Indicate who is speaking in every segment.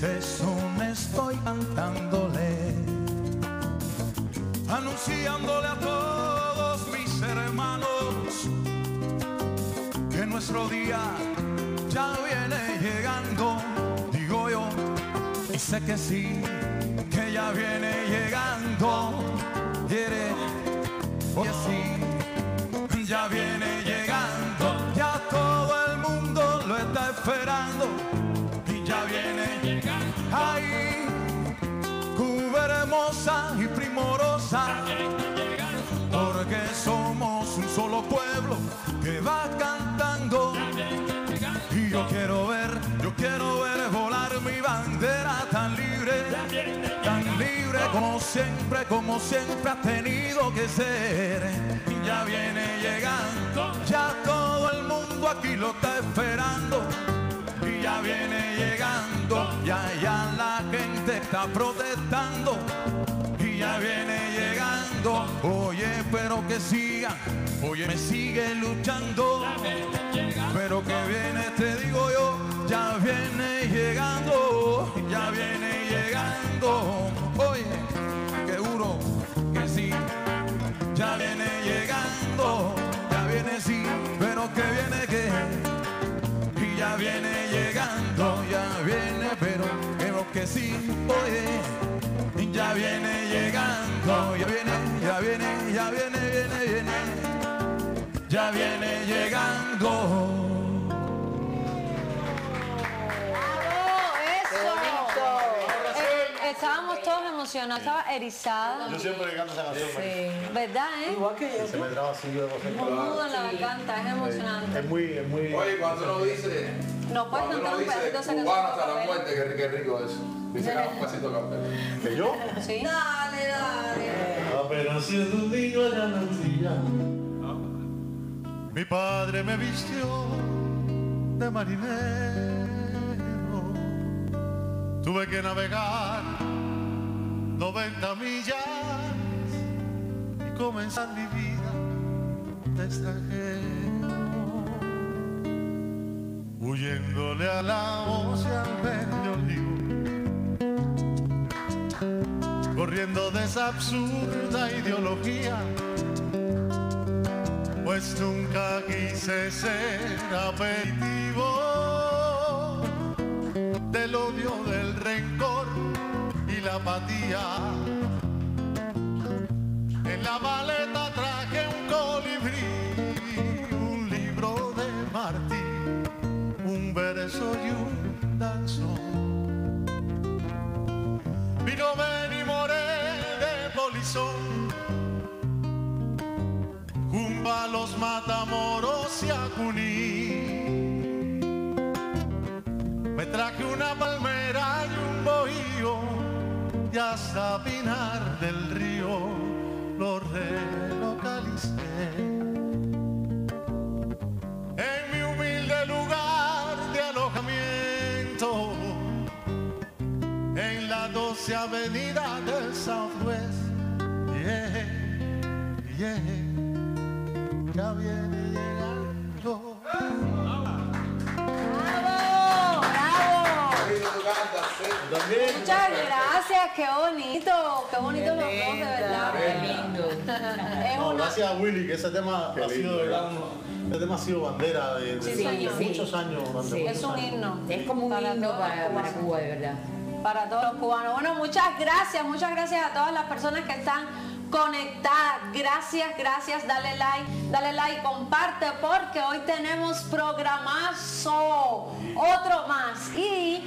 Speaker 1: y este son estoy cantándole, anunciándole a todos mis hermanos que nuestro día ya viene llegando, digo yo, y sé que sí, que ya viene llegando, quiere, oye sí, ya viene llegando, ya todo el mundo lo está esperando, ahí, hermosa y primorosa, porque somos un solo pueblo que va cantando. Y yo quiero ver, yo quiero ver volar mi bandera tan libre, tan libre como siempre, como siempre ha tenido que ser. Ya viene llegando, ya todo el mundo aquí lo está esperando. Y ya viene llegando, ya ya la gente está protestando. Y ya viene llegando, oye, pero que sigan, oye, me sigue luchando. Pero que viene, te digo yo, ya viene llegando, ya viene llegando. Oye, que duro, que sí, ya viene llegando, ya viene sí, pero que viene que, y ya viene llegando, pero pero que sí, oye, ya viene llegando, ya viene, ya viene, ya viene, viene, viene, ya viene llegando.
Speaker 2: Estábamos todos emocionados, estaba erizada.
Speaker 3: Yo siempre le canto esa canción.
Speaker 2: Sí, ¿verdad, eh?
Speaker 4: Igual que yo.
Speaker 3: Se me traba así de voz en
Speaker 2: Un nudo en la garganta, es emocionante.
Speaker 3: Es muy, es muy.
Speaker 5: Oye, cuando uno dice.
Speaker 2: ¿No puedes
Speaker 5: cuando
Speaker 2: cantar
Speaker 5: uno
Speaker 2: un pedacito de esa
Speaker 5: dice cubano hasta la muerte, qué, qué rico eso. Dice que un pasito café.
Speaker 3: ¿Que yo?
Speaker 2: Sí.
Speaker 6: Dale, dale.
Speaker 3: Apenas siendo un niño allá en la Antilla, Mi padre me vistió de marinero. Tuve que navegar 90 millas y comenzar mi vida de extranjero. Huyéndole a la voz y al medio olivo corriendo de esa absurda ideología, pues nunca quise ser aperitivo del odio, del rencor y la apatía. En la maleta traje un colibrí, un verso y un danzón. Vino ven y moré de polizón Junto a los matamoros y a Me traje una palmera y un bohío Y hasta Pinar del Río lo relocalicé en la 12 avenida del Southwest. Yeah, yeah, ya viene llegando.
Speaker 2: ¡Bravo! ¡Bravo!
Speaker 5: Qué.
Speaker 2: Muchas gracias, qué bonito, qué bonito los dos, de verdad.
Speaker 6: Qué lindo.
Speaker 2: Es
Speaker 3: No,
Speaker 2: una,
Speaker 3: gracias a Willy, que ese tema ha sido, de verdad, ese tema ha sido bandera de, de-
Speaker 2: Sí,
Speaker 3: de
Speaker 2: sí.
Speaker 3: muchos años.
Speaker 6: Sí.
Speaker 3: muchos
Speaker 2: es un
Speaker 3: años.
Speaker 2: himno.
Speaker 6: Es como un
Speaker 2: Para
Speaker 6: himno para, para. Cuba, de verdad.
Speaker 2: Para todos los cubanos. Bueno, muchas gracias, muchas gracias a todas las personas que están conectadas. Gracias, gracias. Dale like, dale like, comparte porque hoy tenemos programazo, otro más. Y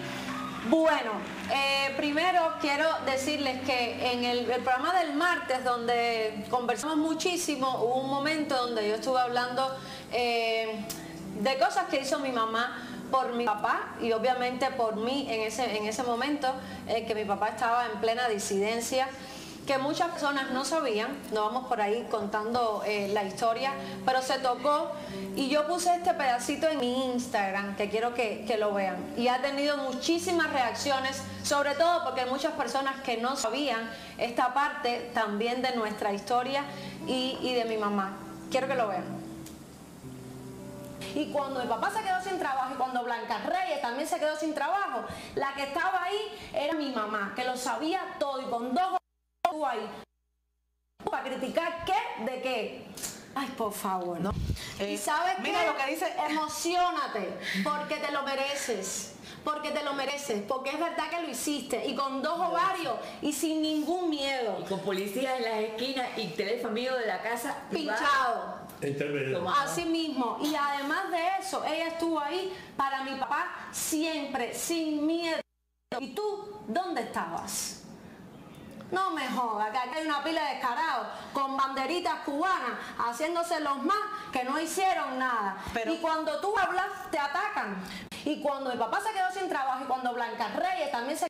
Speaker 2: bueno, eh, primero quiero decirles que en el, programa del martes, donde conversamos muchísimo, hubo un momento donde yo estuve hablando eh, de cosas que hizo mi mamá por mi papá y obviamente por mí en ese, en ese momento, eh, que mi papá estaba en plena disidencia. que muchas personas no sabían, no vamos por ahí contando eh, la historia, pero se tocó y yo puse este pedacito en mi Instagram, que quiero que, que lo vean. Y ha tenido muchísimas reacciones, sobre todo porque hay muchas personas que no sabían esta parte también de nuestra historia y, y de mi mamá. Quiero que lo vean. Y cuando mi papá se quedó sin trabajo y cuando Blanca Reyes también se quedó sin trabajo, la que estaba ahí era mi mamá, que lo sabía todo y con dos estuvo ahí. Para criticar qué, de qué. Ay, por favor.
Speaker 4: No.
Speaker 2: y
Speaker 4: Eh,
Speaker 2: sabes
Speaker 4: mira
Speaker 2: qué?
Speaker 4: lo que dice-
Speaker 2: Emocionate, porque te lo mereces. Porque te lo mereces, porque es verdad que lo hiciste y con dos ovarios y sin ningún miedo,
Speaker 6: Y con policías en las esquinas y teléfono de la casa
Speaker 2: pinchado. Así mismo. Y además de eso, ella estuvo ahí para mi papá siempre, sin miedo. ¿Y tú dónde estabas? No me jodas, que aquí hay una pila de descarados con banderitas cubanas haciéndose los más que no hicieron nada.
Speaker 4: Pero-
Speaker 2: y cuando tú hablas, te atacan. Y cuando mi papá se quedó sin trabajo y cuando Blanca Reyes también se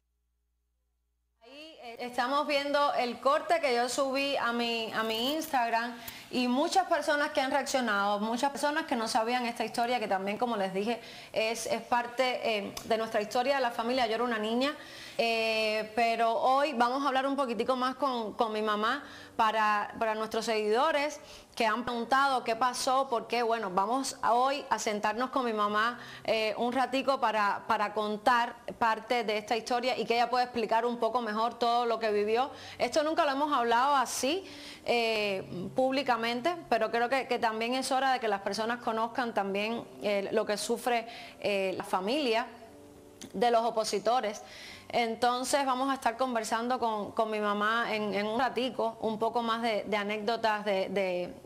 Speaker 2: estamos viendo el corte que yo subí a mi, a mi Instagram y muchas personas que han reaccionado, muchas personas que no sabían esta historia, que también, como les dije, es, es parte eh, de nuestra historia de la familia. Yo era una niña, eh, pero hoy vamos a hablar un poquitico más con, con mi mamá para, para nuestros seguidores que han preguntado qué pasó, por qué. Bueno, vamos hoy a sentarnos con mi mamá eh, un ratico para, para contar parte de esta historia y que ella pueda explicar un poco mejor todo lo que vivió. Esto nunca lo hemos hablado así eh, públicamente, pero creo que, que también es hora de que las personas conozcan también lo que sufre la familia de los opositores. Entonces vamos a estar conversando con, con mi mamá en, un ratico, un poco más de, anécdotas de,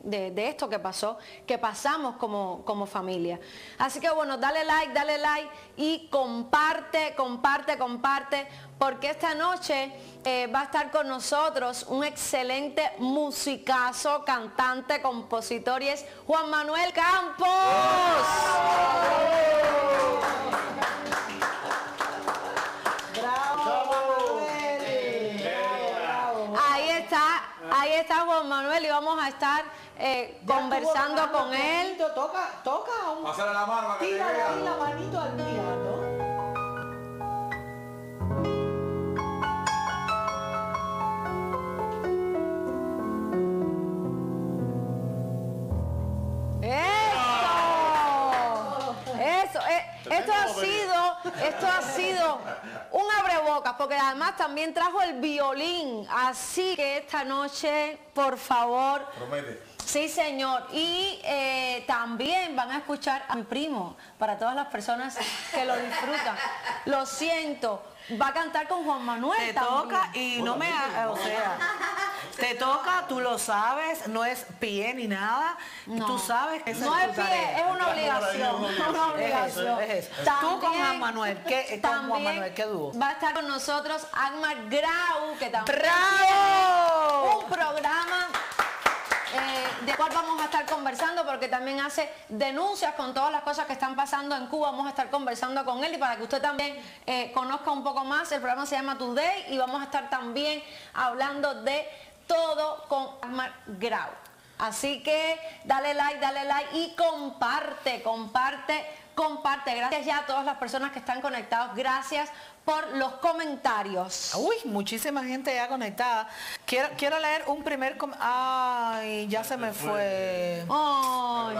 Speaker 2: de- de- esto que pasó, que pasamos como, como familia. Así que bueno, dale like, dale like y comparte, comparte, comparte, porque esta noche eh, va a estar con nosotros un excelente musicazo, cantante, compositor y es Juan Manuel Campos está, ahí está Juan Manuel y vamos a estar eh, conversando con él.
Speaker 4: Toca, toca un...
Speaker 5: Pásale la mano para que te
Speaker 4: Tírale ahí la manito al piano.
Speaker 2: ¡Eso! Eso, eh, esto ha sido, esto ha sido un abrebocas, porque además también trajo el violín. Así que esta noche, por favor,
Speaker 5: Promete.
Speaker 2: Sí, señor. Y eh, también van a escuchar a mi primo, para todas las personas que lo disfrutan. Lo siento, va a cantar con Juan Manuel.
Speaker 4: Te
Speaker 2: también.
Speaker 4: toca y no me... ha- O sea, te toca, tú lo sabes, no es pie ni nada.
Speaker 2: No.
Speaker 4: Tú sabes que
Speaker 2: No
Speaker 4: es
Speaker 2: pie,
Speaker 4: tarea.
Speaker 2: es una obligación. Una obligación.
Speaker 4: Es eso, es eso. Tú con Juan Manuel, ¿qué- con Juan Manuel, qué dúo?
Speaker 2: Va a estar con nosotros Agmar Grau, que también
Speaker 4: ¡Bravo!
Speaker 2: tiene un programa eh, de cual vamos a estar conversando porque también hace denuncias con todas las cosas que están pasando en Cuba. Vamos a estar conversando con él y para que usted también eh, conozca un poco más, el programa se llama Today y vamos a estar también hablando de todo con Agmar Grau. Así que dale like, dale like y comparte, comparte, comparte. Gracias ya a todas las personas que están conectados. Gracias por los comentarios.
Speaker 4: Uy, muchísima gente ya conectada. Quiero, quiero leer un primer... com- Ay, ya se me fue.
Speaker 2: Ay,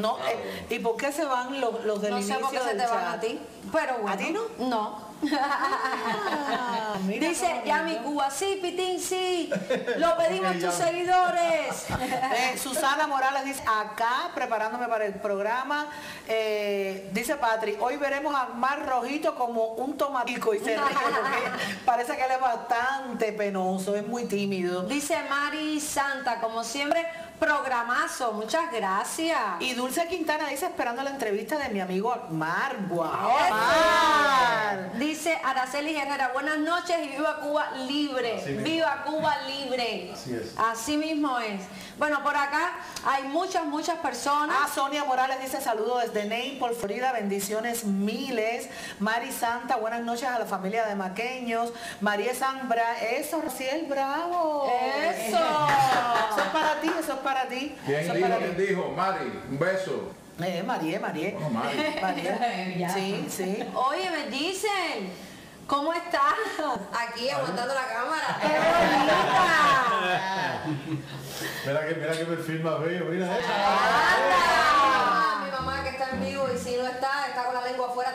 Speaker 4: No, eh, ¿Y por qué se van los, los del
Speaker 2: no sé por qué se te van a ti. Pero bueno.
Speaker 4: ¿A ti no?
Speaker 2: No.
Speaker 4: Ah,
Speaker 2: Dice Yami. Cuba, sí, Pitín, sí. Lo pedimos tus seguidores.
Speaker 4: Eh, Susana Morales dice, acá preparándome para el programa, eh, dice Patri, hoy veremos a Mar Rojito como un tomatico y se ríe porque parece que él es bastante penoso, es muy tímido.
Speaker 2: Dice Mari Santa, como siempre, programazo. Muchas gracias.
Speaker 4: Y Dulce Quintana dice esperando la entrevista de mi amigo Mar. ¡Guau!
Speaker 2: Eso.
Speaker 4: Mar!
Speaker 2: Dice Dice Araceli Herrera, buenas noches y viva Cuba libre. Viva Cuba libre.
Speaker 3: Así es.
Speaker 2: Así mismo es. Bueno, por acá hay muchas, muchas personas.
Speaker 4: Ah, Sonia Morales dice saludos desde Naples, Florida, bendiciones miles. Mari Santa, buenas noches a la familia de Maqueños. María Zambra, eso, Raciel Bravo.
Speaker 2: Eso.
Speaker 4: Eso es para ti, eso es para ti.
Speaker 5: ¿Quién dijo?
Speaker 4: para
Speaker 5: ¿Quién
Speaker 4: ti.
Speaker 5: dijo? Mari, un beso.
Speaker 4: Eh, María, María.
Speaker 5: Oh, Mari.
Speaker 4: María. Sí, sí.
Speaker 2: Oye, me dicen, ¿cómo estás?
Speaker 7: Aquí aguantando la cámara.
Speaker 2: ¡Qué bonita!
Speaker 3: Mira que, mira que perfil más bello, mira eso.
Speaker 7: Ah, mi mamá que está en vivo y si no está, está con la lengua afuera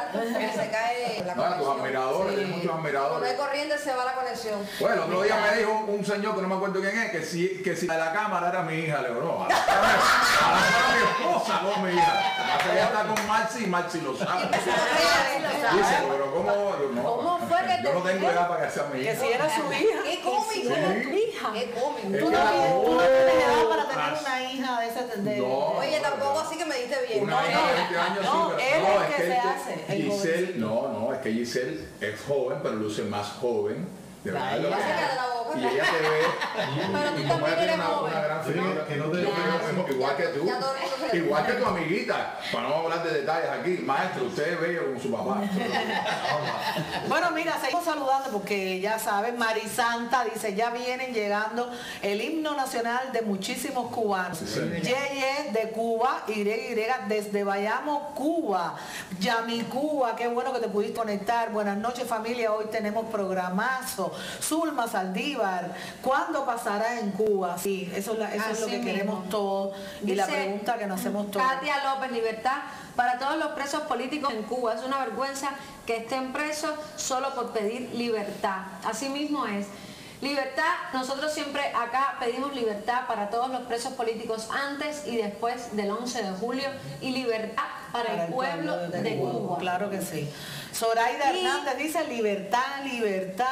Speaker 7: tratando de estar, que se cae la
Speaker 5: No, tus
Speaker 7: conexión.
Speaker 5: admiradores, tienes muchos admiradores.
Speaker 7: Cuando hay corriente se va la conexión.
Speaker 5: Bueno, el otro día me dijo un señor que no me acuerdo quién es, que si, que si la de la cámara era mi hija, le digo, no, a la cámara, a la cámara mi esposa, no mi hija. Ella está con Marci y Marci lo sabe. Dice, pero ¿cómo? Yo, no,
Speaker 2: ¿Cómo fue que
Speaker 5: yo no
Speaker 2: te-
Speaker 5: tengo edad para que sea mi
Speaker 4: Que
Speaker 5: hija.
Speaker 4: si era su hija.
Speaker 7: ¡Qué cómico!
Speaker 5: Sí.
Speaker 7: ¡Qué cómico!
Speaker 4: Tú no,
Speaker 5: era
Speaker 4: tú no tienes edad para tener una hija de ese de,
Speaker 5: No.
Speaker 7: Oye, tampoco así que me diste bien.
Speaker 5: Una hija de 20 años,
Speaker 4: no,
Speaker 5: sí, pero
Speaker 4: él
Speaker 5: no,
Speaker 4: es que
Speaker 5: que
Speaker 4: se
Speaker 5: este-
Speaker 4: hace, el
Speaker 5: Giselle, no, no, es que Giselle es joven, pero luce más joven. De verdad,
Speaker 7: de boca.
Speaker 5: y ella te ve y tiene una,
Speaker 2: joven.
Speaker 5: una gran figura,
Speaker 3: Que no te-
Speaker 5: igual que tú, igual que tu amiguita, para no hablar de detalles aquí, maestro, usted es bello como su papá.
Speaker 4: Bueno, mira, seguimos saludando porque ya saben, Marisanta dice, ya vienen llegando el himno nacional de muchísimos cubanos. Yeye de Cuba, Y desde Bayamo, Cuba. Yami Cuba, qué bueno que te pudiste conectar. Buenas noches familia, hoy tenemos programazo. Zulma Saldívar, ¿cuándo pasará en Cuba? Sí, eso es, la- eso es lo que
Speaker 2: mismo.
Speaker 4: queremos todos y la pregunta que nos hacemos todos.
Speaker 2: Katia López, libertad para todos los presos políticos en Cuba. Es una vergüenza que estén presos solo por pedir libertad. Así mismo es. Libertad, nosotros siempre acá pedimos libertad para todos los presos políticos antes y después del 11 de julio y libertad para, el pueblo de, Cuba.
Speaker 4: Claro que sí. Zoraida
Speaker 2: Y-
Speaker 4: Hernández dice libertad, libertad.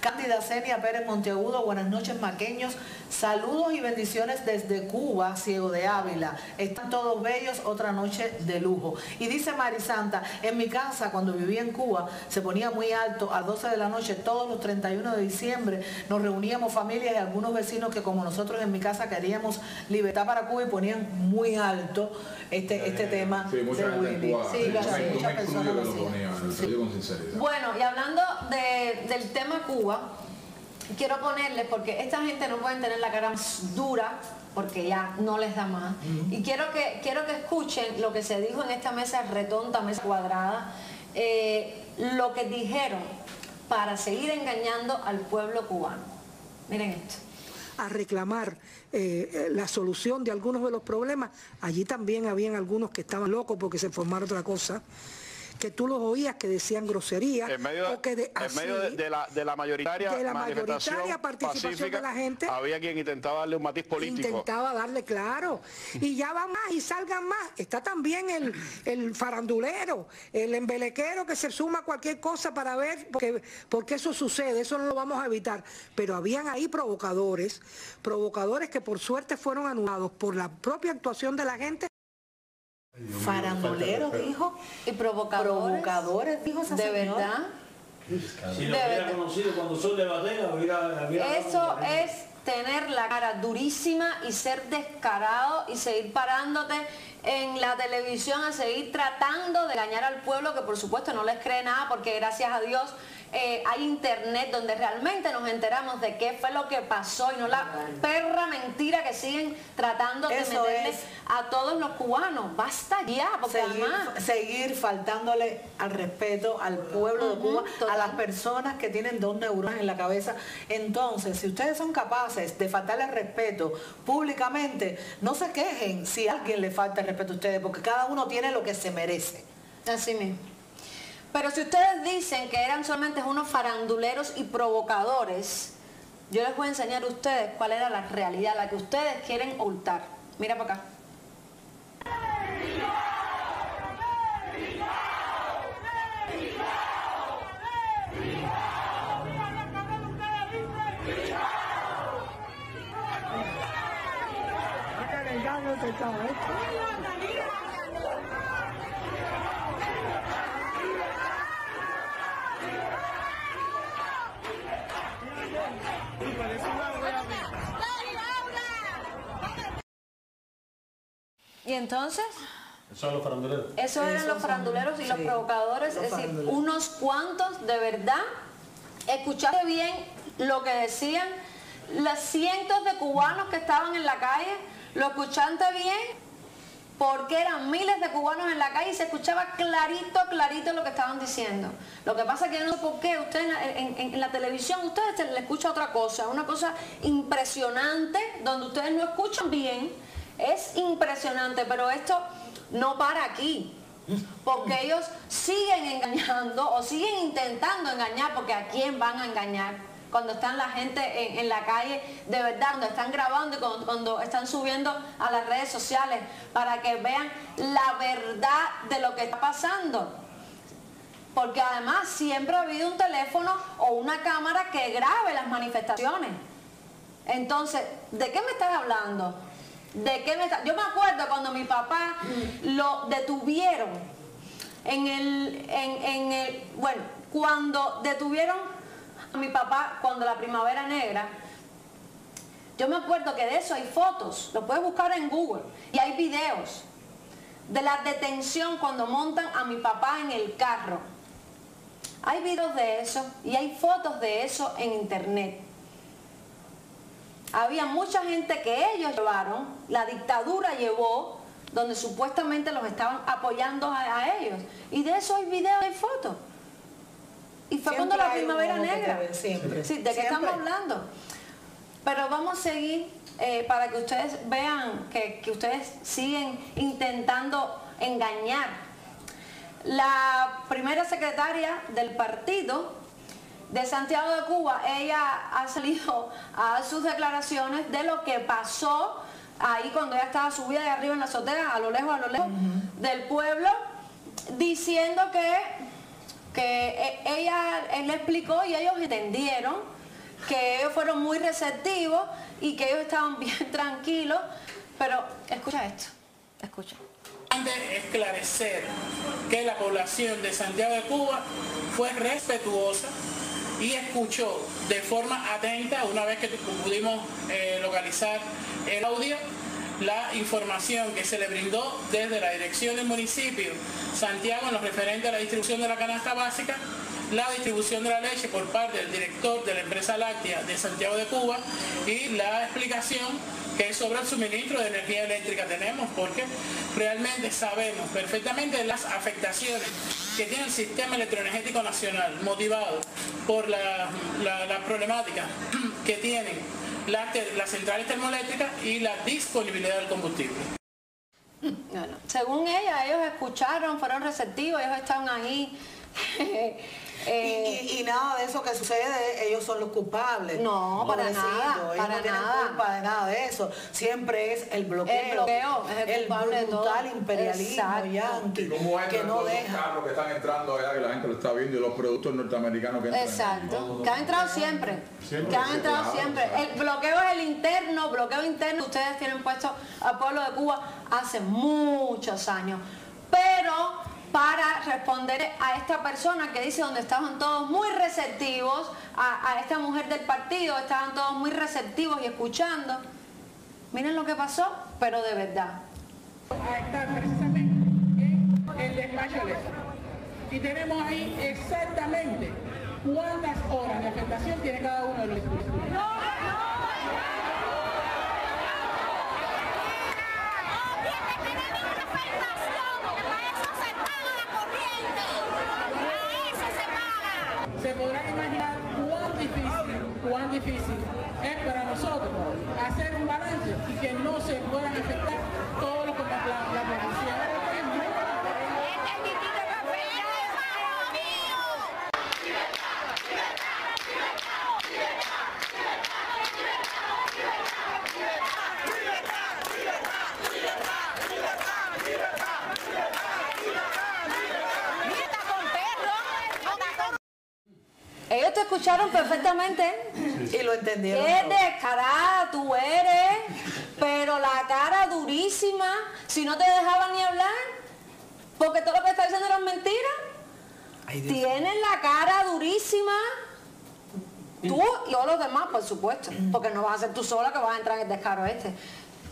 Speaker 4: Cándida Senia Pérez Monteagudo, buenas noches maqueños. Saludos y bendiciones desde Cuba, Ciego de Ávila. Están todos bellos, otra noche de lujo. Y dice Marisanta, en mi casa cuando vivía en Cuba se ponía muy alto a 12 de la noche todos los 31 de diciembre. Nos reuníamos familias y algunos vecinos que como nosotros en mi casa queríamos libertad para Cuba y ponían muy alto este, este tema
Speaker 5: Sí, mucha
Speaker 4: de Willy. Sí, claro, muchas personas lo
Speaker 5: con sinceridad.
Speaker 2: Bueno, y hablando de- del tema Cuba, quiero ponerles, porque esta gente no pueden tener la cara más dura, porque ya no les da más. Y quiero que, quiero que escuchen lo que se dijo en esta mesa retonta, mesa cuadrada, eh, lo que dijeron para seguir engañando al pueblo cubano. Miren esto.
Speaker 8: A reclamar eh, eh, la solución de algunos de los problemas, allí también habían algunos que estaban locos porque se formara otra cosa, que tú los oías que decían grosería
Speaker 9: En medio,
Speaker 8: o que de,
Speaker 9: en medio de,
Speaker 8: así,
Speaker 9: de la, de la mayoritaria
Speaker 8: de la mayoritaria participación
Speaker 9: pacífica,
Speaker 8: de la gente,
Speaker 9: había quien intentaba darle un matiz político.
Speaker 8: intentaba darle claro. Y ya van más y salgan más. Está también el, el farandulero, el embelequero que se suma a cualquier cosa para ver porque, porque eso sucede, eso no lo vamos a evitar. Pero habían ahí provocadores, provocadores que por suerte fueron anulados por la propia actuación de la gente.
Speaker 4: Farandolero dijo,
Speaker 2: Y provocadores.
Speaker 4: provocadores dijo esa
Speaker 2: De
Speaker 4: señora.
Speaker 2: verdad.
Speaker 10: Si lo
Speaker 2: De
Speaker 10: hubiera
Speaker 2: verdad.
Speaker 10: conocido cuando son de Batega, hubiera, hubiera
Speaker 2: Eso es tener la cara durísima y ser descarado y seguir parándote en la televisión a seguir tratando de engañar al pueblo que por supuesto no les cree nada porque gracias a Dios eh, hay internet donde realmente nos enteramos de qué fue lo que pasó y no la perra mentira que siguen tratando de
Speaker 4: Eso
Speaker 2: meterle
Speaker 4: es.
Speaker 2: a todos los cubanos. Basta ya, porque
Speaker 4: Seguir,
Speaker 2: además...
Speaker 4: seguir faltándole al respeto al pueblo de Cuba,
Speaker 2: total.
Speaker 4: a las personas que tienen dos neuronas en la cabeza. Entonces, si ustedes son capaces de faltarle al respeto públicamente, no se quejen si a alguien le falta el respeto a ustedes, porque cada uno tiene lo que se merece.
Speaker 2: Así mismo. Pero si ustedes dicen que eran solamente unos faranduleros y provocadores, yo les voy a enseñar a ustedes cuál era la realidad, la que ustedes quieren ocultar. Mira para acá. Entonces,
Speaker 10: los faranduleros.
Speaker 2: esos eran los faranduleros y los provocadores,
Speaker 4: los
Speaker 2: es decir, unos cuantos de verdad. Escuchaste bien lo que decían los cientos de cubanos que estaban en la calle, lo escuchaste bien porque eran miles de cubanos en la calle y se escuchaba clarito, clarito lo que estaban diciendo. Lo que pasa es que yo no sé por qué usted en la, en- en- en la televisión, ustedes se le escucha otra cosa, una cosa impresionante, donde ustedes no escuchan bien, es impresionante, pero esto no para aquí. Porque ellos siguen engañando o siguen intentando engañar, porque a quién van a engañar cuando están la gente en, la calle de verdad, cuando están grabando y cuando, cuando están subiendo a las redes sociales para que vean la verdad de lo que está pasando. Porque además siempre ha habido un teléfono o una cámara que grabe las manifestaciones. Entonces, ¿de qué me estás hablando? ¿De qué me estás? Yo me acuerdo cuando mi papá lo detuvieron en el, en, en el, bueno, cuando detuvieron a mi papá cuando la primavera negra, yo me acuerdo que de eso hay fotos, lo puedes buscar en Google, y hay videos de la detención cuando montan a mi papá en el carro. Hay videos de eso y hay fotos de eso en internet. Había mucha gente que ellos llevaron, la dictadura llevó, donde supuestamente los estaban apoyando a, a ellos. Y de eso hay videos, hay fotos. Y fue cuando la primavera negra.
Speaker 4: ve, siempre.
Speaker 2: Sí, ¿de qué
Speaker 4: Siempre.
Speaker 2: estamos hablando? Pero vamos a seguir eh, para que ustedes vean que, que ustedes siguen intentando engañar. La primera secretaria del partido de Santiago de Cuba, ella ha salido a dar sus declaraciones de lo que pasó ahí cuando ella estaba subida de arriba en la azotea, a lo lejos, a lo lejos del pueblo, diciendo que, que e- ella él le explicó y ellos entendieron que ellos fueron muy receptivos y que ellos estaban bien tranquilos, pero escucha esto, escucha.
Speaker 11: Antes esclarecer que la población de Santiago de Cuba fue respetuosa y escuchó de forma atenta, una vez que pudimos eh, localizar el audio, la información que se le brindó desde la dirección del municipio Santiago en lo referente a la distribución de la canasta básica, la distribución de la leche por parte del director de la empresa láctea de Santiago de Cuba y la explicación que sobre el suministro de energía eléctrica tenemos, porque realmente sabemos perfectamente las afectaciones que tiene el sistema electroenergético nacional, motivado por la, la- la problemática que tienen las, las centrales termoeléctricas y la disponibilidad del combustible.
Speaker 2: Bueno, según ella, ellos escucharon, fueron receptivos, ellos estaban ahí.
Speaker 4: Y,
Speaker 2: eh,
Speaker 4: y- y nada de eso que sucede, ellos son los culpables.
Speaker 2: No, para nada,
Speaker 4: ellos
Speaker 2: para
Speaker 4: no tienen
Speaker 2: nada.
Speaker 4: culpa de nada de eso. Siempre es el bloqueo.
Speaker 2: El bloqueo es el culpable de todo.
Speaker 4: brutal imperialismo
Speaker 2: Exacto.
Speaker 4: yanqui
Speaker 5: ¿Y cómo
Speaker 4: que no deja.
Speaker 5: carros que están entrando allá, que la gente lo está viendo, y los productos norteamericanos que entran?
Speaker 2: Exacto, que han entrado siempre,
Speaker 5: Siempre,
Speaker 2: que han entrado
Speaker 5: claro,
Speaker 2: siempre.
Speaker 5: claro.
Speaker 2: El bloqueo es el interno, bloqueo interno, ustedes tienen puesto al pueblo de Cuba hace muchos años. Pero para responder a esta persona que dice donde estaban todos muy receptivos, a, a esta mujer del partido, estaban todos muy receptivos y escuchando. Miren lo que pasó, pero de verdad.
Speaker 11: a estar precisamente en el despacho eléctrico. Y tenemos ahí exactamente cuántas horas de afectación tiene cada uno de los dispositivos. Podrán imaginar cuán difícil, cuán difícil es para nosotros hacer un balance y que no se puedan afectar todos los la, la, la producción.
Speaker 2: Ellos te escucharon perfectamente.
Speaker 4: Y lo entendieron.
Speaker 2: Qué descarada tú eres, pero la cara durísima, si no te dejaban ni hablar, porque todo lo que está diciendo eran mentiras. Tienes la cara durísima. Tú y todos los demás, por supuesto, porque no vas a ser tú sola que vas a entrar en el descaro este.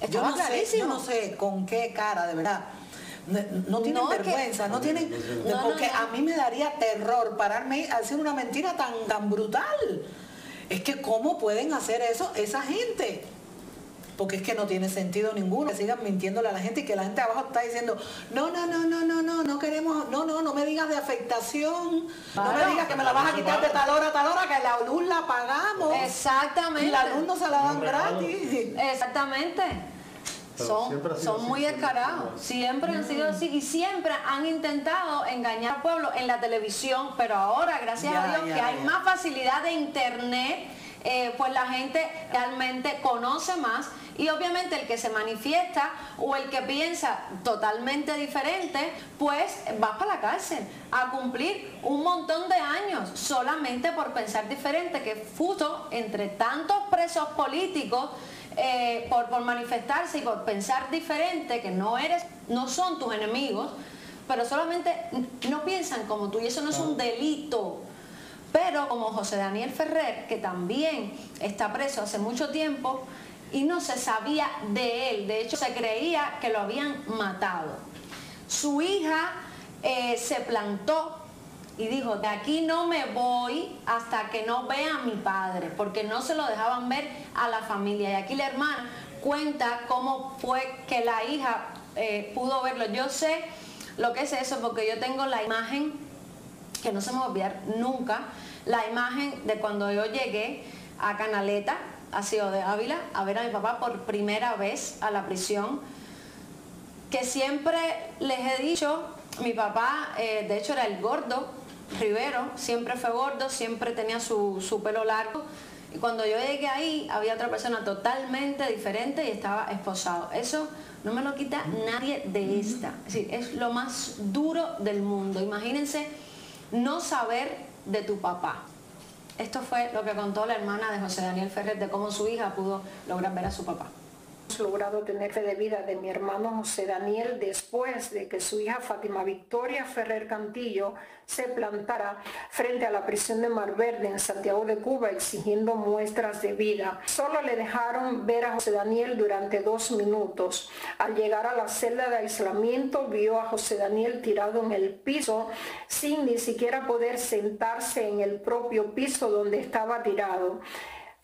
Speaker 4: Yo
Speaker 2: Estaba
Speaker 4: no, sé, yo no sé con qué cara, de verdad. No, no tienen
Speaker 2: No, es que-
Speaker 4: vergüenza, no tienen...
Speaker 2: No, no,
Speaker 4: porque
Speaker 2: no.
Speaker 4: a mí me daría terror pararme a decir una mentira tan, tan brutal. Es que cómo pueden hacer eso esa gente. Porque es que no tiene sentido ninguno que sigan mintiéndole a la gente y que la gente abajo está diciendo, no, no, no, no, no, no, no queremos, no, no, no me digas de afectación, no me digas que me la vas a quitar de tal hora a tal hora, que la luz la pagamos.
Speaker 2: Exactamente.
Speaker 4: Y la luz no se la dan gratis.
Speaker 2: Exactamente. Son, son muy descarados, siempre han sido así y siempre han intentado engañar al pueblo en la televisión, pero ahora, gracias
Speaker 4: Ya,
Speaker 2: a Dios,
Speaker 4: ya,
Speaker 2: que hay más facilidad de internet, eh, pues la gente realmente conoce más y obviamente el que se manifiesta o el que piensa totalmente diferente, pues va para la cárcel a cumplir un montón de años solamente por pensar diferente, que es justo entre tantos presos políticos eh, por, por manifestarse y por pensar diferente, que no eres, no son tus enemigos, pero solamente no piensan como tú y eso no es un delito. Pero como José Daniel Ferrer, que también está preso hace mucho tiempo y no se sabía de él, de hecho se creía que lo habían matado. Su hija eh, se plantó y dijo, de aquí no me voy hasta que no vea a mi padre, porque no se lo dejaban ver a la familia. Y aquí la hermana cuenta cómo fue que la hija eh, pudo verlo. Yo sé lo que es eso, porque yo tengo la imagen, que no se me va a olvidar nunca, la imagen de cuando yo llegué a Canaleta, a Ciudad de Ávila, a ver a mi papá por primera vez a la prisión que siempre les he dicho, mi papá eh, de hecho era el gordo, Rivero, siempre fue gordo, siempre tenía su, su pelo largo. Y cuando yo llegué ahí había otra persona totalmente diferente y estaba esposado. Eso no me lo quita nadie de esta. Es decir, es lo más duro del mundo. Imagínense no saber de tu papá. Esto fue lo que contó la hermana de José Daniel Ferrer de cómo su hija pudo lograr ver a su papá.
Speaker 12: Logrado tener fe de vida de mi hermano José Daniel después de que su hija Fátima Victoria Ferrer Cantillo se plantara frente a la prisión de Mar Verde en Santiago de Cuba exigiendo muestras de vida. Solo le dejaron ver a José Daniel durante dos minutos. Al llegar a la celda de aislamiento vio a José Daniel tirado en el piso sin ni siquiera poder sentarse en el propio piso donde estaba tirado.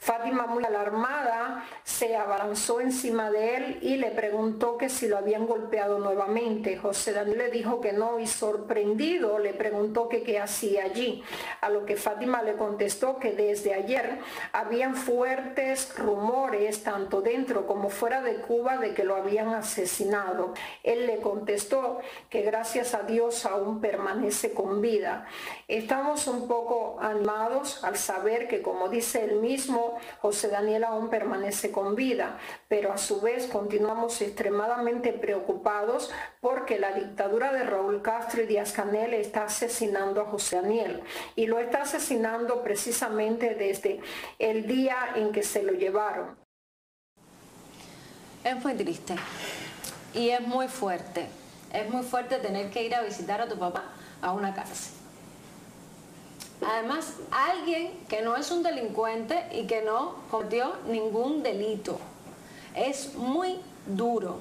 Speaker 12: Fátima, muy alarmada, se abalanzó encima de él y le preguntó que si lo habían golpeado nuevamente. José Daniel le dijo que no y sorprendido le preguntó que qué hacía allí. A lo que Fátima le contestó que desde ayer habían fuertes rumores, tanto dentro como fuera de Cuba, de que lo habían asesinado. Él le contestó que gracias a Dios aún permanece con vida. Estamos un poco animados al saber que, como dice él mismo, José Daniel aún permanece con vida, pero a su vez continuamos extremadamente preocupados porque la dictadura de Raúl Castro y Díaz Canel está asesinando a José Daniel y lo está asesinando precisamente desde el día en que se lo llevaron.
Speaker 2: Es muy triste y es muy fuerte. Es muy fuerte tener que ir a visitar a tu papá a una cárcel. Además, alguien que no es un delincuente y que no cometió ningún delito. Es muy duro.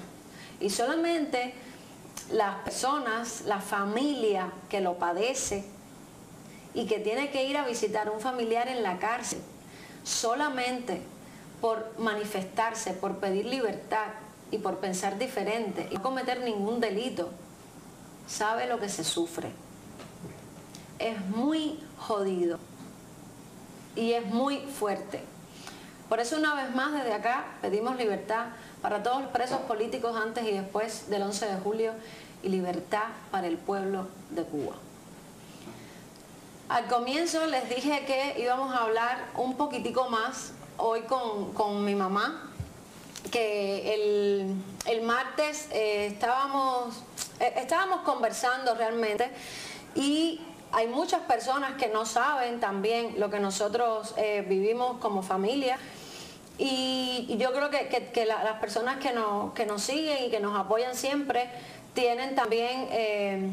Speaker 2: Y solamente las personas, la familia que lo padece y que tiene que ir a visitar a un familiar en la cárcel, solamente por manifestarse, por pedir libertad y por pensar diferente y no cometer ningún delito, sabe lo que se sufre. Es muy jodido y es muy fuerte. Por eso una vez más desde acá pedimos libertad para todos los presos políticos antes y después del 11 de julio y libertad para el pueblo de Cuba. Al comienzo les dije que íbamos a hablar un poquitico más hoy con, con mi mamá, que el, el martes eh, estábamos, eh, estábamos conversando realmente y hay muchas personas que no saben también lo que nosotros eh, vivimos como familia. Y, yo creo que, que- que la- las personas que nos, siguen y que nos apoyan siempre tienen también, eh,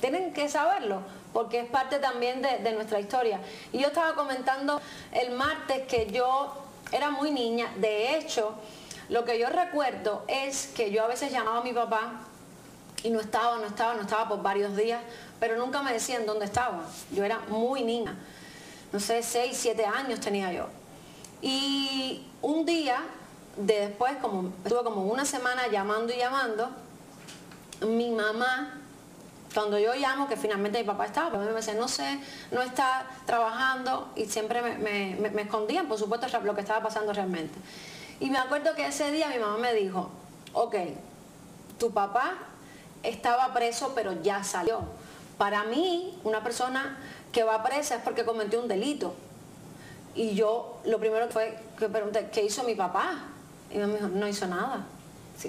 Speaker 2: tienen que saberlo, porque es parte también de nuestra historia. Y yo estaba comentando el martes que yo era muy niña, de hecho, Lo que yo recuerdo es que yo a veces llamaba a mi papá y no estaba, no estaba, no estaba por varios días, pero nunca me decían dónde estaba. Yo era muy niña, no sé, 6, 7 años tenía yo. Y un día, de después, como estuve como una semana llamando y llamando, mi mamá, cuando yo llamo, que finalmente mi papá estaba, pero me decía, no sé, no está trabajando y siempre me, me- me- escondían, por supuesto, lo que estaba pasando realmente. Y me acuerdo que ese día mi mamá me dijo, ok, tu papá estaba preso pero ya salió. Para mí, una persona que va presa es porque cometió un delito. Y yo lo primero fue que pregunté, ¿qué hizo mi papá? Y me dijo, no hizo nada.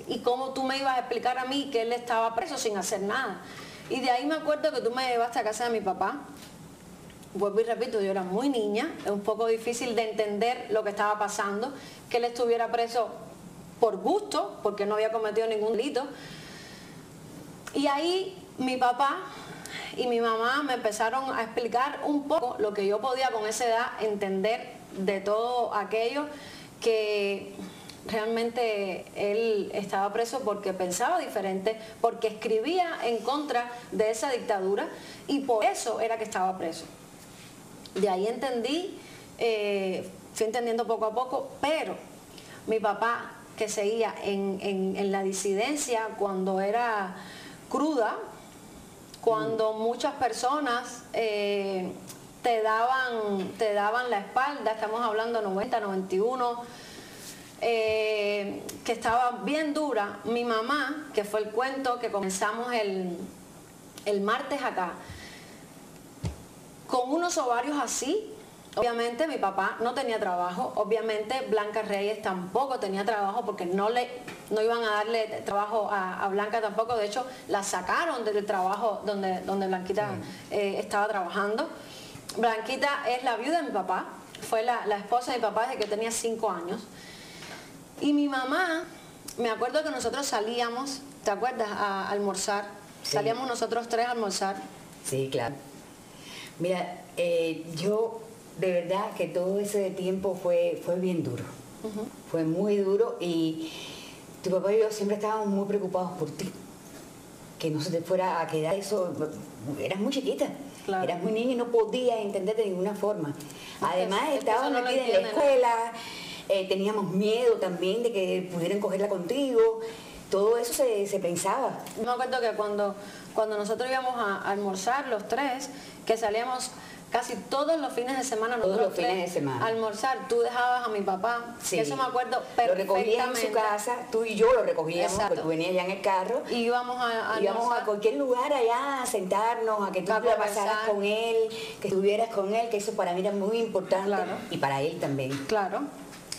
Speaker 2: ¿Y cómo tú me ibas a explicar a mí que él estaba preso sin hacer nada? Y de ahí me acuerdo que tú me llevaste a casa de mi papá. Vuelvo y repito, yo era muy niña, es un poco difícil de entender lo que estaba pasando, que él estuviera preso por gusto, porque no había cometido ningún delito. Y ahí mi papá y mi mamá me empezaron a explicar un poco lo que yo podía con esa edad entender de todo aquello que realmente él estaba preso porque pensaba diferente, porque escribía en contra de esa dictadura y por eso era que estaba preso. De ahí entendí, eh, fui entendiendo poco a poco, pero mi papá que seguía en, en- en la disidencia cuando era cruda, cuando muchas personas eh, te, daban, te daban la espalda, estamos hablando 90, 91, eh, que estaba bien dura. Mi mamá, que fue el cuento que comenzamos el, el martes acá, con unos ovarios así, obviamente mi papá no tenía trabajo, obviamente Blanca Reyes tampoco tenía trabajo porque no le no iban a darle trabajo a, a Blanca tampoco, de hecho la sacaron del trabajo donde, donde Blanquita eh, estaba trabajando. Blanquita es la viuda de mi papá, fue la, la esposa de mi papá desde que tenía cinco años. Y mi mamá, me acuerdo que nosotros salíamos, ¿te acuerdas? A almorzar. Salíamos nosotros tres a almorzar.
Speaker 13: Sí, claro. Mira, eh, yo de verdad que todo ese tiempo fue, fue bien duro. Fue muy duro y tu papá y yo siempre estábamos muy preocupados por ti. Que no se te fuera a quedar eso. Eras muy chiquita. Eras muy niña y no podías entender de ninguna forma. Además,
Speaker 2: es
Speaker 13: estabas
Speaker 2: no
Speaker 13: metida en la escuela, eh, teníamos miedo también de que pudieran cogerla contigo. Todo eso se, se pensaba.
Speaker 2: Me acuerdo que cuando, cuando nosotros íbamos a almorzar los tres, que salíamos casi todos los fines de semana
Speaker 13: Todos los fines
Speaker 2: tres
Speaker 13: de semana.
Speaker 2: a almorzar, tú dejabas a mi papá,
Speaker 13: Sí.
Speaker 2: eso me acuerdo
Speaker 13: Lo recogías en
Speaker 2: perfectamente.
Speaker 13: su casa, tú y yo lo recogíamos,
Speaker 2: Exacto.
Speaker 13: porque tú venías ya en el carro.
Speaker 2: Y íbamos a, a
Speaker 13: Íbamos a
Speaker 2: almorzar.
Speaker 13: cualquier lugar allá a sentarnos, a que tú
Speaker 2: A
Speaker 13: la pasaras con él, que estuvieras con él, que eso para mí era muy importante y para él también.
Speaker 2: Claro.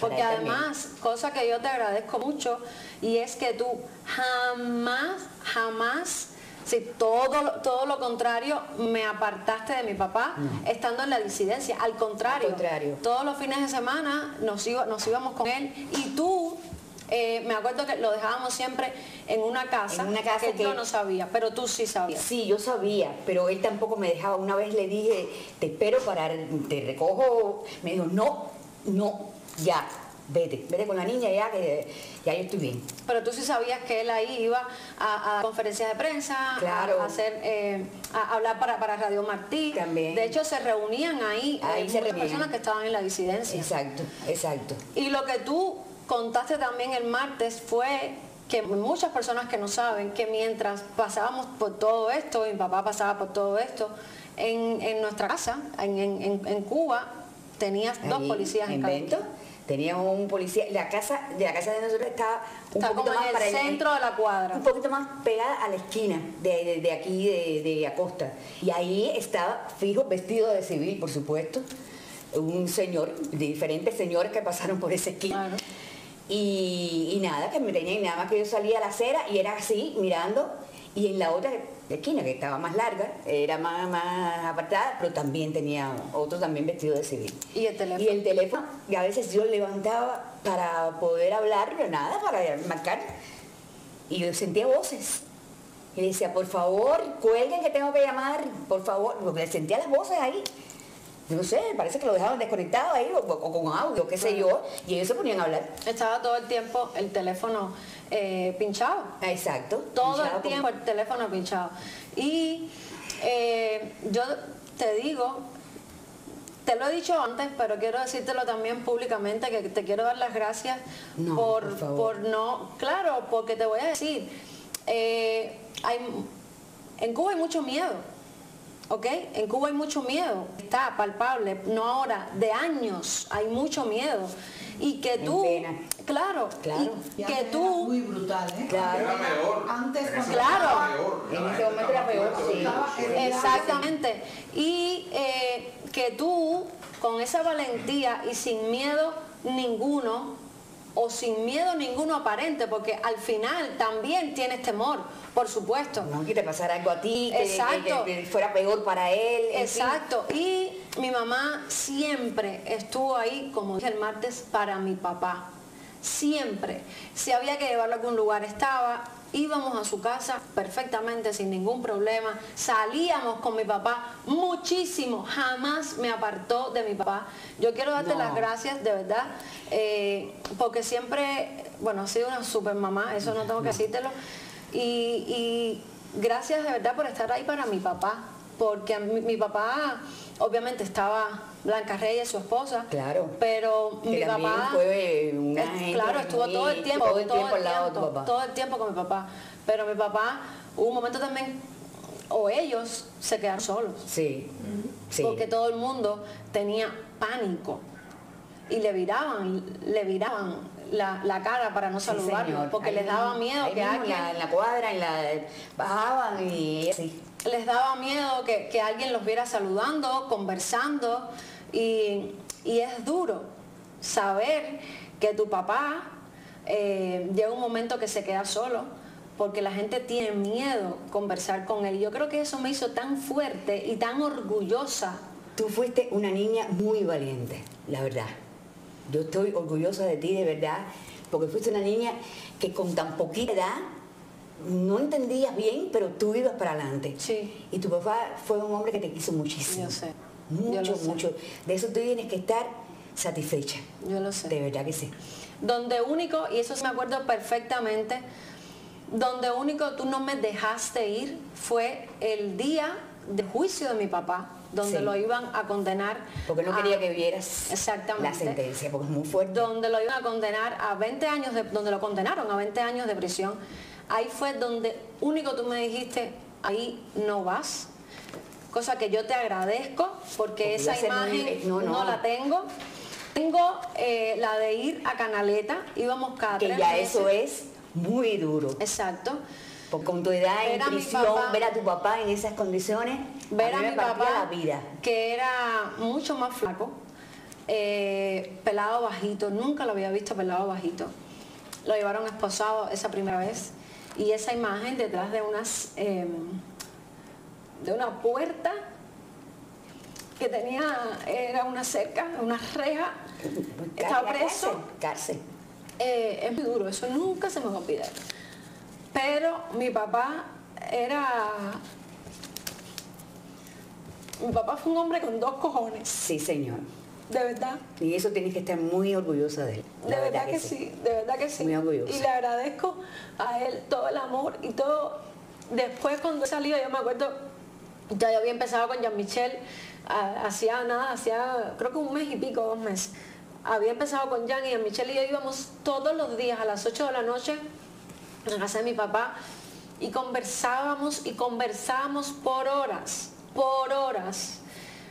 Speaker 2: Porque
Speaker 13: también.
Speaker 2: además, cosa que yo te agradezco mucho, y es que tú jamás, jamás, si todo, lo- todo lo contrario, me apartaste de mi papá estando en la disidencia. Al contrario,
Speaker 13: contrario.
Speaker 2: todos los fines de semana nos, iba- nos íbamos con él y tú, eh, me acuerdo que lo dejábamos siempre en una casa,
Speaker 13: En una casa
Speaker 2: que, yo
Speaker 13: que-
Speaker 2: no sabía, pero tú sí sabías.
Speaker 13: Sí, yo sabía, pero él tampoco me dejaba. Una vez le dije, te espero para, te recojo. Me dijo, no, no, ya, vete, vete con la niña ya, que ya yo estoy bien.
Speaker 2: Pero tú sí sabías que él ahí iba a, a conferencias de prensa,
Speaker 13: Claro.
Speaker 2: a, hacer, eh, a hablar para, para Radio Martí.
Speaker 13: También.
Speaker 2: De hecho, se reunían ahí,
Speaker 13: Ahí
Speaker 2: eh,
Speaker 13: se
Speaker 2: muchas
Speaker 13: reunían.
Speaker 2: personas que estaban en la disidencia.
Speaker 13: Exacto, exacto.
Speaker 2: Y lo que tú contaste también el martes fue que muchas personas que no saben que mientras pasábamos por todo esto, mi papá pasaba por todo esto, en, en nuestra casa, en, en- en- Cuba, tenías dos policías en cada
Speaker 13: teníamos un policía, la casa, de la casa de nosotros estaba un
Speaker 2: Está
Speaker 13: poquito
Speaker 2: como
Speaker 13: más
Speaker 2: en
Speaker 13: para
Speaker 2: el centro de la cuadra.
Speaker 13: un poquito más pegada a la esquina de, de- de aquí de, de Acosta. Y ahí estaba fijo, vestido de civil, por supuesto, un señor, de diferentes señores que pasaron por esa esquina. Y, y nada, que me tenían nada más que yo salía a la acera y era así, mirando, y en la otra esquina, que estaba más larga, era más, más apartada, pero también tenía otro también vestido de civil.
Speaker 2: ¿Y el teléfono?
Speaker 13: Y el teléfono, y a veces yo levantaba para poder hablar, pero nada, para marcar, y yo sentía voces. Y decía, por favor, cuelguen que tengo que llamar, por favor, porque sentía las voces ahí. no sé, parece que lo dejaban desconectado ahí o, o con audio, qué sé yo, y ellos se ponían a hablar.
Speaker 2: Estaba todo el tiempo el teléfono eh, pinchado.
Speaker 13: Exacto.
Speaker 2: Todo
Speaker 13: pinchado
Speaker 2: el
Speaker 13: con-
Speaker 2: tiempo el teléfono pinchado. Y eh, yo te digo, te lo he dicho antes, pero quiero decírtelo también públicamente, que te quiero dar las gracias
Speaker 13: No,
Speaker 2: por,
Speaker 13: por
Speaker 2: no, claro, porque te voy a decir, eh, hay, en Cuba hay mucho miedo. ¿Ok? En Cuba hay mucho miedo, está palpable, no ahora, de años hay mucho miedo. Y que tú,
Speaker 13: pena.
Speaker 2: Claro,
Speaker 13: Claro.
Speaker 2: y que tú,
Speaker 4: Muy brutal, ¿eh?
Speaker 13: Claro.
Speaker 5: Era peor.
Speaker 4: Antes,
Speaker 5: En ese
Speaker 2: Claro.
Speaker 5: momento era peor.
Speaker 13: En
Speaker 5: La
Speaker 13: ese
Speaker 5: gente
Speaker 13: momento era
Speaker 5: estaba
Speaker 13: peor,
Speaker 5: fuerte,
Speaker 13: sí.
Speaker 2: Exactamente. Y eh, que tú, con esa valentía y sin miedo ninguno, o sin miedo ninguno aparente, porque al final también tienes temor, por supuesto.
Speaker 13: No, que te pasara algo a ti, que,
Speaker 2: Exacto.
Speaker 13: que- que fuera peor para él. fin.
Speaker 2: Exacto. Y mi mamá siempre estuvo ahí, como dije el martes, para mi papá. Siempre. Si había que llevarlo a algún lugar, estaba. Íbamos a su casa perfectamente, sin ningún problema. Salíamos con mi papá muchísimo. Jamás me apartó de mi papá. Yo quiero darte
Speaker 13: No.
Speaker 2: las gracias, de verdad, eh, porque siempre, bueno, ha sido una super mamá, eso no tengo que decírtelo. Y, y gracias de verdad por estar ahí para mi papá, porque mi, mi papá obviamente estaba Blanca Reyes, su esposa,
Speaker 13: Claro.
Speaker 2: pero
Speaker 13: Que
Speaker 2: mi papá
Speaker 13: fue una
Speaker 2: es- claro, estuvo todo el tiempo,
Speaker 13: todo el tiempo al lado de tu
Speaker 2: tiempo,
Speaker 13: papá.
Speaker 2: todo el tiempo con mi papá, pero mi papá hubo un momento también o ellos se quedaron solos
Speaker 13: Sí. sí.
Speaker 2: porque todo el mundo tenía pánico y le viraban, le viraban la, la cara para no
Speaker 13: Sí,
Speaker 2: saludarlo, porque les daba miedo que
Speaker 13: en
Speaker 2: alguien
Speaker 13: la, en la cuadra, en la bajaban y así.
Speaker 2: Les daba miedo que, que alguien los viera saludando, conversando y, y es duro saber que tu papá eh, llega un momento que se queda solo porque la gente tiene miedo conversar con él. Yo creo que eso me hizo tan fuerte y tan orgullosa.
Speaker 13: Tú fuiste una niña muy valiente, la verdad. Yo estoy orgullosa de ti, de verdad, porque fuiste una niña que con tan poquita edad no entendías bien, pero tú ibas para adelante.
Speaker 2: Sí.
Speaker 13: Y tu papá fue un hombre que te quiso muchísimo.
Speaker 2: Yo sé.
Speaker 13: Mucho,
Speaker 2: Yo lo sé.
Speaker 13: mucho. De eso tú tienes que estar satisfecha.
Speaker 2: Yo lo sé.
Speaker 13: De verdad que sí.
Speaker 2: donde único, y eso me acuerdo perfectamente, donde único tú no me dejaste ir fue el día de juicio de mi papá, donde
Speaker 13: Sí.
Speaker 2: lo iban a condenar.
Speaker 13: Porque no
Speaker 2: a-
Speaker 13: quería que vieras
Speaker 2: Exactamente.
Speaker 13: la sentencia, porque es muy fuerte.
Speaker 2: donde lo iban a condenar a 20 años, de, donde lo condenaron a 20 años de prisión. Ahí fue donde único tú me dijiste, ahí no vas. Cosa que yo te agradezco porque, esa
Speaker 13: muy-
Speaker 2: imagen
Speaker 13: no,
Speaker 2: no,
Speaker 13: no.
Speaker 2: la tengo. Tengo eh, la de ir a Canaleta, íbamos cada
Speaker 13: Que
Speaker 2: tres
Speaker 13: ya
Speaker 2: meses.
Speaker 13: eso es muy duro.
Speaker 2: Exacto.
Speaker 13: Porque con tu edad en
Speaker 2: Ver mi
Speaker 13: prisión,
Speaker 2: papá-
Speaker 13: ver a tu papá en esas condiciones,
Speaker 2: ver a, mi papá
Speaker 13: la vida.
Speaker 2: que era mucho más flaco eh, pelado bajito nunca lo había visto pelado bajito lo llevaron esposado esa primera vez y esa imagen detrás de unas eh, de una puerta que tenía era una cerca una reja estaba
Speaker 13: Cárcel,
Speaker 2: preso
Speaker 13: Cárcel.
Speaker 2: eh, es muy duro, eso nunca se me va a olvidar. Pero mi papá era... Mi papá fue un hombre con dos cojones,
Speaker 13: Sí, señor.
Speaker 2: De verdad.
Speaker 13: Y eso tienes que estar muy orgullosa de él.
Speaker 2: De verdad, que, sí. de verdad que sí.
Speaker 13: Muy orgullosa.
Speaker 2: Y le agradezco a él todo el amor y todo. Después cuando he salido, yo me acuerdo, ya yo había empezado con Jean-Michel, ah, hacía nada, hacía creo que un mes y pico, dos meses. Había empezado con Jean y Jean-Michel y yo íbamos todos los días a las 8 de la noche la casa de mi papá y conversábamos y conversábamos por horas, por horas.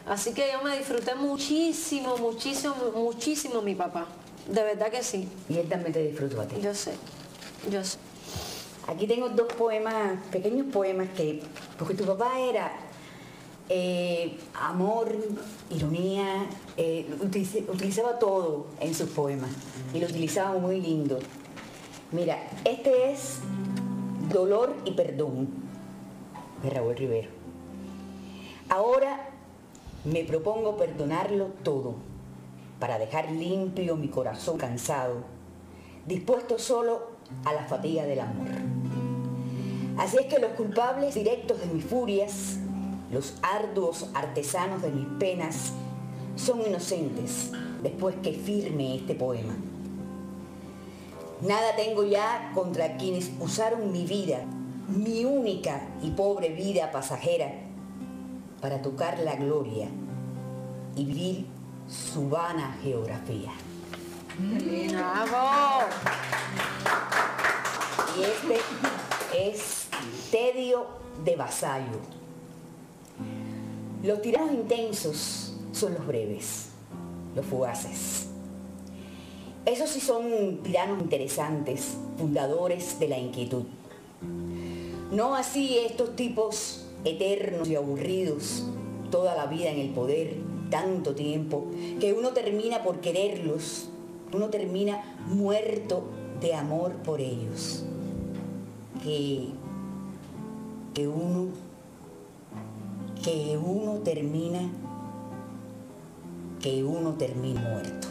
Speaker 2: Así que yo me disfruté muchísimo, muchísimo, muchísimo mi papá. De verdad que sí.
Speaker 13: Y él también te disfrutó a ti.
Speaker 2: Yo sé, yo sé.
Speaker 13: Aquí tengo dos poemas, pequeños poemas que, porque tu papá era eh, amor, ironía, eh, utilice- utilizaba todo en sus poemas y lo utilizaba muy lindo. Mira, este es Dolor y Perdón de Raúl Rivero. Ahora me propongo perdonarlo todo para dejar limpio mi corazón cansado, dispuesto solo a la fatiga del amor. Así es que los culpables directos de mis furias, los arduos artesanos de mis penas, son inocentes después que firme este poema. Nada tengo ya contra quienes usaron mi vida, mi única y pobre vida pasajera, para tocar la gloria y vivir su vana geografía.
Speaker 2: ¡Bravo!
Speaker 13: Y este es tedio de vasallo. Los tiranos intensos son los breves, los fugaces. Esos sí son tiranos interesantes, fundadores de la inquietud. No así estos tipos eternos y aburridos, toda la vida en el poder, tanto tiempo, que uno termina por quererlos, uno termina muerto de amor por ellos. Que, que uno, que uno termina, que uno termina muerto.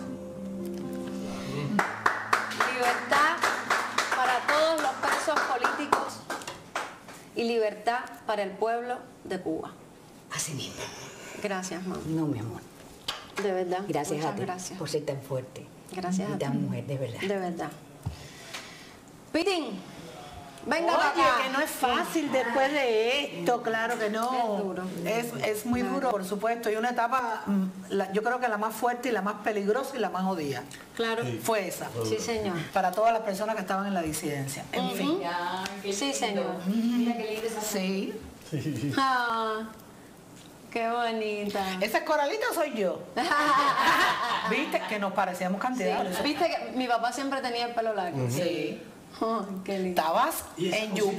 Speaker 2: Libertad para todos los presos políticos y libertad para el pueblo de Cuba.
Speaker 13: Así mismo.
Speaker 2: Gracias, mamá.
Speaker 13: No, mi amor.
Speaker 2: De verdad.
Speaker 13: Gracias
Speaker 2: Muchas
Speaker 13: a ti
Speaker 2: gracias.
Speaker 13: por ser tan fuerte.
Speaker 2: Gracias
Speaker 13: y
Speaker 2: a
Speaker 13: tan
Speaker 2: ti.
Speaker 13: mujer, de verdad.
Speaker 2: De verdad. Pitín, venga
Speaker 4: Oye, que no es fácil después de esto, claro que no. Es, es muy duro, por supuesto. Y una etapa, mm, la- yo creo que la más fuerte y la más peligrosa y la más jodida.
Speaker 2: Claro.
Speaker 4: Fue esa.
Speaker 2: Sí, señor.
Speaker 4: Para todas las personas que estaban en la disidencia. En fin.
Speaker 2: Sí, señor.
Speaker 7: Mira qué linda esa
Speaker 4: Sí.
Speaker 2: Ah, qué bonita.
Speaker 4: ¿Esa es Coralita o soy yo? ¿Viste? Que nos parecíamos cantidades.
Speaker 2: Viste que mi papá siempre tenía el pelo largo.
Speaker 4: Sí.
Speaker 2: Qué lindo.
Speaker 4: Estabas en
Speaker 10: que-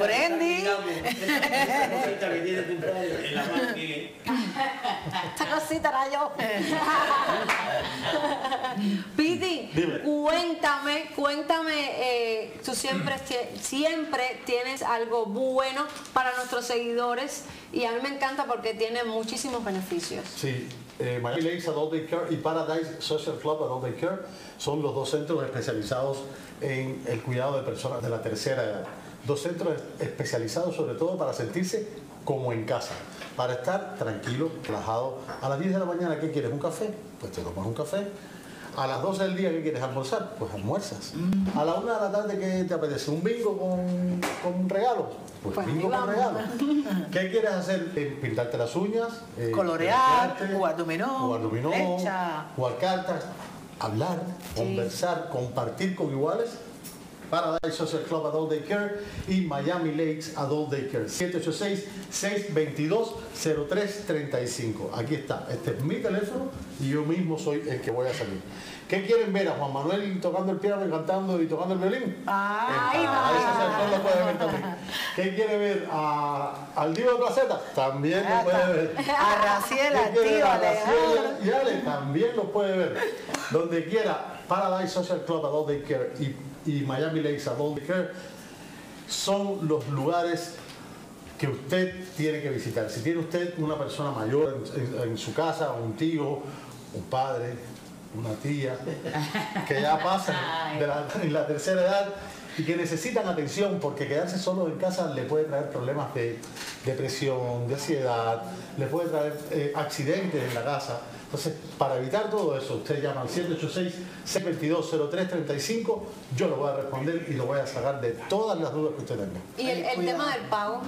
Speaker 2: Esta cosita era yo. Piti, cuéntame, cuéntame, eh, tú siempre, siempre tienes algo bueno para nuestros seguidores y a mí me encanta porque tiene muchísimos beneficios.
Speaker 14: Sí, eh, Miami Lakes Adult Daycare y Paradise Social Club Adult Daycare son los dos centros especializados en el cuidado de personas de la tercera edad. Dos centros especializados sobre todo para sentirse como en casa, para estar tranquilo, relajado. A las 10 de la mañana, ¿qué quieres? ¿Un café? Pues te tomas un café. A las 12 del día, ¿qué quieres almorzar? Pues almuerzas. A la 1 de la tarde, ¿qué te apetece? ¿Un bingo con, con un regalo? Pues,
Speaker 4: Pues
Speaker 14: bingo con regalo. ¿Qué quieres hacer? Eh, Pintarte las uñas, eh,
Speaker 4: Colorear, jugar dominó,
Speaker 14: jugar dominó,
Speaker 4: flecha.
Speaker 14: jugar cartas, hablar, conversar, compartir con iguales. Paradise Social Club Adult Daycare y Miami Lakes Adult Daycare. 786-622-0335. Aquí está. Este es mi teléfono y yo mismo soy el que voy a salir. ¿Qué quieren ver? ¿A Juan Manuel tocando el piano y cantando y tocando el violín? Social Club lo puede ver también. ¿Qué quiere ver? ¿A, ¿Al Divo de Placeta? También lo puede ver.
Speaker 4: A Raciel, al
Speaker 14: ¿Qué quiere
Speaker 4: tío
Speaker 14: ver? A y Ale también lo puede ver. Donde quiera, Paradise Social Club Adult Daycare y, y Miami Lakes Adult Daycare son los lugares que usted tiene que visitar. Si tiene usted una persona mayor en, en- en su casa, un tío, un padre, una tía, que ya pasan de la, en la tercera edad y que necesitan atención porque quedarse solo en casa le puede traer problemas de depresión, de ansiedad, le puede traer eh, accidentes en la casa. Entonces, para evitar todo eso, usted llama al 786-622-0335, yo lo voy a responder y lo voy a sacar de todas las dudas que usted tenga.
Speaker 2: Y el, el tema del pago.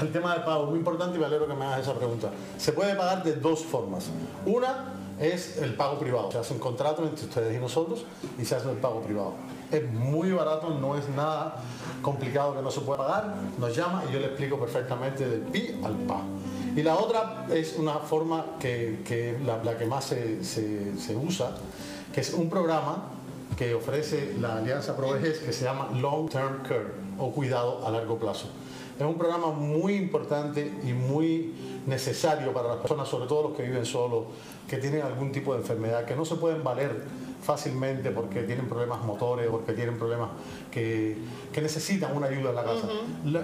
Speaker 14: El tema del pago muy importante y me alegro que me hagas esa pregunta. Se puede pagar de dos formas. Una es el pago privado. Se hace un contrato entre ustedes y nosotros y se hace el pago privado. Es muy barato, no es nada complicado que no se pueda pagar. Nos llama y yo le explico perfectamente del pi al pa. Y la otra es una forma que, es la, que más se, usa, que es un programa que ofrece la Alianza Provejez que se llama Long Term Care o cuidado a largo plazo. Es un programa muy importante y muy necesario para las personas, sobre todo los que viven solos, que tienen algún tipo de enfermedad, que no se pueden valer fácilmente porque tienen problemas motores, porque tienen problemas que, que necesitan una ayuda en la casa.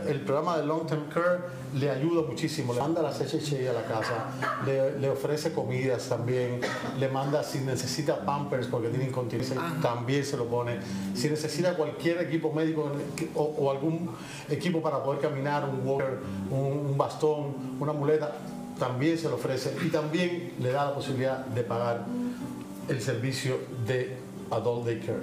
Speaker 14: El programa de Long Term Care le ayuda muchísimo, le manda las HHI a la casa, le, le ofrece comidas también, le manda si necesita pampers porque tiene incontinencia, también se lo pone. Si necesita cualquier equipo médico o, o algún equipo para poder caminar, un walker, un, un bastón, una muleta, también se le ofrece y también le da la posibilidad de pagar el servicio de Adult Daycare.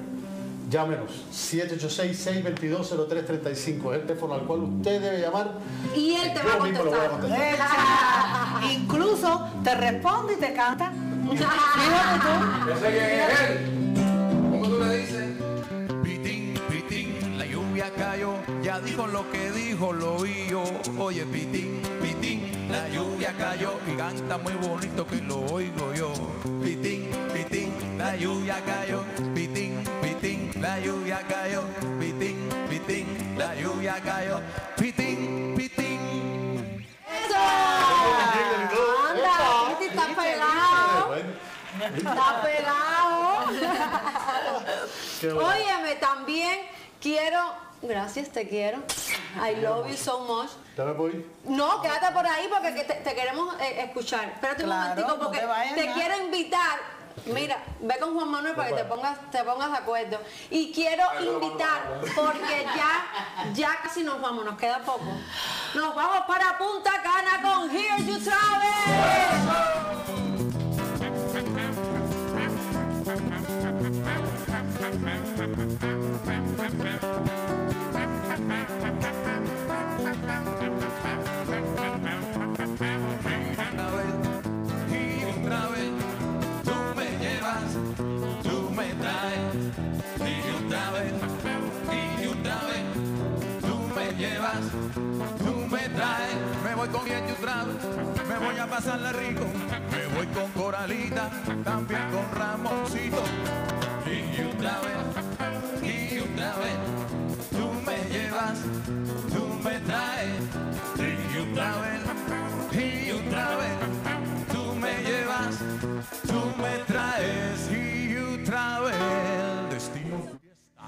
Speaker 14: Llámenos 786-622-0335 es el teléfono al cual usted debe llamar.
Speaker 2: Y él te
Speaker 14: Yo
Speaker 2: va a
Speaker 14: mismo lo voy a
Speaker 2: contestar.
Speaker 14: contestar.
Speaker 4: Incluso te responde y te canta. Fíjate tú.
Speaker 5: Yo sé quién es él. ¿Cómo tú le dices?
Speaker 1: Pitín, pitín, la lluvia cayó, ya dijo lo que dijo, lo oí yo. Oye, pitín, pitín, la lluvia cayó y canta muy bonito que lo oigo yo. Pitín, pitín, la lluvia cayó, pitín, pitín, la lluvia cayó, pitín, pitín, la lluvia cayó, pitín, pitín.
Speaker 2: ¡Eso! Anda, Titi está pelado. Está pelado. Óyeme, también quiero, gracias, te quiero. I love you so much. No, quédate por ahí porque que te, te queremos eh, escuchar. Espérate
Speaker 4: Claro,
Speaker 2: un momentico
Speaker 4: no
Speaker 2: porque
Speaker 4: te
Speaker 2: te quiero invitar. Mira, ve con Juan Manuel para que te pongas, te pongas de acuerdo. Y quiero invitar, porque ya, ya casi nos vamos, nos queda poco. Nos vamos para Punta Cana con Here You Travel.
Speaker 1: Pasarla rico, me voy con Coralita, también con Ramoncito, y otra vez, y otra vez, tú me llevas, tú me traes, y otra vez. Y otra vez tú me llevas, tú me traes y otra vez destino fiesta.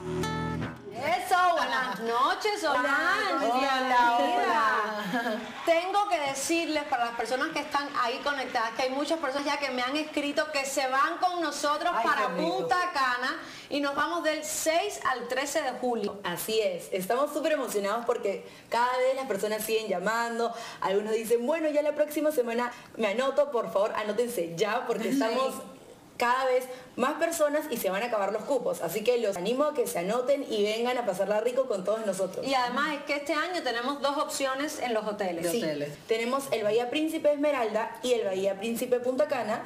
Speaker 2: Eso, buenas noches, Solange.
Speaker 4: Hola,
Speaker 2: Bienvenida. Tengo que decirles para las personas que están ahí conectadas que hay muchas personas ya que me han escrito que se van con nosotros
Speaker 4: Ay,
Speaker 2: para. Punta Cana y nos vamos del 6 al 13 de julio.
Speaker 15: Así es, estamos súper emocionados porque cada vez las personas siguen llamando, algunos dicen, bueno, ya la próxima semana me anoto, por favor, anótense ya porque estamos cada vez más personas y se van a acabar los cupos, así que los animo a que se anoten y vengan a pasarla rico con todos nosotros.
Speaker 2: Y además es que este año tenemos dos opciones en los hoteles.
Speaker 15: Sí, tenemos el Bahía Príncipe Esmeralda y el Bahía Príncipe Punta Cana.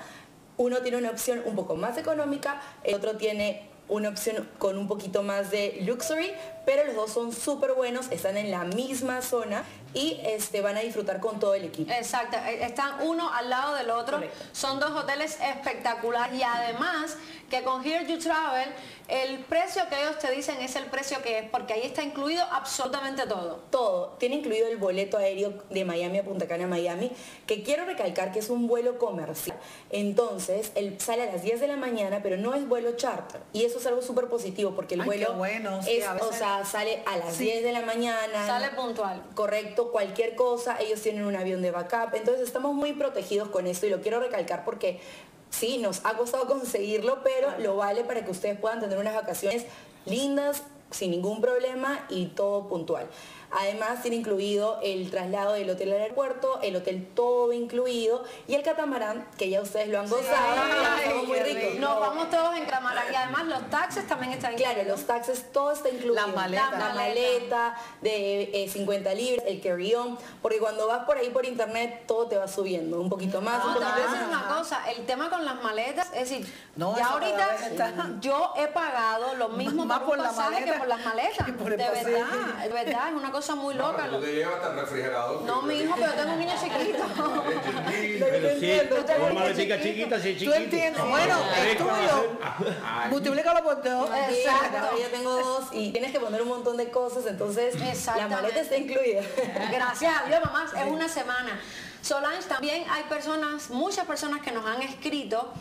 Speaker 15: Uno tiene una opción un poco más económica, el otro tiene una opción con un poquito más de luxury, pero los dos son súper buenos, están en la misma zona y este, van a disfrutar con todo el equipo.
Speaker 2: Exacto, eh, están uno al lado del otro. Son dos hoteles espectaculares y además que con Here You Travel el precio que ellos te dicen es el precio que es, porque ahí está incluido absolutamente todo.
Speaker 15: Todo. Tiene incluido el boleto aéreo de Miami a Punta Cana, Miami, que quiero recalcar que es un vuelo comercial. Entonces, él sale a las 10 de la mañana, pero no es vuelo charter. Y eso es algo súper positivo porque el
Speaker 4: Ay,
Speaker 15: vuelo
Speaker 4: bueno, sí,
Speaker 15: es,
Speaker 4: a
Speaker 15: o
Speaker 4: veces-
Speaker 15: sea, sale a las
Speaker 4: Sí.
Speaker 15: 10 de la mañana.
Speaker 2: Sale puntual.
Speaker 15: Correcto, cualquier cosa, ellos tienen un avión de backup. Entonces, estamos muy protegidos con esto y lo quiero recalcar porque sí, nos ha costado conseguirlo, pero lo vale para que ustedes puedan tener unas vacaciones lindas, sin ningún problema y todo puntual. Además tiene incluido el traslado del hotel al aeropuerto, el hotel todo incluido y el catamarán, que ya ustedes lo han gozado,
Speaker 2: Ay,
Speaker 15: muy
Speaker 2: rico. Nos vamos todos en Cramara y además los taxes también están
Speaker 15: Claro,
Speaker 2: incluidos.
Speaker 15: los taxes, todo está incluido.
Speaker 4: La maleta.
Speaker 15: La maleta de eh, 50 libras, el carry-on, porque cuando vas por ahí por internet todo te va subiendo, un poquito más, un
Speaker 2: No,
Speaker 15: poquito
Speaker 2: decir
Speaker 15: más.
Speaker 2: una cosa, el tema con las maletas, es decir,
Speaker 4: No,
Speaker 2: ya ahorita yo he pagado lo mismo
Speaker 4: Más
Speaker 2: por un
Speaker 4: por la
Speaker 2: pasaje
Speaker 4: maleta
Speaker 2: que por las maletas.
Speaker 4: por
Speaker 2: De verdad, de verdad, es una cosa muy
Speaker 5: No,
Speaker 2: loca.
Speaker 5: pero tú te llevas hasta el refrigerador.
Speaker 2: No, mi hijo, pero tengo un niño chiquito.
Speaker 10: Pero sí,
Speaker 2: Yo tengo
Speaker 10: una
Speaker 2: un niño
Speaker 10: maletica
Speaker 2: chiquito.
Speaker 10: chiquita, sí,
Speaker 4: ¿Tú
Speaker 10: chiquito.
Speaker 4: entiendes? Bueno, es tuyo. Multiplícalo por dos.
Speaker 15: Exacto. Yo tengo dos y tienes que poner un montón de cosas, entonces la
Speaker 2: Exactamente.
Speaker 15: maleta está incluida.
Speaker 2: Gracias a Dios, mamá, es una semana. Solange, también hay personas, muchas personas que nos han escrito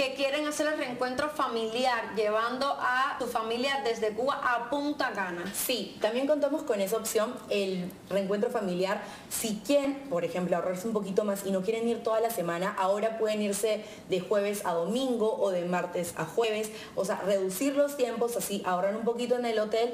Speaker 2: que quieren hacer el reencuentro familiar, llevando a tu familia desde Cuba a Punta Cana.
Speaker 15: Sí, también contamos con esa opción, el reencuentro familiar. Si quieren, por ejemplo, ahorrarse un poquito más y no quieren ir toda la semana, ahora pueden irse de jueves a domingo o de martes a jueves, o sea, reducir los tiempos, así ahorran un poquito en el hotel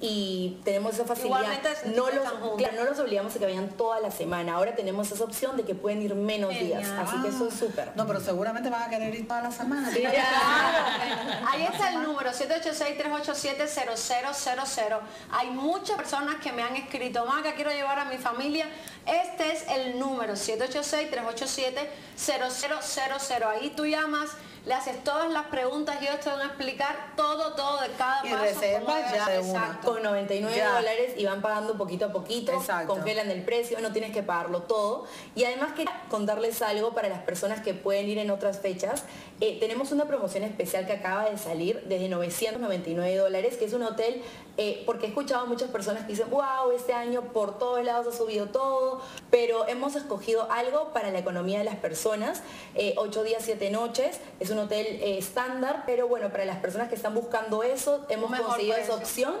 Speaker 15: y tenemos esa facilidad.
Speaker 2: Igualmente
Speaker 15: no los, claro, no los obligamos a que vayan toda la semana. Ahora tenemos esa opción de que pueden ir menos días. Así que eso es súper.
Speaker 4: No, pero seguramente van a querer ir toda la semana.
Speaker 2: Sí, claro. Ahí está el número 786-387-0000. Hay muchas personas que me han escrito, Maca, quiero llevar a mi familia. Este es el número 786-387-0000. Ahí tú llamas, le haces todas las preguntas y ellos te van a explicar todo, todo de cada
Speaker 4: Y
Speaker 2: paso.
Speaker 4: reservas
Speaker 2: cómo debe
Speaker 4: ya de una.
Speaker 15: Con 99
Speaker 4: Ya.
Speaker 15: dólares y van pagando poquito a poquito,
Speaker 4: Exacto.
Speaker 15: congelan el precio, no tienes que pagarlo todo. Y además quería contarles algo para las personas que pueden ir en otras fechas. Eh, tenemos una promoción especial que acaba de salir desde 999 dólares, que es un hotel, eh, porque he escuchado a muchas personas que dicen, wow, este año por todos lados ha subido todo, pero hemos escogido algo para la economía de las personas, eh, 8 días, 7 noches, es un hotel eh, estándar, pero bueno, para las personas que están buscando eso, hemos
Speaker 2: Mejor
Speaker 15: conseguido esa opción,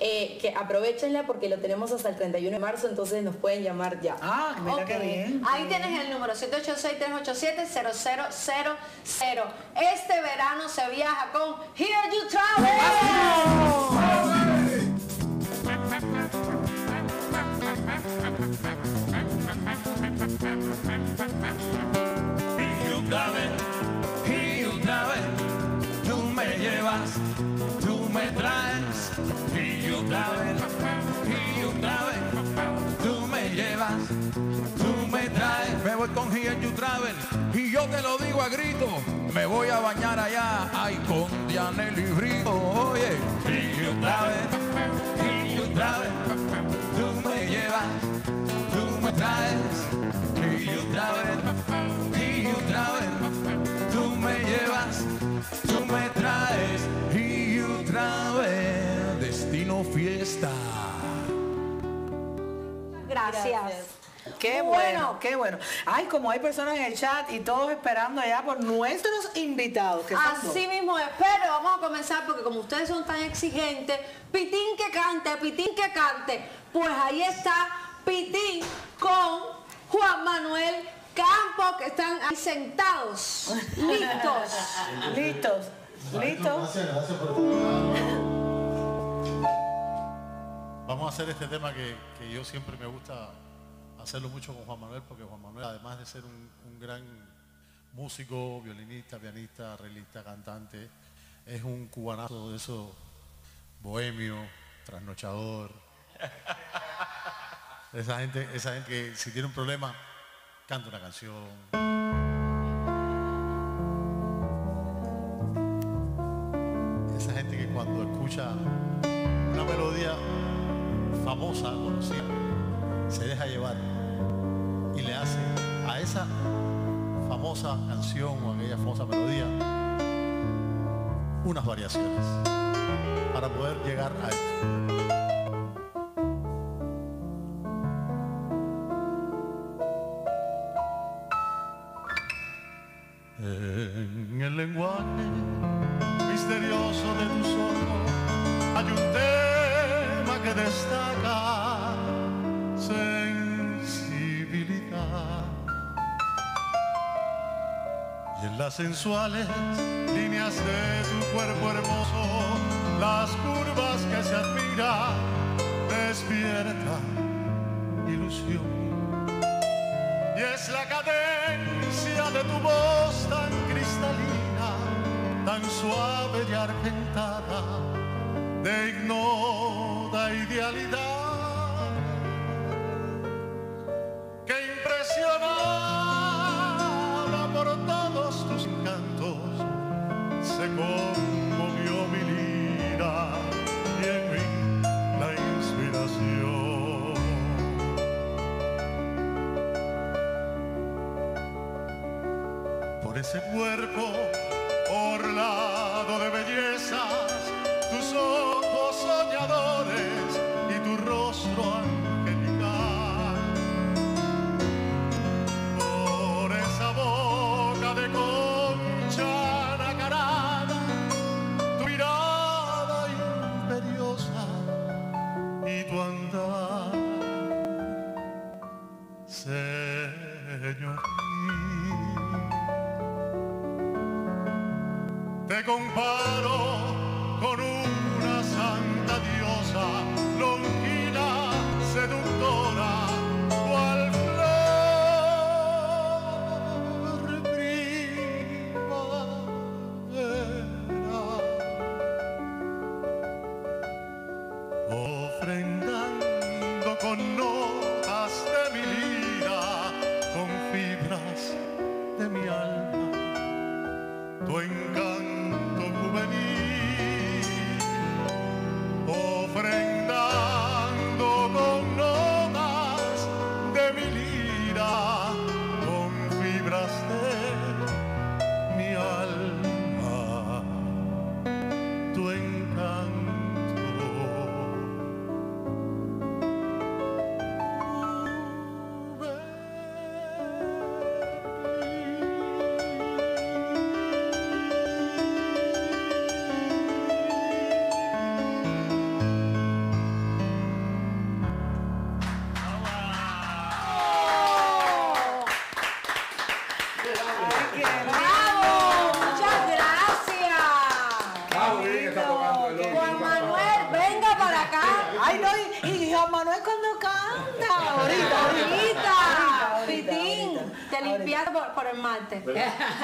Speaker 15: eh, que aprovechenla porque lo tenemos hasta el 31 de marzo, entonces nos pueden llamar ya.
Speaker 4: Ah, mira qué bien.
Speaker 2: Ahí tienes el número 786-387-0000. Este verano se viaja con Here You Travel.
Speaker 1: Con You Travel y yo te lo digo a grito. Me voy a bañar allá, ay, con Dianel y Brito. Oye, y otra vez, y otra vez, tú me llevas, tú me traes. Y otra vez, y otra vez, tú me llevas, tú me traes, y otra vez, destino fiesta.
Speaker 2: Gracias.
Speaker 4: Qué bueno, qué bueno. Ay, como hay personas en el chat y todos esperando allá por nuestros invitados. Que son dos.
Speaker 2: Así mismo es, pero vamos a comenzar porque como ustedes son tan exigentes, Pitín que cante, Pitín que cante. Pues ahí está Pitín con Juan Manuel Campos que están ahí sentados, listos.
Speaker 4: Listos, listos.
Speaker 3: Vamos a hacer este tema que, que yo siempre me gusta hacerlo mucho con Juan Manuel, porque Juan Manuel, además de ser un, gran músico, violinista, pianista, arreglista, cantante, es un cubanazo de eso, bohemio, trasnochador. Esa gente, esa gente que si tiene un problema, canta una canción. Esa gente que cuando escucha una melodía famosa, conocida, se deja llevar y le hace a esa famosa canción o aquella famosa melodía unas variaciones para poder llegar a esto. Sensuales líneas de tu cuerpo hermoso, las curvas que se admiran, despierta ilusión. Y es la cadencia de tu voz tan cristalina, tan suave y argentada, ese cuerpo orlado de bellezas,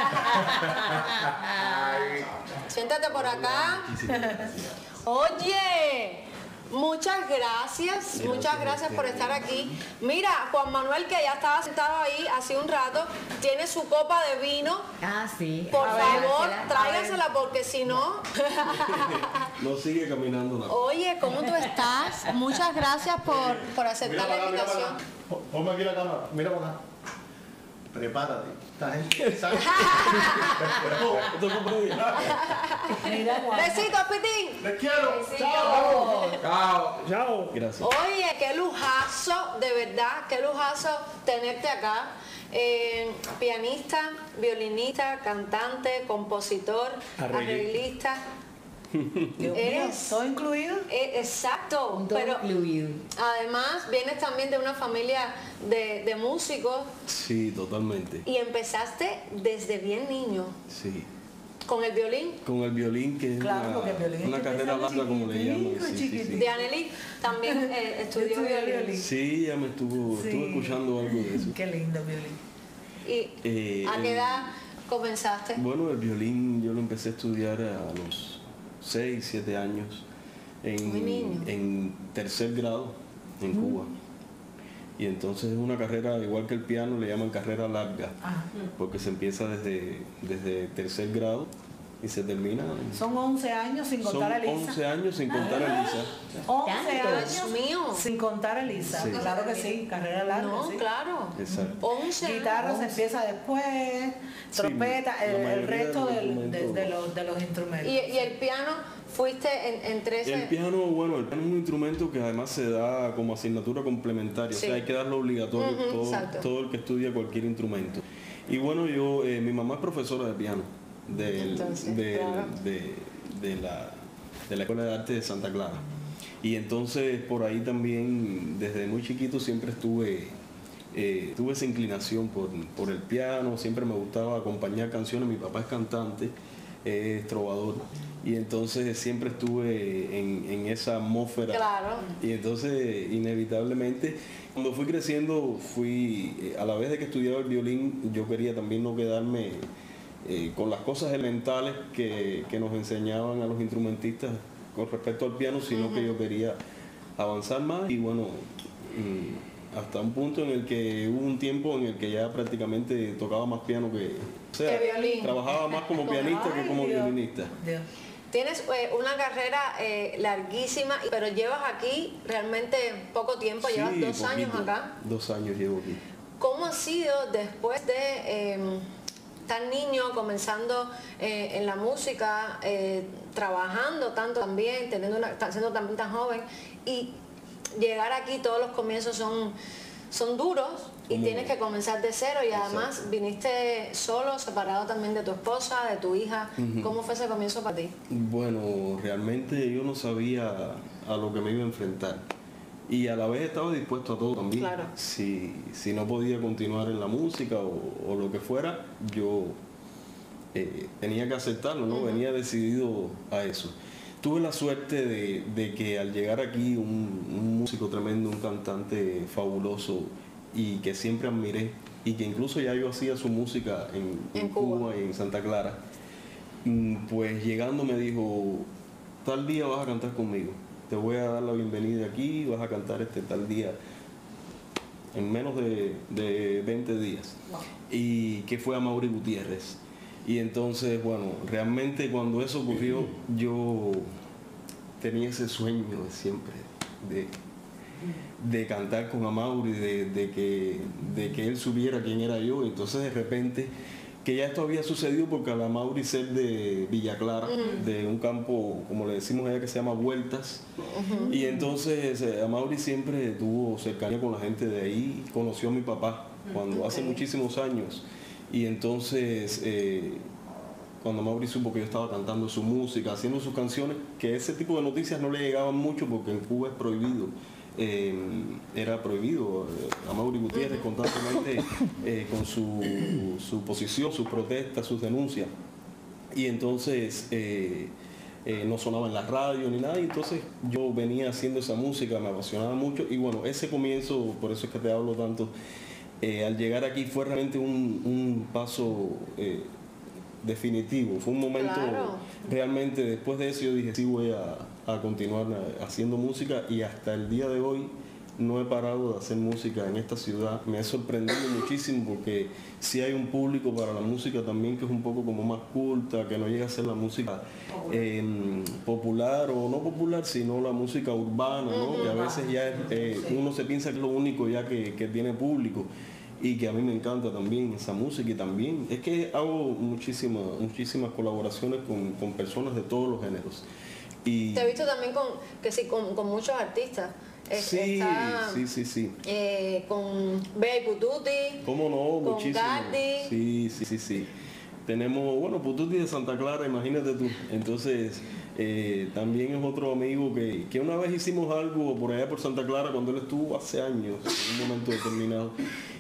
Speaker 2: Siéntate por acá. Oye, muchas gracias, muchas gracias por estar aquí. Mira, Juan Manuel, que ya estaba sentado ahí hace un rato, tiene su copa de vino.
Speaker 6: Ah, sí.
Speaker 2: Por
Speaker 6: A
Speaker 2: favor, tráigasela porque si no...
Speaker 16: No sigue caminando la
Speaker 2: Oye, ¿cómo tú estás? Muchas gracias por, por aceptar la invitación.
Speaker 14: Ponme aquí la cámara, mira para acá. Prepárate. Esta gente sabe.
Speaker 2: Besitos, Pitín.
Speaker 14: Les quiero.
Speaker 2: Chao.
Speaker 5: Chao.
Speaker 14: Chao.
Speaker 16: Gracias.
Speaker 2: Oye, qué lujazo, de verdad, qué lujazo tenerte acá. Eh, pianista, violinista, cantante, compositor,
Speaker 16: Arreglista.
Speaker 2: Eres
Speaker 4: ¿Todo incluido?
Speaker 2: Eh, exacto,
Speaker 6: Todo
Speaker 2: pero
Speaker 6: incluido.
Speaker 2: además vienes también de una familia de, de músicos
Speaker 16: Sí, totalmente.
Speaker 2: y empezaste desde bien niño
Speaker 16: Sí.
Speaker 2: con el violín.
Speaker 16: Con el violín, que es
Speaker 4: Claro,
Speaker 16: una,
Speaker 4: porque el violín
Speaker 16: una carrera larga, como le llaman.
Speaker 4: chiquitico,
Speaker 16: Sí, sí, sí.
Speaker 4: chiquitico.
Speaker 2: De Anneli también eh, estudió violín.
Speaker 4: violín.
Speaker 16: Sí, ya me estuvo,
Speaker 4: Sí.
Speaker 16: estuve escuchando algo de eso.
Speaker 4: Qué lindo violín.
Speaker 2: ¿Y
Speaker 16: Eh,
Speaker 2: a qué edad comenzaste?
Speaker 16: Bueno, el violín yo lo empecé a estudiar a los 6, 7 años en, en tercer grado en Cuba. Y entonces es una carrera, igual que el piano, le llaman carrera larga,
Speaker 4: Ah.
Speaker 16: porque se empieza desde, desde tercer grado y se termina.
Speaker 4: Son 11 años sin
Speaker 16: Son
Speaker 4: contar a Elisa.
Speaker 16: 11 años sin contar a Elisa.
Speaker 4: 11
Speaker 2: Tanto.
Speaker 4: años
Speaker 2: mío.
Speaker 4: sin contar a.
Speaker 16: Sí.
Speaker 4: Claro que sí, carrera larga.
Speaker 2: No,
Speaker 4: sí.
Speaker 2: claro.
Speaker 16: Exacto.
Speaker 2: 11
Speaker 4: Guitarra se empieza después, trompeta, el, resto
Speaker 16: de los
Speaker 4: del- de, los, de los instrumentos.
Speaker 2: ¿Y, y el piano fuiste en, en 13?
Speaker 16: El piano, bueno, el piano es un instrumento que además se da como asignatura complementaria,
Speaker 2: Sí.
Speaker 16: o sea, hay que darlo obligatorio todo, todo el que estudia cualquier instrumento. Y bueno, yo, eh, mi mamá es profesora de piano del-
Speaker 2: Entonces,
Speaker 16: del-
Speaker 2: claro.
Speaker 16: de, de la, de la Escuela de Arte de Santa Clara. Y entonces por ahí también, desde muy chiquito siempre estuve, eh, tuve esa inclinación por, por el piano, siempre me gustaba acompañar canciones, mi papá es cantante, es trovador, y entonces siempre estuve en, en esa atmósfera.
Speaker 2: Claro.
Speaker 16: Y entonces, inevitablemente, cuando fui creciendo, fui, a la vez de que estudiaba el violín, yo quería también no quedarme eh, con las cosas elementales que, que nos enseñaban a los instrumentistas con respecto al piano, sino que yo quería avanzar más y bueno, mm, hasta un punto en el que hubo un tiempo en el que ya prácticamente tocaba más piano que... O sea,
Speaker 2: Que violín.
Speaker 16: trabajaba más como pianista que como
Speaker 4: Dios.
Speaker 16: violinista.
Speaker 4: Dios.
Speaker 2: Tienes eh, una carrera eh, larguísima, pero llevas aquí realmente poco tiempo, llevas dos años acá.
Speaker 16: Dos años llevo aquí.
Speaker 2: ¿Cómo ha sido después de eh, tan niño, comenzando eh, en la música, eh, trabajando tanto también, teniendo una, siendo también tan joven, y llegar aquí, todos los comienzos son, son duros y tienes que comenzar de cero y además
Speaker 16: Exacto.
Speaker 2: viniste solo, separado también de tu esposa, de tu hija.
Speaker 16: Ujú.
Speaker 2: ¿Cómo fue ese comienzo para ti?
Speaker 16: Bueno, realmente yo no sabía a lo que me iba a enfrentar. Y a la vez estaba dispuesto a todo también.
Speaker 2: Claro.
Speaker 16: Si, si no podía continuar en la música o, o lo que fuera, yo eh, tenía que aceptarlo, ¿no? Venía decidido a eso. tuve la suerte de, de que al llegar aquí un, un músico tremendo, un cantante fabuloso y que siempre admiré y que incluso ya yo hacía su música en, en
Speaker 15: En Cuba.
Speaker 16: Cuba y en Santa Clara, mm, pues llegando me dijo, tal día vas a cantar conmigo, te voy a dar la bienvenida aquí, vas a cantar este tal día en menos de, de 20 días. Y que fue a Mauri Gutiérrez. Y entonces, bueno, realmente cuando eso ocurrió, yo tenía ese sueño de siempre, de, de cantar con Amaury, de, de que, de que él supiera quién era yo. Entonces de repente, que ya esto había sucedido porque al Amaury ser de Villa Clara, de un campo, como le decimos allá, que se llama Vueltas. Y entonces eh, Amaury siempre tuvo cercanía con la gente de ahí, conoció a mi papá cuando hace muchísimos años. Y entonces, eh, cuando Mauri supo que yo estaba cantando su música, haciendo sus canciones, que ese tipo de noticias no le llegaban mucho porque en Cuba es prohibido. Eh, era prohibido a Mauri Gutiérrez constantemente eh, con su, su posición, sus protestas, sus denuncias. Y entonces eh, no sonaba en la radio ni nada, y entonces yo venía haciendo esa música, me apasionaba mucho, y bueno, ese comienzo, por eso es que te hablo tanto, al llegar aquí fue realmente un, un paso definitivo, fue un momento
Speaker 15: Claro.
Speaker 16: realmente, después de eso yo dije, sí voy a, a continuar eh, haciendo música, y hasta el día de hoy no he parado de hacer música en esta ciudad. Me ha sorprendido muchísimo porque sí hay un público para la música también que es un poco como más culta, que no llega a ser la música eh, popular o no popular, sino la música urbana, ¿no? que a veces ya es, eh, uno se piensa que es lo único ya que, que tiene público y que a mí me encanta también esa música y también es que hago muchísimas muchísimas colaboraciones con, con personas de todos los géneros. Y,
Speaker 15: Te he visto también con, que sí, con, con muchos artistas. Es-
Speaker 16: sí,
Speaker 15: está,
Speaker 16: sí, sí, sí.
Speaker 15: eh, con Bea y Pututi.
Speaker 16: ¿Cómo no?
Speaker 15: Con
Speaker 16: Muchísimo.
Speaker 15: Gandhi.
Speaker 16: Sí, sí, sí, sí. Tenemos, bueno, Pututi de Santa Clara, imagínate tú. Entonces, eh, también es otro amigo que, que una vez hicimos algo por allá por Santa Clara cuando él estuvo hace años, en un momento determinado.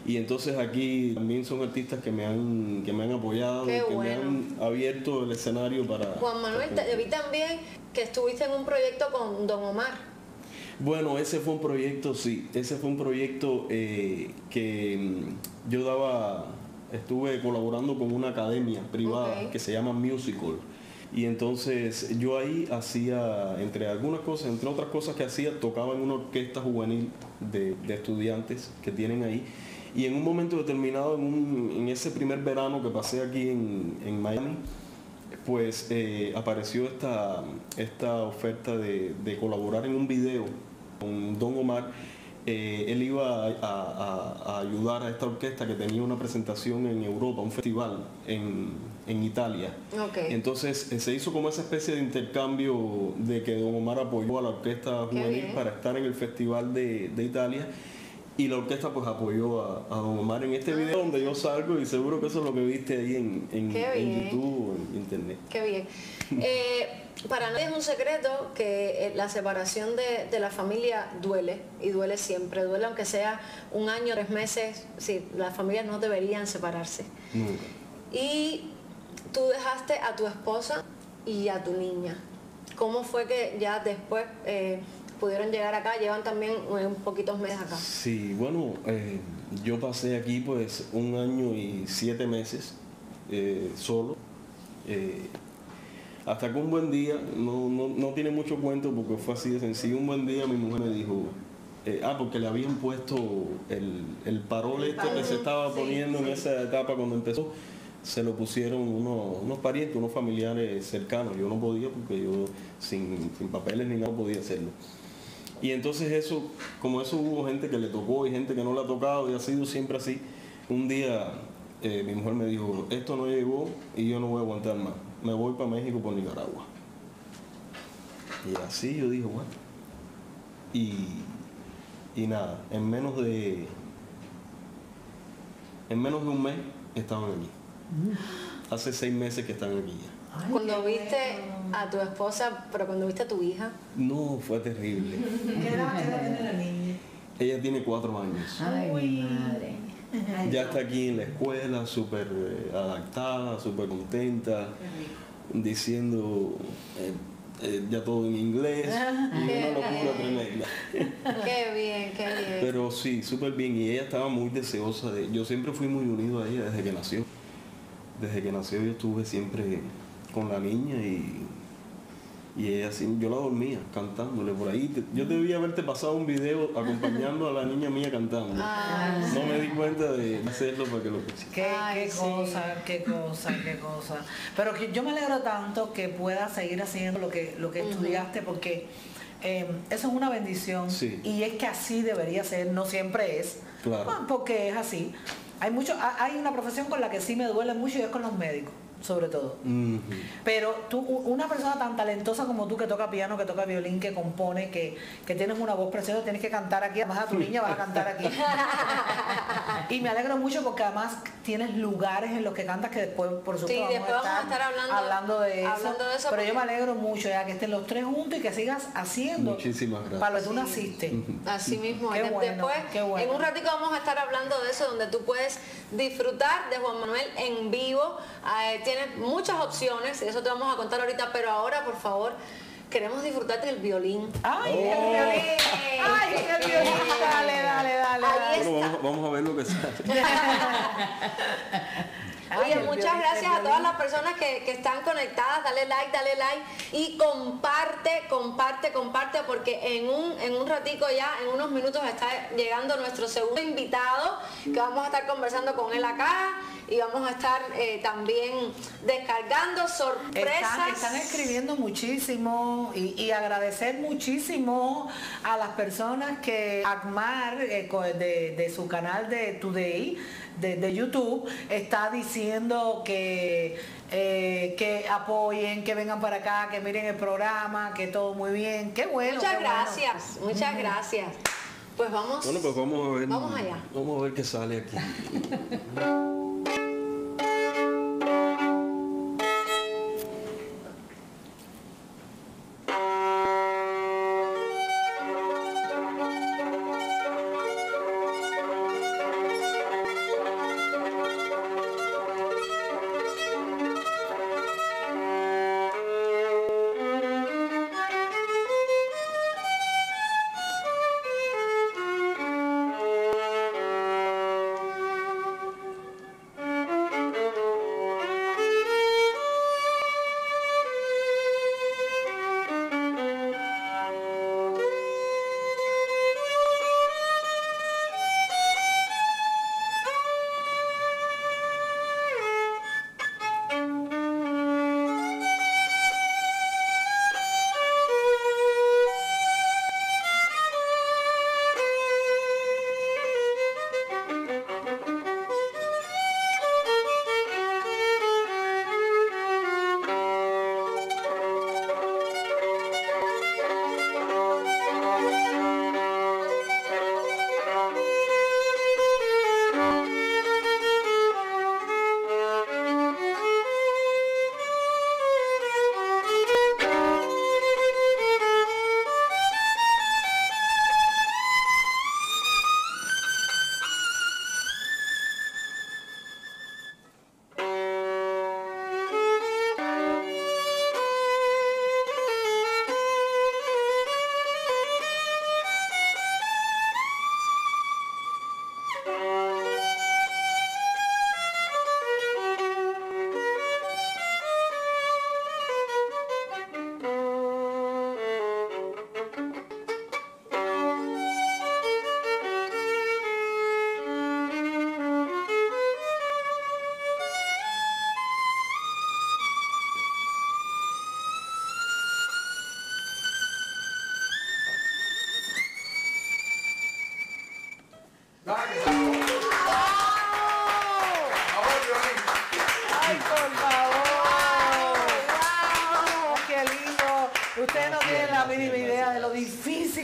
Speaker 16: Y entonces aquí también son artistas que me han, que me han apoyado,
Speaker 15: Qué
Speaker 16: que me
Speaker 15: bueno.
Speaker 16: han abierto el escenario para...
Speaker 15: Juan Manuel, te vi también que estuviste en un proyecto con Don Omar.
Speaker 16: Bueno, ese fue un proyecto, sí, ese fue un proyecto eh, que mm, yo daba, estuve colaborando con una academia privada que se llama Musical. Y entonces yo ahí hacía, entre algunas cosas, entre otras cosas que hacía, tocaba en una orquesta juvenil de, estudiantes que tienen ahí. Y en un momento determinado, en, un- en ese primer verano que pasé aquí en, en Miami, pues eh, apareció esta, esta oferta de, de colaborar en un video con Don Omar. Eh, él iba a- a ayudar a esta orquesta que tenía una presentación en Europa, un festival en, en Italia. Entonces eh, se hizo como esa especie de intercambio de que Don Omar apoyó a la orquesta juvenil para estar en el festival de, de Italia. Y la orquesta pues apoyó a, a Don Omar en este video donde yo salgo y seguro que eso es lo que viste ahí en, en- en. YouTube o en internet.
Speaker 15: Qué bien. Eh, para nadie es un secreto que eh, la separación de, de la familia duele y duele siempre. Duele aunque sea un año, tres meses. Sí, las familias no deberían separarse.
Speaker 16: Nunca.
Speaker 15: Y tú dejaste a tu esposa y a tu niña. ¿Cómo fue que ya después eh, pudieron llegar acá? Llevan también eh, un poquitos meses acá.
Speaker 16: Sí, bueno, eh, yo pasé aquí pues un año y siete meses eh, solo. hasta que un buen día, no, no, no tiene mucho cuento porque fue así de sencillo, un buen día mi mujer me dijo, ah, porque le habían puesto el, el parol este que se estaba
Speaker 15: Sí,
Speaker 16: poniendo en esa etapa cuando empezó, se lo pusieron unos, unos parientes, unos familiares cercanos. Yo no podía porque yo sin, sin papeles ni nada podía hacerlo. Y entonces eso, como eso hubo gente que le tocó y gente que no le ha tocado y ha sido siempre así, un día eh, mi mujer me dijo, esto no llegó y yo no voy a aguantar más, me voy para México por Nicaragua. Y así yo dije, bueno. Y, y nada, en menos de en menos de un mes estaban aquí. Hace seis meses que están aquí ya.
Speaker 15: Cuando viste a tu esposa, pero cuando viste a tu hija,
Speaker 16: No, fue terrible.
Speaker 4: ¿Qué edad tiene la niña?
Speaker 16: Ella tiene cuatro años.
Speaker 6: Ay, mi madre.
Speaker 16: Ya está aquí en la escuela, súper eh, adaptada, súper contenta, diciendo, eh, eh, ya todo en inglés y una locura
Speaker 2: bien.
Speaker 16: tremenda.
Speaker 2: Qué bien, qué bien.
Speaker 16: Pero sí, súper bien. Y ella estaba muy deseosa de... Yo siempre fui muy unido a ella desde que nació. Desde que nació yo estuve siempre con la niña y, y ella sí, yo la dormía cantándole por ahí. Te- Yo debía haberte pasado un video acompañando a la niña mía cantando. No me di cuenta de hacerlo para que lo pusiera.
Speaker 4: Qué,
Speaker 2: Ay,
Speaker 4: qué
Speaker 2: sí.
Speaker 4: cosa, qué cosa, qué cosa. Pero que yo me alegro tanto que puedas seguir haciendo lo que, lo que estudiaste porque eh, eso es una bendición.
Speaker 16: Sí.
Speaker 4: Y es que así debería ser, no siempre es.
Speaker 16: Claro.
Speaker 4: Ah, Porque es así. Hay mucho, ha- hay una profesión con la que sí me duele mucho y es con los médicos, sobre todo. Pero tú, una persona tan talentosa como tú que toca piano, que toca violín, que compone, que, que tienes una voz preciosa, tienes que cantar aquí, además a tu niña vas a cantar aquí. y me alegro mucho porque además tienes lugares en los que cantas que después, por supuesto,
Speaker 2: Sí,
Speaker 4: vamos,
Speaker 2: después vamos a estar hablando-
Speaker 4: de, eso.
Speaker 2: hablando de eso
Speaker 4: Pero yo me alegro mucho ya que estén los tres juntos y que sigas haciendo
Speaker 16: Muchísimas gracias.
Speaker 4: para lo que tú naciste.
Speaker 2: Así mismo.
Speaker 4: Qué bueno,
Speaker 2: Después,
Speaker 4: qué bueno.
Speaker 2: en un ratico vamos a estar hablando de eso, donde tú puedes disfrutar de Juan Manuel en vivo. Eh, tienes muchas opciones, eso te vamos a contar ahorita, pero ahora, por favor, queremos disfrutar del violín.
Speaker 4: ¡Ay, el violín! ¡Ay, el violín! Dale, dale, dale.
Speaker 2: Ahí
Speaker 16: Bueno,
Speaker 2: está.
Speaker 16: vamos, vamos a ver lo que sale.
Speaker 2: Oye, muchas gracias a todas las personas que, que están conectadas. Dale like, dale like y comparte, comparte, comparte, porque en un, en un ratico ya, en unos minutos está llegando nuestro segundo invitado, que vamos a estar conversando con él acá y vamos a estar eh, también descargando sorpresas.
Speaker 4: Están, están escribiendo muchísimo y, y agradecer muchísimo a las personas que Akmar eh, de, de su canal de Today, de, de YouTube, está diciendo que, eh, que apoyen, que vengan para acá, que miren el programa, que todo muy bien. Qué bueno.
Speaker 2: muchas
Speaker 4: qué bueno.
Speaker 2: gracias, muchas gracias. Pues vamos.
Speaker 16: Bueno, pues vamos a ver.
Speaker 2: Vamos allá.
Speaker 16: Vamos a ver qué sale aquí.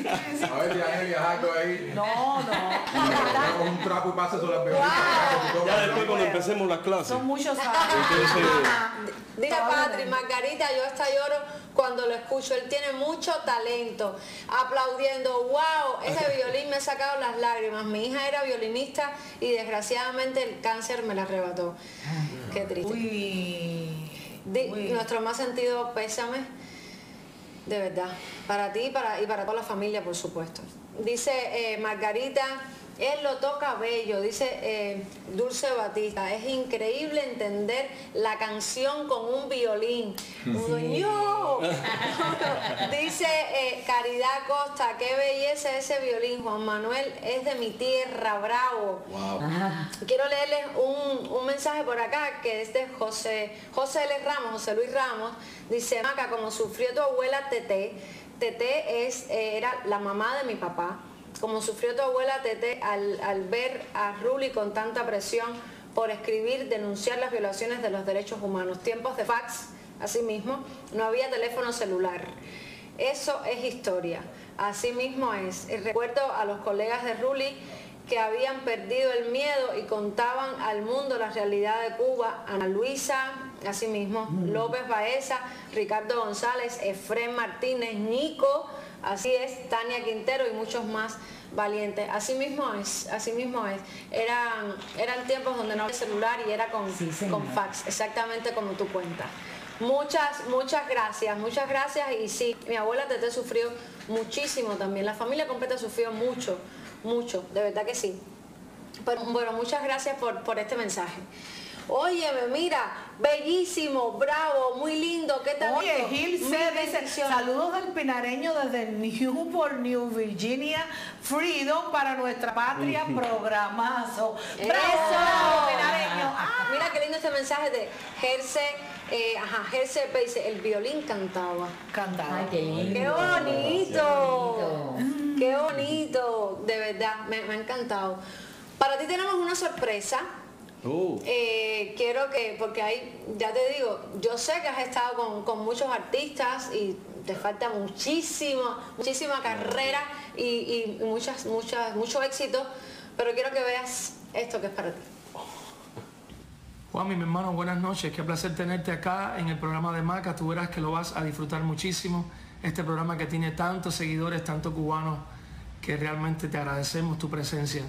Speaker 5: A ver si viajando ahí.
Speaker 4: No, no.
Speaker 5: Con un trapo y pasa sobre las bebidas.
Speaker 16: Ya después cuando empecemos las clases.
Speaker 4: Son muchos años.
Speaker 2: Dice Patri, Margarita, yo hasta lloro cuando lo escucho. Él tiene mucho talento. Aplaudiendo, wow, ese violín me ha sacado las lágrimas. Mi hija era violinista y desgraciadamente el cáncer me la arrebató. Qué triste.
Speaker 4: Uy.
Speaker 2: Nuestro más sentido pésame. De verdad. Para ti y para, y para toda la familia, por supuesto. Dice eh, Margarita, él lo toca bello, dice eh, Dulce Batista. Es increíble entender la canción con un violín. Uno, ¡yo! dice eh, Caridad Costa, qué belleza ese violín, Juan Manuel, es de mi tierra, bravo. Quiero leerles un, un mensaje por acá que es de José, José L. Ramos, José Luis Ramos. Dice, Maca, como sufrió tu abuela Tete, Tete es, eh, era la mamá de mi papá, como sufrió tu abuela Tete al, al ver a Ruli con tanta presión por escribir, denunciar las violaciones de los derechos humanos. Tiempos de fax, asimismo, no había teléfono celular. Eso es historia, así mismo es. Y recuerdo a los colegas de Ruli que habían perdido el miedo y contaban al mundo la realidad de Cuba, Ana Luisa, asimismo, López Baeza, Ricardo González, Efrén Martínez, Nico, así es, Tania Quintero y muchos más valientes. Así mismo es, así mismo es. Eran, eran tiempos donde no había celular y era con, con fax, exactamente como tú cuentas. Muchas, muchas gracias, muchas gracias. Y sí, mi abuela Tete sufrió muchísimo también. La familia completa sufrió mucho, mucho, de verdad que sí. Pero bueno, muchas gracias por, por este mensaje. Óyeme, mira, bellísimo, bravo, muy lindo, ¿qué tal?
Speaker 4: Oye, Gil dice, saludos del pinareño desde Newport, New Virginia, Freedom para nuestra patria, programazo.
Speaker 2: Eso.
Speaker 4: ¡Bravo, pinareño! ¡Ah!
Speaker 2: Mira qué lindo este mensaje de Gerce, eh, ajá, Gerce P. dice, el violín cantaba.
Speaker 4: Cantaba.
Speaker 6: Ay, qué lindo.
Speaker 2: ¡Qué bonito! ¡Qué bonito! De verdad, me, me ha encantado. Para ti tenemos una sorpresa.
Speaker 16: Oh,
Speaker 2: Eh, quiero que, porque hay, ya te digo, yo sé que has estado con, con muchos artistas y te falta muchísimo, muchísima carrera y, y muchas, muchas, mucho éxito, pero quiero que veas esto que es para ti.
Speaker 17: Juan, mi hermano, buenas noches. Qué placer tenerte acá en el programa de Maca. Tú verás que lo vas a disfrutar muchísimo. Este programa que tiene tantos seguidores, tantos cubanos, que realmente te agradecemos tu presencia.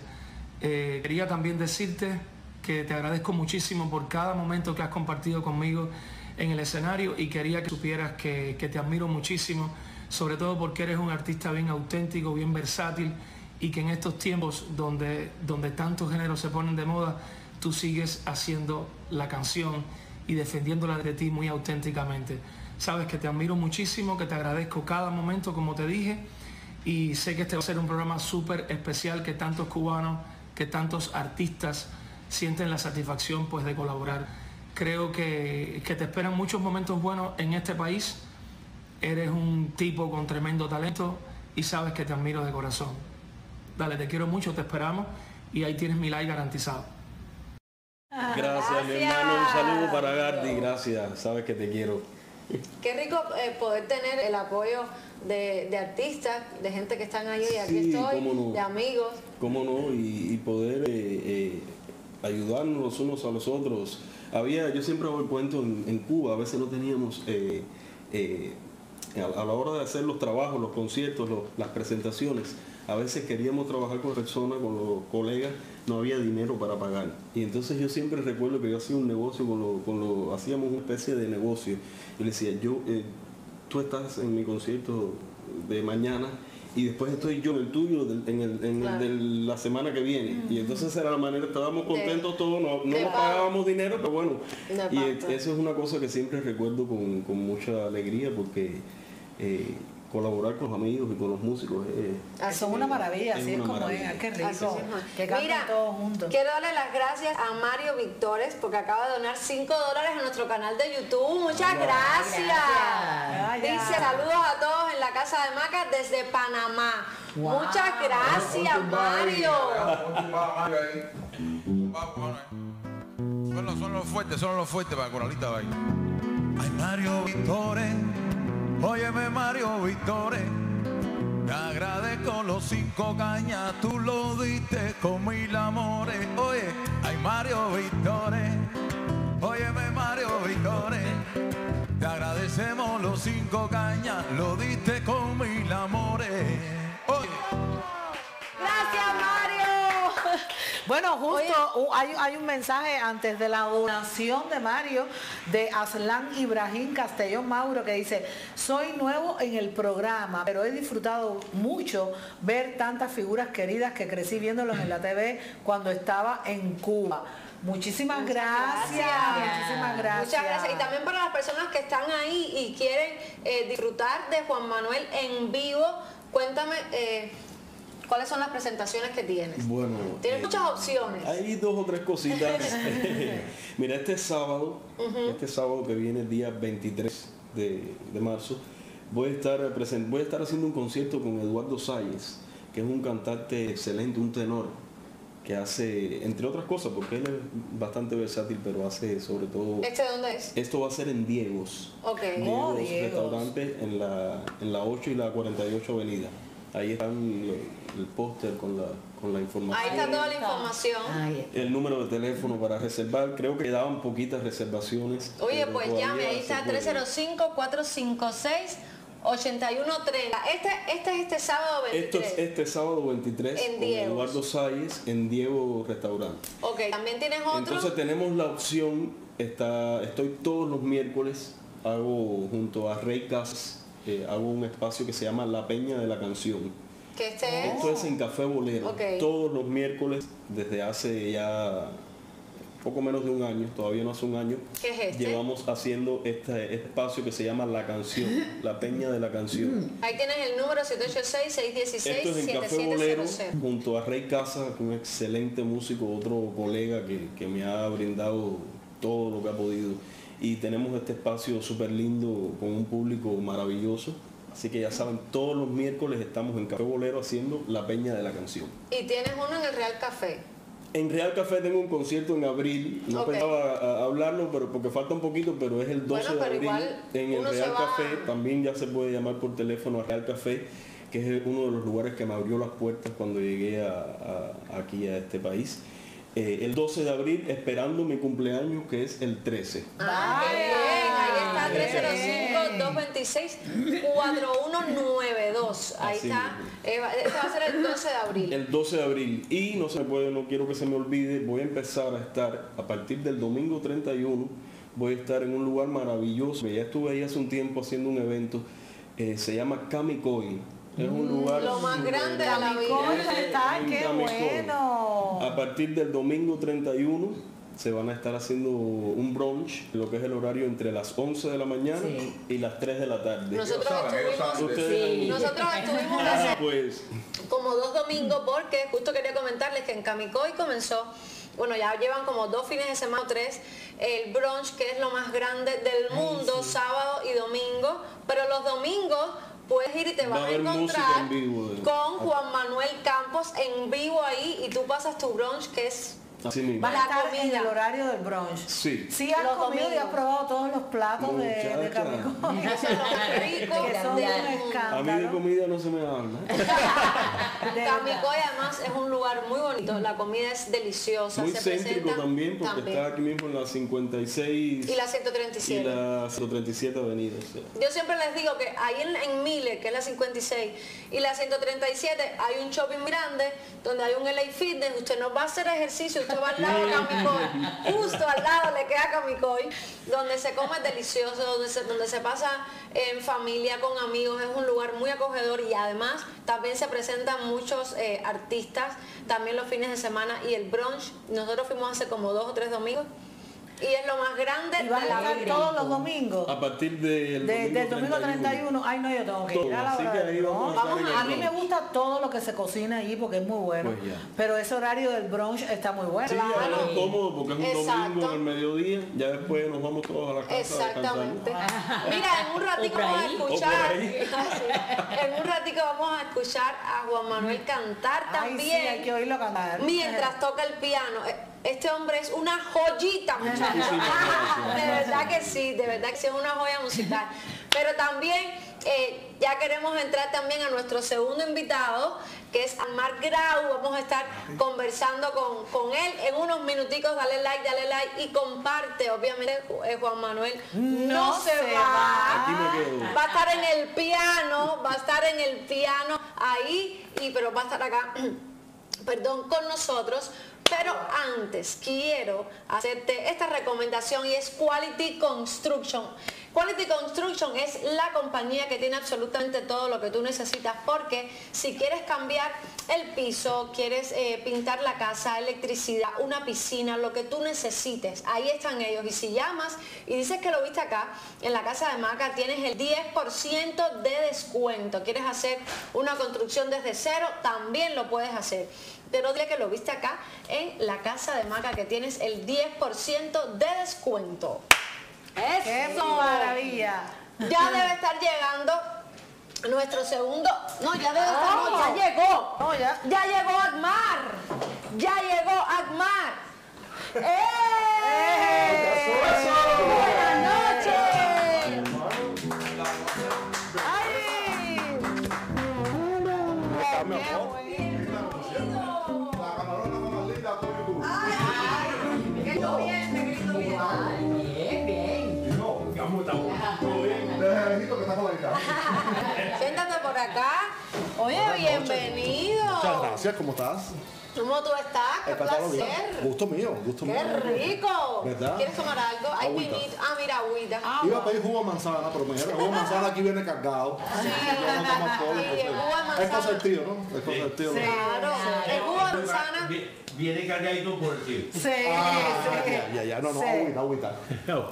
Speaker 17: Eh, quería también decirte que te agradezco muchísimo por cada momento que has compartido conmigo en el escenario y quería que supieras que, que te admiro muchísimo, sobre todo porque eres un artista bien auténtico, bien versátil y que en estos tiempos donde, donde tantos géneros se ponen de moda, tú sigues haciendo la canción y defendiéndola de ti muy auténticamente. Sabes que te admiro muchísimo, que te agradezco cada momento, como te dije, y sé que este va a ser un programa súper especial que tantos cubanos, que tantos artistas sienten la satisfacción pues de colaborar. Creo que, que te esperan muchos momentos buenos en este país. Eres un tipo con tremendo talento y sabes que te admiro de corazón. Dale, te quiero mucho, te esperamos y ahí tienes mi like garantizado.
Speaker 16: gracias, mi hermano. Un saludo para Gardi. Gracias. Sabes que te quiero.
Speaker 2: Qué rico eh, poder tener el apoyo de, de artistas, de gente que están ahí y aquí
Speaker 16: Sí,
Speaker 2: estoy,
Speaker 16: cómo no.
Speaker 2: de amigos.
Speaker 16: ¿Cómo no? Y, y poder eh, eh, ayudarnos los unos a los otros. Había, yo siempre hago el cuento en, Cuba, a veces no teníamos, eh, eh, a, la hora de hacer los trabajos, los conciertos, las presentaciones, a veces queríamos trabajar con personas, con los colegas, no había dinero para pagar. Y entonces yo siempre recuerdo que yo hacía un negocio, con lo, con lo- hacíamos una especie de negocio. Y le decía, yo, eh, tú estás en mi concierto de mañana y después estoy yo en el tuyo en el, en el de la semana que viene. Y entonces era la manera, estábamos contentos todos, no, no nos pagábamos dinero, pero bueno.
Speaker 2: De
Speaker 16: Y eso es una cosa que siempre recuerdo con, con mucha alegría porque eh, colaborar con los amigos y con los músicos es...
Speaker 4: Son una maravilla, así es como
Speaker 16: maravilla.
Speaker 4: es. Qué
Speaker 2: Así
Speaker 4: rico. Que
Speaker 2: Mira,
Speaker 4: todos juntos.
Speaker 2: quiero darle las gracias a Mario Victores porque acaba de donar 5 dólares a nuestro canal de YouTube. Muchas gracias.
Speaker 4: Gracias.
Speaker 2: Dice saludos a todos en la casa de Maca desde Panamá. Muchas gracias, Mario.
Speaker 1: Son los, son los fuertes, son los fuertes para Coralita. Ay, Mario Victore, óyeme Mario Victore, te agradezco los cinco cañas, tú lo diste con mil amores. Oye, ay Mario Victore, óyeme Mario Victore, te agradecemos los cinco cañas, lo diste con mil amores.
Speaker 4: Bueno, justo hay, hay un mensaje antes de la donación de Mario de Aslan Ibrahim Castellón Mauro que dice, soy nuevo en el programa, pero he disfrutado mucho ver tantas figuras queridas que crecí viéndolos en la TV cuando estaba en Cuba. Muchísimas
Speaker 2: Muchas
Speaker 4: gracias. Muchísimas gracias.
Speaker 2: Muchas gracias. Y también para las personas que están ahí y quieren eh, disfrutar de Juan Manuel en vivo, cuéntame eh, cuáles son las presentaciones que tienes.
Speaker 16: Bueno,
Speaker 2: Tienes
Speaker 16: eh,
Speaker 2: muchas opciones.
Speaker 16: Hay dos o tres cositas. Mira, este sábado, este sábado que viene, el día 23 de, de marzo, voy a, estar presen- voy a estar haciendo un concierto con Eduardo Salles, que es un cantante excelente, un tenor, que hace, entre otras cosas, porque él es bastante versátil, pero hace sobre todo...
Speaker 2: ¿Este dónde es?
Speaker 16: Esto va a ser en Diegos.
Speaker 2: Ok.
Speaker 16: Diegos Restaurante en la, en la 8 y la 48 avenida. Ahí están lo- el póster con la, con la información.
Speaker 2: Ahí está toda la información.
Speaker 16: El número de teléfono para reservar, creo que quedaban poquitas reservaciones.
Speaker 2: Oye, pues llame, ahí está
Speaker 16: puede.
Speaker 2: 305-456-8130. Este, este es este sábado 23.
Speaker 16: Esto es este sábado 23
Speaker 2: En.
Speaker 16: Eduardo Salles en Diego Restaurante.
Speaker 2: Ok, también tienes otro.
Speaker 16: Entonces tenemos la opción, está, estoy todos los miércoles, hago junto a Rey Casas, eh, hago un espacio que se llama La Peña de la Canción.
Speaker 2: que este es.
Speaker 16: Esto es en Café Bolero,
Speaker 2: Ok.
Speaker 16: todos los miércoles desde hace ya poco menos de un año, todavía no hace un año,
Speaker 2: ¿Qué es este?
Speaker 16: llevamos haciendo este espacio que se llama La Canción, La Peña de la Canción.
Speaker 2: Ahí tienes el número
Speaker 16: Esto es en Café Bolero,
Speaker 2: 786-616-7700.
Speaker 16: junto a Rey Casa, un excelente músico, otro colega que, que me ha brindado todo lo que ha podido. Y tenemos este espacio súper lindo con un público maravilloso. Así que ya saben, todos los miércoles estamos en Café Bolero haciendo la Peña de la Canción.
Speaker 2: Y tienes uno en el Real Café.
Speaker 16: En Real Café tengo un concierto en abril, no
Speaker 2: Ok.
Speaker 16: pensaba hablarlo, pero porque falta un poquito, pero es el 12
Speaker 2: Bueno,
Speaker 16: de abril
Speaker 2: igual
Speaker 16: en el Real
Speaker 2: va-
Speaker 16: Café. También ya se puede llamar por teléfono a Real Café, que es uno de los lugares que me abrió las puertas cuando llegué a- a- aquí a este país. Eh, el 12 de abril, esperando mi cumpleaños, que es el 13.
Speaker 2: Ah, bien. Ahí está 305-226-4192. Ahí
Speaker 16: Así
Speaker 2: está. Eh, va- Este va a ser el 12 de abril.
Speaker 16: El 12 de abril. Y no se me puede, no quiero que se me olvide, voy a empezar a estar a partir del domingo 31, voy a estar en un lugar maravilloso. Ya estuve ahí hace un tiempo haciendo un evento, eh, se llama Kamikoi. Es un lugar
Speaker 2: Lo más grande de la
Speaker 4: está, qué bueno.
Speaker 16: A partir del domingo 31 se van a estar haciendo un brunch, lo que es el horario entre las 11 de la mañana y las 3 de la tarde.
Speaker 2: Nosotros estuvimos,
Speaker 16: Ustedes-
Speaker 2: nosotros estuvimos
Speaker 16: Ah, pues.
Speaker 2: como dos domingos porque justo quería comentarles que en Camicoy comenzó, bueno ya llevan como dos fines de semana o tres, el brunch que es lo más grande del mundo, sábado y domingo, pero los domingos puedes ir y te
Speaker 16: Va
Speaker 2: vas
Speaker 16: a
Speaker 2: encontrar
Speaker 16: en vivo, eh.
Speaker 2: con Juan Manuel Campos en vivo ahí y tú pasas tu brunch que es
Speaker 16: así mismo.
Speaker 4: Vas a
Speaker 2: La
Speaker 4: estar en
Speaker 2: comida.
Speaker 4: el horario del brunch.
Speaker 16: Sí.
Speaker 4: Sí, has
Speaker 2: Los
Speaker 4: comido y has
Speaker 2: domingos.
Speaker 4: probado todos los platos de, de
Speaker 16: Muchacha.
Speaker 4: Kamikoi.
Speaker 2: Eso es lo más rico
Speaker 4: que son un
Speaker 2: mundo.
Speaker 16: A mí de
Speaker 4: escándalo.
Speaker 16: comida no se me habla.
Speaker 2: Camicoy además es un lugar muy bonito, la comida es deliciosa,
Speaker 16: Muy
Speaker 2: se
Speaker 16: céntrico también porque
Speaker 2: también.
Speaker 16: está aquí mismo en la 56
Speaker 2: y la
Speaker 16: y
Speaker 2: 137.
Speaker 16: la 137 avenida. o sea.
Speaker 2: Yo siempre les digo que ahí en, en Mille, que es la 56, y la 137, hay un shopping grande donde hay un LA Fitness, usted no va a hacer ejercicio, usted justo al lado le queda Camicoy, donde se come delicioso, donde se, donde se pasa en familia, con amigos, es un lugar muy acogedor y además también se presentan muchos eh, artistas, también los fines de semana y el brunch, nosotros fuimos hace como dos o tres domingos, y es lo más grande
Speaker 4: Y vas a todos los domingos.
Speaker 16: A partir del
Speaker 4: De-
Speaker 16: domingo
Speaker 4: del domingo 31, ay no, yo tengo que ir a la
Speaker 16: así
Speaker 4: hora
Speaker 16: que
Speaker 4: del
Speaker 16: ahí vamos a
Speaker 4: A mí me gusta todo lo que se cocina allí porque es muy bueno.
Speaker 16: Pues.
Speaker 4: Pero ese horario del brunch está muy bueno.
Speaker 16: Sí, ahora es cómodo porque es un
Speaker 2: Exacto.
Speaker 16: domingo al mediodía, ya después nos vamos todos a la casa
Speaker 2: Exactamente. Mira, en un ratico
Speaker 16: por
Speaker 2: vamos a escuchar, en un ratico vamos a escuchar a Juan Manuel cantar
Speaker 4: Ay,
Speaker 2: también.
Speaker 4: sí, hay que oírlo cantar.
Speaker 2: Mientras toca el piano. Este hombre es una joyita, muchachos. De verdad que sí, de verdad que sí es una joya musical. Pero también eh, ya queremos entrar también a nuestro segundo invitado, que es Amar Grau. Vamos a estar conversando con, con él en unos minuticos. Dale like, dale like y comparte. Obviamente eh, Juan Manuel no,
Speaker 4: No
Speaker 2: se,
Speaker 4: se
Speaker 2: va.
Speaker 4: va.
Speaker 16: Aquí me quedo.
Speaker 2: Va a estar en el piano, va a estar en el piano ahí, y pero va a estar acá, perdón, con nosotros, Pero antes quiero hacerte esta recomendación y es Quality Construction. Quality Construction es la compañía que tiene absolutamente todo lo que tú necesitas porque si quieres cambiar el piso, quieres eh, pintar la casa, electricidad, una piscina, lo que tú necesites, ahí están ellos. Y si llamas y dices que lo viste acá, en la casa de Maca tienes el 10% de descuento. ¿Quieres hacer una construcción desde cero? También lo puedes hacer. Pero dile que lo viste acá en la casa de Maca que tienes el 10% de descuento.
Speaker 4: ¡Qué
Speaker 2: Eso.
Speaker 4: maravilla!
Speaker 2: Ya debe estar llegando nuestro segundo. No, ya debe estar.
Speaker 4: Ah.
Speaker 2: no, ya llegó.
Speaker 4: No, ya.
Speaker 2: Ya llegó Agmar. Ya llegó Agmar. ¡Eh! Buenas Siéntate por acá. Oye, bienvenido.
Speaker 18: Muchas gracias, ¿cómo estás?
Speaker 2: ¿Cómo tú estás? Qué placer.
Speaker 18: Gusto mío, gusto
Speaker 2: Qué
Speaker 18: mío.
Speaker 2: rico.
Speaker 18: ¿Verdad?
Speaker 2: ¿Quieres tomar algo? Hay vinito. Ah, mira, agüita.
Speaker 18: Iba a pedir jugo de manzana, pero me dijeron que jugo de manzana aquí viene cargado. Yo no tomo alcohol,
Speaker 2: Sí, el jugo de
Speaker 18: Es
Speaker 2: manzana.
Speaker 18: cosa del tío, ¿no? Es cosa del tío. ¿no?
Speaker 2: Claro. El jugo de manzana.
Speaker 10: Viene cargadito por el tío.
Speaker 4: Sí,
Speaker 18: Ah, ya, ya, ya, no, no,
Speaker 4: Sí.
Speaker 18: agüita, agüita.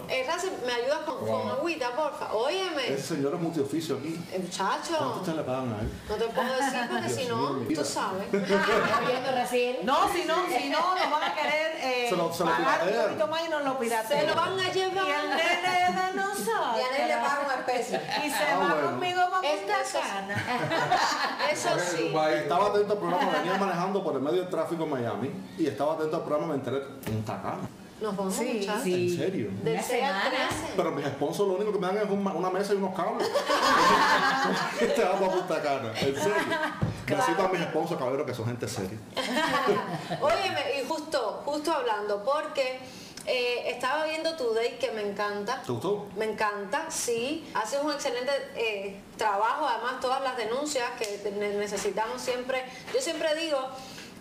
Speaker 2: Eh, Razi, ¿me ayudas con, con agüita, porfa? Óyeme.
Speaker 18: Ese señor es multioficio aquí.
Speaker 2: Eh, Muchacho.
Speaker 18: ¿Cuánto usted le pagan a él?
Speaker 2: No te puedo decir porque si no, tú sabes.
Speaker 13: viendo recién.
Speaker 4: No, si no, si no, nos van a querer eh,
Speaker 18: Se lo- se lo
Speaker 4: pagar un poquito más y nos lo piratean.
Speaker 2: Se lo van a llevar.
Speaker 4: Y el nene es de nosotros.
Speaker 19: Y a él le paga una especie.
Speaker 4: Y se
Speaker 18: Ah,
Speaker 4: va
Speaker 18: bueno.
Speaker 4: conmigo para
Speaker 2: Esto
Speaker 4: Punta
Speaker 2: es-
Speaker 4: Cana.
Speaker 2: Eso sí.
Speaker 18: Estaba atento al programa, venía manejando por el medio del tráfico en Miami y estaba atento al programa, me enteré en Tacana.
Speaker 2: Nos vamos
Speaker 4: Sí,
Speaker 2: muchachos.
Speaker 18: ¿En serio?
Speaker 2: Del
Speaker 13: Una
Speaker 2: 6 al
Speaker 13: semana.
Speaker 2: 13.
Speaker 18: Pero mis sponsors lo único que me dan es un- una mesa y unos cables. Te vamos a Punta Cana, en serio. Necesito a mis sponsors, caballeros, que son gente seria.
Speaker 2: Óyeme, y justo, justo hablando, porque eh, estaba viendo Today que me encanta.
Speaker 18: ¿Te gustó?
Speaker 2: Me encanta, sí. Haces un excelente eh, trabajo, además todas las denuncias que ne- necesitamos siempre. Yo siempre digo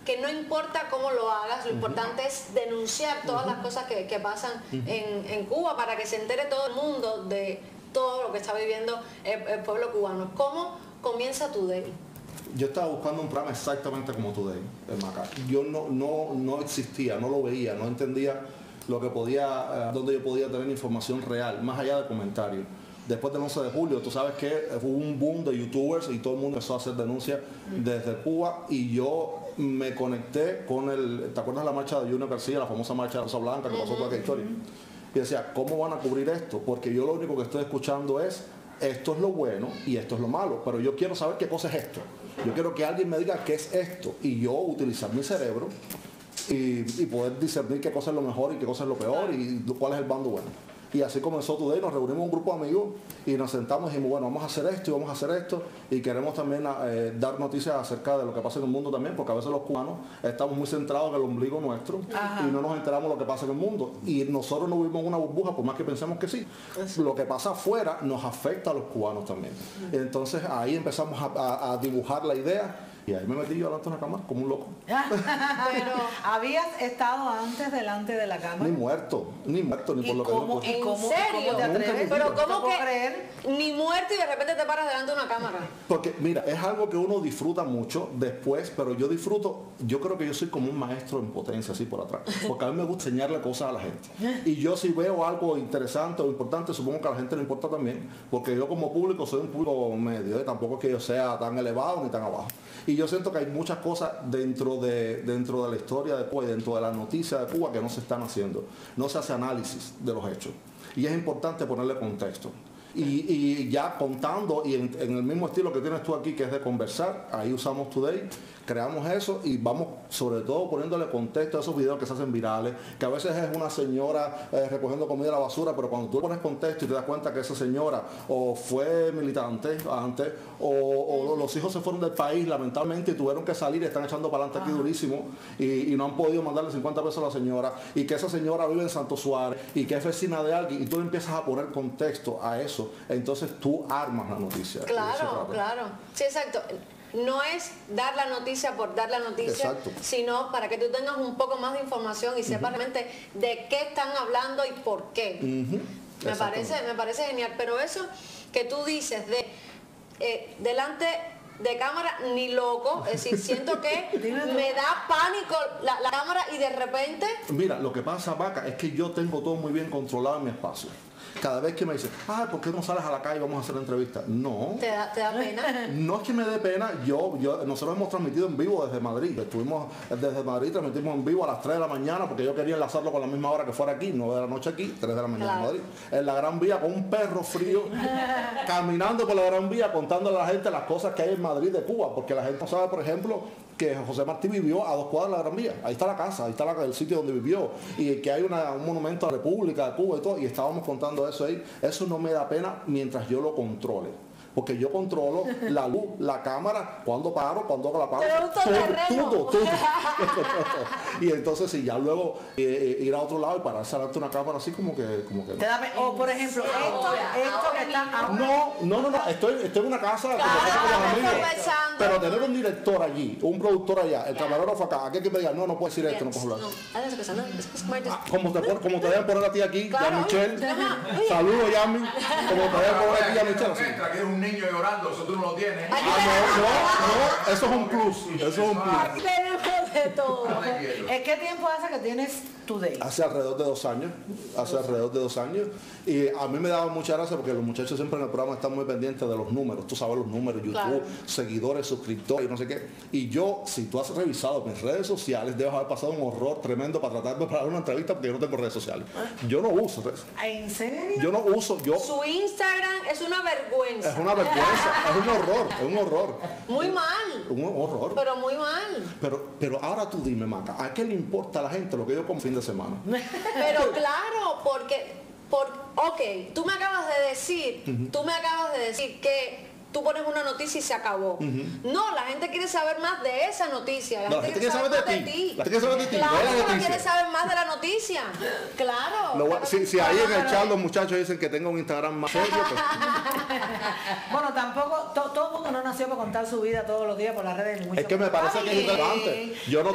Speaker 2: que no importa cómo lo hagas, lo importante es denunciar todas las cosas que, que pasan en, en Cuba para que se entere todo el mundo de todo lo que está viviendo el, el pueblo cubano. ¿Cómo comienza Today?
Speaker 18: Yo estaba buscando un programa exactamente como Today, el Maca. Yo no, no, no existía, no lo veía, no entendía lo que podía, eh, dónde yo podía tener información real, más allá de comentarios. Después del 11 de julio, tú sabes que hubo un boom de youtubers y todo el mundo empezó a hacer denuncias desde Cuba y yo me conecté con el, ¿te acuerdas de la marcha de Junior García, la famosa marcha de Rosa Blanca que pasó por aquella historia? Y decía, ¿cómo van a cubrir esto? Porque yo lo único que estoy escuchando es, esto es lo bueno y esto es lo malo, pero yo quiero saber qué cosa es esto. Yo quiero que alguien me diga qué es esto y yo utilizar mi cerebro y, y poder discernir qué cosa es lo mejor y qué cosa es lo peor y cuál es el bando bueno. Y así comenzó Today, nos reunimos un grupo de amigos y nos sentamos y dijimos, bueno, vamos a hacer esto y vamos a hacer esto y queremos también eh, dar noticias acerca de lo que pasa en el mundo también, porque a veces los cubanos estamos muy centrados en el ombligo nuestro
Speaker 4: Ajá.
Speaker 18: y no nos enteramos de lo que pasa en el mundo. Y nosotros no vivimos en una burbuja, por más que pensemos que sí. Lo que pasa afuera nos afecta a los cubanos también. Entonces ahí empezamos a, a- a dibujar la idea y ahí me metí yo delante de una cámara como un loco.
Speaker 4: Pero habías estado antes delante de la cámara.
Speaker 18: Ni muerto, ni muerto, ni por
Speaker 4: ¿Y
Speaker 18: lo que
Speaker 4: cómo,
Speaker 18: digo.
Speaker 4: y cómo,
Speaker 2: ¿En serio?
Speaker 4: cómo te atreves?
Speaker 2: Pero. ¿cómo que
Speaker 4: creer.
Speaker 2: ni muerto y de repente te paras delante de una cámara?
Speaker 18: Porque mira, es algo que uno disfruta mucho después, pero yo disfruto, yo creo que yo soy como un maestro en potencia, así por atrás. Porque a mí me gusta enseñarle cosas a la gente. Y yo si veo algo interesante o importante, supongo que a la gente le importa también, porque yo como público soy un público medio, ¿eh? tampoco es que yo sea tan elevado ni tan abajo. Y yo siento que hay muchas cosas dentro de, dentro de la historia de Cuba y dentro de la noticia de Cuba que no se están haciendo. No se hace análisis de los hechos. Y es importante ponerle contexto. Y, y ya contando, y en el mismo estilo que tienes tú aquí, que es de conversar, ahí usamos Today, creamos eso y vamos sobre todo poniéndole contexto a esos videos que se hacen virales, que a veces es una señora eh, recogiendo comida de la basura, pero cuando tú pones contexto y te das cuenta que esa señora o fue militante antes, o, o los hijos se fueron del país lamentablemente y tuvieron que salir están echando para adelante aquí durísimo y, y no han podido mandarle 50 pesos a la señora y que esa señora vive en Santo Suárez y que es vecina de alguien y tú le empiezas a poner contexto a eso, entonces tú armas la noticia.
Speaker 2: Claro, claro. Sí, exacto. No es dar la noticia por dar la noticia,
Speaker 18: Exacto.
Speaker 2: sino para que tú tengas un poco más de información y sepas realmente de qué están hablando y por qué. Me parece, me parece genial, pero eso que tú dices de eh, delante de cámara ni loco, es decir, siento que me da pánico la, la cámara y de repente
Speaker 18: Mira, lo que pasa, Vaca, es que yo tengo todo muy bien controlado en mi espacio. Cada vez que me dicen, ah, ¿por qué no sales a la calle y vamos a hacer entrevista? No.
Speaker 2: te da, te da pena.
Speaker 18: No es que me dé pena, yo, yo, nosotros hemos transmitido en vivo desde Madrid. Estuvimos desde Madrid, transmitimos en vivo a las 3 de la mañana porque yo quería enlazarlo con la misma hora que fuera aquí, 9 de la noche aquí, 3 de la mañana en. Madrid. En la Gran Vía con un perro frío, caminando por la Gran Vía contándole a la gente las cosas que hay en Madrid de Cuba, porque la gente no sabe, por ejemplo, que José Martí vivió a dos cuadras de la Gran Vía. Ahí está la casa, ahí está el sitio donde vivió. Y que hay un monumento a la República de Cuba y todo. Y estábamos contando eso ahí. Eso no me da pena mientras yo lo controle. Porque yo controlo la luz, la cámara, cuando paro, cuando hago la paro.
Speaker 2: Todoterreno.
Speaker 18: todo, todo. y entonces si ya luego eh, ir a otro lado y pararse delante de una cámara así como que, como que no.
Speaker 4: O por ejemplo, esto, esto que está ahora-
Speaker 18: No, no, no, no, estoy, estoy en una casa con los amigos. Pero tener un director allí, un productor allá, el camarógrafo acá, aquel que me diga, no, no puede decir esto, no puedo hablar. Ah, Como te, como te deben poner a ti aquí,
Speaker 2: Claro,
Speaker 18: ya Michelle. Saludos, Yami. Como te deben poner aquí a Michelle.
Speaker 5: que es un niño llorando, eso tú no lo tienes.
Speaker 18: Ah, no, no, no, eso es un plus, eso es un plus.
Speaker 2: tenemos de todo.
Speaker 4: ¿En qué tiempo hace que tienes tu day?
Speaker 18: Hace alrededor de dos años, hace alrededor de dos años. Y a mí me daba mucha gracia porque los muchachos siempre en el programa están muy pendientes de los números. Tú sabes los números, YouTube,
Speaker 2: Claro.
Speaker 18: seguidores, suscriptores, no sé qué. Y yo, si tú has revisado mis redes sociales, debes haber pasado un horror tremendo para tratarme para una entrevista porque yo no tengo redes sociales. Yo no uso redes.
Speaker 4: ¿En serio?
Speaker 18: Yo no uso, yo...
Speaker 2: Su Instagram es una vergüenza.
Speaker 18: Es una vergüenza, es un horror, es un horror.
Speaker 2: Muy mal,
Speaker 18: Un horror.
Speaker 2: pero muy mal.
Speaker 18: Pero, pero ahora tú dime, Maca, ¿a qué le importa a la gente lo que yo como fin de semana?
Speaker 2: Pero claro, porque, por, ok, tú me acabas de decir, tú me acabas de decir que tú pones una noticia y se acabó. No, la gente quiere saber más de esa noticia. La,
Speaker 18: No, la
Speaker 2: gente,
Speaker 18: quiere saber de
Speaker 2: más
Speaker 18: ti. La gente quiere saber de ti,
Speaker 2: Claro,
Speaker 18: no de la
Speaker 2: uno
Speaker 18: noticia.
Speaker 2: quiere saber más de la noticia. Claro.
Speaker 18: Lo voy-
Speaker 2: claro
Speaker 18: si, si ahí en el chat los muchachos dicen que tengo un Instagram más serio, pues,
Speaker 4: Bueno, tampoco, to- todo el mundo no nació para contar su vida todos los días por las redes. mucho
Speaker 18: es que me parece que es interesante. Yo no,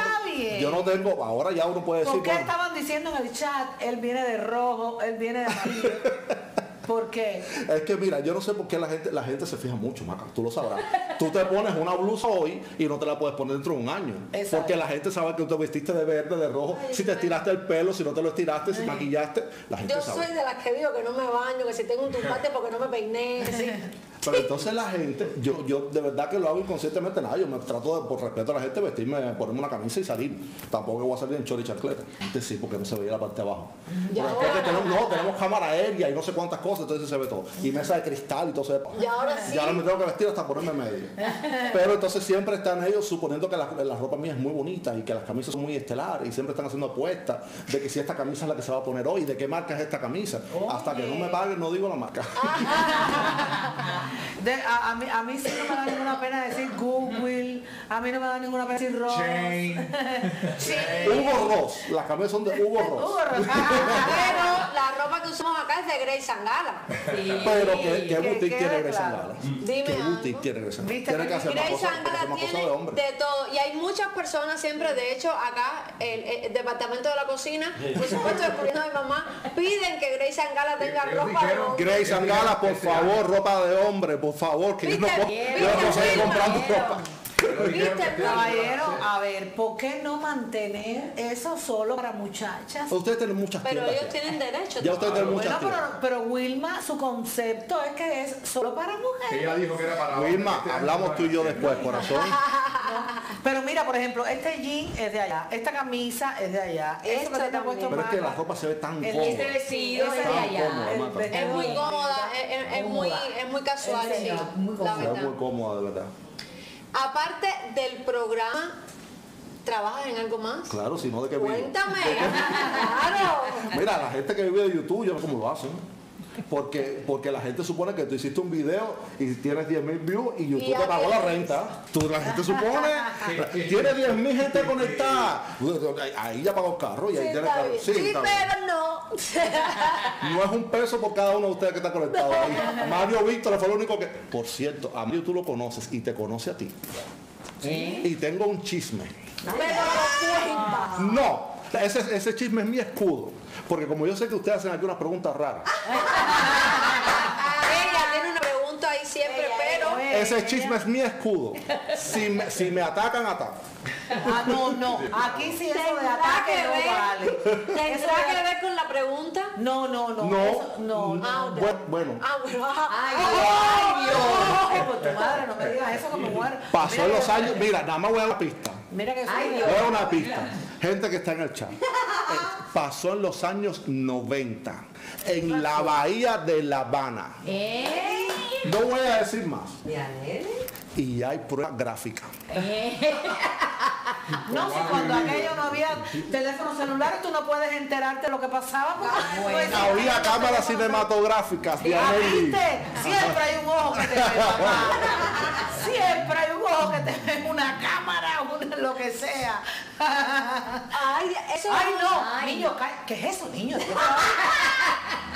Speaker 18: yo no tengo, ahora ya uno puede decir,
Speaker 4: ¿Por qué
Speaker 18: bueno,
Speaker 4: estaban diciendo en el chat, él viene de rojo, él viene de amarillo? ¿Por qué?
Speaker 18: es que mira, yo no sé por qué la gente, la gente se fija mucho, Maca, tú lo sabrás. Tú te pones una blusa hoy y no te la puedes poner dentro de un año.
Speaker 4: Exacto.
Speaker 18: Porque la gente sabe que tú te vestiste de verde, de rojo, si te estiraste el pelo, si no te lo estiraste, si maquillaste, la gente
Speaker 2: Yo
Speaker 18: sabe.
Speaker 2: soy de las que digo que no me baño, que si tengo un turbante porque no me peiné.
Speaker 18: Pero entonces la gente, yo, yo de verdad que lo hago inconscientemente, nada, yo me trato de, por respeto a la gente, vestirme, ponerme una camisa y salir. Tampoco voy a salir en chor y chancleta. Sí, porque no se veía la parte de abajo.
Speaker 2: Y
Speaker 18: Pero
Speaker 2: ahora-
Speaker 18: es que tenemos, no, tenemos cámara aérea y no sé cuántas cosas, entonces se ve todo. Y mesa de cristal y todo se ve.
Speaker 2: Y ahora sí.
Speaker 18: Y ahora me tengo que vestir hasta ponerme medio. Pero entonces siempre están ellos suponiendo que la, la ropa mía es muy bonita y que las camisas son muy estelares y siempre están haciendo apuestas de que si esta camisa es la que se va a poner hoy, de qué marca es esta camisa. Hasta que no me paguen no digo la marca.
Speaker 4: De- a, a mí, a mí sí no me da ninguna pena decir Google, a mí no me da ninguna pena decir Ross.
Speaker 18: Hugo Ross, las camisas son de Hugo Ross.
Speaker 4: Hugo Ross.
Speaker 2: Pero la ropa que usamos acá es de Grey Sangala.
Speaker 18: Pero ¿qué, qué
Speaker 4: que
Speaker 18: boutique
Speaker 4: quede
Speaker 18: tiene Grey
Speaker 4: claro.
Speaker 18: Sangala?
Speaker 2: Dime
Speaker 18: ¿Qué
Speaker 2: algo.
Speaker 18: boutique tiene Grey Sangala?
Speaker 4: ¿Viste
Speaker 18: Tiene que hacer más
Speaker 2: Grey
Speaker 18: cosas, tiene que hacer
Speaker 2: Sangala
Speaker 18: más cosas de
Speaker 2: tiene
Speaker 18: hombre.
Speaker 2: de todo. Y hay muchas personas siempre, de hecho, acá, el, el departamento de la cocina, por supuesto, descubriendo a mi mamá, piden que Grey Sangala tenga
Speaker 5: Ellos
Speaker 2: ropa de
Speaker 5: dijeron-
Speaker 2: hombre.
Speaker 18: Grey Sangala, por favor, ropa de hombre, por favor, que yo no puedo, yo no seguir
Speaker 2: ¿Viste?
Speaker 18: comprando ropa.
Speaker 5: Año-
Speaker 4: Caballero, a ver, ¿por qué no mantener eso solo para muchachas?
Speaker 18: Ustedes tienen muchas
Speaker 2: Pero
Speaker 18: tiendas
Speaker 2: ellos
Speaker 18: ya.
Speaker 2: tienen derecho.
Speaker 18: Ya ustedes tienen muchas
Speaker 4: Bueno, pero, pero Wilma, su concepto es que es solo para mujeres.
Speaker 5: Ella dijo que era para
Speaker 18: Wilma,
Speaker 5: hombres, este
Speaker 18: hablamos tú y yo después, corazón.
Speaker 4: Pero mira, por ejemplo, este jean es de allá, esta camisa es de allá, esto que te has
Speaker 2: también.
Speaker 4: puesto
Speaker 18: Pero es que la ropa se ve tan
Speaker 4: el-
Speaker 18: cómoda.
Speaker 4: este
Speaker 6: vestido es de
Speaker 4: es
Speaker 6: allá.
Speaker 2: Es muy cómoda, es, es- es muy, es muy casual, verdad.
Speaker 18: muy cómoda, de verdad.
Speaker 2: Aparte del programa, ¿trabajas en algo más?
Speaker 18: Claro, si no, ¿de qué vivo?
Speaker 2: Cuéntame, claro.
Speaker 18: Mira, la gente que vive de YouTube, yo no sé cómo lo hacen. Porque, porque la gente supone que tú hiciste un video y tienes 10 mil views y YouTube
Speaker 2: Y
Speaker 18: te pagó la
Speaker 2: tienes.
Speaker 18: renta. Tú, la gente supone, tiene 10 mil gente conectada. Ahí ya pagó el carro y ahí
Speaker 2: Sí,
Speaker 18: tiene
Speaker 2: está
Speaker 18: carro. Sí,
Speaker 2: Sí,
Speaker 18: está bien.
Speaker 2: pero no.
Speaker 18: No es un peso por cada uno de ustedes que está conectado ahí. Mario Víctor fue el único que. Por cierto, a Mario tú lo conoces y te conoce a ti. Y tengo un chisme. No, ese, ese chisme es mi escudo. Porque como yo sé que ustedes hacen aquí unas preguntas raras,
Speaker 2: Ella tiene una pregunta ahí siempre, pero...
Speaker 18: ese chisme es mi escudo. Si me, si me atacan, atacan.
Speaker 4: Ah, no, no. Aquí sí eso de
Speaker 2: ¿Tendrá
Speaker 4: ataque
Speaker 2: que
Speaker 4: no
Speaker 2: ver?
Speaker 4: vale. Eso
Speaker 2: ¿Tendrá que ver con la pregunta?
Speaker 4: No, no, no.
Speaker 18: No.
Speaker 4: eso- no, no.
Speaker 2: Ah,
Speaker 4: no.
Speaker 18: Bueno, bueno,
Speaker 2: Ah, bueno.
Speaker 4: Ay,
Speaker 2: Ay,
Speaker 4: Dios. Ay, por tu madre, no me digas eso que me muero.
Speaker 18: pasó
Speaker 4: Mira
Speaker 18: en los años. Mira, nada más voy a la pista.
Speaker 4: Mira que
Speaker 2: Ay,
Speaker 4: soy
Speaker 2: Dios.
Speaker 18: Voy a una pista. Gente que está en el chat. Eh, pasó en los años 90 en la bahía de La Habana. No voy a decir más. Y hay pruebas gráficas.
Speaker 4: No, si cuando aquello no había teléfono celular, tú no puedes enterarte lo que pasaba. porque no existía
Speaker 18: Había cámaras cinematográficas de
Speaker 4: Ah. Siempre hay un ojo que te ve, papá. Siempre hay un ojo que te ve, una cámara, una, lo que sea.
Speaker 2: Ay, eso
Speaker 4: Ay, no,
Speaker 2: Ay,
Speaker 4: niño, ¿qué es eso, niño?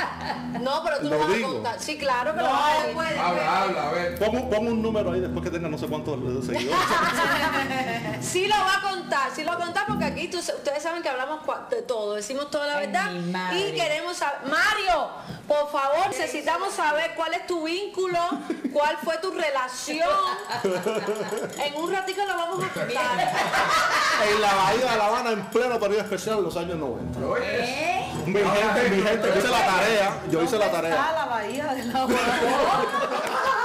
Speaker 2: No, pero tú
Speaker 18: Lo
Speaker 2: lo vas a contar. Sí, claro que lo
Speaker 4: No,
Speaker 2: vas a.
Speaker 5: Habla, habla, a ver.
Speaker 18: Pongo un número ahí después que tenga no sé cuántos seguidores.
Speaker 2: Sí lo va a contar, sí lo va a contar porque aquí tú- ustedes saben que hablamos de todo, decimos toda la
Speaker 6: Ay,
Speaker 2: verdad y queremos saber. Mario, por favor, necesitamos saber cuál es tu vínculo, cuál fue tu relación. En un ratito lo vamos a contar.
Speaker 18: en la bahía de La Habana en pleno periodo especial en los años 90.
Speaker 5: Oye,
Speaker 18: Mi gente, mi gente, yo hice la tarea, yo hice la tarea.
Speaker 4: la bahía de la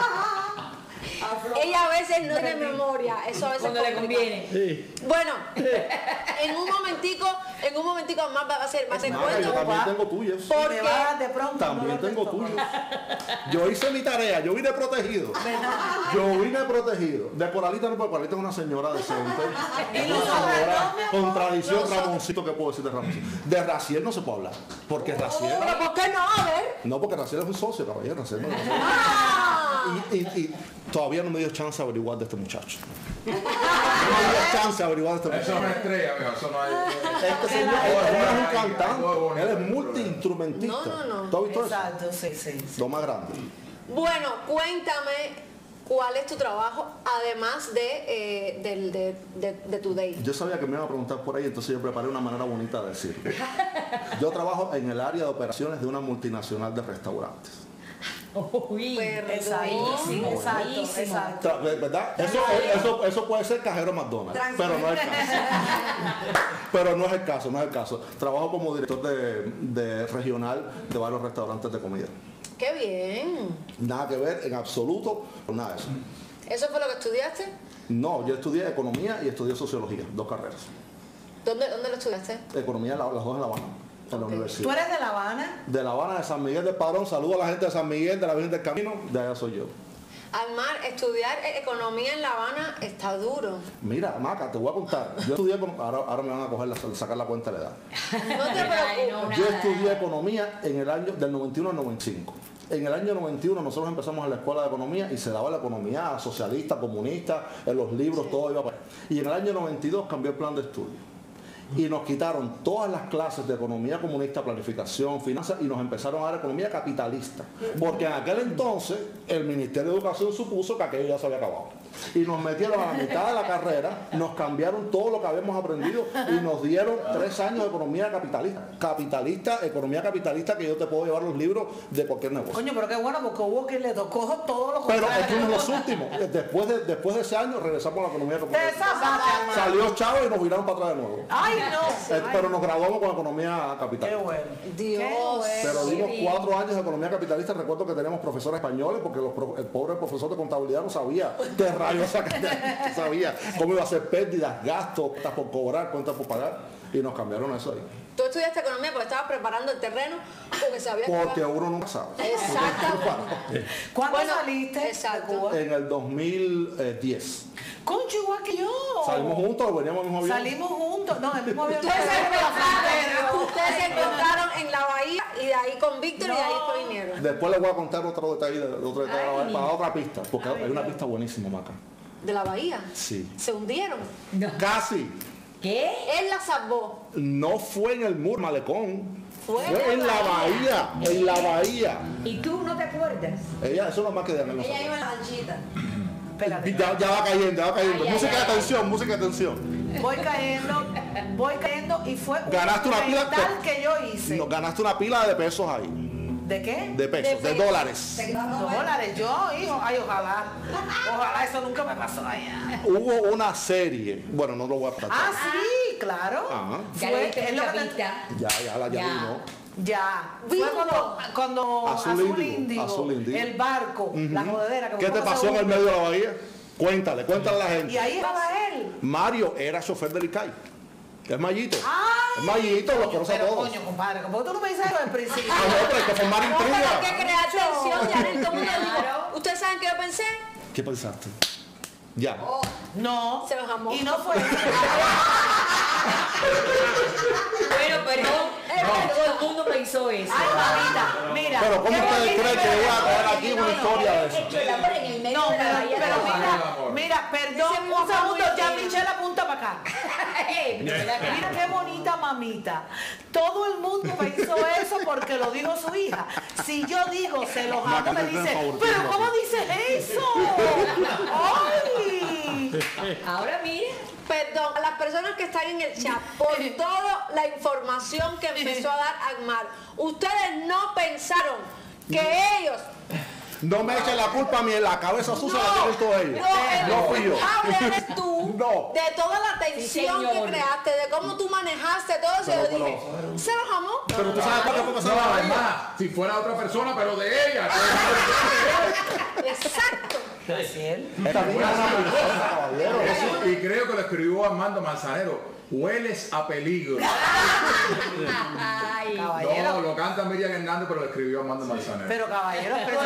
Speaker 2: Ella a veces no tiene memoria, eso a veces
Speaker 6: Cuando le conviene.
Speaker 18: Sí.
Speaker 2: Bueno, en un momentico, en un momentico más va a ser, ser
Speaker 18: Maca, yo también tengo tuyos.
Speaker 2: ¿Por
Speaker 4: Me
Speaker 2: qué?
Speaker 4: va a dar de pronto.
Speaker 18: También tengo tuyos. Yo hice mi tarea, yo vine protegido. Yo vine protegido. De Coralita no, porque Coralita es una señora decente. Una señora con tradición, Ramoncito, ¿qué puedo decir de Ramoncito? De Raciel no se puede hablar. Porque Raciel.
Speaker 2: Pero ¿por qué no? A ver.
Speaker 18: No, porque Raciel es un socio, caballero. Raciel no es un socio. Y, y- y todavía no me dio chance de averiguar de este muchacho. No me dio chance de averiguar de este
Speaker 5: Eso es una
Speaker 18: muchacho.
Speaker 5: estrella, mijo, eso no hay.
Speaker 18: Este señor no es un cantante, él es multiinstrumentista.
Speaker 2: No, no, no.
Speaker 18: ¿Tú has visto eso?
Speaker 4: Exacto, sí, sí. sí.
Speaker 18: Lo más grande.
Speaker 2: Bueno, cuéntame cuál es tu trabajo además de, eh, del- de, de- de tu day.
Speaker 18: Yo sabía que me iban a preguntar por ahí, entonces yo preparé una manera bonita de decirlo. Yo trabajo en el área de operaciones de una multinacional de restaurantes.
Speaker 6: Uy,
Speaker 4: exacto,
Speaker 18: ¿Verdad? Eso, eso, eso puede ser cajero McDonald's, pero no es el caso. Pero no es el caso, no es el caso. Trabajo como director de, de regional de varios restaurantes de comida.
Speaker 2: Qué bien.
Speaker 18: Nada que ver en absoluto con nada de eso.
Speaker 2: ¿Eso fue lo que estudiaste?
Speaker 18: No, yo estudié economía y estudié sociología, dos carreras.
Speaker 2: ¿Dónde, dónde lo estudiaste?
Speaker 18: Economía la- las dos en La Habana, en la
Speaker 4: ¿Tú
Speaker 18: universidad.
Speaker 4: eres de La Habana?
Speaker 18: De La Habana, de San Miguel del Padrón, saludo a la gente de San Miguel, de la Virgen del Camino, de allá soy yo.
Speaker 2: Almar, estudiar economía en La Habana está duro.
Speaker 18: Mira, Maca, te voy a contar. Yo estudié, econo- ahora, ahora me van a coger la- sacar la cuenta de la edad.
Speaker 2: No te
Speaker 6: Ay, no,
Speaker 2: preocupes.
Speaker 18: Yo estudié economía en el año del 91 al 95. En el año 91 nosotros empezamos en la escuela de economía y se daba la economía socialista, comunista, en los libros, todo iba para. Y en el año 92 cambió el plan de estudio. Y nos quitaron todas las clases de economía comunista, planificación, finanzas y nos empezaron a dar economía capitalista. Porque en aquel entonces el Ministerio de Educación supuso que aquello ya se había acabado. Y nos metieron a la mitad de la carrera, nos cambiaron todo lo que habíamos aprendido y nos dieron tres años de economía capitalista. Capitalista, economía capitalista que yo te puedo llevar los libros de cualquier negocio.
Speaker 4: Coño, pero qué bueno, porque hubo quien le tocó todo lo
Speaker 18: Pero fuimos los últimos. Después de, después de ese año regresamos a la economía capitalista. Salió Chavo y nos viraron para atrás de nuevo.
Speaker 4: Ay, no.
Speaker 18: Eh, Pero nos graduamos con economía
Speaker 4: Qué
Speaker 18: capitalista.
Speaker 4: bueno.
Speaker 2: Dios.
Speaker 4: Qué bueno.
Speaker 18: Pero dimos cuatro años de economía capitalista. Recuerdo que teníamos profesores españoles porque los el pobre profesor de contabilidad no sabía no sabía cómo iba a ser pérdidas, gastos, cuentas por cobrar, cuentas por pagar. Y nos cambiaron eso ahí.
Speaker 2: Tú estudiaste economía porque estabas preparando el terreno porque sabías que
Speaker 18: Porque uno nunca sabe.
Speaker 2: Exactamente.
Speaker 4: ¿Cuándo
Speaker 2: Bueno,
Speaker 4: saliste
Speaker 2: exacto.
Speaker 4: de Cuba?
Speaker 18: En el 2010.
Speaker 4: Concho, igual que yo.
Speaker 18: Salimos juntos, veníamos en el mismo avión.
Speaker 4: Salimos juntos. No, en el mismo avión.
Speaker 2: Ustedes se encontraron, ustedes se encontraron en la bahía y de ahí con Víctor y de ahí después vinieron.
Speaker 18: Después les voy a contar otro detalle, de- otro detalle
Speaker 6: Ay.
Speaker 18: para otra pista, porque hay una pista buenísima, Maca.
Speaker 2: De la bahía.
Speaker 18: Sí.
Speaker 2: Se hundieron.
Speaker 18: Casi.
Speaker 6: ¿Qué?
Speaker 2: Él la salvó.
Speaker 18: No fue en el mur malecón,
Speaker 15: Fue
Speaker 18: Fue en la bahía, en la bahía.
Speaker 6: ¿Y tú no te acuerdas?
Speaker 18: Ella, eso no más que de.
Speaker 7: Ella iba en la lanchita.
Speaker 4: Espérate.
Speaker 18: Ya, ya va cayendo, ya va cayendo.
Speaker 7: Ay, ay,
Speaker 18: música de
Speaker 7: ay.
Speaker 18: atención, música de atención.
Speaker 4: Voy cayendo, voy cayendo y fue un
Speaker 18: Ganaste una pila
Speaker 4: que yo hice.
Speaker 18: No, ganaste una pila de pesos ahí.
Speaker 4: ¿De qué?
Speaker 18: De pesos, de dólares.
Speaker 4: Dólares, yo, hijo. Ay, ojalá. Ojalá eso nunca me pasó allá.
Speaker 18: Hubo una serie, bueno, no lo voy a tratar.
Speaker 4: Ah, sí, claro.
Speaker 18: Ajá.
Speaker 6: Ya
Speaker 4: Fue-
Speaker 6: le diste
Speaker 4: es lo
Speaker 6: mucha
Speaker 4: que te-
Speaker 6: pista.
Speaker 18: Ya, ya la ya
Speaker 6: Ya.
Speaker 18: ¿no?
Speaker 4: Ya. Fue cuando, cuando
Speaker 18: Azul
Speaker 4: Azul,
Speaker 18: Índigo, Azul Índigo.
Speaker 4: el barco, la jodedera. que
Speaker 18: ¿Qué te pasó en el medio de la bahía? Cuéntale, cuéntale a la gente.
Speaker 4: Y ahí estaba él.
Speaker 18: Mario era chofer del ICAI. Es Mayito.
Speaker 4: Ay,
Speaker 18: Es Mayito, lo conoce a
Speaker 4: Pero
Speaker 18: todos.
Speaker 4: coño, compadre, ¿por qué tú no me dices eso en principio?
Speaker 18: Ah, no, pero hay que formar
Speaker 2: No, pero
Speaker 18: intriga.
Speaker 2: hay que crear tensión, Yanel, todo el mundo dijo, ¿Ustedes saben qué yo pensé?
Speaker 18: ¿Qué pensaste? Ya.
Speaker 4: No.
Speaker 2: Se los amó.
Speaker 4: Y no fue.
Speaker 6: Bueno, pero todo el mundo pensó eso.
Speaker 4: Ay, mamita, mira.
Speaker 18: Pero ¿cómo ustedes creen que voy a traer aquí una historia de eso?
Speaker 4: No, pero, mira, mira, perdón, un segundo, ya. Michelle apunta para acá. Mira qué bonita mamita. Todo el mundo pensó eso porque lo dijo su hija. Si yo digo se los amo, me dice, pero ¿cómo dices eso? ¡Ay!
Speaker 6: Ahora mire,
Speaker 2: Perdón, a las personas que están en el chat, por toda la información que empezó a dar Agmar, ustedes no pensaron que ellos
Speaker 18: No me echen la culpa a mí, en la cabeza sucia la tienen todos ellos.
Speaker 2: No,
Speaker 18: No fui
Speaker 2: el
Speaker 18: yo.
Speaker 2: culpable eres tú
Speaker 18: No.
Speaker 2: de toda la tensión que creaste, de cómo tú manejaste todo eso.
Speaker 18: Pero,
Speaker 2: yo dije, se los amó.
Speaker 18: Pero tú sabes por qué fue que se
Speaker 5: No, si fuera otra persona, pero de ella.
Speaker 2: Exacto.
Speaker 18: Es
Speaker 5: y creo que lo escribió Armando Manzanero. Hueles a peligro.
Speaker 6: ay,
Speaker 4: Caballero.
Speaker 5: No, lo canta Miriam Hernández, pero lo escribió Armando Manzanero.
Speaker 4: Pero caballero, pero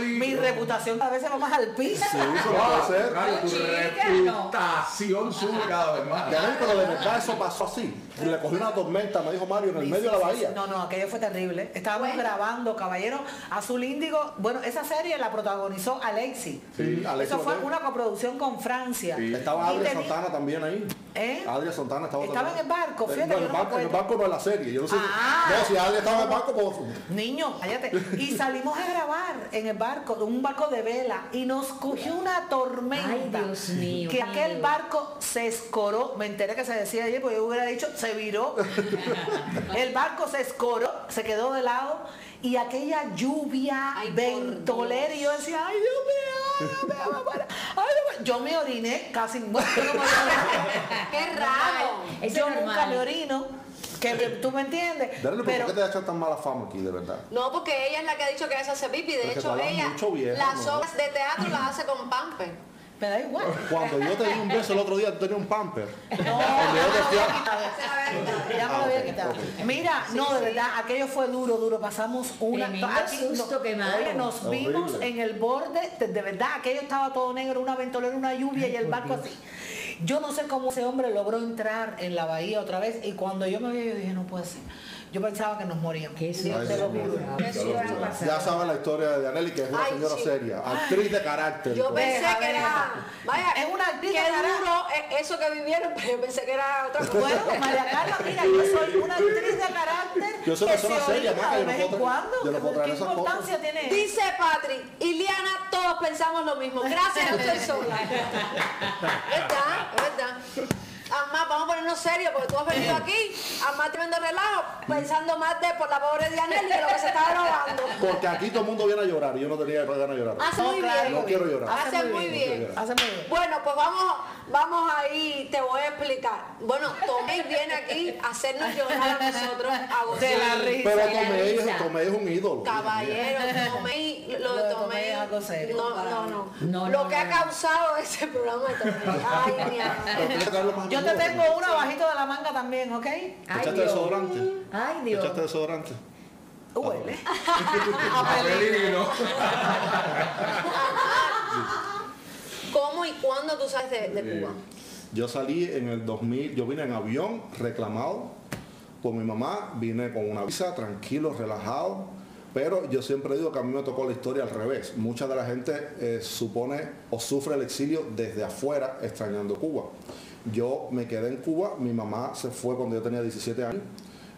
Speaker 4: mi reputación a veces va más al piso.
Speaker 18: Sí, eso no puede ser.
Speaker 5: Claro, tu reputación sube cada vez más.
Speaker 18: Ya ven, pero de verdad eso pasó así. Le cogió una tormenta, me dijo Mario, en el medio de la bahía.
Speaker 4: No, no, aquello fue terrible. Estábamos grabando, caballero, Azul Índigo. Bueno, esa serie la protagonizó Alexi.
Speaker 18: Sí, Alexi
Speaker 4: Eso fue una coproducción con Francia.
Speaker 18: Estaba Adria Santana también ahí.
Speaker 4: ¿Eh?
Speaker 18: Adria Santana estaba
Speaker 4: Estaba
Speaker 18: también.
Speaker 4: en el barco, fíjate,
Speaker 18: no, el
Speaker 4: no
Speaker 18: barco, en el barco no es la serie. Yo no sé.
Speaker 4: Ah.
Speaker 18: no, si Adria estaba en el barco, pues.
Speaker 4: Niño, cállate. Y salimos a grabar en el barco, un barco de vela, y nos cogió una tormenta.
Speaker 6: Ay, Dios mío,
Speaker 4: Que aquel barco se escoró. Me enteré que se decía ayer, porque yo hubiera dicho, se viró. el barco se escoró, se quedó de lado. Y aquella lluvia
Speaker 2: Ay,
Speaker 4: ventolera, y yo decía, ay Dios mío, ay, Dios mío, ay, Dios mío". yo me oriné casi muerto.
Speaker 2: Qué raro.
Speaker 6: Eso
Speaker 4: yo
Speaker 6: es
Speaker 4: nunca
Speaker 6: normal.
Speaker 4: me orino. Que tú me entiendes.
Speaker 18: Darle, ¿por
Speaker 4: Pero
Speaker 18: qué te ha hecho tan mala fama aquí, de verdad?
Speaker 2: No, porque ella es la que ha dicho que se hace pipi. De
Speaker 18: Pero es
Speaker 2: hecho, ella
Speaker 18: mucho, vieja,
Speaker 2: las
Speaker 18: ¿no?
Speaker 2: obras de teatro las hace con pamper.
Speaker 4: Me da igual.
Speaker 18: Cuando yo te di un beso el otro día, tú tenías un pamper.
Speaker 4: No,
Speaker 18: Cuando yo te fui a-
Speaker 4: ya me lo
Speaker 18: Ah,
Speaker 4: había
Speaker 18: ok,
Speaker 4: quitado. Mira, no, de verdad, aquello fue duro, duro. Pasamos una.
Speaker 6: Tremendo susto
Speaker 4: no,
Speaker 6: que
Speaker 4: oye, nos vimos en el borde, de, de verdad, aquello estaba todo negro, una ventolera, una lluvia y el barco así. Yo no sé cómo ese hombre logró entrar en la bahía otra vez y cuando yo me vi, yo dije, no puede ser. Yo pensaba que nos moríamos.
Speaker 6: que
Speaker 4: te lo juro.
Speaker 18: Ya saben la historia de Aneli, que es una
Speaker 2: Ay,
Speaker 18: señora
Speaker 2: sí.
Speaker 18: seria, actriz de carácter.
Speaker 2: Yo
Speaker 18: pues.
Speaker 2: pensé que era. Vaya,
Speaker 4: Es una actriz
Speaker 2: qué
Speaker 4: de carácter.
Speaker 2: eso que vivieron, pero yo pensé que era otra cosa.
Speaker 4: Bueno, María Carla, mira, yo soy una actriz de carácter.
Speaker 18: Yo soy
Speaker 4: que
Speaker 18: persona
Speaker 4: se
Speaker 18: seria,
Speaker 4: de
Speaker 18: yo
Speaker 4: vez en cuando.
Speaker 18: yo
Speaker 4: ¿Qué importancia tiene eso?
Speaker 2: Dice Patrick y Liana, todos pensamos lo mismo. Gracias, no estoy sola. ¿Verdad? ¿Verdad? Además, vamos a ponernos serios porque tú has venido aquí a más tremendo relajo pensando más de por la pobre Dianelli que lo que se está grabando.
Speaker 18: Porque aquí todo el mundo viene a llorar y yo no tenía ganas de llorar.
Speaker 2: Hace muy
Speaker 4: claro.
Speaker 2: bien.
Speaker 18: No quiero llorar.
Speaker 2: Hace muy bien.
Speaker 4: Hace muy bien.
Speaker 2: Bueno, pues vamos, vamos ahí, te voy a explicar. Bueno, Tomei viene aquí a hacernos llorar a nosotros a gozar.
Speaker 4: De la risa.
Speaker 18: Pero
Speaker 6: de la
Speaker 18: Tomei es,
Speaker 6: risa.
Speaker 18: Tomei es un ídolo.
Speaker 2: Caballero, Tomei, lo
Speaker 4: Lo
Speaker 2: de
Speaker 4: algo serio.
Speaker 2: No, no, no.
Speaker 6: No,
Speaker 2: lo
Speaker 6: no,
Speaker 2: que
Speaker 6: no,
Speaker 2: ha
Speaker 6: no.
Speaker 2: causado ese programa de Tomei. Ay, mi amor.
Speaker 4: Yo te tengo una bajito de la manga también, ¿ok?
Speaker 6: Ay,
Speaker 18: ¿Echaste desodorante?
Speaker 6: Ay, Dios.
Speaker 18: ¿Echaste desodorante?
Speaker 4: Huele.
Speaker 5: A peligro.
Speaker 2: ¿Cómo y cuándo tú sales de, de Cuba?
Speaker 18: Yo salí en el 2000, yo vine en avión reclamado por mi mamá, vine con una visa, tranquilo, relajado, pero yo siempre digo que a mí me tocó la historia al revés. Mucha de la gente eh, supone o sufre el exilio desde afuera, extrañando Cuba. Yo me quedé en Cuba, mi mamá se fue cuando yo tenía 17 años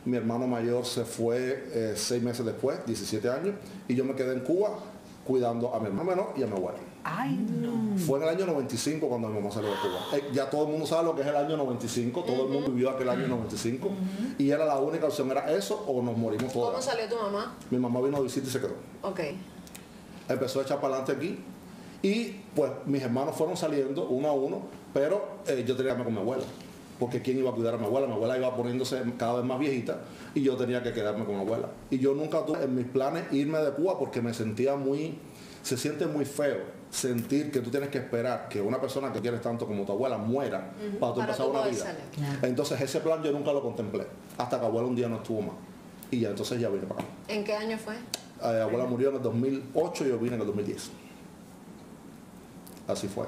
Speaker 18: Mi hermano mayor se fue eh, seis meses después, 17 años, y yo me quedé en Cuba cuidando a mi hermano menor y a mi abuela.
Speaker 4: Ay, no.
Speaker 18: Fue en el año 95 cuando mi mamá salió de Cuba. Eh, ya todo el mundo sabe lo que es el año 95, todo el mundo vivió aquel año 95 y era la única opción, era eso o nos morimos
Speaker 7: ¿Cómo
Speaker 18: todos.
Speaker 7: salió tu mamá?
Speaker 18: Mi mamá vino a visita y se quedó.
Speaker 7: Ok.
Speaker 18: Empezó a echar para adelante aquí y pues mis hermanos fueron saliendo uno a uno, pero eh, yo tenía que quedarme con mi abuela. Porque ¿quién iba a cuidar a mi abuela? Mi abuela iba poniéndose cada vez más viejita y yo tenía que quedarme con mi abuela. Y yo nunca tuve en mis planes irme de Cuba porque me sentía muy, se siente muy feo sentir que tú tienes que esperar que una persona que quieres tanto como tu abuela muera para empezar
Speaker 7: tú
Speaker 18: una vida. Entonces ese plan yo nunca lo contemplé hasta que abuela un día no estuvo más. Y ya entonces ya vine para acá.
Speaker 7: ¿En qué año fue?
Speaker 18: Eh, abuela murió en el 2008 y yo vine en el 2010. Así fue.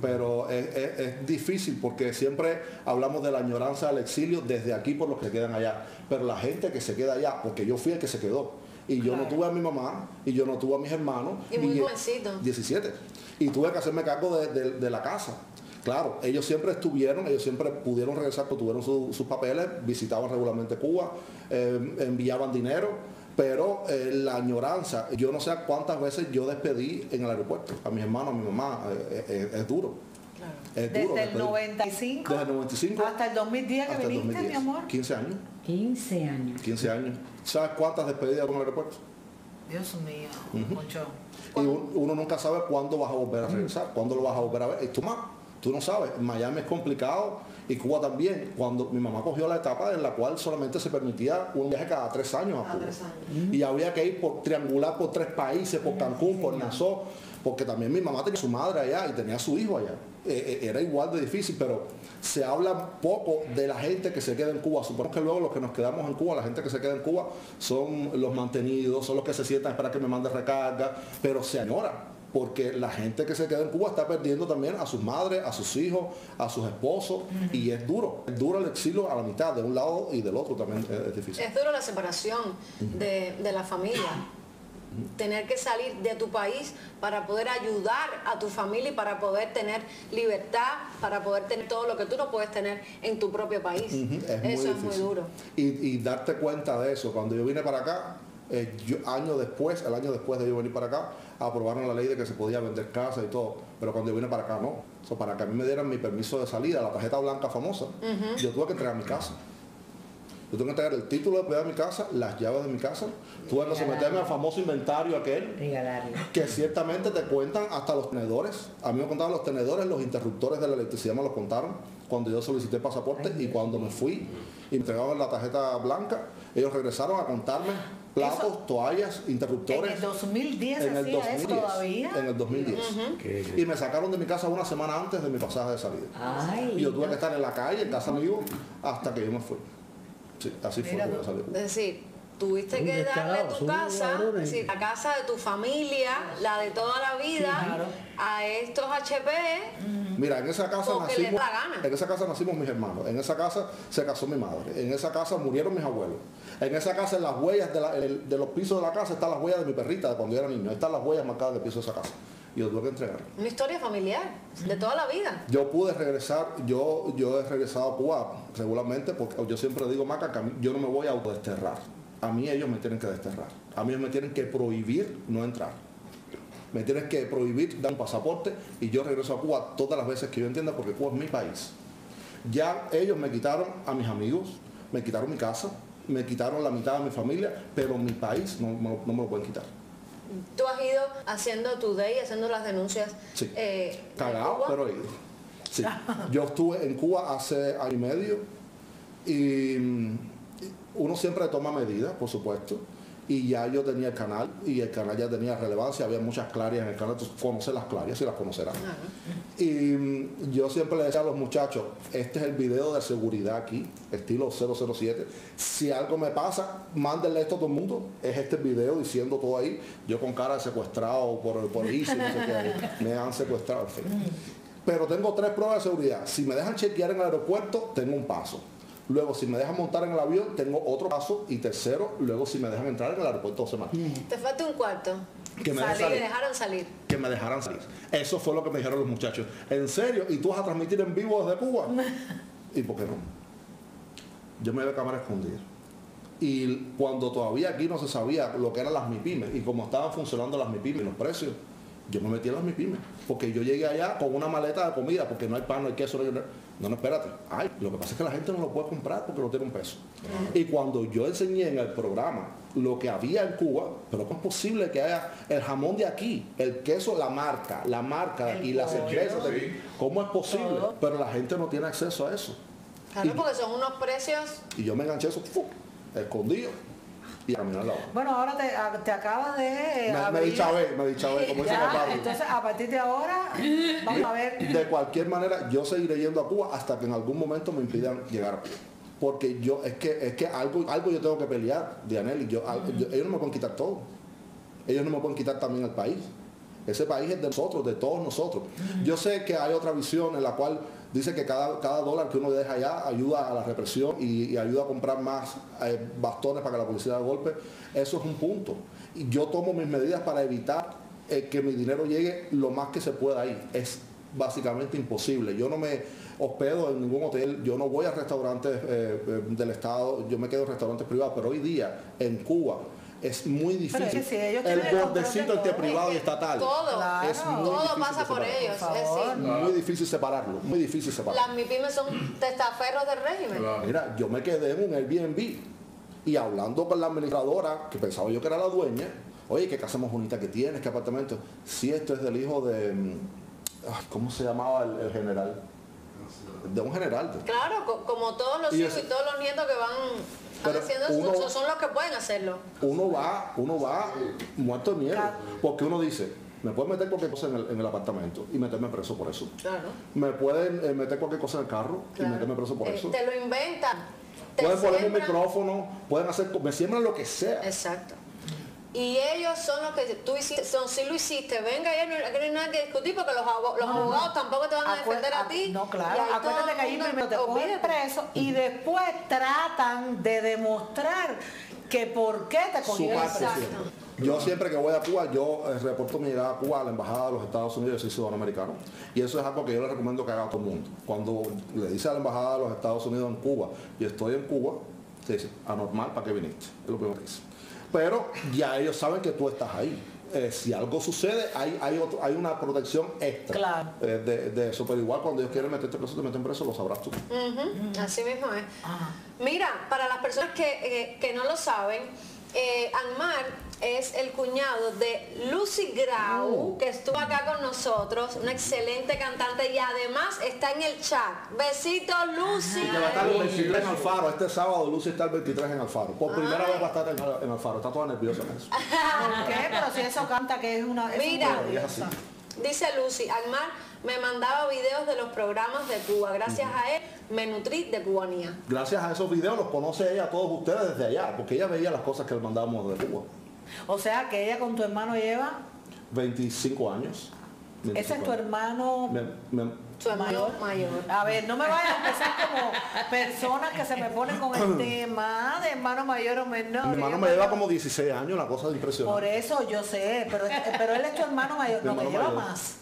Speaker 18: Pero es, es- es difícil porque siempre hablamos de la añoranza al exilio desde aquí por los que quedan allá. Pero la gente que se queda allá, porque yo fui el que se quedó. Y yo no tuve a mi mamá, y yo no tuve a mis hermanos.
Speaker 7: Y muy
Speaker 18: y-
Speaker 7: jovencito.
Speaker 18: 17. Y tuve que hacerme cargo de, de- de la casa. Claro, ellos siempre estuvieron, ellos siempre pudieron regresar, porque tuvieron su- sus papeles, visitaban regularmente Cuba, eh, enviaban dinero, pero eh, la añoranza, yo no sé cuántas veces yo despedí en el aeropuerto a mis hermanos, a mi mamá, eh, eh, es duro. Es duro
Speaker 4: Desde el
Speaker 18: despedir.
Speaker 4: 95
Speaker 18: Desde el 95
Speaker 4: hasta el 2010 que viniste,
Speaker 18: 2010.
Speaker 4: mi amor.
Speaker 18: 15 años.
Speaker 20: 15 años.
Speaker 18: 15 años. ¿Sabes cuántas despedidas con el aeropuerto?
Speaker 4: Dios mío,
Speaker 18: Ujú.
Speaker 4: mucho.
Speaker 18: Y un- uno nunca sabe cuándo vas a volver a regresar, cuándo lo vas a volver a ver. Y tú más, tú no sabes. Miami es complicado y Cuba también. Cuando mi mamá cogió la etapa en la cual solamente se permitía un viaje cada tres años a Cuba. Y había que ir por triangular por tres países, por Cancún, por Nassau, porque también mi mamá tenía su madre allá y tenía su hijo allá. Eh, eh, era igual de difícil, pero se habla poco de la gente que se queda en Cuba. Supongo que luego los que nos quedamos en Cuba, la gente que se queda en Cuba, son los mantenidos, son los que se sientan para que me mande recarga, pero se añora. Porque la gente que se queda en Cuba está perdiendo también a sus madres, a sus hijos, a sus esposos, y es duro. Es duro el exilio a la mitad, de un lado y del otro también es, es difícil.
Speaker 7: Es duro la separación de, de la familia. Tener que salir de tu país para poder ayudar a tu familia y para poder tener libertad, para poder tener todo lo que tú no puedes tener en tu propio país.
Speaker 18: Muy
Speaker 7: Eso es muy duro.
Speaker 18: Y, y darte cuenta de eso. Cuando yo vine para acá, eh, yo, año después, el año después de yo venir para acá, aprobaron la ley de que se podía vender casa y todo. Pero cuando yo vine para acá, no. O sea, para que a mí me dieran mi permiso de salida, la tarjeta blanca famosa, yo tuve que entregar mi casa. Yo tengo que entregar el título de propiedad de mi casa, las llaves de mi casa. Tuve que someterme al famoso inventario aquel
Speaker 20: Regalarle.
Speaker 18: que ciertamente te cuentan hasta los tenedores. A mí me contaban los tenedores, los interruptores de la electricidad me los contaron cuando yo solicité pasaporte y cuando me fui y me entregaban la tarjeta blanca, ellos regresaron a contarme platos, toallas,
Speaker 4: En
Speaker 18: interruptores.
Speaker 4: el 2010
Speaker 18: En el
Speaker 4: hacía eso
Speaker 18: 2010,
Speaker 4: todavía.
Speaker 18: En el 2010. Y me sacaron de mi casa una semana antes de mi pasaje de salida.
Speaker 20: Ay.
Speaker 18: y yo tuve que estar en la calle, en casa amigo, hasta que yo me fui. Sí, así fue salí.
Speaker 7: Es decir, tuviste que darle tu casa, decir, la casa de tu familia, la de toda la vida,
Speaker 18: claro.
Speaker 7: A estos HP.
Speaker 18: Mira, en esa casa
Speaker 7: Porque
Speaker 18: nacimos,
Speaker 7: da la gana.
Speaker 18: en esa casa nacimos mis hermanos, en esa casa se casó mi madre, en esa casa murieron mis abuelos, en esa casa en las huellas de, la- el- de los pisos de la casa están las huellas de mi perrita de cuando yo era niño, ahí están las huellas marcadas del piso de esa casa. Y yo tuve que entregar.
Speaker 7: Una historia familiar de toda la vida.
Speaker 18: Yo pude regresar, yo, yo he regresado a Cuba regularmente porque yo siempre digo, Maca, que a mí- yo no me voy a autodesterrar. A mí ellos me tienen que desterrar. A mí ellos me tienen que prohibir no entrar. Me tienen que prohibir dar un pasaporte y yo regreso a Cuba todas las veces que yo entienda porque Cuba es mi país. Ya ellos me quitaron a mis amigos, me quitaron mi casa, me quitaron la mitad de mi familia, pero mi país no, no- no me lo pueden quitar.
Speaker 7: Tú has ido haciendo tu day, haciendo las denuncias.
Speaker 18: Sí.
Speaker 7: eh, de
Speaker 18: Cagado,
Speaker 7: Cuba.
Speaker 18: pero he ido. Sí. Yo estuve en Cuba hace año y medio y mm, uno siempre toma medidas, por supuesto. Y ya yo tenía el canal y el canal ya tenía relevancia, había muchas clarias en el canal, tú conoces las clarias y las conocerás. Y mm, yo siempre le decía a los muchachos, este es el video de seguridad aquí, estilo 007. Si algo me pasa, mándenle esto a todo el mundo. Es este video diciendo todo ahí. Yo con cara de secuestrado por, por ISIS, no sé qué, me han secuestrado, en fin. Pero tengo tres pruebas de seguridad. Si me dejan chequear en el aeropuerto, tengo un paso. Luego, si me dejan montar en el avión, tengo otro paso. Y tercero, luego si me dejan entrar en el aeropuerto dos semanas.
Speaker 7: Te falta un cuarto.
Speaker 18: Que me
Speaker 7: Salir,
Speaker 18: salir.
Speaker 7: Dejaron salir.
Speaker 18: Que me dejaran salir. Eso fue lo que me dijeron los muchachos. ¿En serio? ¿Y tú vas a transmitir en vivo desde Cuba? ¿Y por qué no? Yo me voy a cámara escondida. Y cuando todavía aquí no se sabía lo que eran las MIPIMES y cómo estaban funcionando las MIPIMES y los precios, yo me metí en las MIPIMES. Porque yo llegué allá con una maleta de comida, porque no hay pan, no hay queso, no hay... No, no, espérate. Ay, lo que pasa es que la gente no lo puede comprar porque no tiene un peso. Y cuando yo enseñé en el programa lo que había en Cuba, pero ¿cómo es posible que haya el jamón de aquí, el queso, la marca, la marca de aquí, la cerveza de aquí? ¿Cómo es posible? Pero la gente no tiene acceso a eso.
Speaker 2: Claro, porque son unos precios.
Speaker 18: Y yo me enganché eso, ¡fu! escondido y a al lado.
Speaker 4: Bueno, ahora te, a- te acabas de
Speaker 18: Me, me
Speaker 4: abrir-
Speaker 18: dichavé, me dichavé, como dice papá.
Speaker 4: Entonces, a partir de ahora, vamos a ver.
Speaker 18: De cualquier manera, yo seguiré yendo a Cuba hasta que en algún momento me impidan llegar a Cuba. Porque yo, es que, es que algo, algo yo tengo que pelear, Dianelli. Yo, yo- ellos no me pueden quitar todo. Ellos no me pueden quitar también el país. Ese país es de nosotros, de todos nosotros. Yo sé que hay otra visión en la cual dice que cada, cada dólar que uno deja allá ayuda a la represión y, ayuda a comprar más eh, bastones para que la policía de golpe. Eso es un punto. Y yo tomo mis medidas para evitar eh, que mi dinero llegue lo más que se pueda ahí. Es básicamente imposible. Yo no me hospedo en ningún hotel, yo no voy a restaurantes eh, del Estado, yo me quedo en restaurantes privados, pero hoy día en Cuba es muy difícil.
Speaker 4: es que si ellos
Speaker 18: el bordecito
Speaker 4: de
Speaker 18: entre privado y estatal.
Speaker 2: Todo,
Speaker 18: Es muy
Speaker 2: todo
Speaker 18: difícil
Speaker 2: pasa por ellos. Es decir,
Speaker 18: Muy difícil separarlo, muy difícil separarlo.
Speaker 2: las MIPIMES son testaferros del régimen.
Speaker 18: Mira, yo me quedé en un Airbnb y hablando con la administradora, que pensaba yo que era la dueña, oye, ¿qué casa más bonita que tienes? ¿Qué apartamento? Sí, esto es del hijo de... mm, ¿Cómo se llamaba el, el general? De un general.
Speaker 2: Claro, co- como todos los
Speaker 18: Y
Speaker 2: hijos y todos los nietos que van
Speaker 18: Pero
Speaker 2: haciendo
Speaker 18: uno-
Speaker 2: eso, son los que pueden hacerlo.
Speaker 18: Uno va, uno va muerto de miedo, porque uno dice, me pueden meter cualquier cosa en el, en el apartamento y meterme preso por eso.
Speaker 2: Claro.
Speaker 18: Me pueden eh, meter cualquier cosa en el carro
Speaker 2: Claro.
Speaker 18: y meterme preso por
Speaker 2: Eh,
Speaker 18: eso.
Speaker 2: te lo inventan. Te
Speaker 18: Pueden ponerme un
Speaker 2: siembran-
Speaker 18: micrófono, pueden hacer, me siembran lo que sea.
Speaker 2: Exacto. Y ellos son los que tú hiciste, son, si lo hiciste, venga, ya no, aquí no hay nada que discutir porque los, abo- los abogados tampoco te van a defender a ti.
Speaker 4: No,
Speaker 2: Y
Speaker 4: claro. Acuérdate que ahí primero te cogen preso y después tratan de demostrar que por qué te cogieron.
Speaker 18: Yo siempre que voy a Cuba, yo eh, reporto mi llegada a Cuba a la Embajada de los Estados Unidos, yo soy ciudadano americano. Y eso es algo que yo le recomiendo que haga a todo el mundo. Cuando le dice a la Embajada de los Estados Unidos en Cuba, yo estoy en Cuba, se dice, anormal, ¿para qué viniste? Es lo primero que dice. Pero ya ellos saben que tú estás ahí. Eh, si algo sucede, hay, hay, otro- hay una protección extra
Speaker 4: Claro.
Speaker 18: eh, de, de eso. Pero igual cuando ellos quieren meterte preso, te meten preso, lo sabrás tú.
Speaker 2: Ujú, Así mismo es. Mira, para las personas que, eh, que no lo saben, eh, Anmar es el cuñado de Lucy Grau, que estuvo acá con nosotros, una excelente cantante y además está en el chat. Besitos, Lucy.
Speaker 18: Y que va a estar el 23 en Alfaro. Este sábado Lucy está el 23 en Alfaro. Por primera vez va a estar en, en Alfaro. Está toda nerviosa en eso.
Speaker 4: ¿Por qué? Pero si eso canta que es una... es
Speaker 2: Mira.
Speaker 18: así.
Speaker 2: Dice Lucy, Anmar me mandaba videos de los programas de Cuba. Gracias a él me nutrí de cubanía.
Speaker 18: Gracias a esos videos los conoce ella a todos ustedes desde allá, porque ella veía las cosas que le mandábamos de Cuba.
Speaker 4: O sea que ella con tu hermano lleva...
Speaker 18: 25 años.
Speaker 4: Ese
Speaker 18: 25
Speaker 4: es tu
Speaker 18: años.
Speaker 4: hermano
Speaker 18: Me- me-
Speaker 2: Su hermano mayor.
Speaker 4: A ver, no me vayan a empezar como personas que se me ponen con el tema de hermano mayor o menor.
Speaker 18: mi hermano me lleva como 16 años, una cosa
Speaker 4: Por
Speaker 18: impresionante.
Speaker 4: eso yo sé, pero, pero él es tu hermano mayor,
Speaker 18: Mi
Speaker 4: no me lleva
Speaker 18: mayor.
Speaker 4: más.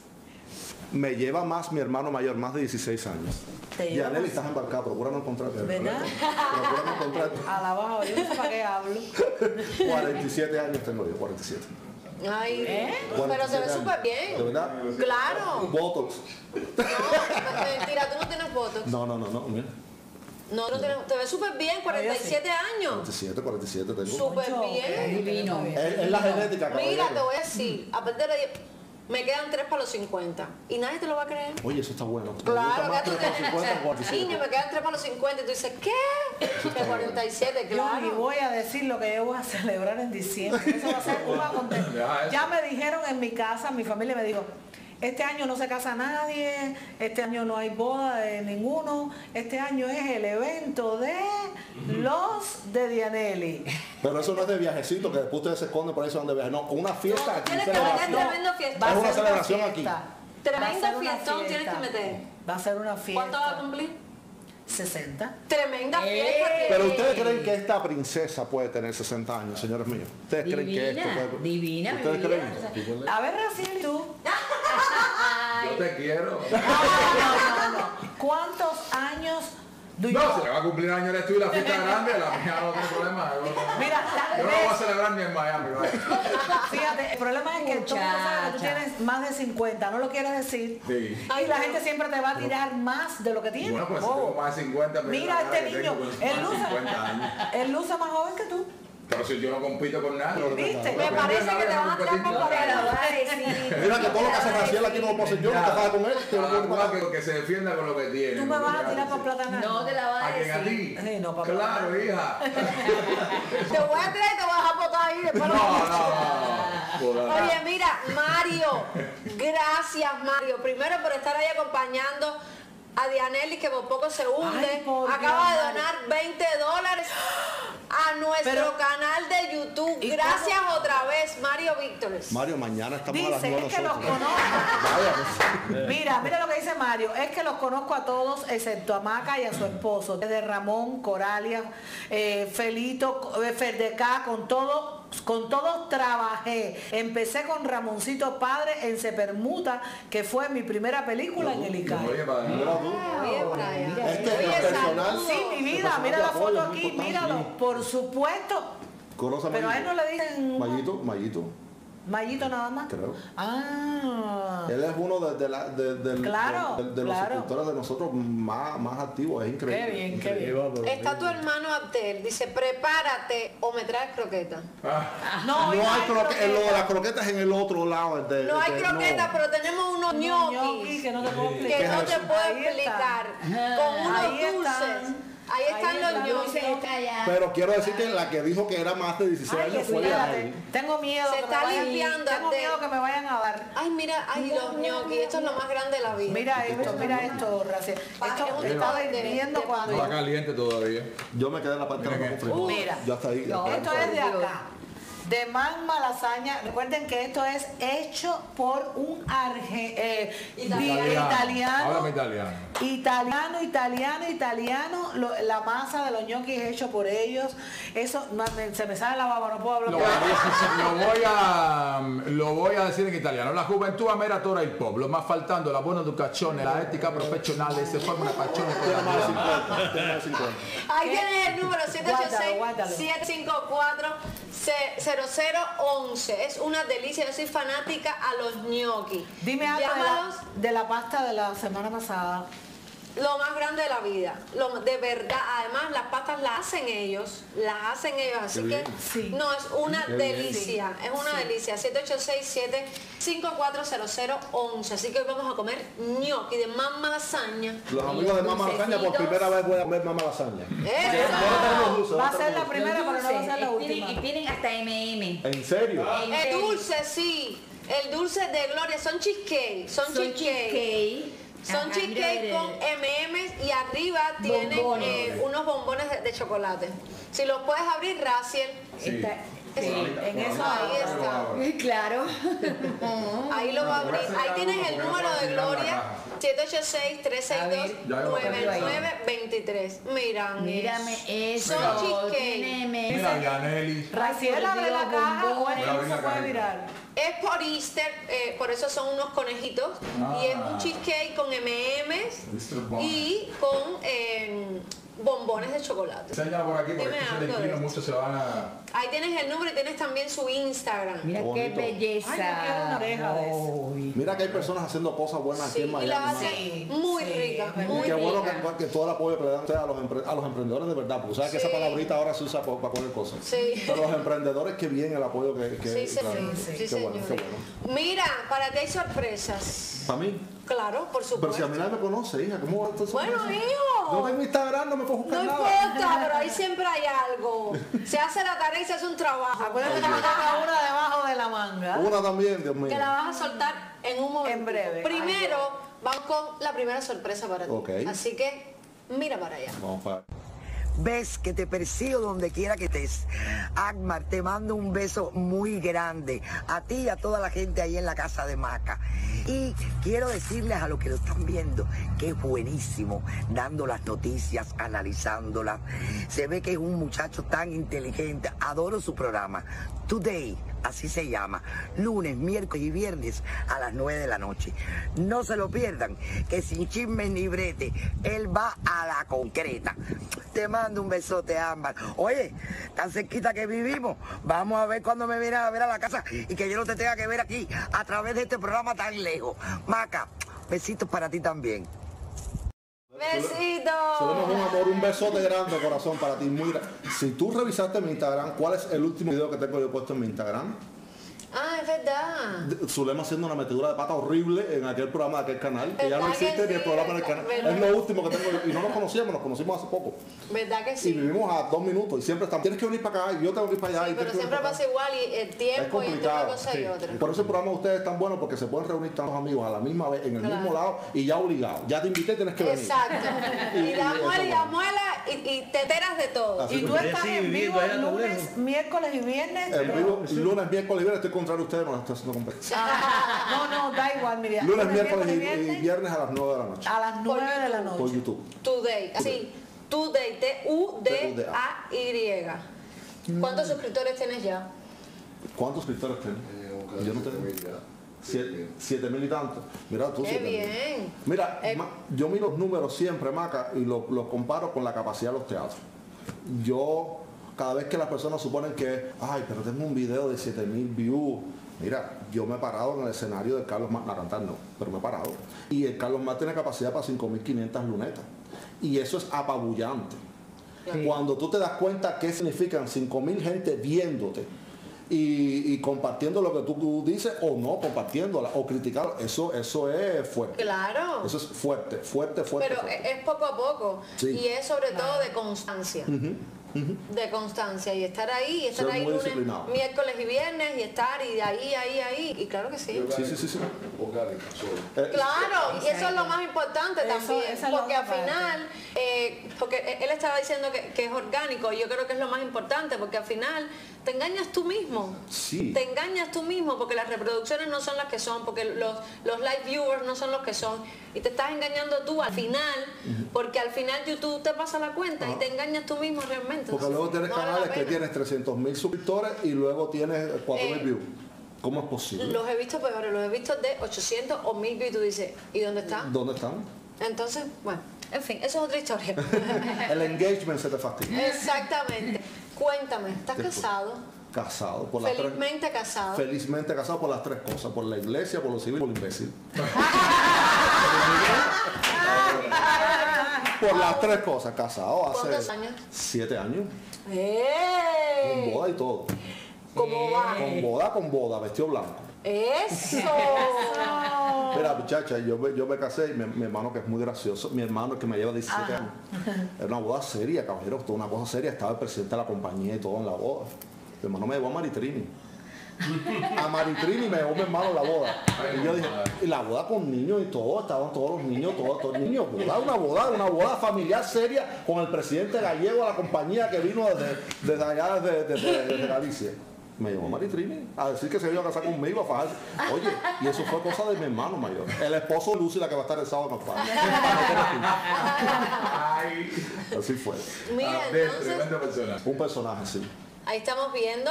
Speaker 18: Me lleva más mi hermano mayor, más de 16 años.
Speaker 4: Te
Speaker 18: Yaneli,
Speaker 4: más.
Speaker 18: estás embarcado, procura no encontrarte.
Speaker 4: ¿Verdad?
Speaker 18: Procura no encontrarte.
Speaker 4: Alabado, yo no sé para qué hablo.
Speaker 18: 47 años tengo yo, 47.
Speaker 2: Ay,
Speaker 4: ¿Eh?
Speaker 2: pero se
Speaker 18: 47
Speaker 2: ve súper
Speaker 18: ¿De
Speaker 2: bien.
Speaker 18: verdad?
Speaker 2: Claro.
Speaker 18: Botox.
Speaker 2: No, mentira, tú no tienes fotos.
Speaker 18: No, no, no, no, mira.
Speaker 2: No, no tienes, te ves súper bien, 47 años.
Speaker 18: 47, 47 tengo.
Speaker 2: Súper bien.
Speaker 13: Divino.
Speaker 18: Es, es la genética,
Speaker 2: Mira,
Speaker 18: caballero.
Speaker 2: te voy a decir, a partir de me quedan 3 para los 50. Y nadie te lo va a creer.
Speaker 18: Oye, eso está bueno. Me
Speaker 2: Claro, que tú
Speaker 18: 3 por 50 que
Speaker 2: te...
Speaker 18: 47.
Speaker 2: Niño, me quedan 3 para los 50. Y tú dices, ¿qué? Que 47,
Speaker 4: Yo ni
Speaker 2: claro.
Speaker 4: voy a decir lo que yo voy a celebrar en diciembre. Eso va a ser una conte-
Speaker 5: Ya, eso.
Speaker 4: Ya me dijeron en mi casa, mi familia me dijo, este año no se casa nadie, este año no hay boda de ninguno, este año es el evento de los de Dianelli.
Speaker 18: Pero eso no es de viajecito, que después ustedes se esconden por ahí se van de viaje. No, una fiesta aquí.
Speaker 2: Tienes que tremendo fiesta.
Speaker 4: Va a
Speaker 18: Es una
Speaker 4: ser
Speaker 18: celebración
Speaker 4: fiesta.
Speaker 18: aquí.
Speaker 4: Va
Speaker 2: Tremendo
Speaker 4: una
Speaker 2: fiestón tienes que meter.
Speaker 4: Va a ser una fiesta.
Speaker 2: ¿Cuánto vas a cumplir?
Speaker 4: 60.
Speaker 2: Tremenda
Speaker 13: ¡Eh!
Speaker 2: fiesta. que-
Speaker 18: Pero ustedes creen que esta princesa puede tener 60 años, señores míos. Ustedes creen que esto
Speaker 13: Divina,
Speaker 18: puede.
Speaker 13: divina,
Speaker 18: ¿Ustedes creen?
Speaker 4: A ver, Raciel, ¿y tú?
Speaker 5: Yo te quiero.
Speaker 4: No, no, no, no. ¿Cuántos años
Speaker 5: No, si le va a cumplir año eres tú y la fiesta grande, la mía no tiene problema. Yo, no-
Speaker 4: Mira, la-
Speaker 5: yo no lo voy a celebrar ni en Miami.
Speaker 4: Fíjate, el problema es que tú sabes que tú tienes más de 50, no lo quieres decir.
Speaker 5: Sí.
Speaker 4: Y la gente siempre te va a tirar más de lo que tienes.
Speaker 5: Bueno, pues si
Speaker 4: Oh.
Speaker 5: tengo más de 50, mira
Speaker 4: este niño,
Speaker 5: con
Speaker 4: él luce,
Speaker 5: 50 años.
Speaker 4: él luce más joven que tú.
Speaker 5: Pero si yo no compito con nadie.
Speaker 4: ¿Viste? Me parece que te vas a por
Speaker 5: con.
Speaker 18: Mira que todo lo que hace Raciel aquí no lo puedo hacer yo, no te vas con él. que no
Speaker 5: Cada
Speaker 18: puedo
Speaker 5: que, que se defienda con lo que tiene.
Speaker 4: Tú me vas a tirar por platanal.
Speaker 13: No te la vas a
Speaker 5: ¿A quién? ¿A
Speaker 13: decir.
Speaker 5: ti?
Speaker 4: Sí, no, para
Speaker 5: Claro, hija.
Speaker 2: Te voy a tirar y te voy a dejar botar ahí después.
Speaker 5: No,
Speaker 2: lo-
Speaker 5: no, no.
Speaker 2: Oye, mira, Mario, gracias Mario, primero por estar ahí acompañando a Dianelli que por poco se hunde,
Speaker 4: Ay, por
Speaker 2: acaba
Speaker 4: Dios,
Speaker 2: de donar 20 dólares a nuestro
Speaker 4: Pero-
Speaker 2: canal de YouTube.
Speaker 4: ¿Y
Speaker 2: Gracias otra vez, Mario Víctores.
Speaker 18: Mario, mañana estamos a las
Speaker 4: Dice,
Speaker 18: 9
Speaker 4: es que los conozco. Mira, mira lo que dice Mario. Es que los conozco a todos, excepto a Maca y a su esposo. Desde Ramón, Coralia, eh, Felito, eh, Ferdecá, con todo. Con todos trabajé. Empecé con Ramoncito Padre en Se Permuta, que fue mi primera película en el ICAE.
Speaker 5: Oye, para.
Speaker 2: Oye, Brian.
Speaker 18: Es
Speaker 2: Oye,
Speaker 18: personal-.
Speaker 4: Sí, mi vida, mira la foto aquí, míralo. Por supuesto. Pero a él no le dicen
Speaker 18: Mayito, Mayito,
Speaker 4: Mayito nada más.
Speaker 18: creo.
Speaker 4: Ah.
Speaker 18: Él es uno de, de la- de- del-
Speaker 4: Claro,
Speaker 18: de- de los
Speaker 4: claro.
Speaker 18: suscriptores de nosotros más, más activos, es increíble.
Speaker 4: Qué bien, qué bien.
Speaker 2: Está tu hermano Abdel, dice, prepárate o me traes croqueta.
Speaker 4: No,
Speaker 18: No hay croque-
Speaker 4: croqueta.
Speaker 18: en lo de las croquetas en el otro lado. de-
Speaker 2: No hay croquetas,
Speaker 18: no.
Speaker 2: pero tenemos unos
Speaker 4: ñoquis que no te puedo
Speaker 2: que
Speaker 4: explicar.
Speaker 2: no
Speaker 18: ¿Qué
Speaker 2: te puedo explicar. Con unos dulces.
Speaker 4: están.
Speaker 2: Ahí están los ñoquis.
Speaker 18: Pero quiero decir que la que dijo que era más de 16
Speaker 4: Ay,
Speaker 18: años fue. Yaneli.
Speaker 4: Tengo miedo.
Speaker 2: Se
Speaker 4: que
Speaker 2: está
Speaker 4: me vayan-
Speaker 2: limpiando,
Speaker 4: Tengo miedo que me vayan a dar.
Speaker 2: Ay, mira, ay, los ñoquis. Esto es lo más grande de la vida.
Speaker 4: Mira esto, mira esto, Raciel.
Speaker 2: Es
Speaker 4: Esto
Speaker 2: un
Speaker 4: estaba
Speaker 2: de-
Speaker 4: hirviendo
Speaker 2: de-
Speaker 4: cuando.
Speaker 5: Está caliente todavía.
Speaker 18: Yo me quedé en la parte de frío.
Speaker 4: Mira.
Speaker 18: Ya está ahí.
Speaker 4: Esto es de acá. De Magma Lasaña. Recuerden que esto es hecho por un arge, eh,
Speaker 2: Italiano.
Speaker 4: italiano.
Speaker 5: Háblame italiano.
Speaker 4: Italiano, italiano, italiano. Lo- la masa de los ñoquis es hecho por ellos. Eso, me- se me sale la baba, no puedo hablar.
Speaker 5: Lo, lo voy a, lo voy a decir en italiano. La juventud ameratora il popolo, ma faltando la buona educazione, la ética professionale, se forma una passione per
Speaker 18: Tiene
Speaker 5: la
Speaker 18: más de
Speaker 5: vita.
Speaker 18: 50. Tiene más de 50.
Speaker 2: Ahí tienes el número
Speaker 4: Guárdalo, guárdalo.
Speaker 2: 786-754-0011. Es una delicia. Yo soy fanática a los ñoquis.
Speaker 4: Dime algo de
Speaker 2: Llámalos
Speaker 4: la, de la pasta de la semana pasada.
Speaker 2: Lo más grande de la vida. Lo, de verdad. Además, las pastas las hacen ellos. Las hacen ellos. Así
Speaker 18: Qué
Speaker 2: que
Speaker 18: bien.
Speaker 4: Sí.
Speaker 2: no, es una
Speaker 18: Qué bien.
Speaker 2: delicia. Es una delicia. 786-754-0011. Así que hoy vamos a comer ñoqui de mamma lasaña.
Speaker 18: Los amigos de Mama Lasaña por primera vez voy a comer Mama Lasaña.
Speaker 2: Eso.
Speaker 4: Va a ser la primera, pero no va a ser la última.
Speaker 13: y tienen hasta M&M.
Speaker 18: ¿En serio?
Speaker 2: El
Speaker 13: serio.
Speaker 2: dulce, sí. El dulce de Gloria. Son cheesecake. Son,
Speaker 13: Son
Speaker 2: cheesecake.
Speaker 13: cheesecake.
Speaker 2: Son cheesecake con. M&M's y arriba tienen
Speaker 13: Bombones.
Speaker 2: eh, unos bombones de, de chocolate. Si los puedes abrir, Raciel.
Speaker 5: Sí.
Speaker 13: Está-
Speaker 2: Sí.
Speaker 4: En eso
Speaker 2: Ahí está.
Speaker 13: Claro.
Speaker 2: Ahí lo va a abrir. Ahí tienes el número de Gloria. 786-362-9923. Mira,
Speaker 13: Mírame eso.
Speaker 2: Son cheesecake.
Speaker 5: Mira,
Speaker 4: abre la caja.
Speaker 2: Es por Easter, eh, por eso son unos conejitos. Y es un cheesecake con M&M's y con eh, bombones de chocolate.
Speaker 5: Enséñala por aquí porque se
Speaker 2: de
Speaker 5: mucho, se van a...
Speaker 2: Ahí tienes el número y tienes también su Instagram.
Speaker 13: Mira
Speaker 18: Qué
Speaker 13: qué belleza.
Speaker 4: Ay, yo quiero una oreja de eso.
Speaker 13: Uy.
Speaker 18: Mira que hay personas haciendo cosas buenas aquí
Speaker 2: Sí,
Speaker 18: en
Speaker 2: y
Speaker 18: Miami. mano.
Speaker 2: hace muy
Speaker 4: sí,
Speaker 2: ricas,
Speaker 4: es
Speaker 2: muy
Speaker 18: qué bueno
Speaker 2: ricas.
Speaker 18: que, que todo el apoyo que le dan ustedes a los, a los emprendedores de verdad, porque sabes que esa
Speaker 2: Sí.
Speaker 18: palabrita ahora se usa para, poner cosas.
Speaker 2: Sí.
Speaker 18: Pero los emprendedores, que bien el apoyo que... que
Speaker 2: Sí,
Speaker 18: claro.
Speaker 2: Sí,
Speaker 18: qué bueno, qué bueno.
Speaker 2: Mira, para ti hay sorpresas.
Speaker 18: Para mí.
Speaker 2: Claro, por
Speaker 18: Pero si a
Speaker 2: supuesto.
Speaker 18: mí nadie me conoce, hija, ¿cómo va a estar
Speaker 2: Bueno, hijo.
Speaker 18: No tengo Instagram, no me puedo
Speaker 2: No
Speaker 18: buscar nada.
Speaker 2: importa, pero ahí siempre hay algo. Se hace la tarea y se hace un trabajo.
Speaker 4: Acuérdate que toca una debajo de la manga.
Speaker 18: Una también, Dios mío.
Speaker 2: Que la vas a soltar en un momento.
Speaker 4: En breve.
Speaker 2: Primero, vamos con la primera sorpresa para ti.
Speaker 18: Ok.
Speaker 2: Así que, mira para allá.
Speaker 18: Vamos para...
Speaker 20: Ves que te persigo donde quiera que estés. Agmar, te mando un beso muy grande a ti y a toda la gente ahí en la casa de Maca. Y quiero decirles a los que lo están viendo que es buenísimo dando las noticias, analizándolas. Se ve que es un muchacho tan inteligente. Adoro su programa. Today, así se llama, lunes, miércoles y viernes a las 9 de la noche. No se lo pierdan, que sin chismes ni brete, él va a la concreta. Te mando un besote, Ámbar. Oye, tan cerquita que vivimos, vamos a ver cuando me vienes a ver a la casa y que yo no te tenga que ver aquí a través de este programa tan lejos. Maca, besitos para ti también.
Speaker 2: Besito.
Speaker 18: Un amor, un besote grande, corazón, para ti. Muy gra- Si tú revisaste mi Instagram, ¿cuál es el último video que tengo yo puesto en mi Instagram?
Speaker 2: Ah, es verdad.
Speaker 18: Zulema haciendo una metedura de pata horrible en aquel programa de aquel canal, que ya no
Speaker 2: ¿Verdad que
Speaker 18: existe ni el
Speaker 2: sí?
Speaker 18: programa del canal.
Speaker 2: ¿Verdad?
Speaker 18: Es lo último que tengo. Y no nos conocíamos, nos conocimos hace poco.
Speaker 2: ¿Verdad que
Speaker 18: Y
Speaker 2: sí?
Speaker 18: vivimos a dos minutos y siempre estamos. Tienes que venir para acá y yo tengo que ir para allá. y
Speaker 2: Pero siempre pasa igual y el
Speaker 18: Es
Speaker 2: tiempo y entre una cosa y
Speaker 18: sí.
Speaker 2: otra.
Speaker 18: Por eso el programa de ustedes es tan bueno porque se pueden reunir tantos amigos a la misma vez, en el
Speaker 2: Claro.
Speaker 18: mismo lado y ya obligado. Ya te invité, tienes que venir.
Speaker 2: Exacto.
Speaker 18: Y-
Speaker 2: Y la
Speaker 18: y
Speaker 2: muela y la muela y, y te enteras de todo.
Speaker 18: Así
Speaker 4: Y tú estás
Speaker 18: Sí,
Speaker 4: en vivo lunes, miércoles y viernes.
Speaker 18: En vivo, lunes, miércoles y viernes estoy contra ustedes, haciendo competencia.
Speaker 4: No, no, da igual, Miriam.
Speaker 18: Lunes, miércoles y,
Speaker 4: y viernes
Speaker 18: viernes a las 9 de la noche.
Speaker 4: a las 9 de la noche.
Speaker 18: Por YouTube.
Speaker 2: Today, así. Today, T-U-D-A-Y. ¿Cuántos suscriptores tienes ya?
Speaker 18: ¿Cuántos suscriptores tienes? Yo no tengo. Siete, siete mil y tantos. Mira tú,
Speaker 2: Qué
Speaker 18: siete mil.
Speaker 2: bien.
Speaker 18: Mira,
Speaker 2: Eh,
Speaker 18: ma- yo miro los números siempre, Maca, y los los comparo con la capacidad de los teatros. Yo, cada vez que las personas suponen que, ay, pero tengo un video de 7000 views, mira, yo me he parado en el escenario de Carlos Mar, a cantar no, pero me he parado. Y el Carlos Mar tiene capacidad para 5500 lunetas. Y eso es apabullante.
Speaker 4: Sí.
Speaker 18: Cuando tú te das cuenta qué significan 5000 gente viéndote y, y compartiendo lo que tú dices o no compartiéndola o criticar, eso, eso es fuerte.
Speaker 2: Claro.
Speaker 18: Eso es fuerte, fuerte, fuerte.
Speaker 2: Pero
Speaker 18: fuerte.
Speaker 2: es poco a poco.
Speaker 18: Sí.
Speaker 2: Y es sobre todo de constancia. De constancia. Y estar ahí, y estar
Speaker 18: Ser
Speaker 2: ahí lunes, miércoles y viernes, y estar y de ahí, ahí, ahí. Y claro que sí.
Speaker 18: Sí, sí, sí, sí. Eh,
Speaker 2: Claro, y eso es lo más importante
Speaker 4: Eso-
Speaker 2: también, porque al final, eh, porque él estaba diciendo que, que es orgánico, y yo creo que es lo más importante, porque al final te engañas tú mismo.
Speaker 18: Sí.
Speaker 2: Te engañas tú mismo porque las reproducciones no son las que son, porque los, los live viewers no son los que son. Y te estás engañando tú al final, porque al final YouTube te pasa la cuenta y te engañas tú mismo realmente.
Speaker 18: Porque luego tienes
Speaker 2: No
Speaker 18: canales que tienes 300 mil suscriptores y luego tienes 4 mil
Speaker 2: Eh,
Speaker 18: views. ¿Cómo es posible?
Speaker 2: Los he visto peores, los he visto de 800 o 1000 views y tú dices, ¿y dónde están?
Speaker 18: ¿Dónde están?
Speaker 2: Entonces, bueno, en fin, eso es otra historia.
Speaker 18: El engagement se te fastidia.
Speaker 2: Exactamente. Cuéntame, ¿estás
Speaker 18: Después.
Speaker 2: casado?
Speaker 18: Casado por las tres.
Speaker 2: Felizmente casado.
Speaker 18: Felizmente casado por las tres cosas, por la iglesia, por lo civil y por lo imbécil. por las tres cosas, casado hace
Speaker 2: ¿Cuántos años?
Speaker 18: siete años, con
Speaker 2: ¡Eh!
Speaker 18: boda y todo.
Speaker 2: ¿Cómo va?
Speaker 18: Con boda, con boda, vestido blanco.
Speaker 2: ¡Eso!
Speaker 18: Mira, muchacha, yo me, yo me casé y mi, mi hermano que es muy gracioso, mi hermano que me lleva 17
Speaker 4: Ajá.
Speaker 18: años. Era una boda seria, caballero, toda una cosa seria. Estaba el presidente de la compañía y todo en la boda. Mi hermano me llevó a Maritrini. A Maritrini me llevó mi hermano a la boda. Y yo dije, y la boda con niños y todo, estaban todos los niños, todos, todos los niños. Boda, una boda, una boda familiar seria con el presidente gallego de la compañía que vino desde, desde allá, desde, desde- desde Galicia. Me llevó Maritrini a decir que se iba a casar conmigo, a fajarse. Oye, y eso fue cosa de mi hermano mayor. El esposo de Lucy, la que va a estar el sábado con padre. Así fue.
Speaker 2: Mira, entonces,
Speaker 18: persona. Un personaje, sí.
Speaker 2: Ahí estamos viendo.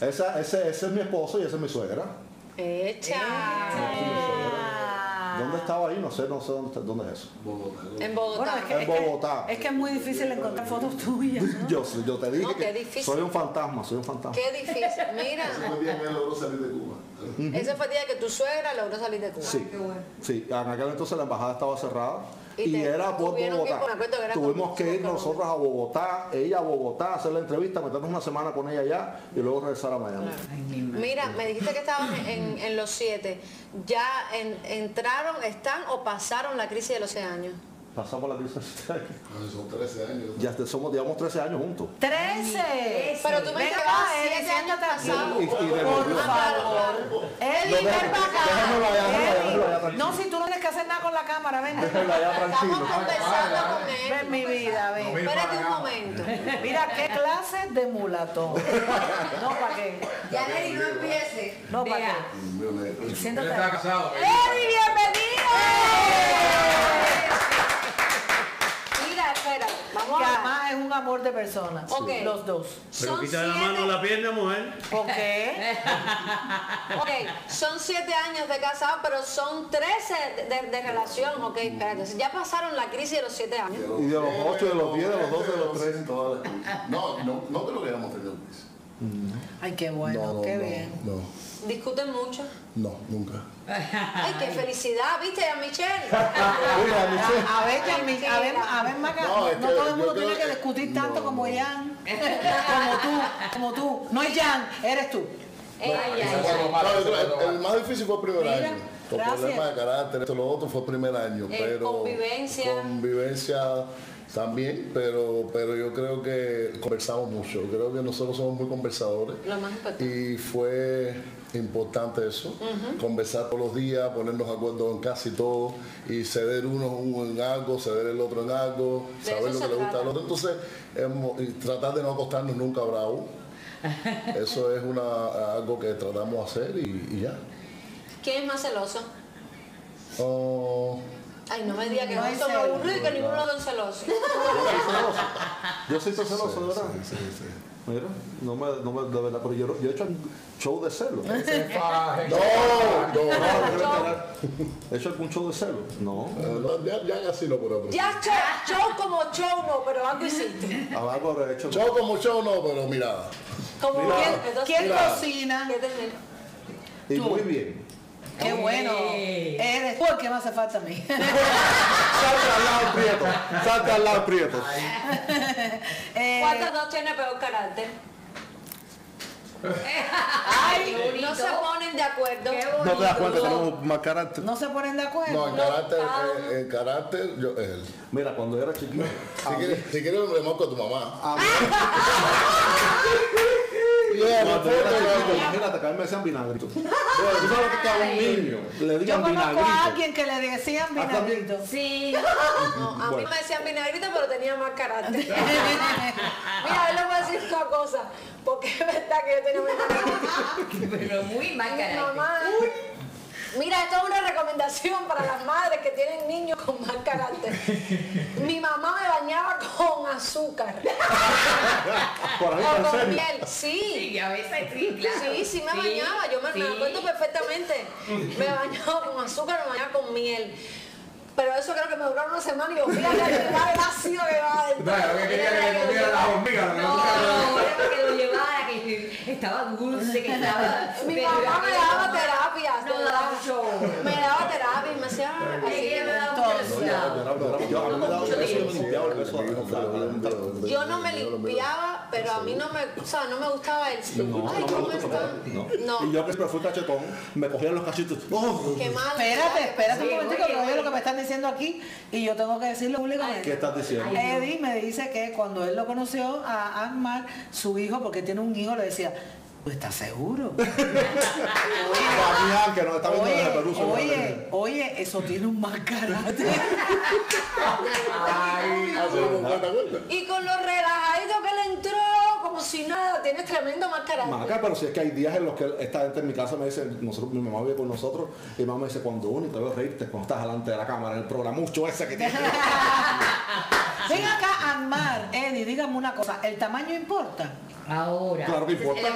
Speaker 18: Esa, ese, ese es mi esposo y esa es mi suegra.
Speaker 2: Hecha.
Speaker 18: ¿Dónde estaba ahí? No sé, no sé dónde, es eso.
Speaker 2: En Bogotá.
Speaker 4: Bueno, es que,
Speaker 18: En
Speaker 4: es que-
Speaker 18: Bogotá.
Speaker 4: es que es muy difícil encontrar fotos tuyas. ¿no?
Speaker 18: Yo, yo te dije
Speaker 2: No, qué
Speaker 18: que
Speaker 2: difícil.
Speaker 18: soy un fantasma, soy un fantasma.
Speaker 2: Qué difícil. Mira,
Speaker 18: logró salir de Cuba.
Speaker 2: ese fue el día que tu suegra logró salir de Cuba.
Speaker 18: Sí, sí, en aquel entonces la embajada estaba cerrada
Speaker 2: Y
Speaker 18: y,
Speaker 2: te-
Speaker 18: era por Bogotá.
Speaker 2: que era
Speaker 18: Tuvimos que ir nosotros a Bogotá, ella a Bogotá, hacer la entrevista, meternos una semana con ella allá y luego regresar a Miami.
Speaker 2: Mira, me dijiste que estabas en, en los siete. ¿Ya en- entraron, están o pasaron la crisis de los 11 años?
Speaker 18: Pasamos la crisis. Son 13 años. Ya te- somos, llevamos 13 años juntos.
Speaker 4: ¡Trece!
Speaker 2: Pero tú me dijiste que
Speaker 4: va,
Speaker 2: vas
Speaker 4: Eddie,
Speaker 2: siete años
Speaker 4: siéntate aquí.
Speaker 2: casado.
Speaker 18: Y- y de
Speaker 4: Por favor. Eddie,
Speaker 18: No,
Speaker 4: ven para acá. No, si tú no tienes que hacer nada con la cámara, ven.
Speaker 18: Déjalo allá tranquilo.
Speaker 2: Estamos conversando con él.
Speaker 4: Ven mi vida, ven.
Speaker 2: Espérate un momento.
Speaker 4: Mira qué clase de mulatón. No, ¿para qué?
Speaker 2: Ya Eddie no empiece.
Speaker 4: No, ¿para qué? Siéntate.
Speaker 5: Él está casado.
Speaker 2: ¡Eddie, bienvenido! Ahora.
Speaker 4: además es un amor de personas.
Speaker 2: Ok.
Speaker 4: Los dos.
Speaker 10: Pero
Speaker 2: Son
Speaker 10: quita la
Speaker 2: siete-
Speaker 10: mano a la pierna, mujer.
Speaker 4: ¿Por qué?
Speaker 2: Ok, son siete años de casado, pero son 13 de, de- de relación. Ok, espérate. Ya pasaron la crisis de los siete años.
Speaker 21: Y de los 8, de los 10, de los 12, de los 13.
Speaker 22: No, no, no creo que hayamos tenido crisis.
Speaker 4: Ay, qué bueno,
Speaker 22: No, no,
Speaker 4: qué
Speaker 22: no,
Speaker 4: bien.
Speaker 22: No,
Speaker 2: Discuten mucho.
Speaker 22: no, nunca.
Speaker 2: Ay, qué felicidad, ¿viste a Michelle?
Speaker 4: A, a ver, que a, mi- a ver, a ver, Maca,
Speaker 22: No,
Speaker 4: todo el mundo tiene que
Speaker 22: que-
Speaker 4: discutir tanto como Jan. Como tú, como tú. No es Jan, eres tú.
Speaker 22: El, el más difícil fue el primer
Speaker 4: Mira,
Speaker 22: año. Con
Speaker 4: gracias.
Speaker 22: problemas de carácter, esto lo otro fue el primer año.
Speaker 2: Eh,
Speaker 22: pero
Speaker 2: convivencia.
Speaker 22: Convivencia también, pero, pero yo creo que conversamos mucho. Creo que nosotros somos muy conversadores.
Speaker 2: Lo más importante.
Speaker 22: Y fue importante eso,
Speaker 2: Ujú.
Speaker 22: conversar todos los días, ponernos de acuerdo en casi todo y ceder uno en algo, ceder el otro en algo,
Speaker 2: De
Speaker 22: saber lo que le gusta
Speaker 2: trata.
Speaker 22: al otro. Entonces, hemos- y tratar de no acostarnos nunca bravo. Eso es una, algo que tratamos de hacer y, y ya.
Speaker 2: ¿Quién es más celoso?
Speaker 22: Oh,
Speaker 2: Ay, no me digas que
Speaker 4: No celos.
Speaker 2: aburridos y que ninguno de los dos es celoso.
Speaker 18: Yo soy celoso, verdad. Mira, no me, no me, de verdad, pero yo, yo he hecho un show de celos.
Speaker 22: No, no.
Speaker 18: ¿He hecho algún show de celos? No.
Speaker 22: Eh, no, ya, ya casi no por otro.
Speaker 2: Ya show, show como show no, pero algo hiciste.
Speaker 18: Algo habré hecho.
Speaker 22: Show como show no, pero mira.
Speaker 2: Como
Speaker 18: Mira.
Speaker 2: ¿Quién,
Speaker 4: ¿Quién
Speaker 22: Mira.
Speaker 4: cocina?
Speaker 2: ¿Qué te-
Speaker 18: Y muy bien.
Speaker 4: Qué bueno. Eres tú el que me hace falta a mí.
Speaker 18: Salte al lado prieto. Salte al lado prieto.
Speaker 4: Eh,
Speaker 2: ¿Cuántos dos tiene peor carácter?
Speaker 4: Ay,
Speaker 2: no se ponen de acuerdo.
Speaker 18: No te das cuenta, tenemos más carácter.
Speaker 4: no se ponen de acuerdo.
Speaker 22: No, en carácter, en, en carácter, yo, él.
Speaker 18: Mira, cuando era chiquito.
Speaker 22: Si quieres, si quieres le marco a tu mamá.
Speaker 18: Yo era chiquito, imagínate que a mí me decían vinagrito. Tú sabes que cada un niño le
Speaker 4: Yo
Speaker 18: digan
Speaker 4: conozco a alguien que le decían
Speaker 18: Ah,
Speaker 4: vinagrito.
Speaker 2: Sí. No, a mí me decían vinagrito, pero tenía más carácter. Mira, él le voy a decir una cosa, porque es verdad que yo tenía muy mal carácter.
Speaker 13: Pero muy mal
Speaker 2: Mi
Speaker 13: carácter.
Speaker 2: Mira, esto es una recomendación para las madres que tienen niños con mal carácter. Mi mamá me bañaba con azúcar.
Speaker 18: Por ahí,
Speaker 2: o con
Speaker 18: serio.
Speaker 2: miel, sí.
Speaker 13: Sí, a veces sí, claro.
Speaker 2: Sí, sí me
Speaker 13: Sí,
Speaker 2: bañaba, yo me, me
Speaker 13: sí.
Speaker 2: acuerdo perfectamente. Me bañaba con azúcar, me bañaba con miel. Pero eso creo que me duró una semana y yo fui a la cantidad de ácido que va adentro.
Speaker 5: No, lo que quería que le comiera las hormigas.
Speaker 13: No,
Speaker 5: no
Speaker 13: era que lo llevara, que estaba dulce, que estaba...
Speaker 2: Mi mamá me daba
Speaker 13: no-
Speaker 2: terapias,
Speaker 13: No daba mucho...
Speaker 2: Me daba terapia y me hacía
Speaker 13: me.
Speaker 18: Yo a me yo me el.
Speaker 2: Yo no me limpiaba, pero a mí no me, o sea, no me gustaba el.
Speaker 18: No,
Speaker 2: Ay,
Speaker 18: no me
Speaker 2: ¿cómo está?
Speaker 18: tampoco.
Speaker 2: No.
Speaker 18: Y yo que siempre fui cachetón, me cogían los cachitos. ¡Oh!
Speaker 2: Qué mal.
Speaker 4: Espérate, espérate
Speaker 13: Sí,
Speaker 4: un momentico, que oye. lo que me están diciendo aquí y yo tengo que decirlo
Speaker 18: ¿Qué
Speaker 4: públicamente.
Speaker 18: estás diciendo?
Speaker 4: Eddie me dice que cuando él lo conoció a Agmar, su hijo, porque tiene un hijo, le decía, ¿tú estás seguro?
Speaker 18: Damián, que nos está viendo desde Perú.
Speaker 4: Oye,
Speaker 18: seguro.
Speaker 4: oye, eso tiene un mal carácter.
Speaker 2: Y con lo relajadito que le entró, como si nada, tienes tremendo carácter.
Speaker 18: Maca, pero si es que hay días en los que esta gente en mi casa me dice, nosotros, mi mamá vive con nosotros, y mamá me dice, cuando uno y te veo reírte cuando estás delante de la cámara, en el programucho ese que tienes.
Speaker 4: Ven acá, Agmar, Eddie, dígame una cosa, ¿el tamaño importa?
Speaker 13: Ahora.
Speaker 18: Claro que importa.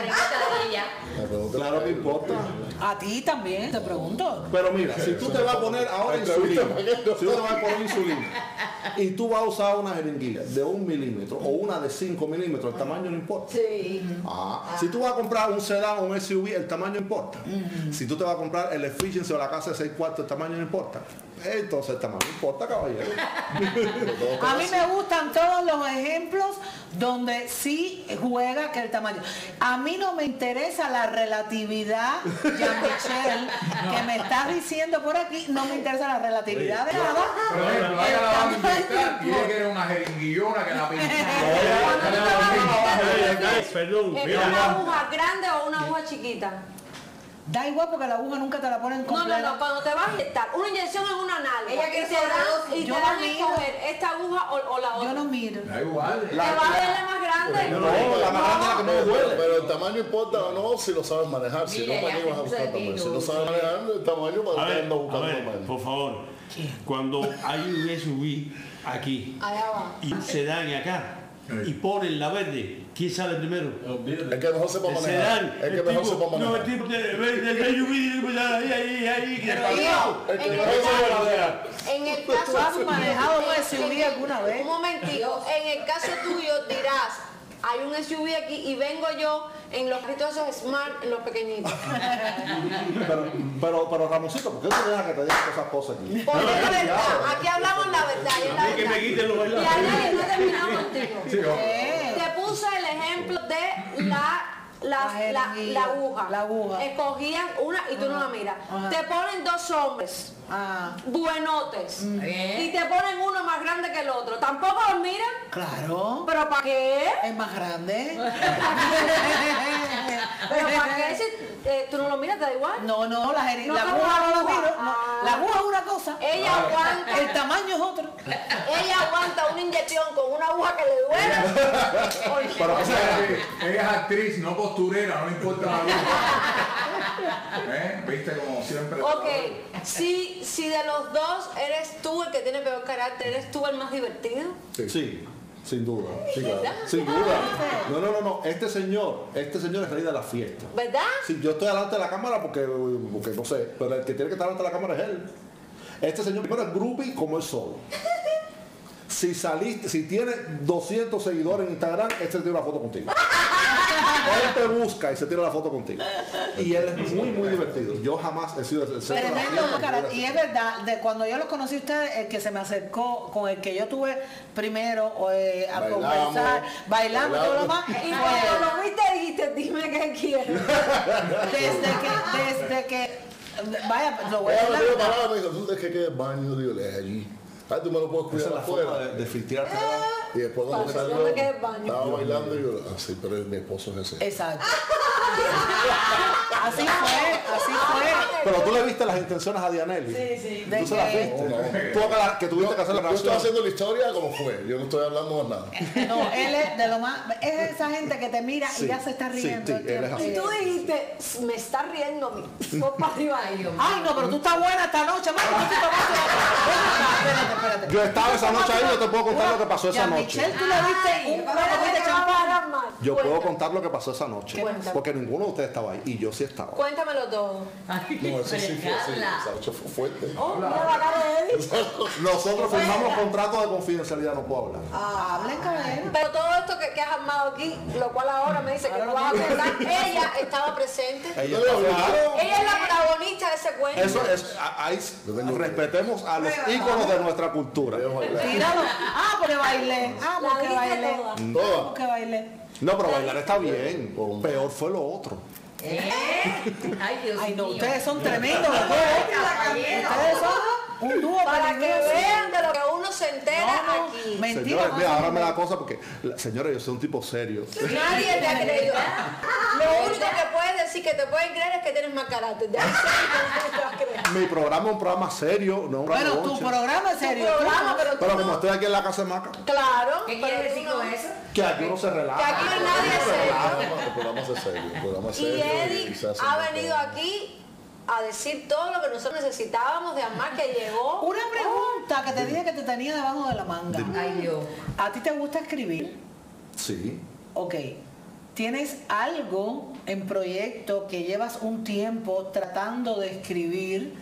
Speaker 18: Claro que importa.
Speaker 4: A ti también, te pregunto.
Speaker 18: Pero mira, si tú te vas a poner ahora insulina, si tú te vas a poner insulina y tú vas a usar una jeringuilla de un milímetro o una de 5 milímetros, el tamaño no importa.
Speaker 2: Sí.
Speaker 18: Ah, Si tú vas a comprar un sedán o un SUV, el tamaño importa. Si tú te vas a comprar el Efficiency o la casa de 6 cuartos, el tamaño no importa. Entonces el tamaño importa, caballero.
Speaker 4: A mí me gustan todos los ejemplos donde sí juega que el tamaño. A mí no me interesa la relatividad, Jean-Michel, que me estás diciendo por aquí, no me interesa la relatividad de nada.
Speaker 5: A la una jeringuillona que la pinta.
Speaker 10: Perdón,
Speaker 2: ¿Es
Speaker 10: mira.
Speaker 2: una aguja grande o una aguja chiquita?
Speaker 4: Da igual porque la aguja nunca te la ponen
Speaker 2: No, no,
Speaker 4: completa.
Speaker 2: no, cuando te vas a inyectar una inyección en una nalga
Speaker 7: Ella
Speaker 2: y
Speaker 7: quiere
Speaker 2: te
Speaker 7: saber
Speaker 2: dan,
Speaker 7: la
Speaker 2: y te
Speaker 4: Yo
Speaker 2: dan
Speaker 4: no
Speaker 2: a
Speaker 4: miro.
Speaker 2: escoger esta aguja o, o la otra.
Speaker 4: Yo no miro.
Speaker 5: Da igual.
Speaker 2: te va a ver la más grande.
Speaker 18: No, la más grande es la que no
Speaker 22: Pero,
Speaker 18: duele.
Speaker 22: pero el tamaño importa o no si lo sabes manejar. Si
Speaker 7: Mira,
Speaker 22: no, ¿para qué vas a buscar tamaño? Si no
Speaker 7: no.
Speaker 22: sabes manejar el tamaño, ¿para
Speaker 10: A
Speaker 22: qué andas
Speaker 10: a
Speaker 22: buscando tamaño?
Speaker 10: por favor. Cuando hay un SUV aquí
Speaker 2: Allá va.
Speaker 10: y se dan acá y ponen la verde, ¿quién sale primero?
Speaker 22: Es que mejor sepa
Speaker 10: El
Speaker 22: manejar.
Speaker 10: sedán.
Speaker 22: Es que
Speaker 10: el
Speaker 22: mejor sepa
Speaker 10: No, el
Speaker 22: manejar.
Speaker 10: tipo de el SUV, ahí, ahí, ahí, que
Speaker 2: Pero, en el
Speaker 22: mejor sepa
Speaker 2: caso-
Speaker 22: manejar.
Speaker 2: En el caso
Speaker 4: ¿Tú has manejado un SUV
Speaker 2: en-
Speaker 4: alguna vez?
Speaker 2: Un momentito, en el caso tuyo dirás, hay un SUV aquí y vengo yo en los carritos esos smart, en los pequeñitos.
Speaker 18: Pero, pero, pero Ramoncito, ¿por qué tú dejas que te digan esas cosas aquí?
Speaker 2: Porque es la verdad, aquí hablamos la verdad, y es la
Speaker 10: que me quiten los
Speaker 2: Y no he terminado contigo.
Speaker 5: Sí,
Speaker 2: puse el ejemplo de la, la,
Speaker 4: La
Speaker 2: aguja.
Speaker 4: la aguja.
Speaker 2: Escogías una y tú no la miras.
Speaker 4: Ajá.
Speaker 2: Te ponen dos hombres
Speaker 4: Ah,
Speaker 2: buenotes
Speaker 7: Bien.
Speaker 2: y te ponen uno más grande que el otro. Tampoco los miran.
Speaker 4: claro.
Speaker 2: ¿Pero para qué?
Speaker 4: Es más grande.
Speaker 2: ¿Pero para qué si eh, tú no lo miras? ¿Te da igual?
Speaker 4: No, no, la,
Speaker 2: No
Speaker 4: la aguja no la
Speaker 2: aguja.
Speaker 4: miro. no.
Speaker 2: Ah.
Speaker 4: La aguja es una cosa.
Speaker 2: Ella aguanta.
Speaker 4: El tamaño es otro.
Speaker 2: Ella aguanta una inyección con una aguja que le duele.
Speaker 5: Pero o sea, ella es actriz, no posturera, no le importa la luz. ¿Eh? Viste como siempre.
Speaker 2: Ok, si, si de los dos eres tú el que tiene peor carácter, ¿eres tú el más divertido?
Speaker 18: Sí, sin duda. Sí, claro. Sin duda. No, no, no, no. Este señor, este señor es rey de la fiesta.
Speaker 2: ¿Verdad?
Speaker 18: Sí, yo estoy delante de la cámara porque, porque no sé, pero el que tiene que estar delante de la cámara es él. Este señor primero es groupie como él solo. Si saliste, si tiene 200 seguidores en Instagram, este tiene una foto contigo. Él te busca y se tira la foto contigo. Y él es muy, muy divertido. Yo jamás he sido el centro de.
Speaker 4: Y es verdad, de cuando yo los conocí a ustedes, el que se me acercó, con el que yo tuve primero eh, a
Speaker 22: Bailamos,
Speaker 4: conversar, bailando todo lo más,
Speaker 2: Y cuando lo viste dijiste, dime qué quieres.
Speaker 4: desde que, desde que, vaya, lo voy a hablar.
Speaker 22: me dijo, ¿tú te que baño? Digo, le allí. Ay, tú me lo puedes cuidar afuera.
Speaker 18: de, de filtrarte.
Speaker 22: Y después cuando salió,
Speaker 2: baño.
Speaker 22: estaba bailando y yo, ah, sí, pero mi esposo es ese.
Speaker 4: Exacto. Así fue, así fue.
Speaker 18: Pero tú le viste las intenciones a Dianelli.
Speaker 2: Sí, sí.
Speaker 18: Tú se las
Speaker 4: ¿De
Speaker 18: viste.
Speaker 22: No, no.
Speaker 18: Tú acá- que tuviste que hacer la
Speaker 22: Yo estoy haciendo la historia como fue. Yo no estoy hablando de nada.
Speaker 4: No, él es de lo más, es esa gente que te mira
Speaker 18: Sí,
Speaker 4: y ya se está
Speaker 18: sí,
Speaker 4: riendo.
Speaker 18: sí,
Speaker 4: el
Speaker 18: él es
Speaker 4: tiempo.
Speaker 18: así.
Speaker 2: Y tú dijiste, me está riendo mi por para arriba.
Speaker 4: Ay, no, pero tú estás buena esta noche, mamá. tú tomaste la- Ven acá, Espérate, espérate.
Speaker 18: Yo estaba esa noche ahí, yo te puedo contar lo que pasó esa noche.
Speaker 4: Michelle, tú le diste un
Speaker 2: Pero
Speaker 4: poco de champán.
Speaker 18: Yo puedo contar lo que pasó esa noche.
Speaker 2: Cuéntame.
Speaker 18: Porque ninguno de ustedes estaba ahí. Y yo sí estaba.
Speaker 2: Cuéntamelo todo.
Speaker 22: No, eso sí fue, sí, esa noche fue fuerte.
Speaker 2: Oh, mira la cara de Eddie.
Speaker 18: Nosotros firmamos contratos de confidencialidad, no puedo hablar.
Speaker 4: Hablen, caballero.
Speaker 2: Pero todo esto que, que has armado aquí, lo cual ahora me dice que no vas a contar, ella estaba presente.
Speaker 18: Ella está claro.
Speaker 2: Ella es la protagonista de ese cuento.
Speaker 18: Eso es, ahí respetemos a los íconos de nuestra cultura.
Speaker 4: Ah, porque bailé. Ah,
Speaker 2: La
Speaker 4: porque
Speaker 2: diste
Speaker 4: bailé.
Speaker 2: toda.
Speaker 4: Ah, porque bailé.
Speaker 18: No, pero bailar está bien. Peor fue lo otro.
Speaker 7: ¿Eh? Ay, Dios
Speaker 4: Ay, no,
Speaker 7: mío.
Speaker 4: ustedes son tremendos. Ustedes son un dúo
Speaker 2: Para que vean de lo que uno se entera
Speaker 4: No, no,
Speaker 2: aquí.
Speaker 4: mentira.
Speaker 18: Señores, mira, ahora me da cosa porque, la- señores, yo soy un tipo serio.
Speaker 2: Nadie te ha creído. Lo único que puedes decir que te pueden creer es que tienes más carácter. De ahí sí que no te vas a creer.
Speaker 18: Mi programa es un programa serio, no un programa
Speaker 4: Bueno, tu programa es
Speaker 2: Tu
Speaker 4: serio.
Speaker 2: programa,
Speaker 4: tú,
Speaker 2: pero tú
Speaker 18: Pero
Speaker 2: no.
Speaker 18: como estoy aquí en la casa de Maca,
Speaker 2: Claro.
Speaker 7: ¿Qué quieres decir con eso?
Speaker 18: que aquí uno se
Speaker 2: Que
Speaker 18: relaja.
Speaker 2: aquí no hay nadie serio.
Speaker 22: El programa es serio. El programa es
Speaker 2: Y
Speaker 22: serio.
Speaker 2: Eddie
Speaker 22: y se hace
Speaker 2: ha venido aquí a decir todo lo que nosotros necesitábamos de Amar que llegó.
Speaker 4: Una pregunta que te dije que te tenía debajo de la manga.
Speaker 7: Ay, Dios.
Speaker 4: ¿A ti te gusta escribir?
Speaker 18: Sí.
Speaker 4: Ok. ¿Tienes algo en proyecto que llevas un tiempo tratando de escribir?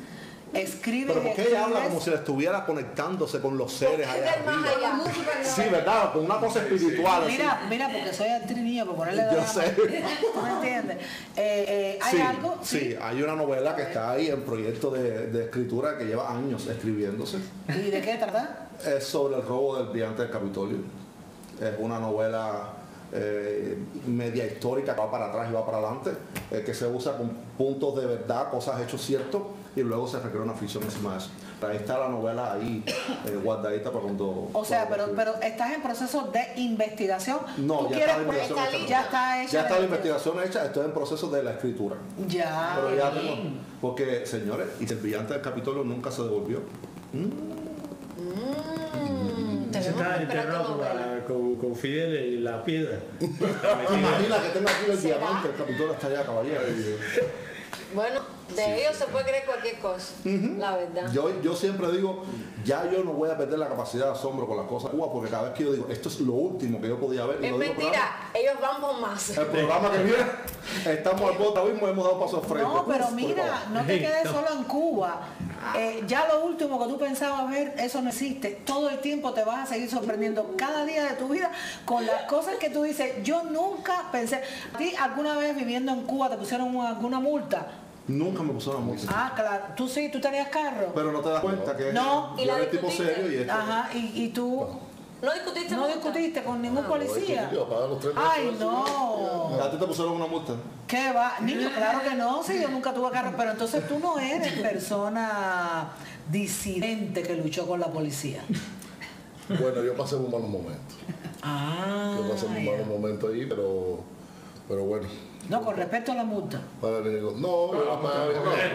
Speaker 4: Escribes,
Speaker 18: Pero porque ella habla como si estuviera conectándose con los seres allá arriba. Sí, ¿verdad? Con una cosa espiritual.
Speaker 4: Mira, mira, porque soy actriz por ponerle
Speaker 18: Yo sé.
Speaker 4: ¿Tú me entiendes? Eh, eh, ¿Hay
Speaker 18: Sí,
Speaker 4: algo?
Speaker 18: sí, hay una novela que está ahí en proyecto de, de escritura que lleva años escribiéndose.
Speaker 4: ¿Y de qué trata?
Speaker 18: Es sobre el robo del brillante del Capitolio. Es una novela eh, media histórica que va para atrás y va para adelante, eh, que se usa con puntos de verdad, cosas hechos ciertos, y luego se recreó una ficción de eso. Ahí está la novela ahí, eh, guardadita para cuando...
Speaker 4: O sea, pero, pero estás en proceso de investigación.
Speaker 18: No,
Speaker 4: ¿Tú
Speaker 18: ya está la investigación hecha.
Speaker 4: ya está hecha.
Speaker 18: Ya está la investigación hecha, estoy en proceso de la escritura.
Speaker 4: Ya.
Speaker 18: Pero ya tengo, porque señores, y el brillante del Capitolio nunca se devolvió.
Speaker 10: Se está enterrado con, con, Fidel en la piedra.
Speaker 18: Imagina que tengo aquí el diamante, el Capitolio está allá, caballero.
Speaker 7: Bueno, de ellos se puede creer cualquier cosa, la verdad.
Speaker 18: Yo, yo siempre digo, ya yo no voy a perder la capacidad de asombro con las cosas de Cuba, porque cada vez que yo digo, esto es lo último que yo podía ver.
Speaker 7: Es mentira, ellos van por más.
Speaker 18: El programa que viene, estamos al bote ahora mismo, hemos dado paso al frente.
Speaker 4: No, pero
Speaker 18: Uf,
Speaker 4: mira, no te quedes solo en Cuba. Eh, ya lo último que tú pensabas ver, eso no existe. Todo el tiempo te vas a seguir sorprendiendo cada día de tu vida con las cosas que tú dices. Yo nunca pensé. ¿A ti alguna vez viviendo en Cuba te pusieron alguna multa?
Speaker 18: Nunca me pusieron música.
Speaker 4: Ah, claro. Tú sí, tú tenías carro.
Speaker 18: Pero no te das cuenta que
Speaker 4: No.
Speaker 18: yo era el tipo serio y este.
Speaker 4: Ajá, y, y tú.
Speaker 7: ¿No discutiste
Speaker 4: No discutiste con ningún policía.
Speaker 18: yo los tres
Speaker 4: Ay, no.
Speaker 18: ¿A ti te pusieron una multa?
Speaker 4: ¿Qué va? Niño, claro que no, sí, yo nunca tuve carro, pero entonces tú no eres persona disidente que luchó con la policía.
Speaker 22: Bueno, yo pasé un mal momento.
Speaker 4: Ah.
Speaker 22: Yo pasé un mal momento ahí, pero, pero bueno.
Speaker 4: No, con respecto a la multa.
Speaker 22: Para no, me-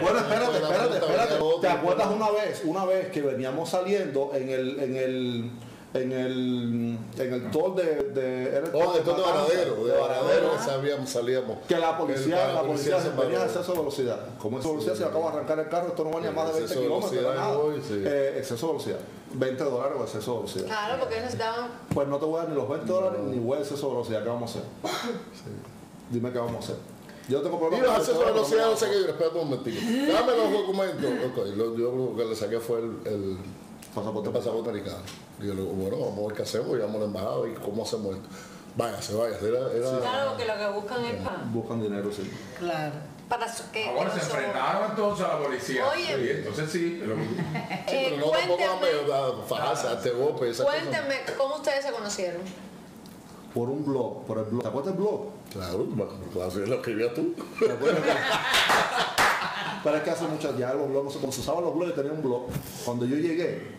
Speaker 18: Bueno, espérate,
Speaker 22: la
Speaker 18: espérate, espérate. ¿Te acuerdas una vez, una vez que veníamos saliendo en el, en el, en el, en el toll de, de, era el
Speaker 22: Oh, de todo de Varadero, de Varadero
Speaker 18: Ajá.
Speaker 22: salíamos, salíamos.
Speaker 18: Que la policía,
Speaker 22: El-
Speaker 18: la policía
Speaker 22: se
Speaker 18: venía a exceso de velocidad. Como esa velocidad se acaba de arrancar el carro, esto no va ni a más de 20
Speaker 22: Exceso de
Speaker 18: kilómetros, nada.
Speaker 22: sí.
Speaker 18: Eh, exceso de velocidad. 20 dólares o exceso de velocidad.
Speaker 7: Claro, porque necesitaban
Speaker 18: Pues no te voy a dar ni los 20 dólares ni voy a exceso de velocidad. ¿Qué vamos a hacer? Dime qué vamos a hacer. Yo tengo problemas.
Speaker 22: Iba a
Speaker 18: con
Speaker 22: hacer
Speaker 18: el
Speaker 22: sobre velocidad, no
Speaker 18: programa.
Speaker 22: sé qué, espérate un momentito. Dame los documentos. Ok, lo, yo lo que le saqué fue el, el
Speaker 18: pasaporte,
Speaker 22: pasaporte americano. Y yo le digo, bueno, vamos a ver qué hacemos, llamamos a la embajada y cómo hacemos esto. Váyase, váyase. Era, era,
Speaker 7: Claro, porque lo que buscan es para,
Speaker 18: Buscan dinero, sí.
Speaker 4: Claro.
Speaker 7: para su- que,
Speaker 5: Ahora
Speaker 7: que
Speaker 5: se enfrentaron entonces a la policía.
Speaker 7: Oye.
Speaker 5: Sí, entonces sí. lo-
Speaker 7: Eh,
Speaker 22: pero no tampoco a fajarse, a este golpe,
Speaker 7: cuénteme, ¿cómo ustedes se conocieron?
Speaker 18: Por un blog, por el blog. ¿Te acuerdas del blog?
Speaker 22: Claro, claro, lo escribías tú.
Speaker 18: ¿Te acuerdas? Pero es que hace muchas, ya los blogs, cuando se usaban los blogs, yo tenía un blog. Cuando yo llegué,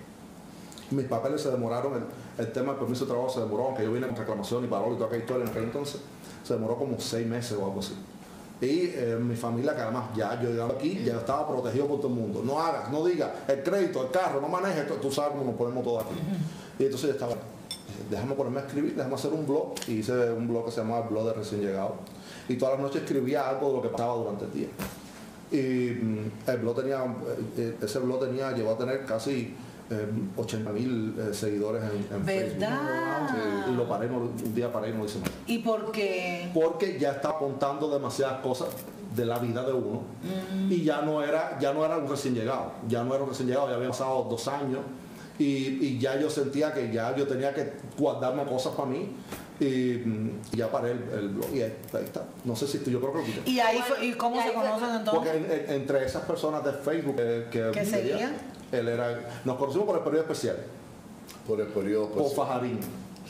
Speaker 18: mis papeles se demoraron, el, tema del permiso de trabajo se demoró, aunque yo vine con reclamación y parol y toda aquella historia en aquel entonces, se demoró como seis meses o algo así. Y eh, mi familia, que además ya yo llegando aquí, ya estaba protegido por todo el mundo. No hagas, no digas, el crédito, el carro, no manejes, tú sabes cómo nos ponemos todos aquí. Y entonces yo estaba, déjame ponerme a escribir, déjame hacer un blog. Y hice un blog que se llamaba el blog de recién llegado. Y todas las noches escribía algo de lo que pasaba durante el día. Y mm, el blog tenía, eh, eh, ese blog tenía, llegó a tener casi 80 mil seguidores en, en
Speaker 4: ¿Verdad?
Speaker 18: Facebook. Y lo paré, un día paré y no lo hice más.
Speaker 4: ¿Y por qué?
Speaker 18: Porque ya estaba contando demasiadas cosas de la vida de uno
Speaker 4: Mm.
Speaker 18: y ya no era ya no era un recién llegado ya no era un recién llegado ya habían pasado dos años y, y ya yo sentía que ya yo tenía que guardarme cosas para mí y, mm, y ya paré el, el blog y ahí, ahí está no sé si tú yo creo que lo quité.
Speaker 4: ¿Y ahí fue- y cómo se conocen
Speaker 18: porque
Speaker 4: entonces?
Speaker 18: en- en- entre esas personas de Facebook que, que
Speaker 4: ¿Qué
Speaker 18: veía,
Speaker 4: seguían?
Speaker 18: él era nos conocimos por el periodo especial
Speaker 22: por el periodo
Speaker 18: por Fajarín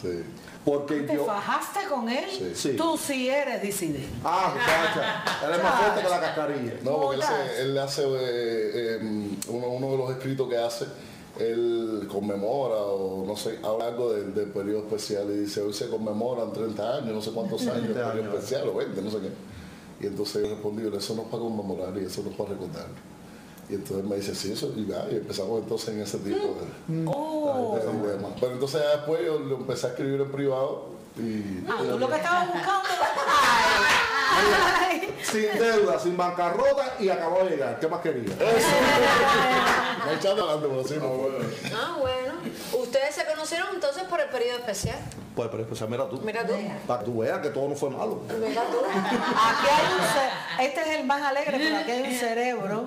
Speaker 22: sí
Speaker 18: porque
Speaker 4: ¿Te
Speaker 18: yo
Speaker 4: fajaste con él?
Speaker 18: Sí. Sí.
Speaker 4: Tú sí eres disidente.
Speaker 18: ah muchacha él es más fuerte que la cascarilla
Speaker 22: No, porque él, él hace eh, eh, uno, uno de los escritos que hace, él conmemora o no sé, habla algo del, del periodo especial y dice, hoy se conmemoran 30 años, no sé cuántos años, del
Speaker 18: 30
Speaker 22: periodo
Speaker 18: años.
Speaker 22: especial o 20, no sé qué. Y entonces yo respondí, eso no es para conmemorar y eso no es para recordar. Y entonces me dice, sí, eso, y, ya, y empezamos entonces en ese tipo de,
Speaker 4: Oh.
Speaker 22: de dilema. Pero entonces ya después yo le empecé a escribir en privado y...
Speaker 4: Ah, tú lo que estabas buscando. Ay.
Speaker 18: sin deuda, sin bancarrota y acabó de llegar. ¿Qué más quería?
Speaker 22: No echando adelante, pero sí, no.
Speaker 7: Ah, bueno. Ustedes se conocieron entonces por el periodo especial.
Speaker 18: Pues, pero pues, mira tú.
Speaker 7: Mira tú.
Speaker 18: Para que tú veas que todo no fue malo.
Speaker 7: Mira tú.
Speaker 4: Aquí hay un este es el más alegre, pero aquí hay un cerebro.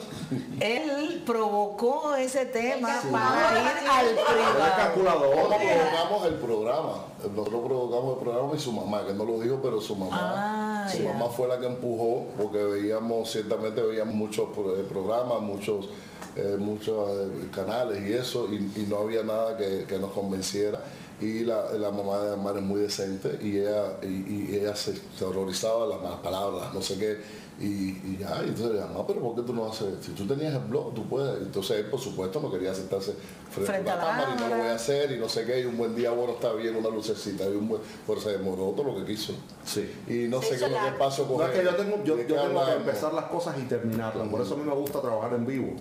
Speaker 4: Él provocó ese tema para ir al privado.
Speaker 18: calculador.
Speaker 22: Nosotros provocamos el programa. Nosotros provocamos el programa y su mamá, que no lo dijo, pero su mamá.
Speaker 4: Ah,
Speaker 22: su mamá fue la que empujó, porque veíamos, ciertamente veíamos muchos eh, programas, muchos, eh, muchos eh, canales y eso, y, y no había nada que, que nos convenciera. Y la, la mamá de Amar es muy decente y ella, y, y ella se, se horrorizaba las malas palabras, no sé qué. Y, y ya, y entonces le dije, mamá, pero ¿por qué tú no haces? Si tú tenías el blog, tú puedes. Entonces él, por supuesto, no quería sentarse frente,
Speaker 4: Frente
Speaker 22: a la cámara y no lo voy a hacer y no sé qué. Y un buen día, bueno, está bien, una lucecita. Y un buen, pero se demoró todo lo que quiso.
Speaker 18: Sí.
Speaker 22: Y no sé qué,
Speaker 18: No, es que yo tengo, yo,
Speaker 22: ¿De
Speaker 18: yo tengo que empezar las cosas y terminarlas. Por eso a mí me gusta trabajar en vivo.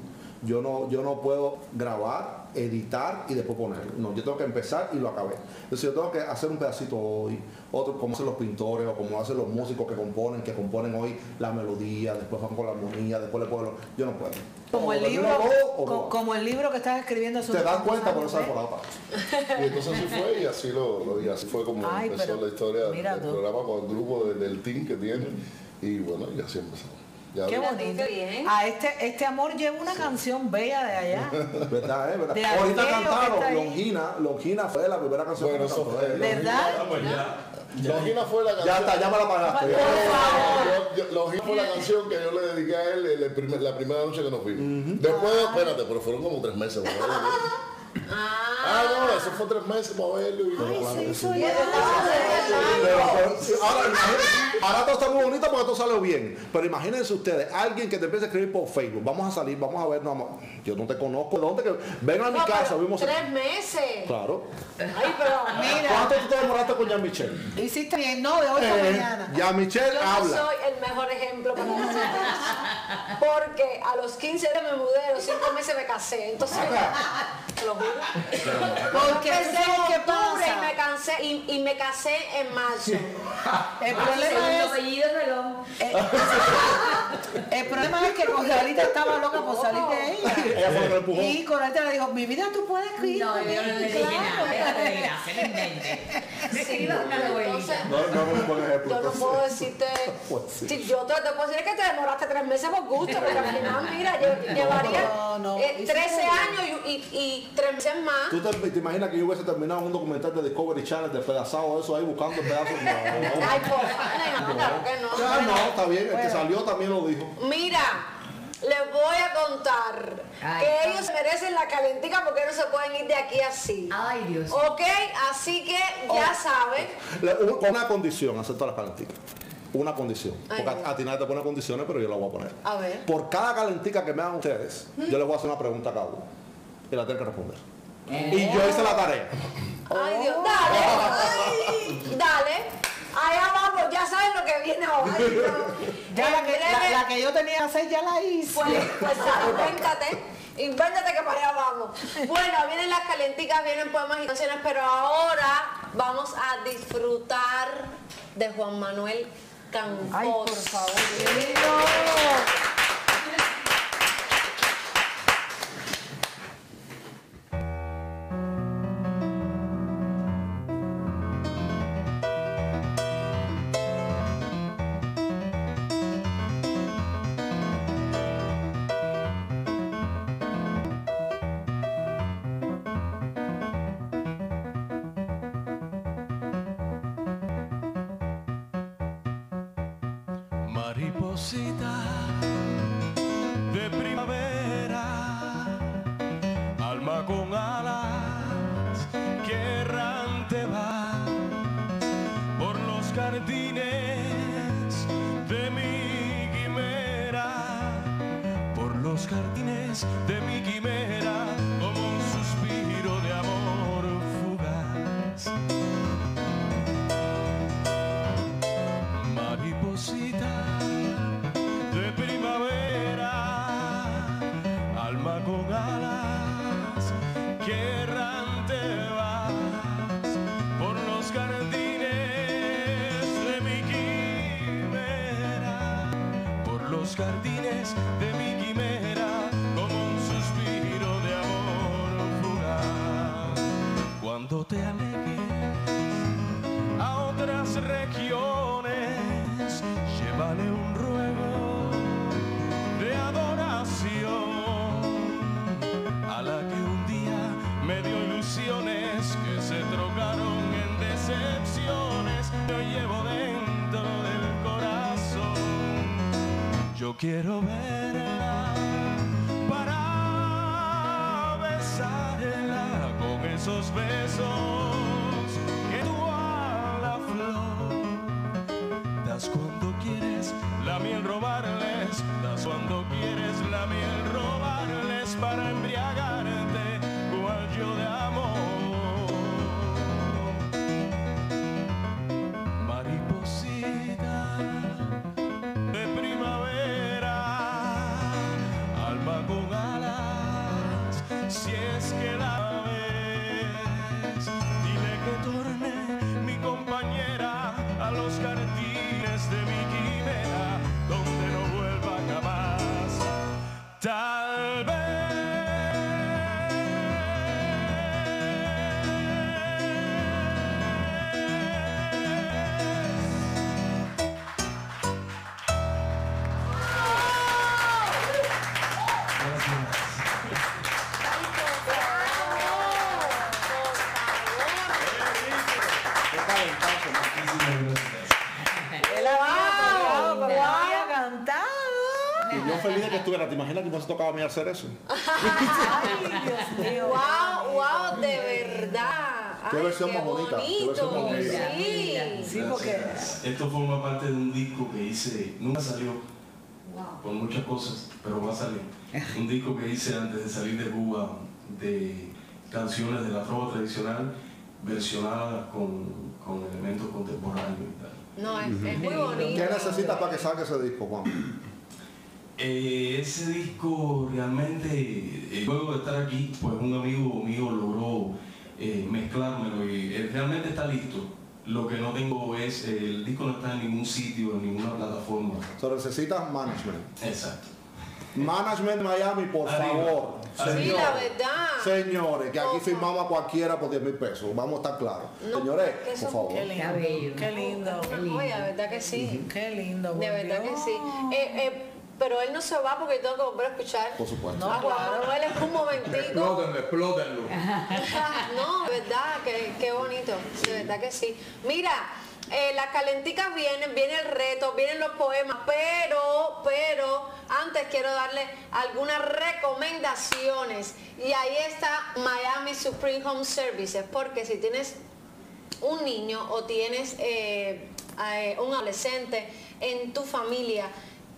Speaker 18: Yo no, yo no puedo grabar, editar y después ponerlo. No, yo tengo que empezar y lo acabé. Entonces yo tengo que hacer un pedacito hoy, otro como hacen los pintores o como hacen los músicos que componen, que componen hoy la melodía, después van con la armonía, después le ponen... lo- Yo no puedo.
Speaker 4: Como el libro, como el libro que estás escribiendo.
Speaker 18: Te das cuenta por esa temporada.
Speaker 22: Y entonces así fue y así lo, lo- y así fue como
Speaker 4: Ay,
Speaker 22: empezó
Speaker 4: pero
Speaker 22: la historia del
Speaker 4: tú.
Speaker 22: programa con el grupo de- del team que tiene. Y bueno, y así empezó. Ya
Speaker 4: Qué bonito. A este, este amor lleva una canción bella de allá.
Speaker 18: ¿Verdad, eh? ¿Verdad?
Speaker 4: De
Speaker 18: Ahorita cantaron. Longina, Longina fue la primera canción
Speaker 22: Bueno,
Speaker 18: que cantó
Speaker 22: fue.
Speaker 4: ¿Verdad?
Speaker 22: Longina fue la canción.
Speaker 18: Ya está, ya me la pagaste.
Speaker 22: Yo- yo- Longina fue la canción que yo le dediqué a él el- el primer- la primera noche que nos vimos. Después, espérate, pero fueron como tres meses. verlo. Ah, no, eso fue tres meses para verlo. Y Claro que sí.
Speaker 18: Pero, ahora, ahora todo está muy bonito porque todo salió bien. Pero imagínense ustedes, alguien que te empiece a escribir por Facebook, vamos a salir, vamos a ver, no, yo no te conozco, ¿de dónde que ven a mi
Speaker 2: No,
Speaker 18: casa, vimos
Speaker 2: tres meses.
Speaker 18: Claro.
Speaker 2: Ay, pero
Speaker 4: Mira.
Speaker 18: ¿Cuánto tú te demoraste con Jean Michel?
Speaker 4: Hiciste bien, no, de hoy a
Speaker 18: Eh,
Speaker 4: mañana.
Speaker 18: Jean Michel
Speaker 2: Yo no
Speaker 18: habla.
Speaker 2: soy el mejor ejemplo para decirlo. Porque a los 15 de me mudé, a los 5 meses me casé. Entonces, te lo juro.
Speaker 4: Porque
Speaker 2: Empecé
Speaker 4: ¿tú sabes
Speaker 2: en
Speaker 4: qué
Speaker 2: octubre y me cansé y, y me casé en marzo.
Speaker 4: El problema es,
Speaker 13: Melón.
Speaker 4: el problema es que Coralita estaba loca por salir de ella.
Speaker 18: Que.
Speaker 4: Y Coralita le dijo, mi vida tú puedes escribir.
Speaker 13: No, yo no le dije nada.
Speaker 2: Yo no puedo decirte.
Speaker 18: Pues
Speaker 2: yo te, te puedo decir que te demoraste tres meses por gusto, pero al final, mira, yo llevaría
Speaker 4: No, no,
Speaker 2: eh,
Speaker 4: hiciste
Speaker 2: 13
Speaker 4: bien.
Speaker 2: años y, y, y tres meses más.
Speaker 18: ¿Tú te, te imaginas que yo hubiese terminado un documental de Discovery Channel despedazado eso ahí buscando pedazos? No, no, no.
Speaker 2: Ay, por favor, claro que no.
Speaker 18: Ya, no, está bien, el que salió también lo dijo.
Speaker 2: Mira, les voy a contar
Speaker 13: Ay,
Speaker 2: que
Speaker 13: no.
Speaker 2: ellos merecen la calentica porque no se pueden ir de aquí así.
Speaker 13: Ay, Dios.
Speaker 2: Ok, así que ya saben.
Speaker 18: Con una condición, acepto las calenticas. Una condición.
Speaker 2: Ay,
Speaker 18: Porque a, a ti nadie te pone condiciones, pero yo la voy a poner.
Speaker 2: A ver.
Speaker 18: Por cada calentica que me hagan ustedes, yo les voy a hacer una pregunta a cada uno. Y la tengo que responder. Y yo hice la tarea.
Speaker 2: Ay, Dios, dale. Ay, dale. Allá vamos, ya saben lo que viene ahora.
Speaker 4: Ya la que, la, la que yo tenía que hacer ya la hice.
Speaker 2: Pues, pues invéntate, invéntate que para allá vamos. Bueno, vienen las calenticas, vienen poemas y canciones, pero ahora vamos a disfrutar de Juan Manuel Campos.
Speaker 4: Ay, por favor.
Speaker 23: Cuando te alejes a otras regiones, llévale un Yo quiero verla para besarla con esos besos
Speaker 18: yo feliz de que estuviera. ¿Te imaginas que me tocaba a mí hacer eso?
Speaker 2: Wow, wow, de verdad.
Speaker 18: Qué
Speaker 2: Ay,
Speaker 18: versión
Speaker 2: qué
Speaker 18: más bonita, qué versión más
Speaker 2: bonito.
Speaker 18: bonita.
Speaker 2: Sí.
Speaker 4: Sí, porque
Speaker 16: Esto forma parte de un disco que hice, nunca salió por muchas cosas, pero va a salir. Un disco que hice antes de salir de Cuba de canciones de la trova tradicional versionadas con, con elementos contemporáneos y tal.
Speaker 2: No, es, es muy bonito.
Speaker 18: ¿Qué necesitas para que salga ese disco, Juan?
Speaker 16: Eh, ese disco realmente, eh, luego de estar aquí, pues un amigo mío logró eh, mezclármelo y eh, realmente está listo. Lo que no tengo es, eh, el disco no está en ningún sitio, en ninguna plataforma.
Speaker 18: Solo necesitas management.
Speaker 16: Exacto.
Speaker 18: Management Miami, por favor.
Speaker 2: Sí, la verdad.
Speaker 18: Señores, que aquí firmamos a cualquiera por 10 mil pesos. Vamos a estar claros. Señores,
Speaker 2: eso-
Speaker 18: por favor.
Speaker 4: Qué lindo. Qué lindo.
Speaker 2: Oye, de verdad que sí.
Speaker 4: Qué lindo.
Speaker 2: De verdad que sí. Eh, eh, pero él no se va porque yo tengo que volver a escuchar.
Speaker 18: Por supuesto.
Speaker 2: a Juan Manuel en un momentico.
Speaker 5: Explótenlo, explótenlo.
Speaker 2: No, de verdad, que, qué bonito, de verdad que sí. Mira, eh, las calenticas vienen, viene el reto, vienen los poemas, pero, pero, antes quiero darle algunas recomendaciones. Y ahí está Miami Supreme Home Services, porque si tienes un niño o tienes eh, eh, un adolescente en tu familia,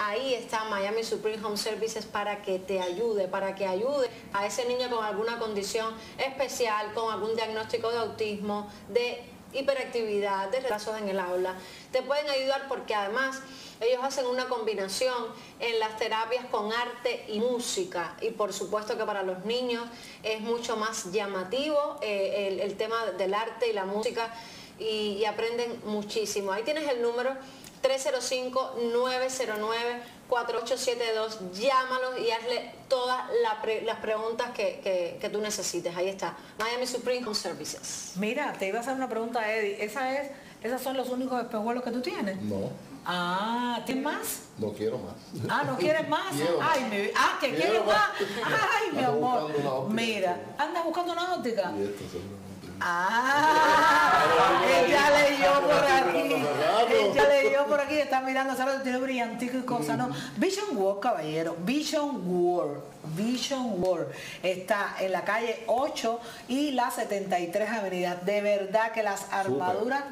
Speaker 2: ahí está Miami Supreme Home Services para que te ayude, para que ayude a ese niño con alguna condición especial, con algún diagnóstico de autismo, de hiperactividad, de retrasos en el aula. Te pueden ayudar porque además ellos hacen una combinación en las terapias con arte y música y por supuesto que para los niños es mucho más llamativo eh, el, tema del arte y la música y, y aprenden muchísimo. Ahí tienes el número 305-909-4872. Llámalos y hazle todas la pre- las preguntas que, que- que tú necesites. Ahí está. Miami Supreme Home Services.
Speaker 4: Mira, te iba a hacer una pregunta, Eddie. ¿Esa es, ¿Esos son los únicos espejuelos que tú tienes?
Speaker 22: No,
Speaker 4: Ah, ¿tienes más?
Speaker 22: no quiero más.
Speaker 4: Ah, ¿no quieres más?
Speaker 22: Quiero más.
Speaker 4: Ay, mi, ah, que
Speaker 22: Quiero
Speaker 4: quieres más.
Speaker 22: más.
Speaker 4: Ay, mi amor. Mira, anda buscando una óptica.
Speaker 22: Y esto
Speaker 4: Ah, ella leyó por aquí. Ella leyó por aquí, está mirando, ¿sabes? Tiene brillantico y cosas, ¿no? Vision World, caballero. Vision World. Vision World. Está en la calle 8 y la 73 Avenida. De verdad que las armaduras,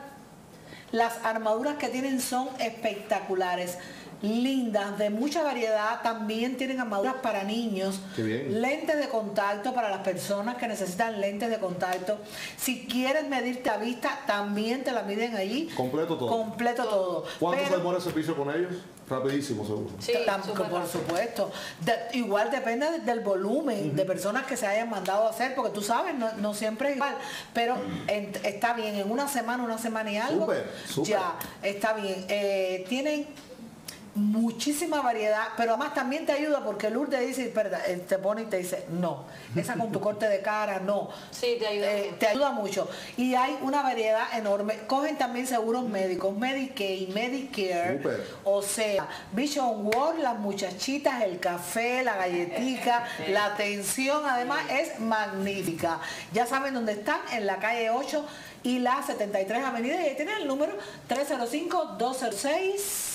Speaker 4: las armaduras que tienen son espectaculares. Lindas, de mucha variedad, también tienen armaduras para niños,
Speaker 18: Qué bien.
Speaker 4: lentes de contacto para las personas que necesitan lentes de contacto. Si quieres medirte a vista, también te la miden allí.
Speaker 18: Completo todo.
Speaker 4: Completo todo.
Speaker 18: ¿Cuánto
Speaker 4: Pero-
Speaker 18: se demora el servicio con ellos? Rapidísimo, seguro.
Speaker 4: Tam- por supuesto. De- igual depende de- del volumen de personas que se hayan mandado a hacer, porque tú sabes, no, no siempre es igual, pero en- está bien, en una semana, una semana y algo,
Speaker 18: súper.
Speaker 4: ya, está bien. Eh, tienen muchísima variedad, pero además también te ayuda porque Lourdes dice, él te pone y te dice, no, esa con tu corte de cara, no.
Speaker 2: Sí, te ayuda.
Speaker 4: Eh, te ayuda mucho. Y hay una variedad enorme. Cogen también seguros médicos, Medicaid, Medicare,
Speaker 18: Súper.
Speaker 4: o sea, Vision World, las muchachitas, el café, la galletica, la atención además es magnífica. Ya saben dónde están, en la calle 8 y la 73 Avenida y ahí tienen el número 305-206.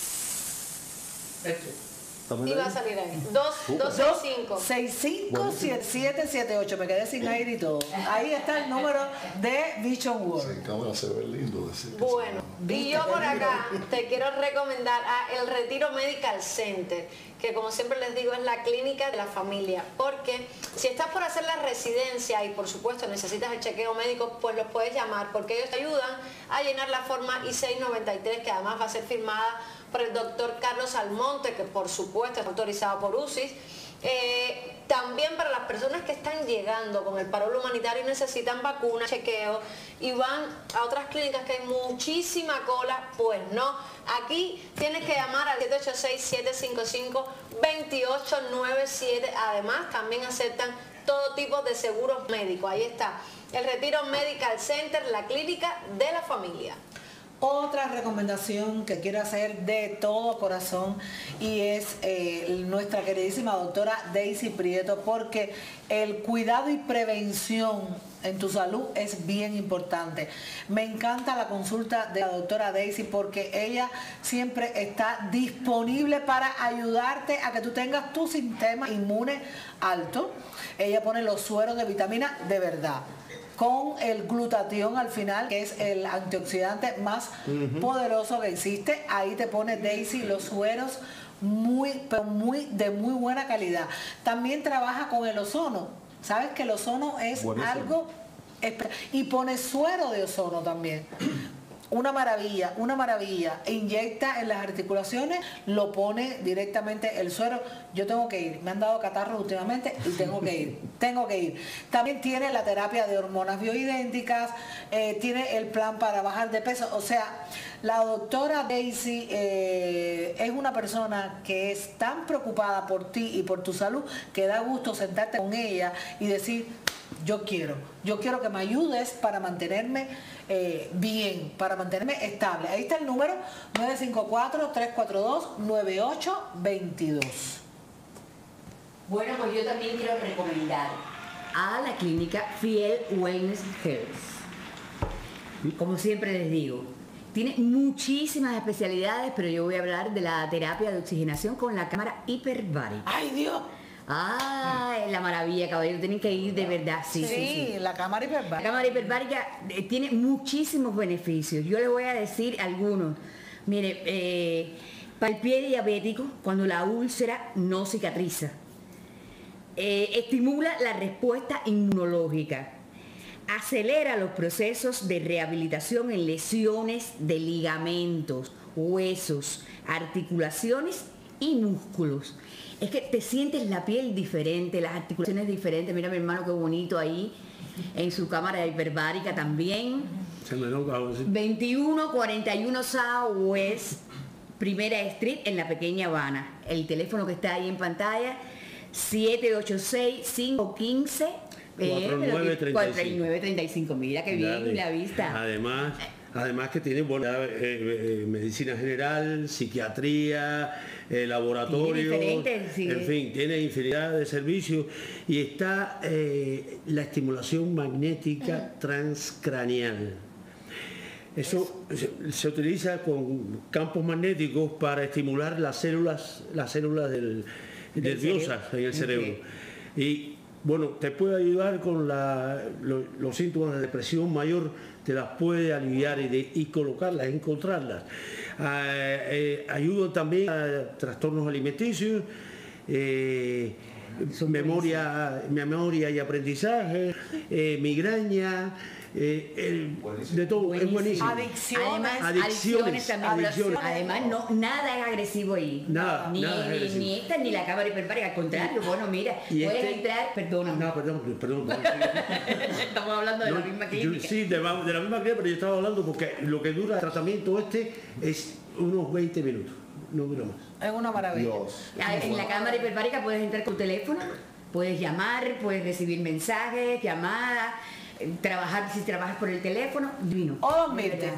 Speaker 2: Y va a salir ahí. 265.
Speaker 4: 657778, me quedé sin aire y todo. Ahí está el número de Vision World.
Speaker 22: En cámara se ve lindo decir
Speaker 2: Bueno, y yo por acá te quiero recomendar a el Retiro Medical Center, que como siempre les digo es la clínica de la familia, porque si estás por hacer la residencia y por supuesto necesitas el chequeo médico, pues los puedes llamar, porque ellos te ayudan a llenar la forma I-693, que además va a ser firmada por el doctor Carlos Almonte, que por supuesto es autorizado por UCIS. Eh,
Speaker 7: también para las personas que están llegando con el paro humanitario y necesitan vacunas, chequeo y van a otras clínicas que hay muchísima cola, pues no. Aquí tienes que llamar al 786-755-2897. Además, también aceptan todo tipo de seguros médicos. Ahí está. El Retiro Medical Center, la clínica de la familia.
Speaker 4: Otra recomendación que quiero hacer de todo corazón y es eh, nuestra queridísima doctora Daisy Prieto porque el cuidado y prevención en tu salud es bien importante. Me encanta la consulta de la doctora Daisy porque ella siempre está disponible para ayudarte a que tú tengas tu sistema inmune alto. Ella pone los sueros de vitamina de verdad con el glutatión al final, que es el antioxidante más poderoso que existe. Ahí te pone Daisy los sueros muy, pero muy, de muy buena calidad. También trabaja con el ozono. ¿Sabes que el ozono es algo... Y pone suero de ozono también una maravilla, una maravilla. Inyecta en las articulaciones, lo pone directamente el suero. Yo tengo que ir. Me han dado catarros últimamente y tengo que ir. tengo que ir. También tiene la terapia de hormonas bioidénticas, eh, tiene el plan para bajar de peso. O sea, la doctora Daisy eh, es una persona que es tan preocupada por ti y por tu salud que da gusto sentarte con ella y decir, yo quiero, yo quiero que me ayudes para mantenerme eh, bien, para mantenerme estable. Ahí está el número 954-342-9822.
Speaker 13: Bueno, pues yo también quiero recomendar a la clínica Fiel Wellness Health. Como siempre les digo, tiene muchísimas especialidades, pero yo voy a hablar de la terapia de oxigenación con la cámara hiperbárica.
Speaker 4: ¡Ay, Dios!
Speaker 13: Ah, la maravilla, caballero, tienen que ir de verdad. Sí, sí, sí.
Speaker 4: la cámara hiperbárica.
Speaker 13: La cámara hiperbárica eh, tiene muchísimos beneficios. Yo le voy a decir algunos. Mire, eh, para el pie diabético, cuando la úlcera no cicatriza, eh, estimula la respuesta inmunológica, acelera los procesos de rehabilitación en lesiones de ligamentos, huesos, articulaciones y músculos es que te sientes la piel diferente, las articulaciones diferentes. Mira mi hermano qué bonito ahí, en su cámara hiperbárica también.
Speaker 10: Se me
Speaker 13: 2141 Southwest, Primera Street, en la pequeña Habana. El teléfono que está ahí en pantalla, 786-515. 4935. Mira qué bien la vista.
Speaker 10: Además, además que tiene buena eh, eh, medicina general, psiquiatría, eh, laboratorio, en fin, tiene infinidad de servicios. Y está eh, la estimulación magnética transcranial. Eso se, utiliza con campos magnéticos para estimular las células, las células del, nerviosas en el cerebro. Y bueno, te puede ayudar con los síntomas de depresión mayor, te las puede aliviar y, y colocarlas, encontrarlas. Eh, ayudo también a trastornos alimenticios, eh, memoria, memoria y aprendizaje, eh, de todo, es buenísimo.
Speaker 13: Además, adicciones, adicciones, Además, no, nada es agresivo ahí.
Speaker 10: Nada,
Speaker 13: ni,
Speaker 10: nada
Speaker 13: ni, esta ni la cámara hiperbárica, al contrario, bueno, mira, puedes este, entrar, perdona.
Speaker 10: No, perdón, perdón.
Speaker 13: Estamos hablando de la misma clínica.
Speaker 10: sí, de, la misma clínica, pero yo estaba hablando porque lo que dura el tratamiento este es unos 20 minutos, no dura más.
Speaker 4: Es una maravilla.
Speaker 13: En la cámara hiperbárica puedes entrar con teléfono, puedes llamar, puedes recibir mensajes, llamadas trabajar, si trabajas por el teléfono, divino.
Speaker 4: Oh, mire.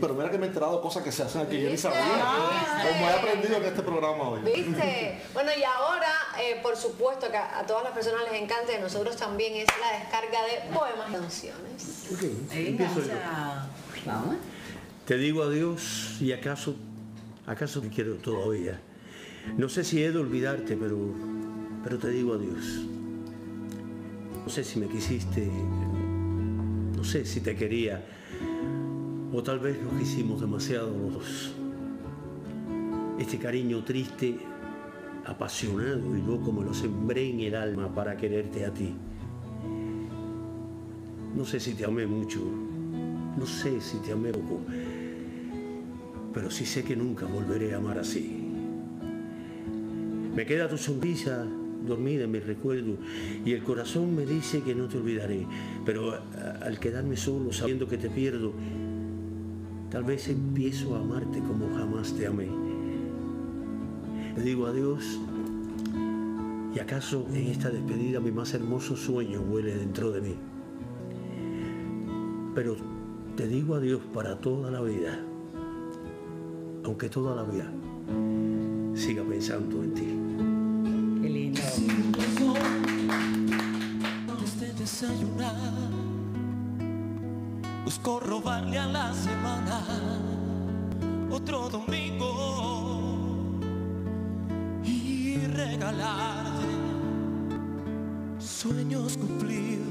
Speaker 18: Pero mira que me he enterado cosas que se hacen aquí, yo ni sabía. Como he aprendido en este programa hoy.
Speaker 2: ¿Viste? Bueno, y ahora, eh, por supuesto que a, todas las personas les encanta y a nosotros también es la descarga de poemas y canciones.
Speaker 10: Vamos. Te digo adiós y acaso, acaso te quiero todavía. No sé si he de olvidarte, pero, pero te digo adiós. No sé si me quisiste, no sé si te quería, o tal vez nos quisimos demasiado los dos. Este cariño triste, apasionado y loco me lo sembré en el alma para quererte a ti. No sé si te amé mucho, no sé si te amé poco, pero sí sé que nunca volveré a amar así. Me queda tu sonrisa dormida en mi recuerdo y el corazón me dice que no te olvidaré, pero al quedarme solo sabiendo que te pierdo, tal vez empiezo a amarte como jamás te amé. Le digo adiós y acaso en esta despedida mi más hermoso sueño huele dentro de mí. Pero te digo adiós para toda la vida, aunque toda la vida siga pensando en ti.
Speaker 15: Lindo.
Speaker 1: Desde desayunar, busco robarle a la semana otro domingo y regalarte sueños cumplidos.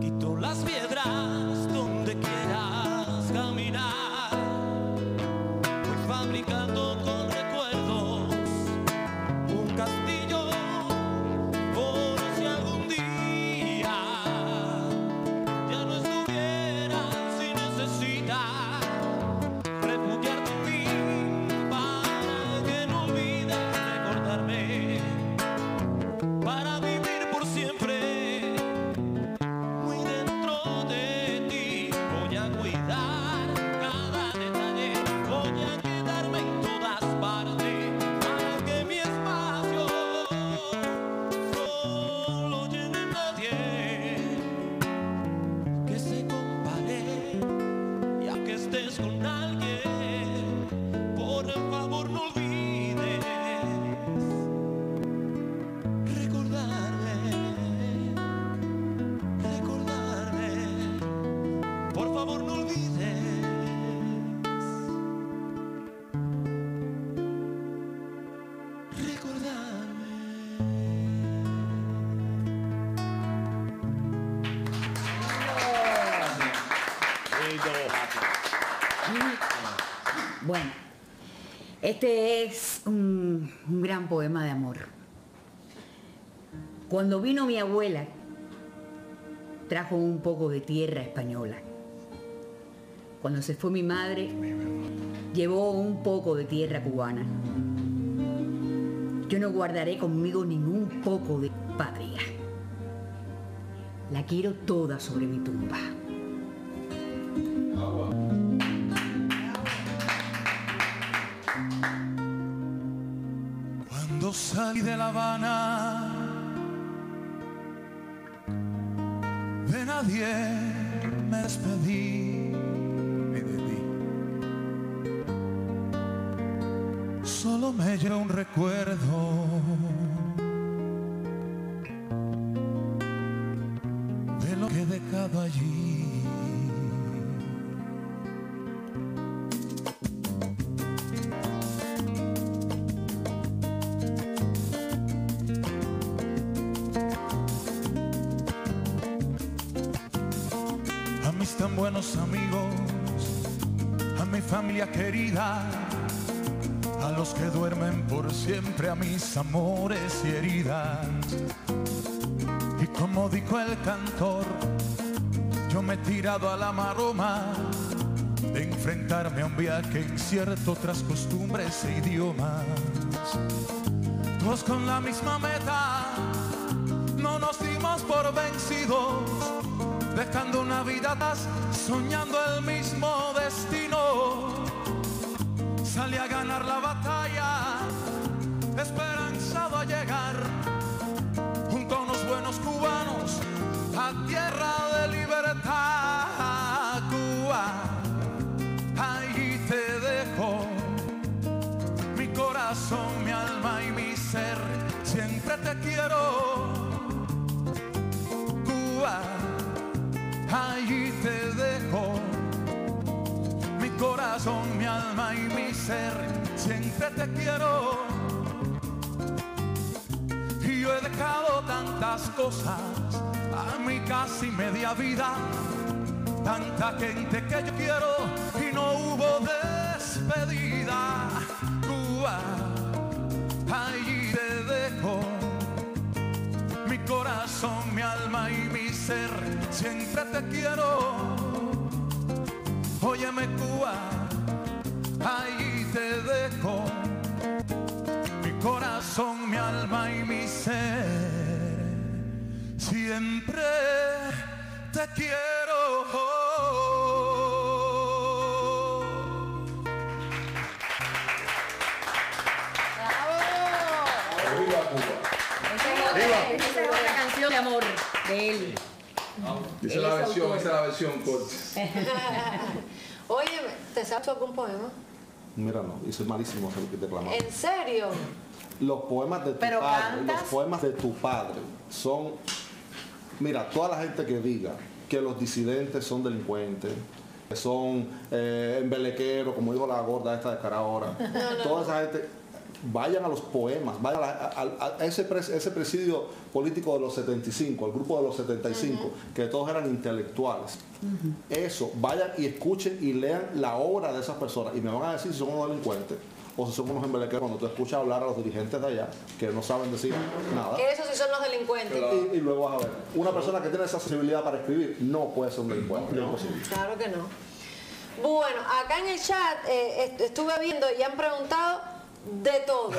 Speaker 1: Quito las piedras
Speaker 13: este es un, gran poema de amor. Cuando vino mi abuela, trajo un poco de tierra española. Cuando se fue mi madre, llevó un poco de tierra cubana. Yo no guardaré conmigo ningún poco de patria. La quiero toda sobre mi tumba.
Speaker 1: Salí de La Habana, de nadie me despedí ni de ti. Solo me llevo un recuerdo. De lo que he dejado allí. Querida, a los que duermen por siempre, a mis amores y heridas. Y como dijo el cantor, yo me he tirado a la maroma de enfrentarme a un viaje incierto tras costumbres e idiomas. Todos con la misma meta, no nos dimos por vencidos dejando una atrás, soñando el mismo destino. Salí a ganar la batalla, esperanzado a llegar junto a unos buenos cubanos a tierra de libertad. Cuba, ahí te dejo mi corazón, mi alma y mi ser. Siempre te quiero, Cuba allí te dejo mi corazón, Siempre te quiero. Y yo he dejado tantas cosas a mi casi media vida. Tanta gente que yo quiero y no hubo despedida. Cuba, allí te dejo mi corazón, mi alma y mi ser, siempre te quiero. Óyeme Cuba, ahí te dejo mi corazón, mi alma y mi ser. Siempre te quiero. ¡Bravo! ¡Viva Cuba! ¡Viva!
Speaker 6: Esa es canción de amor de él.
Speaker 5: Esa es la versión, esa es la versión corta.
Speaker 7: Oye, ¿te sabes algún poema?
Speaker 18: Mira, no, y soy malísimo declamar.
Speaker 7: ¿En serio?
Speaker 18: Los poemas de tu
Speaker 7: Pero
Speaker 18: padre,
Speaker 7: cantas.
Speaker 18: los poemas de tu padre son, mira, toda la gente que diga que los disidentes son delincuentes, que son eh, embelequeros, como dijo la gorda esta de cara ahora, toda esa gente, vayan a los poemas, vayan a, la- a- a ese, pres- ese presidio político de los 75, el grupo de los 75, que todos eran intelectuales. Eso, vayan y escuchen y lean la obra de esas personas y me van a decir si son unos delincuentes o si son unos embelequeros cuando tú escuchas hablar a los dirigentes de allá que no saben decir nada.
Speaker 7: Que esos sí son los delincuentes.
Speaker 18: Y, y luego vas a ver, una persona que tiene esa sensibilidad para escribir no puede ser un delincuente, es imposible.
Speaker 7: Claro que no. Bueno, acá en el chat eh, est- estuve viendo y han preguntado de todo. De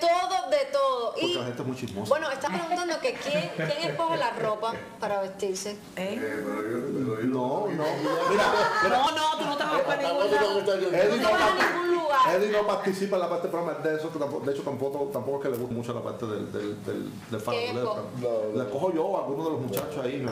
Speaker 7: todo, de todo.
Speaker 18: Porque
Speaker 7: Y
Speaker 18: la gente es muy chismosa.
Speaker 7: bueno, están preguntando que quién, quién escoge la ropa para vestirse.
Speaker 18: No, no.
Speaker 6: No, no, tú no te vas para ningún lado.
Speaker 18: Eddie
Speaker 7: No a ningún lugar.
Speaker 18: Eddie no participa en la parte del programa de eso, de hecho tampoco, tampoco es que le gusta mucho la parte del, del, del, del. Le cojo yo a algunos de los muchachos ahí.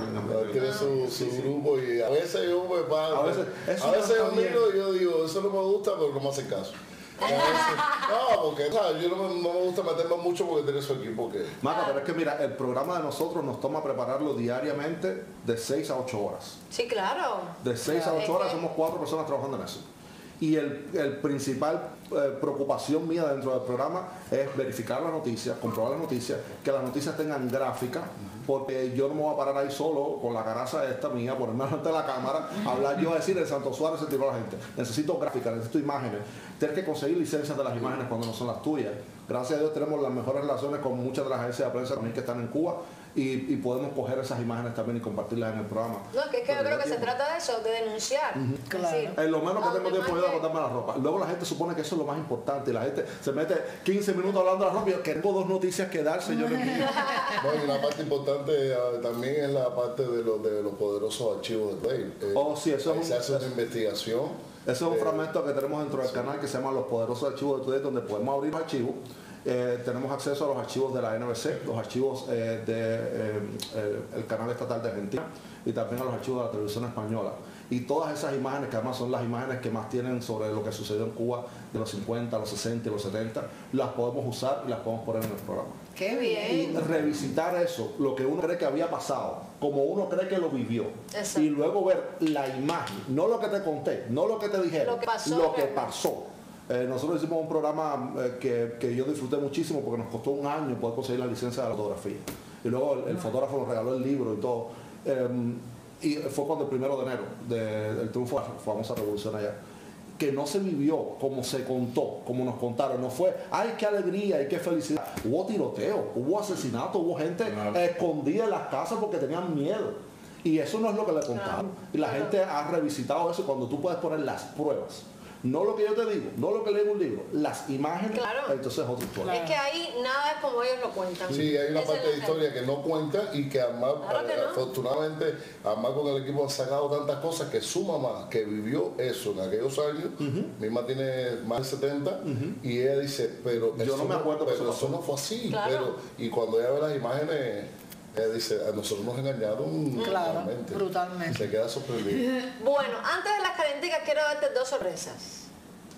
Speaker 22: Tiene su, su grupo y a veces yo me paro.
Speaker 18: A veces-
Speaker 22: a veces
Speaker 18: no
Speaker 22: yo
Speaker 18: está
Speaker 22: miro y yo digo, eso no me gusta, pero no me hace caso. No, porque ¿sabes? yo no me, no me gusta meterme mucho porque tiene su equipo que...
Speaker 18: Maca, pero es que mira, el programa de nosotros nos toma prepararlo diariamente de 6 a 8 horas.
Speaker 7: Sí, claro.
Speaker 18: De 6 a
Speaker 7: Claro.
Speaker 18: 8 horas somos cuatro personas trabajando en eso. Y el, el principal eh, preocupación mía dentro del programa es verificar las noticias, comprobar las noticias, que las noticias tengan gráfica, porque yo no me voy a parar ahí solo con la caraza esta mía, ponerme delante de la cámara, hablar yo a decir el Santo Suárez se tiró a la gente. Necesito gráficas, necesito imágenes. Tienes que conseguir licencias de las imágenes cuando no son las tuyas. Gracias a Dios tenemos las mejores relaciones con muchas de las agencias de prensa también que están en Cuba y, y podemos coger esas imágenes también y compartirlas en el programa.
Speaker 7: No, es que, es que yo creo que se trata de eso, de denunciar. Es decir,
Speaker 18: En lo menos que tengo tiempo yo de cortarme la ropa. Luego la gente supone que eso es lo más importante y la gente se mete 15 minutos hablando de la ropa y yo que tengo dos noticias que dar, señores míos.
Speaker 22: No, y una parte importante ah, también es la parte de los, de los poderosos archivos de Play. Eh,
Speaker 18: Oh, sí, eso
Speaker 22: ahí
Speaker 18: es
Speaker 22: se
Speaker 18: un-
Speaker 22: hace una investigación.
Speaker 18: Ese es un
Speaker 22: Eh,
Speaker 18: fragmento que tenemos dentro del canal que se llama Los Poderosos Archivos de Today, donde podemos abrir los archivos. Eh, tenemos acceso a los archivos de la NBC, los archivos del el canal estatal de Argentina y también a los archivos de la televisión española. Y todas esas imágenes, que además son las imágenes que más tienen sobre lo que sucedió en Cuba de los 50, los 60 y los 70, las podemos usar y las podemos poner en el programa.
Speaker 4: Qué
Speaker 18: Y
Speaker 4: bien.
Speaker 18: revisitar eso, lo que uno cree que había pasado, como uno cree que lo vivió.
Speaker 7: Exacto.
Speaker 18: Y luego ver la imagen, no lo que te conté, no lo que te dijeron,
Speaker 7: Lo que pasó
Speaker 18: lo que
Speaker 7: realmente.
Speaker 18: pasó. Eh, nosotros hicimos un programa eh, que, que yo disfruté muchísimo porque nos costó un año poder conseguir la licencia de la fotografía. Y luego el, el fotógrafo nos regaló el libro y todo. Eh, y fue cuando el primero de enero de- del triunfo de la famosa revolución allá que no se vivió como se contó, como nos contaron, no fue, ay, qué alegría y qué felicidad. Hubo tiroteo, hubo asesinato, hubo gente escondida en las casas porque tenían miedo. Y eso no es lo que le contaron. Y la gente ha revisitado eso cuando tú puedes poner las pruebas. No lo que yo te digo, no lo que leo en un libro, las imágenes,
Speaker 7: Claro.
Speaker 18: entonces es otra historia.
Speaker 7: Es que ahí nada es como ellos lo cuentan.
Speaker 22: Sí, hay una
Speaker 7: es
Speaker 22: parte de
Speaker 7: la
Speaker 22: historia que no cuenta y que además,
Speaker 7: Claro que no.
Speaker 22: afortunadamente, además con el equipo han sacado tantas cosas que su mamá, que vivió eso en aquellos años, mi mamá tiene más de 70, y ella dice, pero
Speaker 18: Yo
Speaker 22: eso
Speaker 18: no me acuerdo
Speaker 22: pero
Speaker 18: eso
Speaker 22: eso no fue así.
Speaker 7: Claro.
Speaker 22: Pero, y cuando ella ve las imágenes, ella dice, a nosotros nos engañaron
Speaker 4: Claro,
Speaker 22: brutalmente".
Speaker 4: brutalmente.
Speaker 22: Se queda sorprendida.
Speaker 7: Bueno, antes de las calenticas quiero darte dos sorpresas.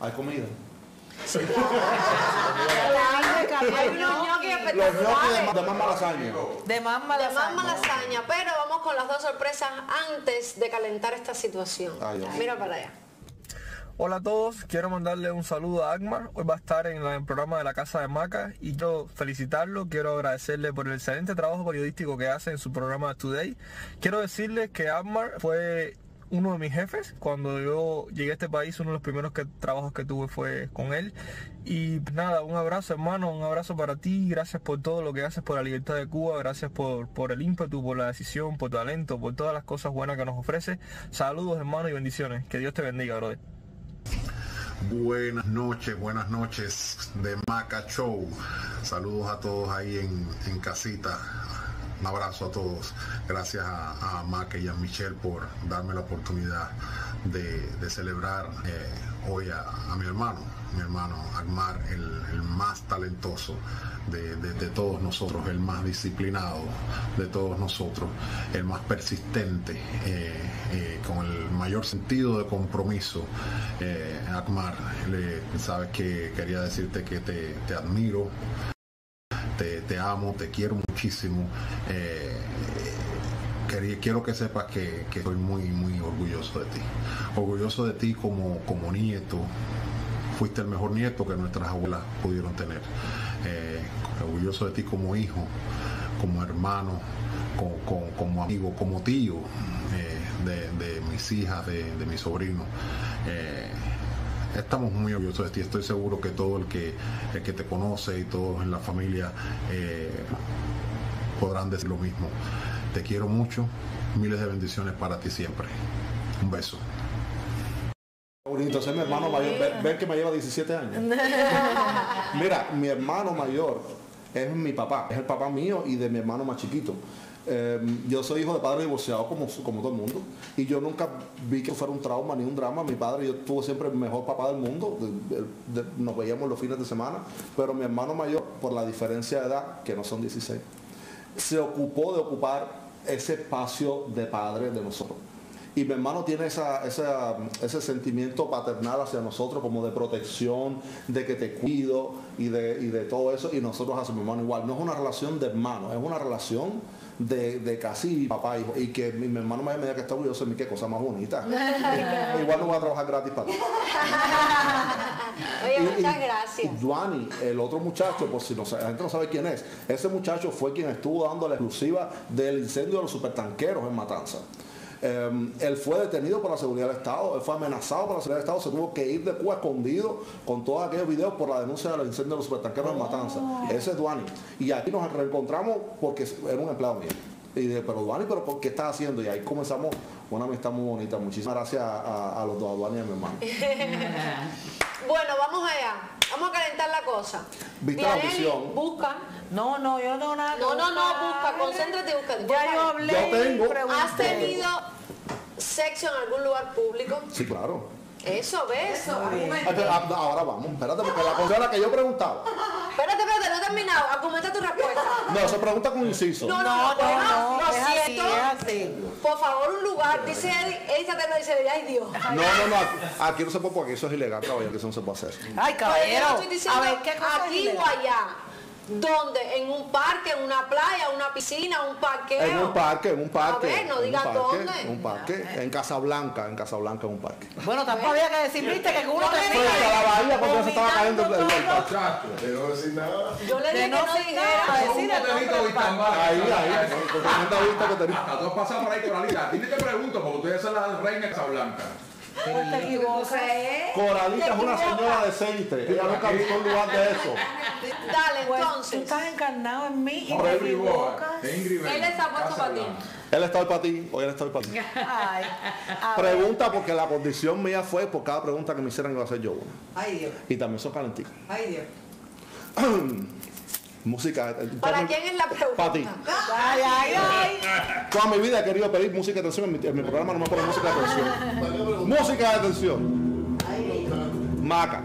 Speaker 18: Hay comida.
Speaker 7: Hay unos ñoquis
Speaker 18: Los ñoquis de, más lasaña.
Speaker 4: De más
Speaker 7: De más malasaña, pero vamos con las dos sorpresas antes de calentar esta situación.
Speaker 18: Ay.
Speaker 7: Mira para allá.
Speaker 24: Hola a todos, quiero mandarle un saludo a Agmar. Hoy va a estar en el programa de la Casa de Maca y quiero felicitarlo, quiero agradecerle por el excelente trabajo periodístico que hace en su programa Today. Quiero decirles que Agmar fue uno de mis jefes. Cuando yo llegué a este país, uno de los primeros trabajos que tuve fue con él. Y nada, un abrazo hermano, un abrazo para ti. Gracias por todo lo que haces por la libertad de Cuba. Gracias por, por el ímpetu, por la decisión, por tu talento, por todas las cosas buenas que nos ofrece. Saludos hermano y bendiciones. Que Dios te bendiga, brother.
Speaker 25: Buenas noches, buenas noches de Maca Show. Saludos a todos ahí en, en casita. Un abrazo a todos. Gracias a, Maca y a Michelle por darme la oportunidad de, de celebrar eh, hoy a, a mi hermano, mi hermano Agmar, el, el más talentoso de, de- todos nosotros, el más disciplinado de todos nosotros, el más persistente, eh, eh, con el mayor sentido de compromiso. Eh, Agmar, le- sabes que quería decirte que te, te admiro, te, te amo, te quiero muchísimo. Quiero que sepas que, que estoy muy, muy orgulloso de ti. Orgulloso de ti como, como nieto. Fuiste el mejor nieto que nuestras abuelas pudieron tener. Eh, orgulloso de ti como hijo, como hermano, co- co- como, amigo, como tío eh, de, de mis hijas, de, de mis sobrinos. Eh, Estamos muy orgullosos de ti. Estoy seguro que todo el que, el que te conoce y todos en la familia podrán decir lo mismo. Te quiero mucho. Miles de bendiciones para ti siempre. Un beso.
Speaker 18: Bonito, ese es mi hermano mayor. Ven, ven que me lleva 17 años. Mira, mi hermano mayor es mi papá, es el papá mío y de mi hermano más chiquito. Eh, yo soy hijo de padre divorciado como, como todo el mundo y yo nunca vi que fuera un trauma ni un drama. Mi padre yo tuvo siempre el mejor papá del mundo, de- de- de- nos veíamos los fines de semana, pero mi hermano mayor, por la diferencia de edad, que no son 16, se ocupó de ocupar ese espacio de padre de nosotros. Y mi hermano tiene esa, ese sentimiento paternal hacia nosotros, como de protección, de que te cuido y de, y de todo eso. Y nosotros mi hermano igual. No es una relación de hermano, es una relación de, de casi papá hijo. Y que mi, mi hermano me diga que está orgulloso de mí, qué cosa más bonita. igual no voy a trabajar gratis para ti.
Speaker 7: Oye,
Speaker 18: Y-
Speaker 7: muchas gracias.
Speaker 18: y Duani, el otro muchacho, por si no, la gente no sabe quién es, ese muchacho fue quien estuvo dando la exclusiva del incendio de los supertanqueros en Matanza. Eh, él fue detenido por la seguridad del Estado, él fue amenazado por la seguridad del Estado, se tuvo que ir de Cuba escondido con todos aquellos videos por la denuncia del incendio de los supertanqueros en Matanza. Ese es Duani. Y aquí nos reencontramos porque era un empleado mío. Y dije, pero Duani, ¿pero por qué estás haciendo? Y ahí comenzamos una amistad muy bonita. Muchísimas gracias a, a- a los dos, a Duani y a mi hermano.
Speaker 7: bueno, vamos allá. Vamos a calentar la cosa.
Speaker 18: ¿Viste la
Speaker 7: busca.
Speaker 4: No, no, yo no tengo nada que
Speaker 7: No, no, no, busca, concéntrate y busca.
Speaker 4: Ya yo hablé
Speaker 18: Yo tengo.
Speaker 7: ¿Has tenido sexo en algún lugar público?
Speaker 18: Sí, claro.
Speaker 7: Eso, ¿ves?
Speaker 18: Espera, ah, Ahora vamos, espérate, porque la cosa era que yo preguntaba.
Speaker 7: Espérate, espérate, no he terminado. Argumenta tu respuesta.
Speaker 18: No, se pregunta con inciso.
Speaker 7: No, no, no,
Speaker 4: es así,
Speaker 7: siento.
Speaker 4: es así.
Speaker 7: Por favor, un lugar. Dice él, esta terna dice, ay Dios.
Speaker 18: No, no, no, aquí, aquí no se puede porque eso es ilegal, caballero, que eso no se puede hacer.
Speaker 4: Ay,
Speaker 7: Pero yo
Speaker 4: caballero.
Speaker 7: no estoy diciendo
Speaker 4: a ver, ¿qué cosa es
Speaker 7: aquí o allá. ¿Dónde? ¿En un parque, en una playa, una piscina, un parqueo?
Speaker 18: En un parque, en un parque.
Speaker 7: A ver, no
Speaker 18: en un
Speaker 7: digan
Speaker 18: parque,
Speaker 7: dónde.
Speaker 18: En un parque, en Casablanca, en Casablanca, en un parque.
Speaker 4: Bueno, tampoco había que decir, viste, que uno
Speaker 7: No,
Speaker 4: te
Speaker 18: a la bahía cuando se estaba cayendo el,
Speaker 5: no decir nada.
Speaker 7: Yo le dije
Speaker 4: no
Speaker 7: que no
Speaker 4: decir
Speaker 7: dijera.
Speaker 4: decir el nombre parque.
Speaker 18: Ahí, ahí, con tremenda vista que tenía.
Speaker 5: Hasta tú has pasado por ahí, Coralita. Dime te pregunto, porque ustedes son la reina de Casablanca.
Speaker 4: Pues te equivocas.
Speaker 18: Coralita es una señora decente. Ella nunca visitó un lugar de eso.
Speaker 7: Dale,
Speaker 4: Pues, tú
Speaker 7: entonces.
Speaker 4: estás encarnado en mí y te equivocas.
Speaker 7: Él está puesto para ti.
Speaker 18: Él está hoy para ti, hoy él está hoy para ti.
Speaker 4: Ay.
Speaker 18: Pregunta porque la condición mía fue por cada pregunta que me hicieran iba a hacer yo una.
Speaker 4: Ay, Dios.
Speaker 18: Y también son calentitos.
Speaker 4: Ay, Dios.
Speaker 18: música. eh,
Speaker 7: ¿Para quién es la pregunta?
Speaker 18: Para ti.
Speaker 4: Ay, ay, ay.
Speaker 18: Toda mi vida he querido pedir música de atención. En mi, en mi programa no me ponen música de atención. música de atención. Maca.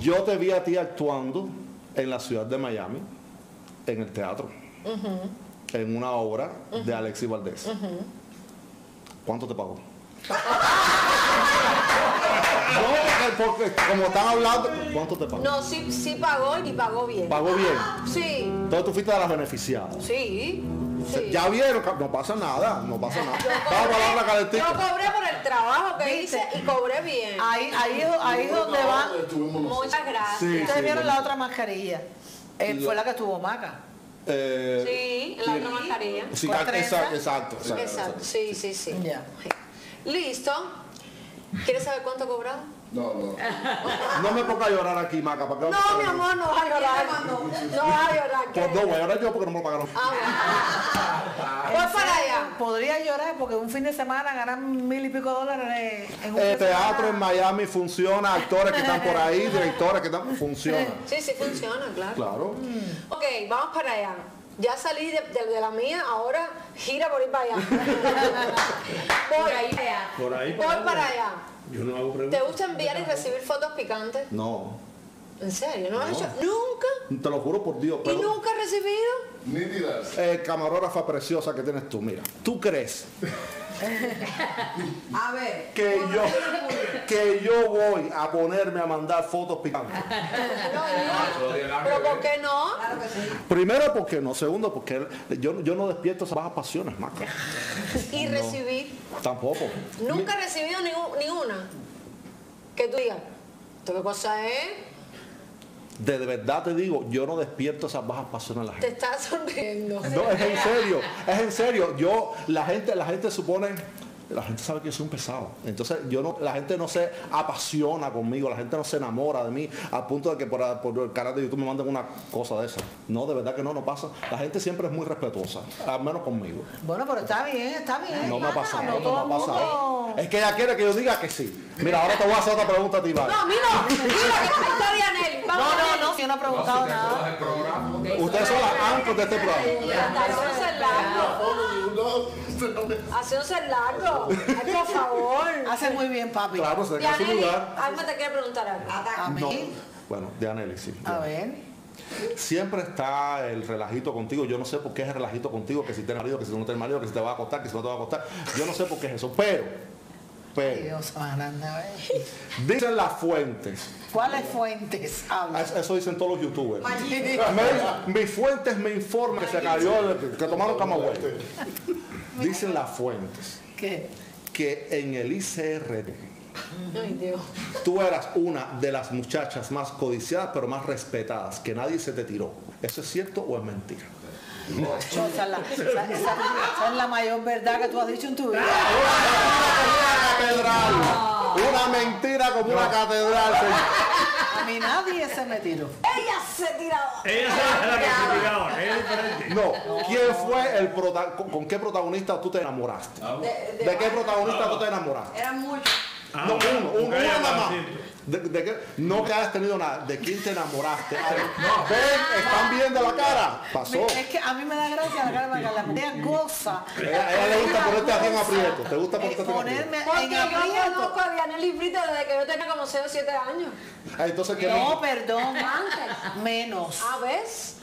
Speaker 18: Yo te vi a ti actuando en la ciudad de Miami, en el teatro, en una obra de Alexis Valdés. ¿Cuánto te pagó? no, porque, porque como están hablando, ¿cuánto te pagó?
Speaker 7: No, sí, sí pagó y pagó bien.
Speaker 18: ¿Pagó bien?
Speaker 7: Sí,
Speaker 18: Entonces tú fuiste de las beneficiadas.
Speaker 7: sí. sí.
Speaker 18: Ya vieron, no pasa nada, no pasa nada.
Speaker 7: Yo cobré,
Speaker 18: calentica.
Speaker 7: yo cobré por el trabajo que
Speaker 4: ¿Viste?
Speaker 7: hice y cobré bien.
Speaker 4: Ahí, ahí, es- ahí es donde va.
Speaker 7: Muchas gracias.
Speaker 18: Sí,
Speaker 4: Ustedes
Speaker 18: sí,
Speaker 4: vieron la otra mascarilla. Eh,
Speaker 18: La-
Speaker 4: fue la que tuvo Maca.
Speaker 18: Eh,
Speaker 7: Sí, la otra mascarilla.
Speaker 18: exacto, exacto, exacto,
Speaker 7: Exacto, sí, sí, sí.
Speaker 4: Ya.
Speaker 7: Listo. ¿Quieres saber cuánto he cobrado?
Speaker 22: No, no.
Speaker 18: No me ponga a llorar aquí, Maca, para que
Speaker 7: No, mi amor, no vas a llorar. No vas a llorar.
Speaker 18: Pues no voy a llorar yo porque no me lo pagaron.
Speaker 2: Ah, bueno. Voy para allá.
Speaker 4: Podría llorar porque un fin de semana ganan mil y pico dólares en un
Speaker 18: El
Speaker 4: de
Speaker 18: teatro en. Miami funciona, actores que están por ahí, directores que están, funciona.
Speaker 2: Sí, sí funciona, claro.
Speaker 18: Claro.
Speaker 2: Ok, vamos para allá. Ya salí de, de- de la mía, ahora gira por ir para allá. Voy,
Speaker 6: ahí para allá.
Speaker 10: Por ahí
Speaker 2: Voy para allá.
Speaker 10: Yo no hago
Speaker 2: ¿Te
Speaker 10: preguntas.
Speaker 2: gusta enviar y recibir fotos picantes?
Speaker 18: No,
Speaker 2: ¿En serio? ¿No, has hecho? ¿Nunca?
Speaker 18: te lo juro por Dios.
Speaker 2: ¿Y
Speaker 18: Pero
Speaker 2: nunca has recibido?
Speaker 22: Nítidas.
Speaker 18: eh, camarógrafa preciosa que tienes tú, mira, ¿tú crees
Speaker 13: A ver.
Speaker 18: que yo, que yo voy a ponerme a mandar fotos picantes?
Speaker 2: ¿Pero por qué no?
Speaker 18: Primero porque no, segundo porque yo, yo no despierto esas bajas pasiones, Maca.
Speaker 2: ¿Y
Speaker 18: No.
Speaker 2: recibir?
Speaker 18: Tampoco.
Speaker 2: ¿Nunca he recibido ninguna? Que tú digas, ¿esto qué cosa es?
Speaker 18: De, de verdad te digo, yo no despierto esas bajas pasiones en la gente.
Speaker 2: Te estás sonriendo.
Speaker 18: No, es en serio, es en serio. Yo, la gente, la gente supone, la gente sabe que yo soy un pesado. Entonces, yo no, la gente no se apasiona conmigo, la gente no se enamora de mí, al punto de que por, por el canal de YouTube me manden una cosa de esa. No, de verdad que no, no pasa. La gente siempre es muy respetuosa, al menos conmigo.
Speaker 4: Bueno, pero está bien, está bien.
Speaker 18: No me ha pasado, no, me ha pasado. Es que ella quiere que yo diga que sí. Mira, ahora te voy a hacer otra pregunta a ti, Vale.
Speaker 2: No, a no. Mira, que está Dianelli.
Speaker 4: No,
Speaker 2: Vamos
Speaker 4: no, no, si no he preguntado nada.
Speaker 18: Ustedes son las anchos de este programa.
Speaker 2: Hace un ser largo. Ay, por favor.
Speaker 4: Hace muy bien, papi.
Speaker 18: Claro, se deja su lugar.
Speaker 2: Alma te quiere preguntar algo.
Speaker 4: A
Speaker 18: No.
Speaker 4: mí.
Speaker 18: Bueno, Dianelli, sí.
Speaker 4: A ver.
Speaker 18: Siempre está el relajito contigo. Yo no sé por qué es el relajito contigo, que si tienes marido, que si no tienes marido, que si te va a acostar, que si no te va a acostar. Yo no sé por qué es eso. Pero,
Speaker 4: Ay,
Speaker 18: pero,
Speaker 4: Dios,
Speaker 18: dicen las fuentes.
Speaker 4: ¿Cuáles fuentes hablan?
Speaker 18: Eso, eso dicen todos los youtubers. Mis fuentes me informan que se cayó, el- que tomaron camagüey. Dicen las fuentes
Speaker 4: ¿Qué?
Speaker 18: que en el ICRD
Speaker 2: Ay, Dios.
Speaker 18: tú eras una de las muchachas más codiciadas pero más respetadas, que nadie se te tiró. ¿Eso es cierto o es mentira?
Speaker 4: Esa es, la, esa- esa- esa es la mayor verdad que tú has dicho en tu vida.
Speaker 18: catedral. Una mentira como una catedral. señor.
Speaker 4: A mí nadie se me tiró.
Speaker 2: Ella se tiraba.
Speaker 10: Ella se la que se tiraba, es diferente.
Speaker 18: No, ¿quién fue el prota con, qué protagonista tú te enamoraste?
Speaker 10: De-
Speaker 18: ¿De, qué protagonista tú te enamoraste?
Speaker 13: Eran muchos.
Speaker 10: Ah,
Speaker 18: no, uno,
Speaker 10: porque
Speaker 18: uno
Speaker 10: ella
Speaker 18: nada más. De, de qué- no que hayas tenido nada. ¿De quién te enamoraste? Ven, están viendo la cara. Pasó.
Speaker 4: Es que a mí me da gracia la cara porque la María goza.
Speaker 18: A ella, a le gusta ponerte así en aprieto. ¿Te gusta ponerte así en aprieto?
Speaker 2: Porque
Speaker 4: en
Speaker 2: yo conozco a Dianelli Brito desde que yo tenía como 6 o 7 años.
Speaker 18: Ah, Entonces, ¿qué
Speaker 4: No, perdón.
Speaker 2: Antes.
Speaker 4: Menos.
Speaker 2: ¿Ah, ves?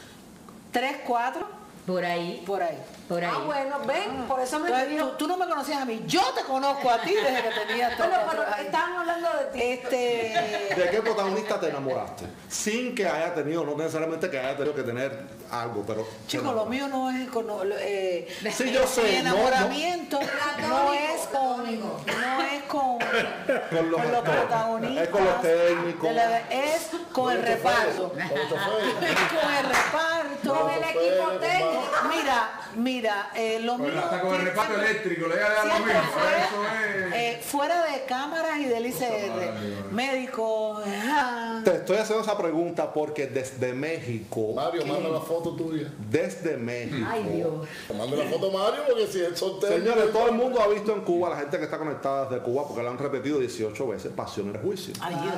Speaker 4: Tres, cuatro,
Speaker 6: Por ahí.
Speaker 4: por ahí.
Speaker 6: Por ahí.
Speaker 2: Ah, bueno, ven, por eso me
Speaker 4: Entonces,
Speaker 2: dijo.
Speaker 4: tú, tú no me conocías a mí. Yo te conozco a ti desde que tenías tres,
Speaker 2: Bueno, pero
Speaker 4: años.
Speaker 2: estábamos hablando de ti.
Speaker 4: Este.
Speaker 18: ¿De qué protagonista te enamoraste? Sin que haya tenido, no necesariamente que haya tenido que tener algo, pero...
Speaker 4: Chico, lo mío no es con eh,
Speaker 18: Sí, yo sé,
Speaker 4: Mi
Speaker 18: no,
Speaker 4: enamoramiento no, es con no es con,
Speaker 18: Con los,
Speaker 4: con los protagonistas.
Speaker 18: Es con los técnicos.
Speaker 4: la- es con el reparto. Con el reparto.
Speaker 2: Con el equipo técnico.
Speaker 4: Mira, mira, eh, lo mío
Speaker 5: con el reparto eléctrico, le lo
Speaker 4: siempre
Speaker 5: mismo.
Speaker 4: fue,
Speaker 5: Eso es.
Speaker 4: eh, fuera de cámaras y del ICR, médico, ah,
Speaker 18: Te estoy haciendo esa pregunta porque desde México...
Speaker 22: Mario, manda la foto tuya.
Speaker 18: Desde México...
Speaker 6: Ay, Dios.
Speaker 22: Manda la foto Mario porque si es soltero.
Speaker 18: Señores, todo el mundo ha visto en Cuba, la gente que está conectada desde Cuba, porque la han repetido 18 veces, pasión y juicio.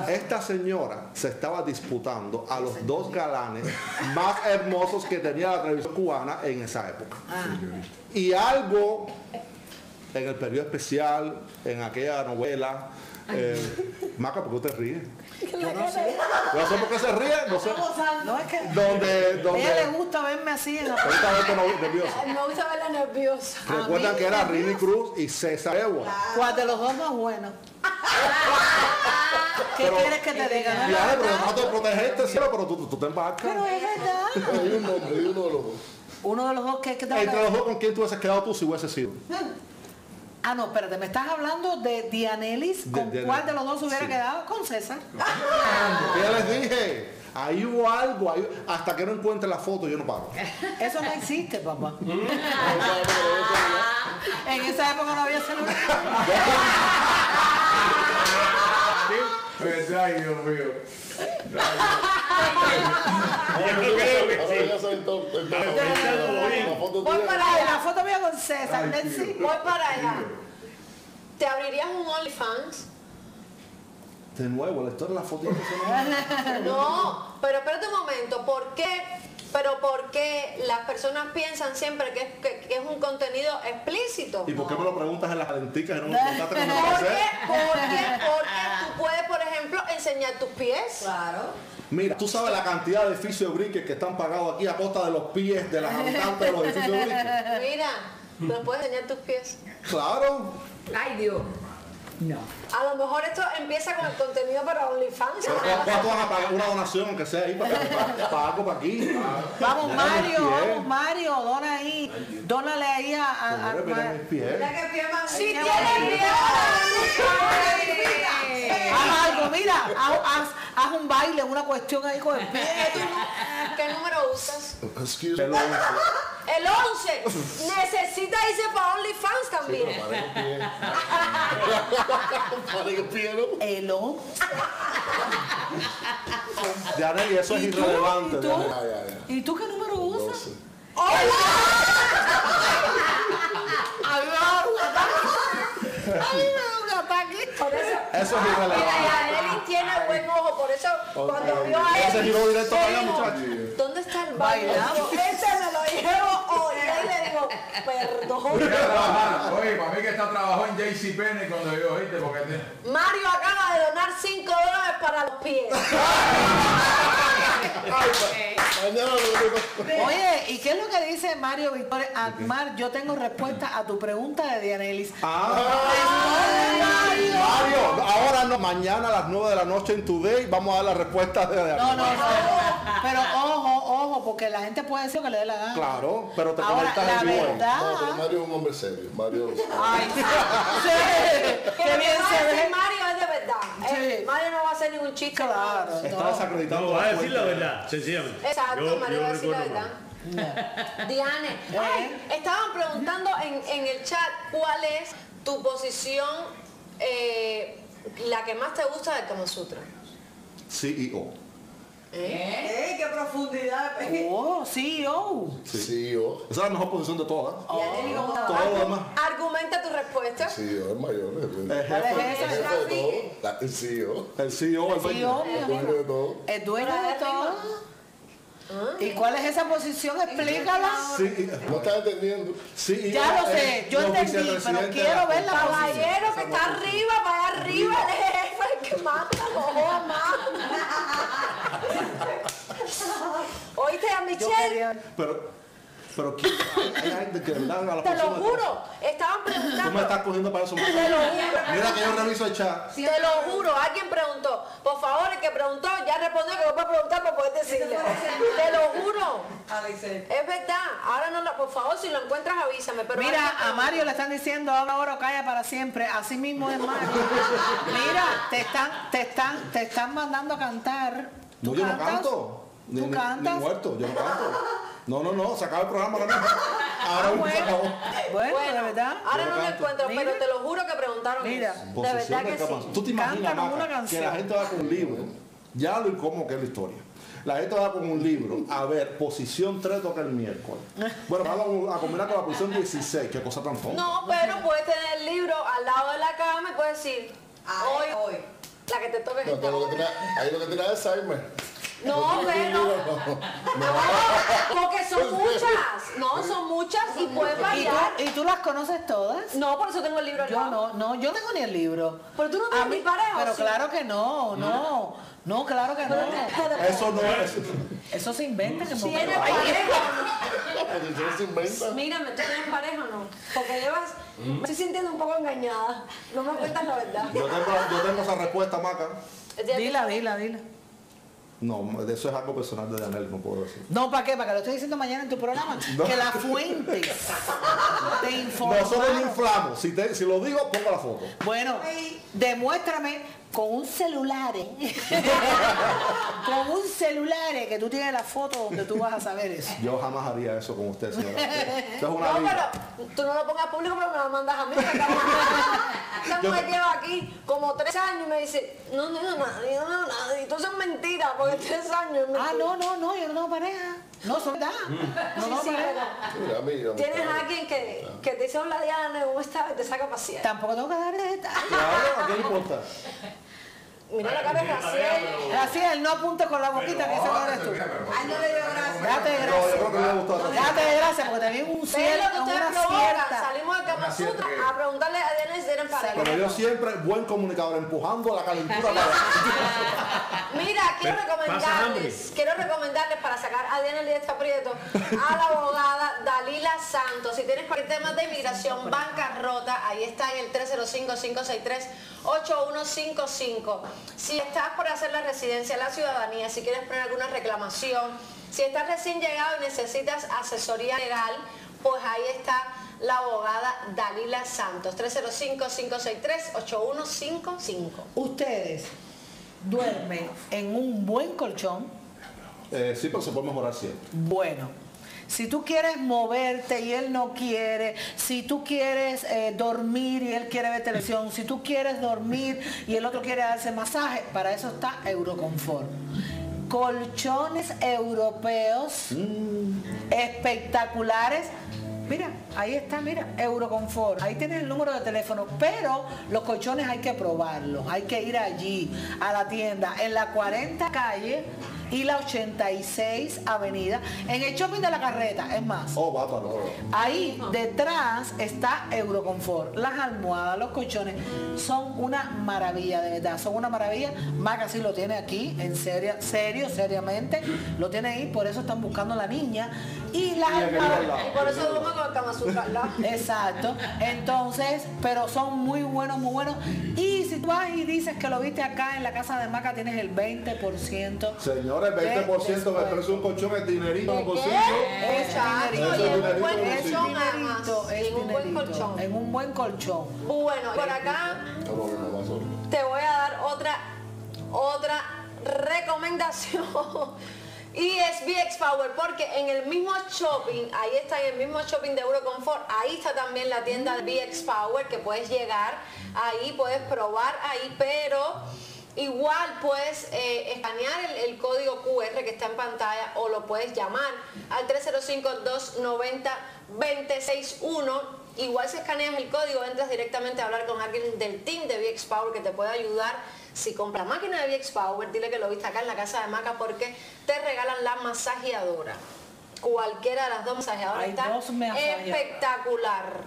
Speaker 18: Esta señora se estaba disputando a los dos galanes más hermosos que tenía la televisión cubana en esa época. Y algo en el periodo especial, en aquella novela, eh, Maca, ¿por qué te ríes?
Speaker 4: yo no sé.
Speaker 18: No sé por qué se ríe, no sé.
Speaker 4: No es que
Speaker 18: Donde,
Speaker 4: a ella le gusta verme así en la
Speaker 18: ahorita vete no- nerviosa.
Speaker 2: Me gusta verla nerviosa.
Speaker 18: Recuerdan que era Rini Cruz y César Ewa.
Speaker 4: ¿Cuál de los dos más bueno? ¿Qué
Speaker 18: Pero-
Speaker 4: quieres que te diga?
Speaker 18: Viaje, pero no te protegiste, cielo, pero tú, tú te embarcas.
Speaker 4: Pero es verdad.
Speaker 22: Hay un nombre, hay uno de los dos.
Speaker 4: Uno de los dos que, que te
Speaker 18: Entre los dos, ¿con quién tú hubieses quedado tú si hubiese sido?
Speaker 4: Ah, no, espérate, me estás hablando de Dianelis. ¿Con
Speaker 18: de-
Speaker 4: cuál de los dos hubiera
Speaker 18: sí.
Speaker 4: quedado? Con César.
Speaker 18: Ya les dije, ahí hubo algo, ahí- hasta que no encuentre la foto yo no paro.
Speaker 4: Eso no existe, papá. en esa época no había celular.
Speaker 5: Ay, Dios mío.
Speaker 10: Yo creo que sí.
Speaker 4: Voy para allá, la foto mía con César, Nancy.
Speaker 2: Voy para allá. ¿Te abrirías un OnlyFans?
Speaker 18: De nuevo, la historia de la foto.
Speaker 2: No, pero espérate un momento, ¿por qué? Pero ¿por qué las personas piensan siempre que es, que, que es un contenido explícito?
Speaker 18: ¿Y por qué me lo preguntas en las lenticas y no me preguntaste cuando me
Speaker 2: ¿Por qué? ¿Por qué? Porque tú puedes, por ejemplo, enseñar tus pies.
Speaker 7: Claro.
Speaker 18: Mira, tú sabes la cantidad de edificios de briques que están pagados aquí a costa de los pies de las habitantes de los edificios de briques.
Speaker 2: Mira, pero puedes enseñar tus pies.
Speaker 18: Claro.
Speaker 7: Ay, Dios. No.
Speaker 2: A lo mejor esto empieza con el contenido para OnlyFans.
Speaker 18: Pero ¿cu- ¿Cuánto van a pagar una donación, aunque sea ahí, para, para, para algo para aquí?
Speaker 4: Vamos, Mario,
Speaker 18: pies.
Speaker 4: vamos, Mario, dona ahí. Dónale ahí a. a, a-
Speaker 18: Mira, mis pies.
Speaker 7: que pie más
Speaker 2: Si tienes
Speaker 4: Haz algo, mira, haz, haz- haz un baile, una cuestión ahí con el pie.
Speaker 2: ¿Qué número usas?
Speaker 22: Excuse me.
Speaker 2: El 11. Necesita irse para OnlyFans
Speaker 22: Sí,
Speaker 2: también.
Speaker 18: Yaneli, eso es
Speaker 4: ¿Y tú?
Speaker 18: irrelevante.
Speaker 4: ¿Y tú?
Speaker 22: Ya, ya, ya.
Speaker 4: ¿Y tú qué número usas?
Speaker 22: Doce.
Speaker 4: A mí me va a dar un ataque. A mí me da un ataque.
Speaker 2: Por eso.
Speaker 18: Eso es
Speaker 2: Mira,
Speaker 18: irrelevante.
Speaker 2: Tiene buen ojo, por eso cuando vio a
Speaker 18: Ella se
Speaker 2: él,
Speaker 18: giró directo para allá,
Speaker 2: dijo,
Speaker 18: muchacho.
Speaker 2: ¿Dónde está el baile? Ese me lo llevo hoy. Digo, perdón.
Speaker 5: Oye, para mí que está trabajó en JCPenney cuando yo, ¿viste? Porque te-
Speaker 2: Mario acaba de donar 5 dólares para los pies.
Speaker 4: Oye, ¿y qué es lo que dice Mario Victoria? Agmar, yo tengo respuesta a tu pregunta de Dianelis.
Speaker 18: Ah, Mario, ahora no, mañana a las 9 de la noche en Today vamos a dar la respuesta de de-
Speaker 4: No, no, no. Pero ojo, ojo, porque la gente puede decir lo que le dé la gana.
Speaker 18: Claro, pero te
Speaker 4: Ahora,
Speaker 18: conectas
Speaker 4: la
Speaker 18: en vivo.
Speaker 4: verdad.
Speaker 22: No, pero Mario es un hombre serio. Mario.
Speaker 4: Ay, sí, qué bien se ve.
Speaker 2: Mario es de verdad.
Speaker 4: Sí.
Speaker 2: Eh, Mario no va a hacer ningún chiste.
Speaker 4: Claro.
Speaker 18: Está
Speaker 4: no.
Speaker 18: desacreditando
Speaker 10: No, va a decir la verdad, sencillamente.
Speaker 2: Exacto,
Speaker 10: Yo-
Speaker 2: Mario
Speaker 10: yo
Speaker 2: va a decir la verdad. Diane, ay, estaban preguntando en, en el chat cuál es tu posición, eh, la que más te gusta del Kama Sutra.
Speaker 18: CEO.
Speaker 7: ¡Eh! ¡Qué profundidad!
Speaker 4: Oh, CEO.
Speaker 22: Sí, yo.
Speaker 18: Esa es la mejor posición de todas. Todo lo demás.
Speaker 2: Argumenta tu respuesta.
Speaker 22: Sí, yo es mayor.
Speaker 18: El
Speaker 4: ¿Cuál
Speaker 18: jefe,
Speaker 4: es esa?
Speaker 22: El jefe de todo. El CEO.
Speaker 18: el CEO, el
Speaker 4: CEO,
Speaker 22: El dueño
Speaker 4: amigo.
Speaker 22: de todo.
Speaker 4: El dueño de todo. ¿Y cuál es esa posición? Explícala.
Speaker 18: Sí,
Speaker 22: No estás entendiendo.
Speaker 18: CEO
Speaker 4: Ya lo sé, yo
Speaker 18: el
Speaker 4: entendí, pero quiero ver la posición.
Speaker 2: Caballero que está arriba, para arriba, el jefe, el que manda, ojo ¿Oíste a Michelle?
Speaker 18: Pero, pero ¿quién? Hay gente que le dan a la
Speaker 2: Te lo
Speaker 18: persona-
Speaker 2: juro, estaban
Speaker 18: Tú me
Speaker 2: preguntando.
Speaker 18: estás cogiendo para eso.
Speaker 2: Te lo juro.
Speaker 18: Mira que yo reviso el chat.
Speaker 2: Te lo juro, alguien preguntó. Por favor, el que preguntó ya respondió que lo puede preguntar para poder decirle. Te lo juro. Es verdad. Ahora no lo, por favor, si lo encuentras avísame. Pero
Speaker 4: Mira,
Speaker 2: alguien
Speaker 4: a. Mario le están diciendo habla ahora o calla para siempre. Así mismo es Mario. Mira, te están, te están, te están mandando a cantar.
Speaker 18: No,
Speaker 4: ¿Tú
Speaker 18: yo no
Speaker 4: cantas?
Speaker 18: canto. Ni,
Speaker 4: ¿Tú
Speaker 18: ni-
Speaker 4: cantas?
Speaker 18: ni muerto, yo no canto. No, no, no, se acaba el programa ahora mismo. Ahora mismo se acabó.
Speaker 4: Bueno,
Speaker 2: Bueno,
Speaker 4: de verdad.
Speaker 2: ahora no
Speaker 18: no
Speaker 2: lo encuentro,
Speaker 4: Mira.
Speaker 2: pero te lo juro que preguntaron
Speaker 4: Mira.
Speaker 2: eso. De verdad que sí.
Speaker 18: Tú te imaginas,
Speaker 4: Cántanos
Speaker 18: Maca,
Speaker 4: una
Speaker 18: que la gente va con un libro, ya lo incómodo que es la historia. La gente va con un libro, a ver, posición 3 toca el miércoles. Bueno, vamos a combinar con la posición 16, qué cosa tan tonta.
Speaker 2: No, pero puedes tener el libro al lado de la cama y puedes decir, hoy,
Speaker 7: hoy.
Speaker 2: la que te toque
Speaker 22: No,
Speaker 2: esta.
Speaker 22: pero lo que tiene- ahí lo que tiene es Alzheimer.
Speaker 2: No, pero, no, porque son muchas, no, son muchas y puedes
Speaker 4: ¿Y
Speaker 2: variar.
Speaker 4: tú, ¿Y tú las conoces todas?
Speaker 2: No, por eso tengo el libro
Speaker 4: Yo no, no, yo tengo ni el libro.
Speaker 2: Pero tú no tienes
Speaker 4: mí-
Speaker 2: ni pareja, ¿o
Speaker 4: Pero
Speaker 2: sí?
Speaker 4: claro que no, no. No, claro que no.
Speaker 18: Eso no es.
Speaker 4: Eso se inventa en el
Speaker 2: ¿Tienes
Speaker 4: momento.
Speaker 2: pareja?
Speaker 22: La posición se inventa.
Speaker 2: Mírame, ¿tú tienes pareja o no? Porque llevas, me estoy sintiendo un poco engañada. No me cuentas la verdad.
Speaker 18: Yo tengo, yo tengo esa respuesta, Maca.
Speaker 4: Dila, dila, dila.
Speaker 18: No, de eso es algo personal de Daniel, no puedo decir.
Speaker 4: No, ¿para qué? ¿Para que lo estoy diciendo mañana en tu programa?
Speaker 18: No.
Speaker 4: Que las fuentes te informaron.
Speaker 18: Nosotros no inflamos. Si, te- si lo digo, pongo la foto.
Speaker 4: Bueno, demuéstrame con un celular, ¿eh? con un celular ¿eh? que tú tienes la foto donde tú vas a saber eso.
Speaker 18: Yo jamás haría eso con usted, señora. Esto es una
Speaker 2: No,
Speaker 18: vida.
Speaker 2: pero tú no lo pongas público, pero me lo mandas a mí. Esta mujer lleva aquí como tres años y me dice, no, no, no, nadie, no, no, nadie. Y todo eso es mentira, porque tres años.
Speaker 4: Ah, no, no, no, yo no tengo pareja. No, son verdad. No, no,
Speaker 2: Sí, sí,
Speaker 22: Mira,
Speaker 2: Tienes a alguien que, que te dice hola Diana, ¿cómo estás? Y te saca pasear.
Speaker 4: Tampoco tengo que dar detalles.
Speaker 14: Claro, ¿a qué le importa?
Speaker 2: Mira la cara de Raciel.
Speaker 4: Raciel, no apunte con la boquita, que ese no eres tú.
Speaker 2: Ay, no le dio gracias.
Speaker 4: Date
Speaker 14: No, yo creo que
Speaker 4: gracias.
Speaker 14: le gustó a Raciel.
Speaker 4: Date gracias porque te vi un
Speaker 2: ¿Ves
Speaker 4: cielo,
Speaker 2: lo que ustedes
Speaker 4: una
Speaker 2: provocan?
Speaker 4: cierta.
Speaker 2: Salimos de Kama
Speaker 14: Una cierta
Speaker 2: Sutra
Speaker 14: que-
Speaker 2: a preguntarle a y si tienen pareja.
Speaker 14: Pero yo siempre, buen comunicador, empujando la calentura para
Speaker 2: Mira, quiero recomendarles, quiero recomendarles para sacar a Diana Elías Aprieto a la abogada Dalila Santos. Si tienes cualquier tema de inmigración, bancarrota, ahí está en el 305-563-8155. Si estás por hacer la residencia, la ciudadanía, si quieres poner alguna reclamación, si estás recién llegado y necesitas asesoría legal, pues ahí está la abogada Dalila Santos. 305-563-8155.
Speaker 4: Ustedes duermen en un buen colchón.
Speaker 14: Eh, sí, pero se puede mejorar siempre.
Speaker 4: Bueno, si tú quieres moverte y él no quiere, si tú quieres eh, dormir y él quiere ver televisión, si tú quieres dormir y el otro quiere darse masaje, para eso está Euroconfort. Colchones europeos espectaculares. Mira, ahí está, mira, Euroconfort. Ahí tienes el número de teléfono, pero los colchones hay que probarlos, hay que ir allí a la tienda en la 40 calle y la 86 avenida, en el shopping de la carreta, es más.
Speaker 14: Oh, bárbaro.
Speaker 4: Ahí detrás está Euroconfort. Las almohadas, los colchones son una maravilla, de verdad. Son una maravilla. Maca sí lo tiene aquí, en serio, serio, seriamente. Lo tiene ahí, por eso están buscando a la niña. Y las almohadas.
Speaker 2: Y por eso duermo con el.
Speaker 4: Exacto. Entonces, pero son muy buenos, muy buenos. Y si tú vas y dices que lo viste acá en la casa de Maca, tienes el 20%.
Speaker 14: Señores, 20% del precio un colchón es dinerito en el bolsillo.
Speaker 4: Dinerito.
Speaker 2: y en un
Speaker 14: dinerito
Speaker 2: buen
Speaker 14: en el
Speaker 2: colchón
Speaker 14: bolsillo.
Speaker 2: además.
Speaker 4: Es
Speaker 2: En un buen colchón.
Speaker 4: En un buen colchón.
Speaker 2: Bueno, por acá te voy a dar otra, otra recomendación. Y es VX Power, porque en el mismo shopping, ahí está en el mismo shopping de Euroconfort, ahí está también la tienda de VX Power, que puedes llegar ahí, puedes probar ahí, pero igual puedes eh, escanear el, el código QR que está en pantalla o lo puedes llamar al 305-290-261 Igual si escaneas el código, entras directamente a hablar con alguien del team de VX Power que te puede ayudar. Si compras máquina de VX Power, dile que lo viste acá en la casa de Maca porque te regalan la masajeadora. Cualquiera de las dos masajeadoras
Speaker 4: Hay
Speaker 2: está
Speaker 4: dos
Speaker 2: espectacular.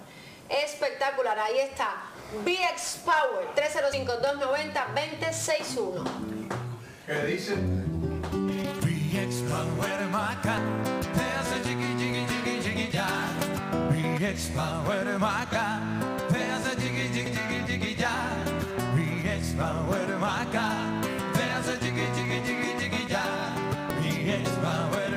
Speaker 2: Espectacular. Ahí está. VX Power 305-290-261.
Speaker 5: ¿Qué dice?
Speaker 1: VX Power Maca, te hace chiqui chiqui chiqui chiqui ya. VX Power Maca, te hace chiqui chiqui chiqui chiqui ya. VX Power Maca, te hace chiqui chiqui chiqui chiqui ya. VX Power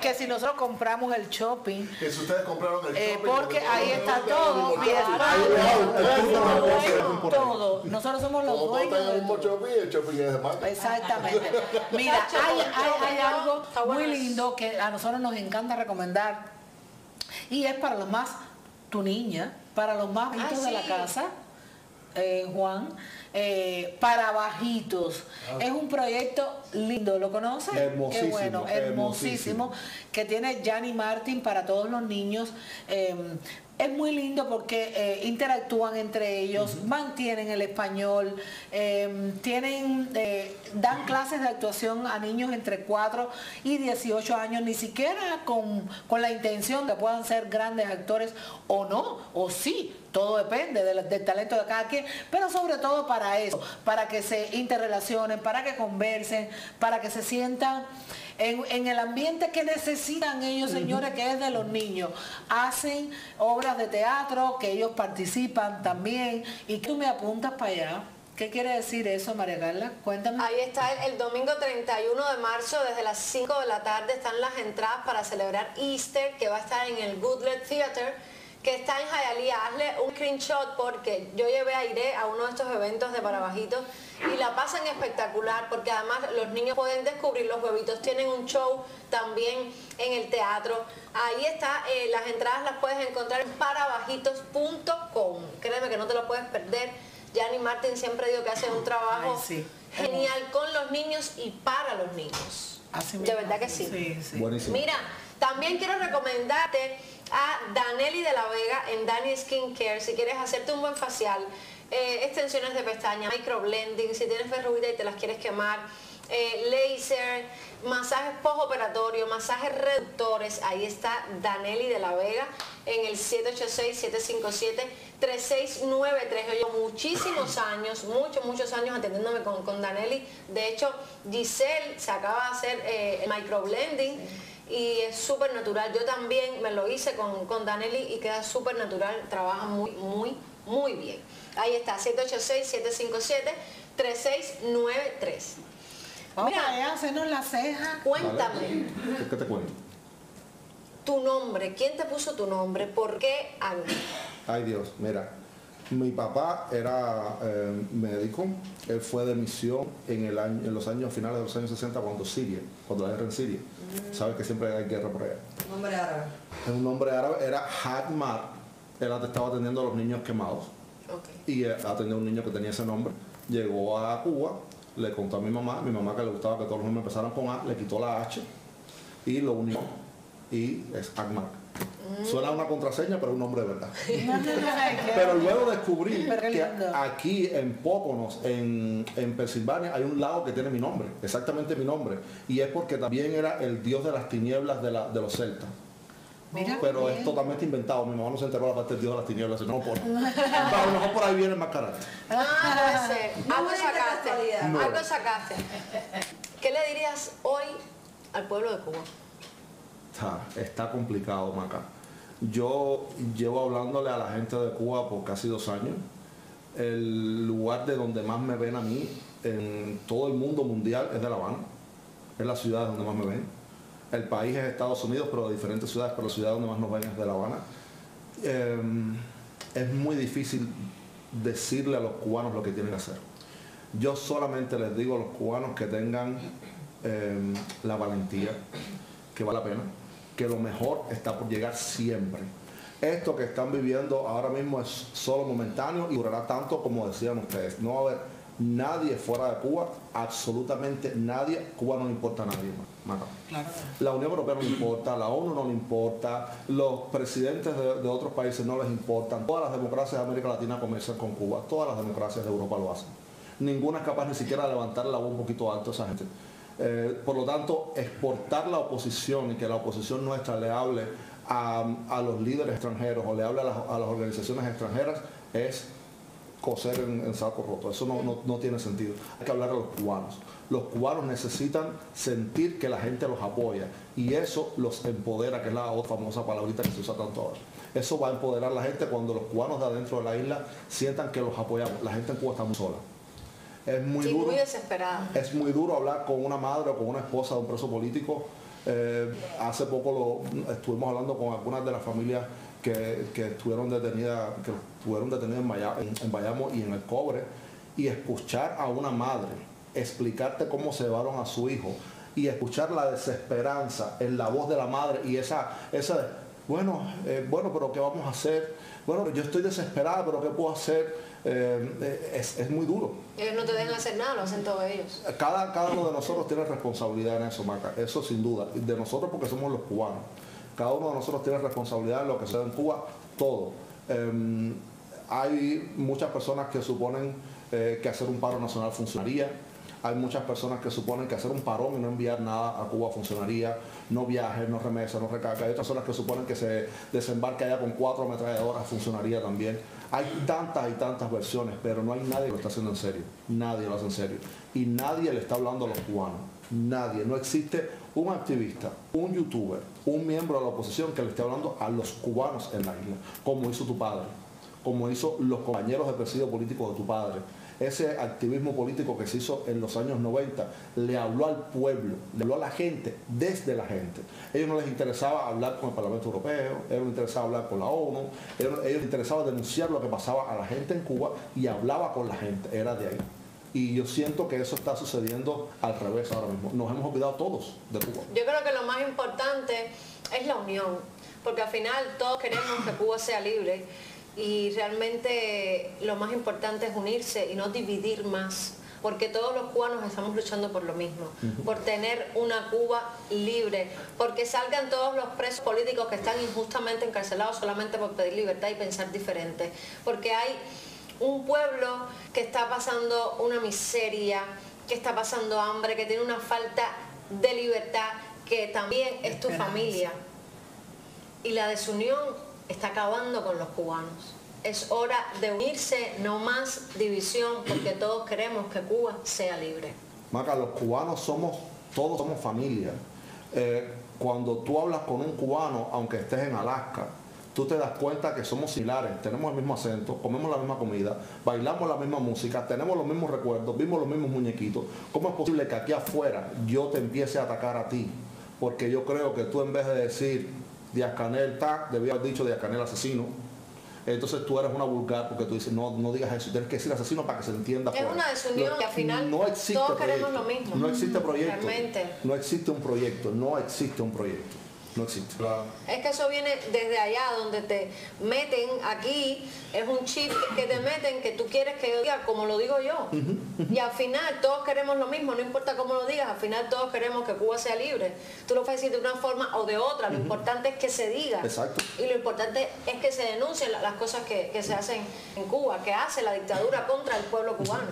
Speaker 4: Que si nosotros compramos el shopping,
Speaker 22: Que si ustedes compraron el
Speaker 4: eh,
Speaker 22: shopping,
Speaker 4: porque ahí está todo, mi todo. Nosotros somos los
Speaker 22: todos
Speaker 4: dueños
Speaker 22: el shopping, es de marca.
Speaker 4: Exactamente. Mira, hay, hay- algo muy lindo que a nosotros nos encanta recomendar y es para los más, tu niña, para los más bajitos de la casa, eh, Juan, eh, para bajitos. Es un proyecto lindo, ¿lo conoces? Qué
Speaker 14: Hermosísimo,
Speaker 4: bueno, hermosísimo, que tiene Gianni Martin para todos los niños. Eh, es muy lindo porque eh, interactúan entre ellos, mantienen el español, eh, tienen, eh, dan clases de actuación a niños entre 4 y 18 años, ni siquiera con, con la intención de que puedan ser grandes actores o no, o sí, todo depende del, del talento de cada quien, pero sobre todo para eso, para que se interrelacionen, para que conversen, para que se sientan en, en el ambiente que necesitan ellos, señores, que es de los niños. Hacen obras de teatro, que ellos participan también, y tú me apuntas para allá. ¿Qué quiere decir eso, María Carla? Cuéntame.
Speaker 2: Ahí está el, el domingo 31 de marzo, desde las 5 de la tarde están las entradas para celebrar Easter, que va a estar en el Goodlet Theater, que está en Hialeah. Hazle un screenshot porque yo llevé a Iré a uno de estos eventos de para bajitos y la pasan espectacular porque además los niños pueden descubrir los huevitos, tienen un show también en el teatro. Ahí está, eh, las entradas las puedes encontrar en parabajitos.com. Créeme que no te lo puedes perder. Gianni Martin siempre digo que hace un trabajo
Speaker 4: Ay, sí.
Speaker 2: genial con los niños y para los niños. de verdad que sí.
Speaker 18: Buenísimo.
Speaker 2: Mira, también quiero recomendarte a Danelli de la Vega en Dani Skin Care si quieres hacerte un buen facial, eh, extensiones de pestañas, microblending, si tienes verruguita y te las quieres quemar, eh, laser, masajes postoperatorio, masajes reductores. Ahí está Danelli de la Vega en el 786-757-3693. Yo llevo muchísimos años, muchos, muchos años atendiéndome con, con Danelli. De hecho, Giselle se acaba de hacer eh, el microblending y es súper natural. Yo también me lo hice con, con Danelli y queda súper natural. Trabaja muy, muy, muy bien. Ahí está, 786-757-3693.
Speaker 4: Vamos Mira, hacernos la ceja.
Speaker 2: Cuéntame.
Speaker 18: ¿Qué te cuento?
Speaker 2: Tu nombre, ¿quién te puso tu nombre? ¿Por qué Ángel?
Speaker 18: Ay Dios, mira, mi papá era eh, médico, él fue de misión en, el año, en los años finales de los años 60 cuando Siria, cuando la guerra en Siria. Sabes que siempre hay guerra por allá.
Speaker 13: Nombre árabe.
Speaker 18: Es un nombre árabe, era Hadmar, él estaba atendiendo a los niños quemados. Y eh, atendió a un niño que tenía ese nombre. Llegó a Cuba, le contó a mi mamá, mi mamá que le gustaba que todos los nombres empezaran con A, le quitó la H y lo unió. Y es Agmar. Suena una contraseña, pero un nombre de verdad. pero luego descubrí que aquí en Póconos, en, en Pensilvania, hay un lago que tiene mi nombre, exactamente mi nombre. Y es porque también era el dios de las tinieblas de, la, de los celtas. pero es totalmente inventado. Mi mamá no se enteró la parte del dios de las tinieblas, no por. a lo mejor por ahí viene más carácter.
Speaker 2: Ah. Algo sacaste. Algo sacaste. ¿Qué le dirías hoy al pueblo de Cuba?
Speaker 18: Está, complicado, Maca. Yo llevo hablándole a la gente de Cuba por casi dos años. El lugar de donde más me ven a mí en todo el mundo mundial es de La Habana. Es la ciudad donde más me ven. El país es Estados Unidos, pero diferentes ciudades, pero la ciudad donde más nos ven es de La Habana. Eh, es muy difícil decirle a los cubanos lo que tienen que hacer. Yo solamente les digo a los cubanos que tengan eh, la valentía, que vale la pena, que lo mejor está por llegar siempre. Esto que están viviendo ahora mismo es solo momentáneo y durará tanto como decían ustedes. No va a haber nadie fuera de Cuba, absolutamente nadie. Cuba no le importa a nadie más. La Unión Europea no le importa, la ONU no le importa, los presidentes de, de, otros países no les importan. Todas las democracias de América Latina comienzan con Cuba, todas las democracias de Europa lo hacen. Ninguna es capaz ni siquiera de levantar la voz un poquito alto a esa gente. Eh, por lo tanto, exportar la oposición y que la oposición nuestra le hable a, los líderes extranjeros o le hable a las, organizaciones extranjeras es coser en, saco roto. Eso no, no, no, tiene sentido. Hay que hablar a los cubanos. Los cubanos necesitan sentir que la gente los apoya y eso los empodera, que es la otra famosa palabrita que se usa tanto ahora. Eso va a empoderar a la gente cuando los cubanos de adentro de la isla sientan que los apoyamos. La gente en Cuba está muy sola. Es muy
Speaker 2: sí,
Speaker 18: duro.
Speaker 2: muy.
Speaker 18: Es muy duro hablar con una madre o con una esposa de un preso político. Eh, hace poco lo, estuvimos hablando con algunas de las familias que, que estuvieron detenidas, que estuvieron detenidas en Bayamo, en, en Bayamo y en el Cobre, y escuchar a una madre explicarte cómo se llevaron a su hijo y escuchar la desesperanza en la voz de la madre y esa, esa bueno, eh, bueno, pero ¿qué vamos a hacer? Bueno, yo estoy desesperada, pero ¿qué puedo hacer? Eh, es, es, muy duro.
Speaker 2: Ellos no te dejan hacer nada, lo hacen todos ellos.
Speaker 18: Cada, cada uno de nosotros tiene responsabilidad en eso, Maca. Eso sin duda. De nosotros porque somos los cubanos. Cada uno de nosotros tiene responsabilidad en lo que sea en Cuba, todo. Eh, hay muchas personas que suponen eh, que hacer un paro nacional funcionaría. Hay muchas personas que suponen que hacer un parón y no enviar nada a Cuba funcionaría, no viajes, no remesas, no recarga. Hay otras personas que suponen que se desembarque allá con cuatro ametralladoras funcionaría también. Hay tantas y tantas versiones, pero no hay nadie que lo está haciendo en serio. Nadie lo hace en serio. Y nadie le está hablando a los cubanos. Nadie. No existe un activista, un youtuber, un miembro de la oposición que le esté hablando a los cubanos en la isla, como hizo tu padre, como hizo los compañeros de presidio político de tu padre. Ese activismo político que se hizo en los años 90 le habló al pueblo, le habló a la gente, desde la gente. Ellos no les interesaba hablar con el Parlamento Europeo, ellos no les interesaba hablar con la ONU, ellos, ellos les interesaba denunciar lo que pasaba a la gente en Cuba y hablaba con la gente, era de ahí. Y yo siento que eso está sucediendo al revés ahora mismo. Nos hemos olvidado todos de Cuba.
Speaker 2: Yo creo que lo más importante es la unión, porque al final todos queremos que Cuba sea libre y realmente lo más importante es unirse y no dividir más, porque todos los cubanos estamos luchando por lo mismo, por tener una Cuba libre, porque salgan todos los presos políticos que están injustamente encarcelados solamente por pedir libertad y pensar diferente, porque hay un pueblo que está pasando una miseria, que está pasando hambre, que tiene una falta de libertad, que también es tu familia. Y la desunión está acabando con los cubanos. Es hora de unirse, no más división, porque todos queremos que Cuba sea libre.
Speaker 18: Maca, los cubanos somos, todos somos familia. Eh, cuando tú hablas con un cubano, aunque estés en Alaska, tú te das cuenta que somos similares, tenemos el mismo acento, comemos la misma comida, bailamos la misma música, tenemos los mismos recuerdos, vimos los mismos muñequitos. ¿Cómo es posible que aquí afuera yo te empiece a atacar a ti? Porque yo creo que tú en vez de decir Díaz Canel está, debía haber dicho Díaz Canel asesino. Entonces tú eres una vulgar porque tú dices, no, no digas eso, tienes que decir asesino para que se entienda.
Speaker 2: Es una desunión que al final
Speaker 18: no existe
Speaker 2: todos queremos lo mismo.
Speaker 18: No existe proyecto.
Speaker 2: Realmente.
Speaker 18: No existe un proyecto, no existe un proyecto. No existe.
Speaker 2: Es que eso viene desde allá, donde te meten aquí, es un chip que te meten que tú quieres que yo diga como lo digo yo. Y al final todos queremos lo mismo, no importa cómo lo digas, al final todos queremos que Cuba sea libre. Tú lo puedes decir de una forma o de otra, lo importante es que se diga.
Speaker 18: Exacto.
Speaker 2: Y lo importante es que se denuncien la- las cosas que, que se hacen en Cuba, que hace la dictadura contra el pueblo cubano.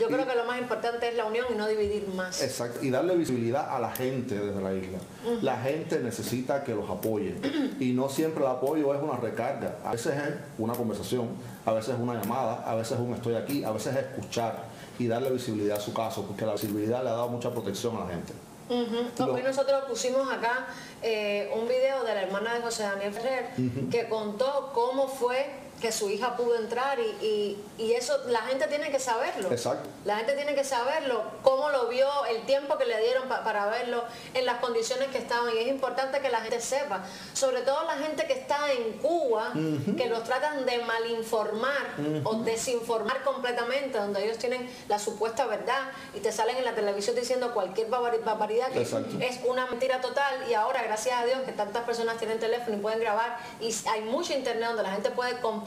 Speaker 2: Yo creo que lo más importante es la unión y no dividir más.
Speaker 18: Exacto. Y darle visibilidad a la gente desde la isla. La gente necesita que los apoyen. Y no siempre el apoyo es una recarga. A veces es una conversación, a veces es una llamada, a veces es un estoy aquí, a veces es escuchar y darle visibilidad a su caso, porque la visibilidad le ha dado mucha protección a la gente.
Speaker 2: Hoy nosotros pusimos acá eh, un video de la hermana de José Daniel Ferrer que contó cómo fue que su hija pudo entrar y, y- y eso la gente tiene que saberlo.
Speaker 18: Exacto.
Speaker 2: La gente tiene que saberlo, cómo lo vio, el tiempo que le dieron pa- para verlo, en las condiciones que estaban. Y es importante que la gente sepa, sobre todo la gente que está en Cuba, que los tratan de malinformar o
Speaker 26: Ujú.
Speaker 2: desinformar completamente, donde ellos tienen la supuesta verdad y te salen en la televisión diciendo cualquier barbar- barbaridad que
Speaker 26: Exacto.
Speaker 2: es una mentira total. Y ahora, gracias a Dios, que tantas personas tienen teléfono y pueden grabar y hay mucho internet donde la gente puede compartir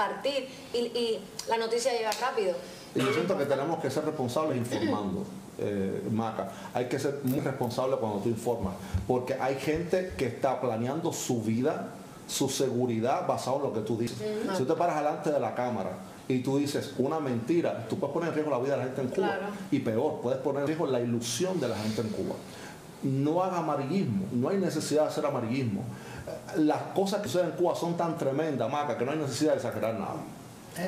Speaker 2: y, y la noticia llega rápido.
Speaker 18: Y yo siento que tenemos que ser responsables informando. eh, Maca, hay que ser muy responsable cuando tú informas, porque hay gente que está planeando su vida, su seguridad basado en lo que tú dices. Si tú te paras delante de la cámara y tú dices una mentira, tú puedes poner en riesgo la vida de la gente en Cuba.
Speaker 26: Claro.
Speaker 18: Y peor, puedes poner en riesgo la ilusión de la gente en Cuba. No haga amarillismo, no hay necesidad de hacer amarillismo. Eh, Las cosas que suceden en Cuba son tan tremendas, Maca, que no hay necesidad de exagerar nada.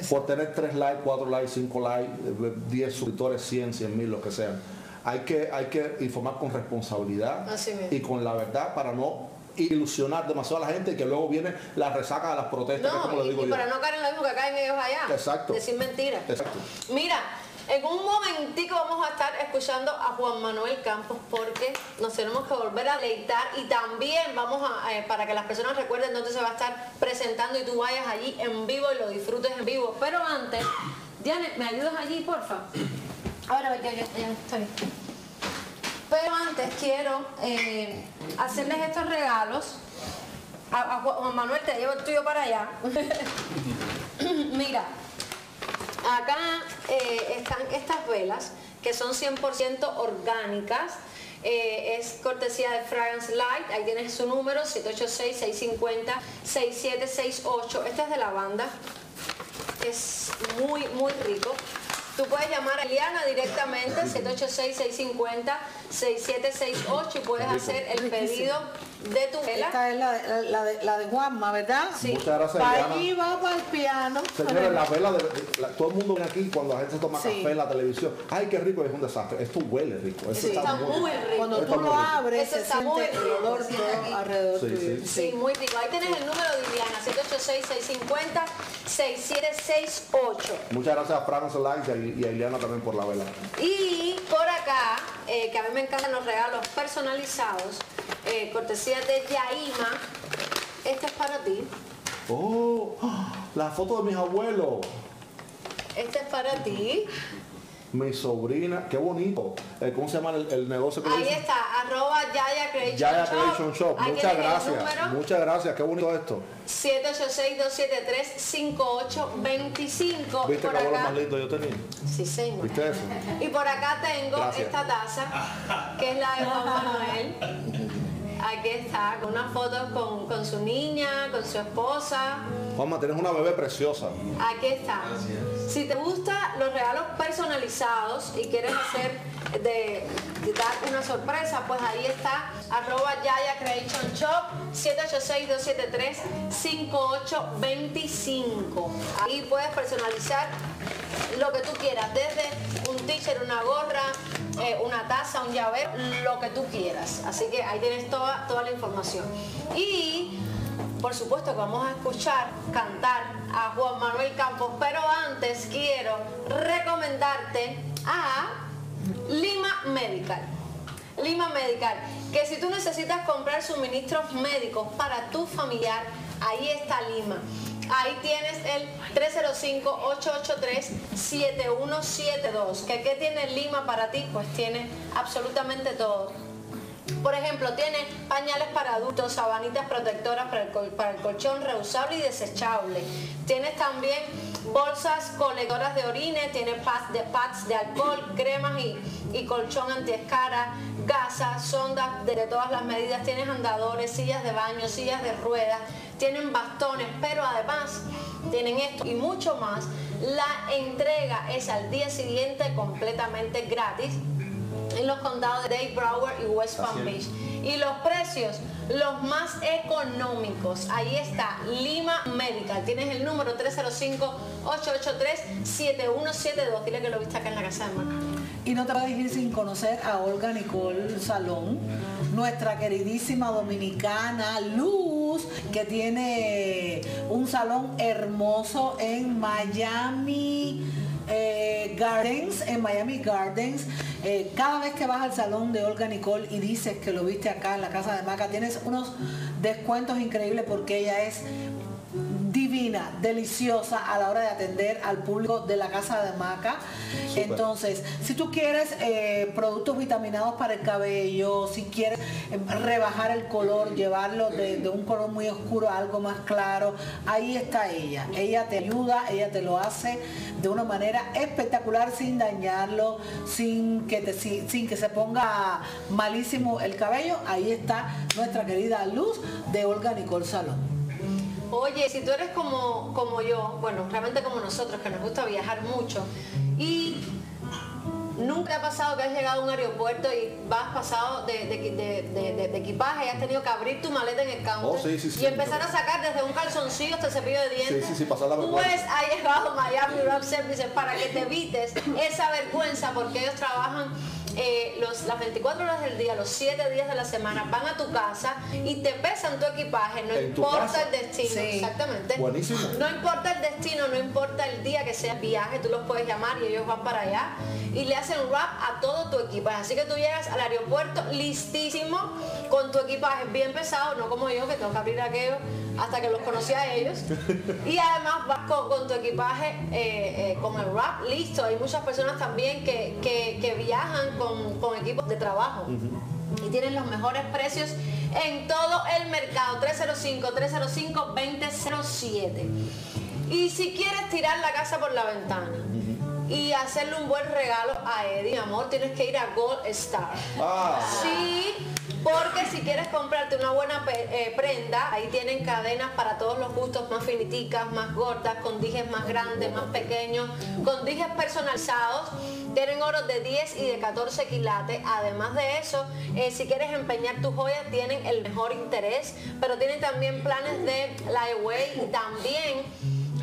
Speaker 18: Por tener 3 likes, 4 likes, 5 likes, eh, 10 suscriptores, 100, 100 mil, lo que sean. Hay que, hay que informar con responsabilidad y con la verdad para no ilusionar demasiado a la gente y que luego viene la resaca de las protestas, que es como
Speaker 2: No,
Speaker 18: lo
Speaker 2: y,
Speaker 18: digo
Speaker 2: y
Speaker 18: yo.
Speaker 2: para no caer en lo mismo que caen ellos allá.
Speaker 18: Exacto.
Speaker 2: Decir mentiras.
Speaker 18: Exacto.
Speaker 2: Mira, en un momentico vamos a estar escuchando a Juan Manuel Campos porque nos tenemos que volver a deleitar y también vamos a, eh, para que las personas recuerden dónde se va a estar presentando y tú vayas allí en vivo y lo disfrutes en vivo. Pero antes, Diane, ¿me ayudas allí, porfa? Ahora, ya, ya, ya estoy. Pero antes quiero eh, hacerles estos regalos. A, a Ju- Juan Manuel, te llevo el tuyo para allá. Mira, acá eh, están estas velas que son 100% orgánicas. Eh, es cortesía de Fragrance Light. Ahí tienes su número, 786-650-6768. Este es de lavanda. Es muy, muy rico. Tú puedes llamar a Eliana directamente, 786-650-6768 y puedes hacer el pedido de tu vela.
Speaker 4: Esta es la, de- la de, la de Juanma, ¿verdad?
Speaker 18: Sí. Muchas gracias,
Speaker 4: Pa'
Speaker 18: Eliana.
Speaker 4: allí va para el piano.
Speaker 18: Señores, la vela, de, la- todo el mundo viene aquí cuando la gente toma
Speaker 4: Sí.
Speaker 18: café en la televisión. Ay, qué rico, es un desastre. Esto huele rico. Esto
Speaker 4: Sí.
Speaker 18: está, muy rico.
Speaker 4: Cuando
Speaker 18: Esto
Speaker 4: tú lo
Speaker 18: rico.
Speaker 4: abres,
Speaker 2: Eso
Speaker 4: se
Speaker 2: está muy
Speaker 4: siente el
Speaker 2: rico,
Speaker 4: olor
Speaker 2: sí,
Speaker 4: todo alrededor
Speaker 18: Sí,
Speaker 4: tuyo.
Speaker 18: sí.
Speaker 2: Sí, muy rico. Ahí tienes el número de Iliana, 786-650-6768.
Speaker 18: Muchas gracias a Fragrance Light y a, y a Ileana también por la vela.
Speaker 2: Y por acá, eh, que a mí me encantan los regalos personalizados, eh, cortesía de Yaima, este es para ti,
Speaker 18: Oh, la foto de mis abuelos.
Speaker 2: este es para ti,
Speaker 18: mi sobrina, qué bonito. Eh, ¿Cómo se llama el, el negocio que
Speaker 2: Ahí está, arroba Yaya Creation
Speaker 18: Yaya
Speaker 2: Shop.
Speaker 18: Creation Shop.
Speaker 2: Ahí
Speaker 18: Muchas gracias. Muchas gracias. Qué bonito esto.
Speaker 2: 786-273-5825.
Speaker 18: ¿Viste
Speaker 2: Por
Speaker 18: qué abuelo
Speaker 2: acá.
Speaker 18: más lindo yo tenía?
Speaker 2: Sí, señor.
Speaker 18: ¿Viste eso?
Speaker 2: Y por acá tengo
Speaker 18: Gracias.
Speaker 2: esta taza, que es la de Juan Manuel. Aquí está, con unas fotos con, con su niña, con su esposa.
Speaker 18: Juanma, tienes una bebé preciosa.
Speaker 2: Aquí está. Si te gustan los regalos personalizados y quieres hacer de, de dar una sorpresa, pues ahí está arroba Yaya Creation Shop 786-273-5825. Ahí puedes personalizar lo que tú quieras, desde un t-shirt, una gorra, eh, una taza, un llavero, lo que tú quieras. Así que ahí tienes toda, toda la información. Y por supuesto que vamos a escuchar cantar a Juan Manuel Campos, pero antes quiero recomendarte a Lima Medical. Lima Medical, que si tú necesitas comprar suministros médicos para tu familiar, ahí está Lima. Ahí tienes el 305-883-7172. ¿Que ¿Qué tiene Lima para ti? Pues tiene absolutamente todo. Por ejemplo, tiene pañales para adultos, sabanitas protectoras para el, para el colchón reusable y desechable. Tienes también bolsas colectoras de orines, tiene pads de pads de alcohol, cremas y, y colchón antiescara, gasas, sondas de, de todas las medidas, tienes andadores, sillas de baño, sillas de ruedas, tienen bastones, pero además tienen esto y mucho más. La entrega es al día siguiente completamente gratis en los condados de Dade, Broward y West Palm Beach. Y los precios, los más económicos. Ahí está, Lima Medical. Tienes el número 305-883-7172. Dile que lo viste acá en la casa de Marca.
Speaker 4: Y no te vas a ir sin conocer a Olga Nicole Salón, nuestra queridísima dominicana Luz, que tiene un salón hermoso en Miami. Eh, Gardens, en Miami Gardens, Eh, cada vez que vas al salón de Olga Nicole y dices que lo viste acá en la casa de Maca, tienes unos descuentos increíbles porque ella es divina, deliciosa a la hora de atender al público de la casa de Maca. Entonces, si tú quieres eh, productos vitaminados para el cabello, si quieres eh, rebajar el color, llevarlo de, de un color muy oscuro a algo más claro, ahí está ella. Ella te ayuda, ella te lo hace de una manera espectacular sin dañarlo, sin que, te, sin, sin que se ponga malísimo el cabello. Ahí está nuestra querida Luz de Olga Nicole Salón.
Speaker 2: Oye, si tú eres como, como yo, bueno, realmente como nosotros, que nos gusta viajar mucho, y nunca ha pasado que has llegado a un aeropuerto y vas pasado de, de- de- de- de- de equipaje y has tenido que abrir tu maleta en el counter
Speaker 18: Oh, sí, sí, sí,
Speaker 2: y empezar a sacar desde un calzoncillo hasta el cepillo de dientes.
Speaker 18: Sí, sí, sí, pasar la vergüenza.
Speaker 2: Pues ha llegado Miami Rock Services para que te evites esa vergüenza porque ellos trabajan eh, los, las 24 horas del día, los 7 días de la semana, van a tu casa y te pesan tu equipaje, no importa
Speaker 18: casa.
Speaker 2: el destino,
Speaker 18: Sí.
Speaker 2: exactamente.
Speaker 18: Buenísimo.
Speaker 2: No importa el destino, no importa el día que sea el viaje, tú los puedes llamar y ellos van para allá y le hacen wrap a todo tu equipaje. Así que tú llegas al aeropuerto listísimo con tu equipaje bien pesado, no como yo que tengo que abrir aquello hasta que los conocí a ellos. Y además vas con, con tu equipaje eh, eh, con el wrap listo. Hay muchas personas también que, que- que viajan con, con equipos de trabajo. Y tienen los mejores precios en todo el mercado. 305-305-2007 y si quieres tirar la casa por la ventana y hacerle un buen regalo a Eddie, mi amor, tienes que ir a Gold Star.
Speaker 18: Ah.
Speaker 2: Sí, porque si quieres comprarte una buena eh, prenda, ahí tienen cadenas para todos los gustos, más finiticas, más gordas, con dijes más grandes, más pequeños, con dijes personalizados. Tienen oro de 10 y de 14 quilates. Además de eso, eh, si quieres empeñar tu joya, tienen el mejor interés, pero tienen también planes de layaway y también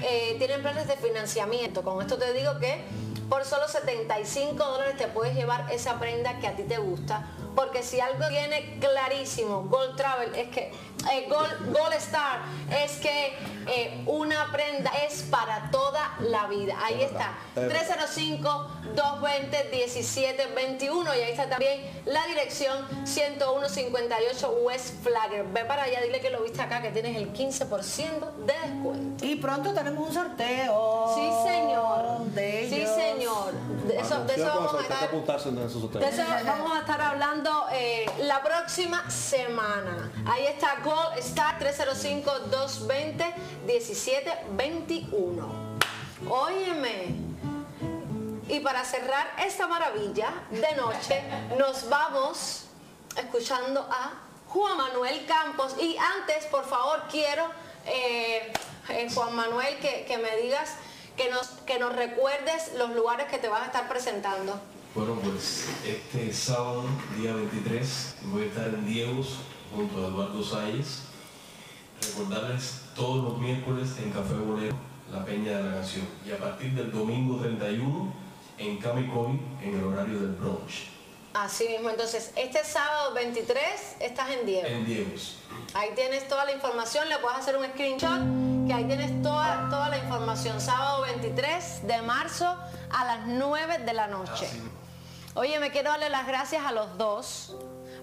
Speaker 2: eh, tienen planes de financiamiento. Con esto te digo que por solo 75 dólares te puedes llevar esa prenda que a ti te gusta. Porque si algo viene clarísimo, Gold Travel, es que eh, Gold, Gold Star es que eh, una prenda es para toda la vida. Ahí está. 305-220-1721 y ahí está también la dirección 10158 West Flagger. Ve para allá, dile que lo viste acá, que tienes el 15% de descuento.
Speaker 4: Y pronto tenemos un sorteo.
Speaker 2: Sí, señor.
Speaker 4: De
Speaker 2: Sí,
Speaker 4: ellos.
Speaker 2: Señor. De eso, de eso vamos a estar
Speaker 16: apuntarse en esos
Speaker 2: de
Speaker 16: hoteles.
Speaker 2: eso vamos a estar hablando eh, la próxima semana. Ahí está Gold Star 305-220-1721. Óyeme. Y para cerrar esta maravilla de noche, nos vamos escuchando a Juan Manuel Campos. Y antes, por favor, quiero, eh, eh, Juan Manuel, que, que me digas, que nos, que nos recuerdes los lugares que te vas a estar presentando.
Speaker 27: Bueno, pues este sábado, día 23, voy a estar en Diegos junto a Eduardo Salles. Recordarles todos los miércoles en Café Bolero, la Peña de la Canción. Y a partir del domingo 31 en Camicoy, en el horario del brunch,
Speaker 2: Así mismo, entonces, este sábado 23 estás en Diego.
Speaker 27: en Diegos.
Speaker 2: Ahí tienes toda la información, le puedes hacer un screenshot, que ahí tienes toda, toda la información. Sábado 23 de marzo a las 9 de la noche. Oye, me quiero darle las gracias a los dos.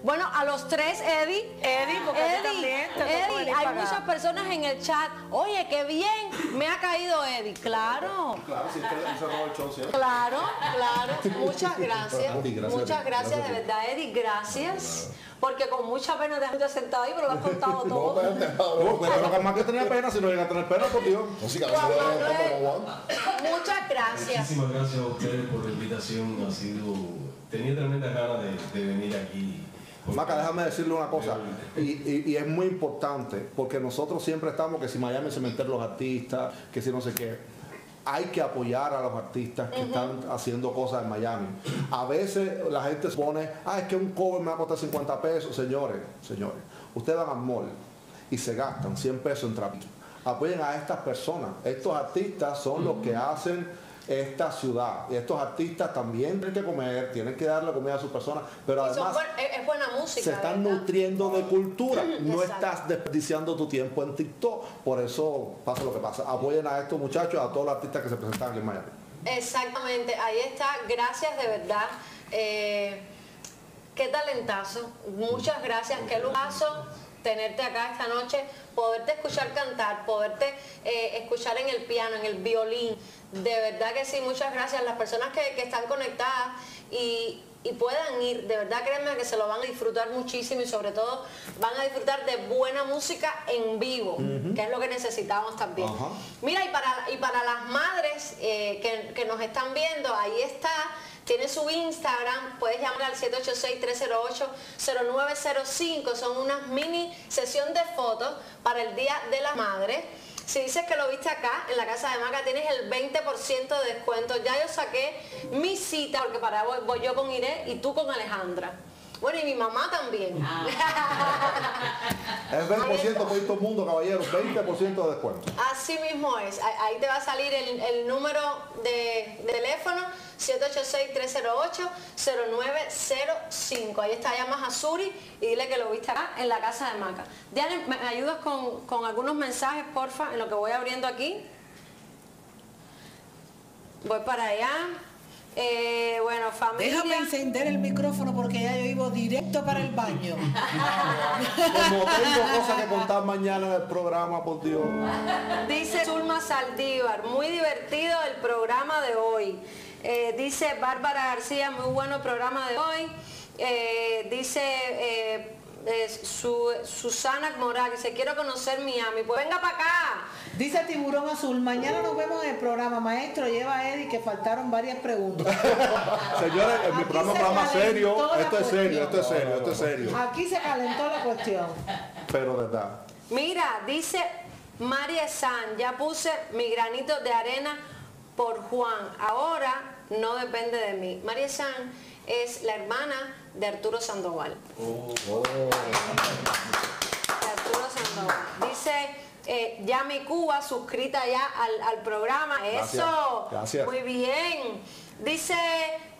Speaker 2: Bueno, a los tres, Eddie.
Speaker 4: Eddie, porque
Speaker 2: Eddie,
Speaker 4: también te tocó
Speaker 2: Eddie, hay muchas personas en el chat. Oye, qué bien, me ha caído Eddie. Claro.
Speaker 16: Claro, si es que él cerró el show, ¿sí?
Speaker 2: Claro, claro. Muchas gracias. Muchas gracias,
Speaker 16: gracias
Speaker 2: de verdad, Eddie. Gracias. Porque con mucha pena te has sentado ahí, pero lo has contado todo.
Speaker 18: No, pero lo que más que tenía pena, si no llega a tener pena, por Dios.
Speaker 2: Juan Manuel, muchas gracias.
Speaker 27: Muchísimas gracias a ustedes por la invitación. Ha sido, tenía tremenda ganas de, de venir aquí.
Speaker 18: Maca, déjame decirle una cosa, y, y- y es muy importante, porque nosotros siempre estamos que si Miami se meten los artistas, que si no sé qué, hay que apoyar a los artistas que están haciendo cosas en Miami. A veces la gente se pone, ah, es que un cover me va a costar 50 pesos. Señores, señores, ustedes van al mall y se gastan 100 pesos en trapitos. Apoyen a estas personas. Estos artistas son los que hacen esta ciudad. Y estos artistas también tienen que comer, tienen que darle comida a sus personas, pero además
Speaker 2: buen- es, es buena música.
Speaker 18: se están
Speaker 2: ¿verdad?
Speaker 18: nutriendo de cultura. No
Speaker 2: Exacto.
Speaker 18: estás desperdiciando tu tiempo en TikTok. Por eso pasa lo que pasa. Apoyen a estos muchachos, a todos los artistas que se presentan aquí en Miami.
Speaker 2: Exactamente, ahí está. Gracias de verdad. Eh, qué talentazo. Muchas gracias. Qué lujazo tenerte acá esta noche, poderte escuchar cantar, poderte eh, escuchar en el piano, en el violín. De verdad que sí, muchas gracias. Las personas que, que están conectadas y, y puedan ir, de verdad créanme que se lo van a disfrutar muchísimo y sobre todo van a disfrutar de buena música en vivo, que es lo que necesitamos también. Mira, y para, y para las madres eh, que, que nos están viendo, ahí está, tiene su Instagram, puedes llamar al 786-308-0905, son unas mini sesión de fotos para el Día de la Madre. Si dices que lo viste acá, en la casa de Maca, tienes el 20% de descuento. Ya yo saqué mi cita, porque para voy, voy yo con Irene y tú con Alejandra. Bueno, y mi mamá también.
Speaker 18: Es 20% por todo el mundo, caballeros. 20% de descuento.
Speaker 2: Así mismo es. A- Ahí te va a salir el, el número de, de teléfono 786-308-0905. Ahí está, llamas a Suri y dile que lo viste acá en la casa de Maca. Diane, ¿me ayudas con, con algunos mensajes, porfa, en lo que voy abriendo aquí? Voy para allá. Eh, bueno, familia.
Speaker 4: Déjame encender el micrófono porque ya yo iba directo para el baño.
Speaker 18: Como tengo cosas que contar mañana en el programa, por Dios.
Speaker 2: Dice Zulma Saldívar, muy divertido el programa de hoy. Eh, dice Bárbara García, muy bueno el programa de hoy. Eh, dice eh, su- Susana Morales, dice, quiero conocer Miami. Pues venga para acá.
Speaker 4: Dice Tiburón Azul, mañana nos vemos en el programa. Maestro, lleva a Eddie que faltaron varias preguntas.
Speaker 18: Señores, en mi programa es programa
Speaker 4: se
Speaker 18: serio. Esto es serio, esto es serio, esto es serio.
Speaker 4: Aquí se calentó la cuestión.
Speaker 18: Pero verdad.
Speaker 2: Mira, dice María San, ya puse mi granito de arena por Juan. Ahora no depende de mí. María San es la hermana de Arturo Sandoval. de Arturo Sandoval. Dice eh, Yami Cuba, suscrita ya al, al programa.
Speaker 18: Gracias,
Speaker 2: Eso.
Speaker 18: gracias.
Speaker 2: Muy bien. Dice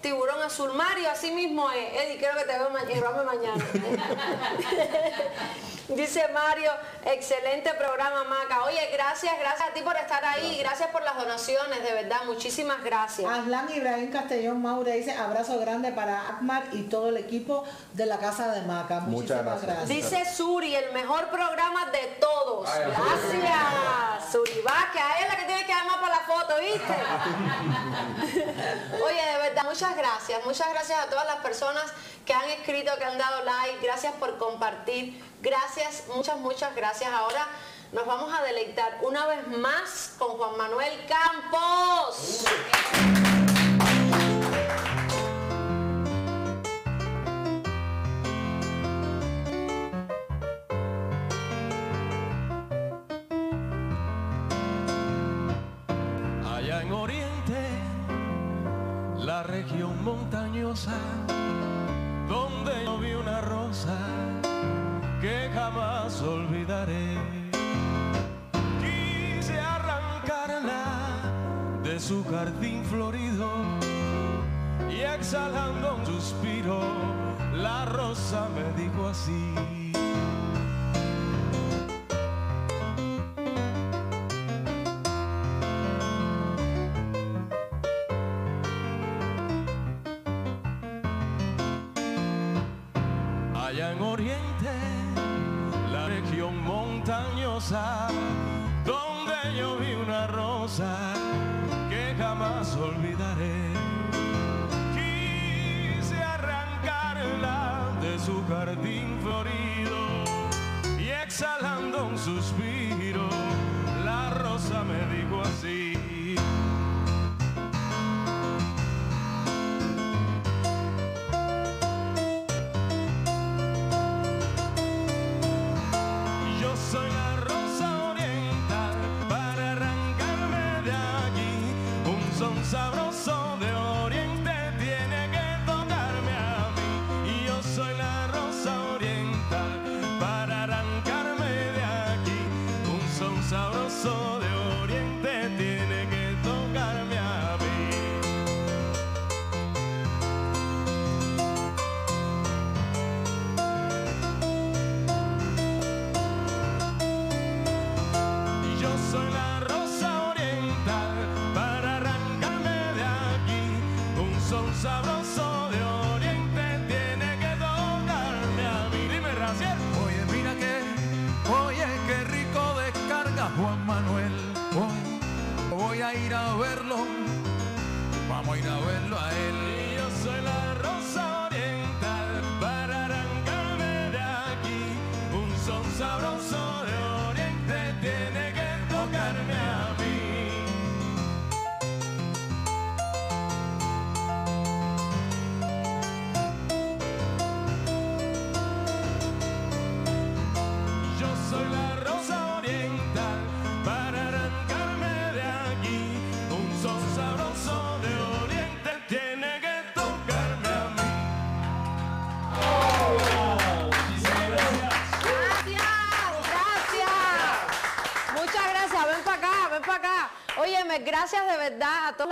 Speaker 2: tiburón azul. Mario, así mismo es. Eddie, quiero que te veo mañana. mañana. Dice Mario, excelente programa, Maca. Oye, gracias, gracias a ti por estar ahí, gracias, por las donaciones, de verdad, muchísimas gracias.
Speaker 4: Aslan Ibrahim Castellón Maura dice, abrazo grande para Akmar y todo el equipo de la Casa de Maca. Muchísimas gracias.
Speaker 2: Dice Suri, el mejor programa de todos. gracias. Suri Vázquez, a es la que tiene que armar para la foto, ¿viste? Oye, de verdad, muchas gracias. Muchas gracias a todas las personas que han escrito, que han dado like. Gracias por compartir. Gracias, muchas, muchas gracias. Ahora nos vamos a deleitar una vez más con Juan Manuel Campos.
Speaker 23: Jardín florido y exhalando un suspiro, la rosa me dijo así.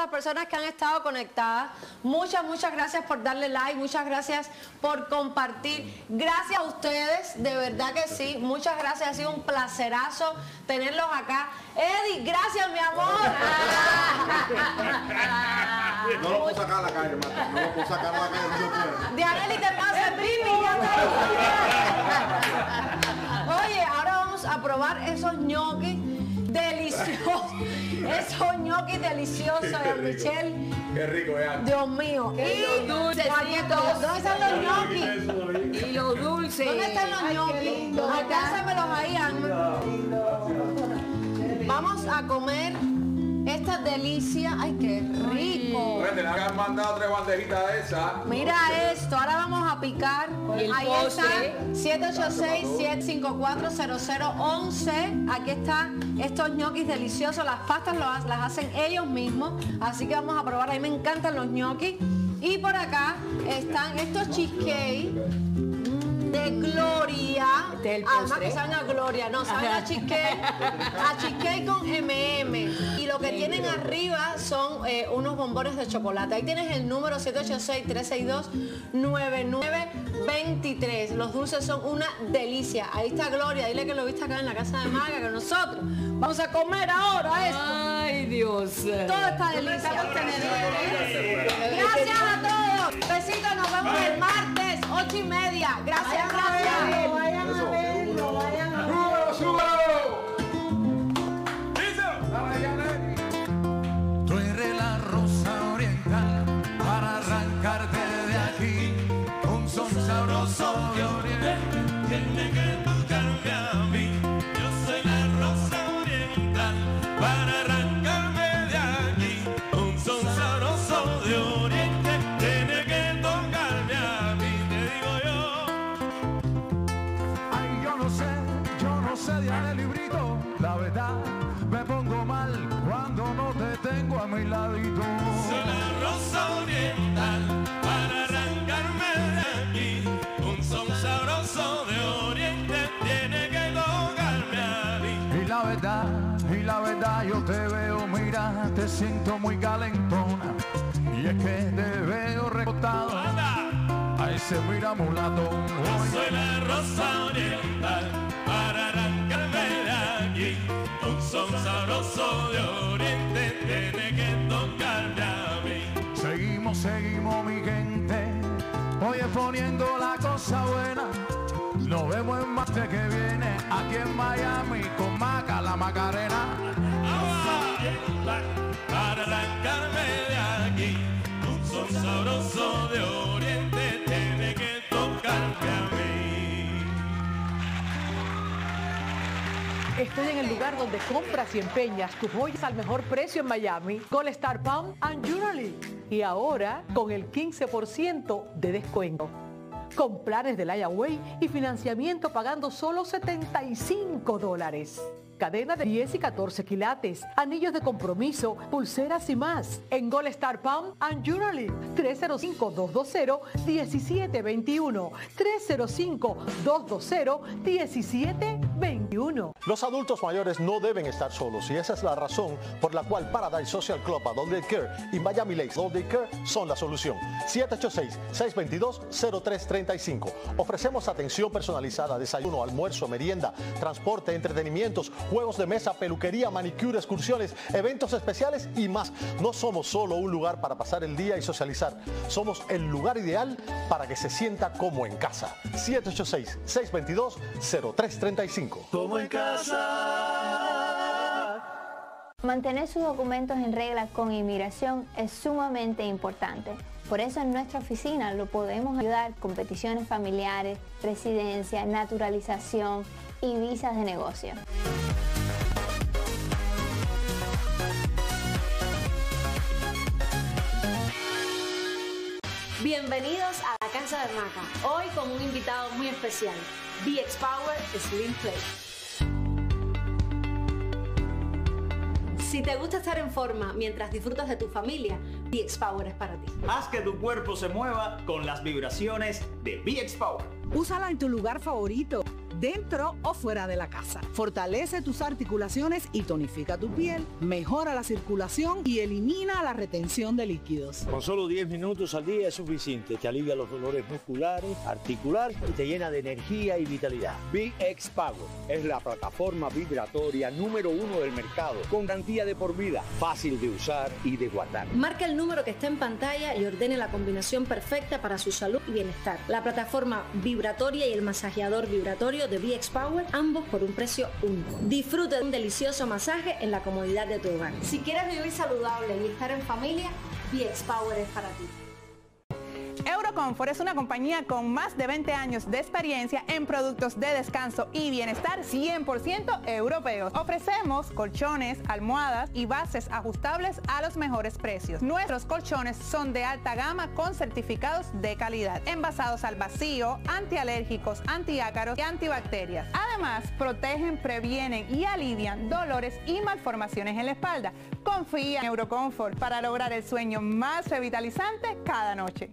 Speaker 2: Las personas que han estado conectadas. Muchas, muchas gracias por darle like, muchas gracias por compartir. Gracias a ustedes, de verdad que sí. Muchas gracias, ha sido un placerazo tenerlos acá. Eddie, gracias, mi amor.
Speaker 18: No lo puedo sacar a la calle, Marta. No lo puedo sacar a la calle, no.
Speaker 2: Dianelli te pasa el. Oye, ahora vamos a probar esos ñoquis deliciosos. Esos ñoquis deliciosos de Michelle.
Speaker 5: Qué rico, eh.
Speaker 2: Dios mío.
Speaker 13: Y dulcecitos.
Speaker 2: ¿Dónde están los ñoquis?
Speaker 13: Y los dulces.
Speaker 2: ¿Dónde están los ñoquis? Alcánzamelos ahí, Alma. Vamos a comer esta delicia. Ay, qué rico.
Speaker 5: Oye, te le han mandado tres banderitas de esas.
Speaker 2: Mira esto, ahora vamos a picar.
Speaker 13: El
Speaker 2: Ahí
Speaker 13: postre.
Speaker 2: está, 786-754-0011. Aquí están estos ñoquis deliciosos. Las pastas las hacen ellos mismos. Así que vamos a probar. A mí me encantan los ñoquis. Y por acá están estos cheesecake de Gloria.
Speaker 13: Este es el
Speaker 2: Además que saben a gloria, no, saben a cheesecake, a cheesecake con M&M. Y lo que tienen arriba son eh, unos bombones de chocolate. Ahí tienes el número 786-362-9923. Los dulces son una delicia. Ahí está Gloria, dile que lo viste acá en la casa de Maga, que nosotros vamos a comer ahora esto.
Speaker 13: Ay, Dios.
Speaker 2: Toda esta delicia. Gracias a todos. Besitos, nos vemos el martes, ocho y media. Gracias, gracias.
Speaker 28: Vayan a verlo, vayan a verlo.
Speaker 23: Tú eres la rosa oriental para arrancarte de aquí. Un son sabroso de te siento muy calentona. Y es que te veo recostado a ese mira mulato. Yo soy la rosa oriental para arrancarme de aquí. Un son sabroso de oriente tiene que tocarme a mí. Seguimos, seguimos mi gente. Oye poniendo la cosa buena. Nos vemos en martes que viene aquí en Miami con Maca la Macarena. Sabroso de oriente tiene que tocarme a mí.
Speaker 28: Estoy en el lugar donde compras y empeñas tus joyas al mejor precio en Miami. Gold Star Palm and Jewelry. Y ahora con el 15% de descuento. Con planes del IAWay y financiamiento pagando solo 75 dólares. Cadena de 10 y 14 quilates, anillos de compromiso, pulseras y más. En Gold Star Palm and Jewelry. 305-220-1721. 305-220-1721.
Speaker 14: Los adultos mayores no deben estar solos y esa es la razón por la cual Paradise Social Club Adult Care y Miami Lakes Adult Care son la solución. 786-622-0335. Ofrecemos atención personalizada, desayuno, almuerzo, merienda, transporte, entretenimientos, juegos de mesa, peluquería, manicure, excursiones, eventos especiales y más. No somos solo un lugar para pasar el día y socializar. Somos el lugar ideal para que se sienta como en casa. 786-622-0335.
Speaker 23: Como en casa.
Speaker 29: Mantener sus documentos en regla con inmigración es sumamente importante. Por eso en nuestra oficina lo podemos ayudar con peticiones familiares, residencia, naturalización y visas de negocio.
Speaker 2: Bienvenidos a la casa de Maca. Hoy con un invitado muy especial, BX Power Slim Play. Si te gusta estar en forma mientras disfrutas de tu familia, BX Power es para ti.
Speaker 30: Haz que tu cuerpo se mueva con las vibraciones de VX Power.
Speaker 4: Úsala en tu lugar favorito, dentro o fuera de la casa. Fortalece tus articulaciones y tonifica tu piel, mejora la circulación y elimina la retención de líquidos.
Speaker 31: Con solo 10 minutos al día es suficiente. Te alivia los dolores musculares, articulares y te llena de energía y vitalidad. VX Power es la plataforma vibratoria número uno del mercado con garantía de por vida, fácil de usar y de guardar.
Speaker 2: Marca el número que está en pantalla y ordene la combinación perfecta para su salud y bienestar. La plataforma vibratoria y el masajeador vibratorio de VX Power, ambos por un precio único. Disfruta de un delicioso masaje en la comodidad de tu hogar. Si quieres vivir saludable y estar en familia, VX Power es para ti.
Speaker 32: Eurocomfort es una compañía con más de 20 años de experiencia en productos de descanso y bienestar 100% europeos. Ofrecemos colchones, almohadas y bases ajustables a los mejores precios. Nuestros colchones son de alta gama con certificados de calidad, envasados al vacío, antialérgicos, antiácaros y antibacterias. Además, protegen, previenen y alivian dolores y malformaciones en la espalda. Confía en Eurocomfort para lograr el sueño más revitalizante cada noche.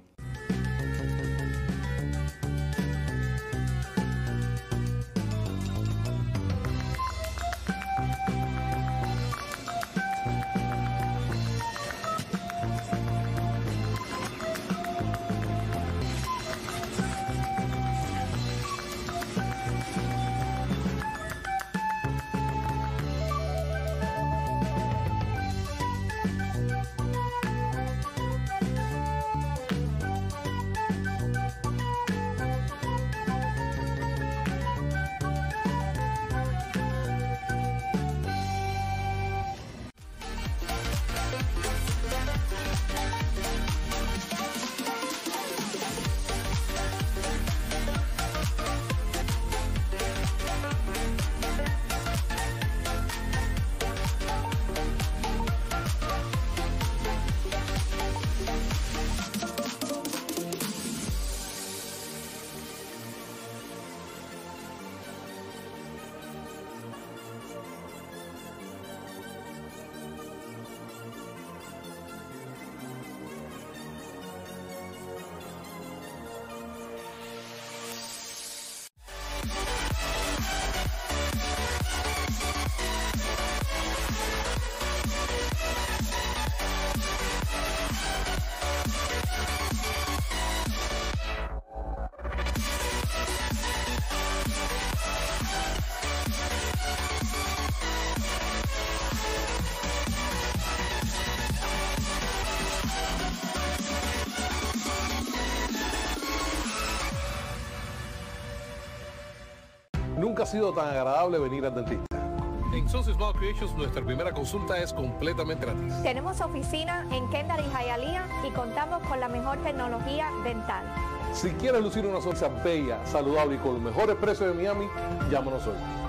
Speaker 33: Sido tan agradable venir al dentista. En Sunset Small Creations nuestra primera consulta es completamente gratis.
Speaker 29: Tenemos oficina en Kendall y Hialeah y contamos con la mejor tecnología dental.
Speaker 33: Si quieres lucir una sonrisa bella, saludable y con los mejores precios de Miami, llámanos hoy.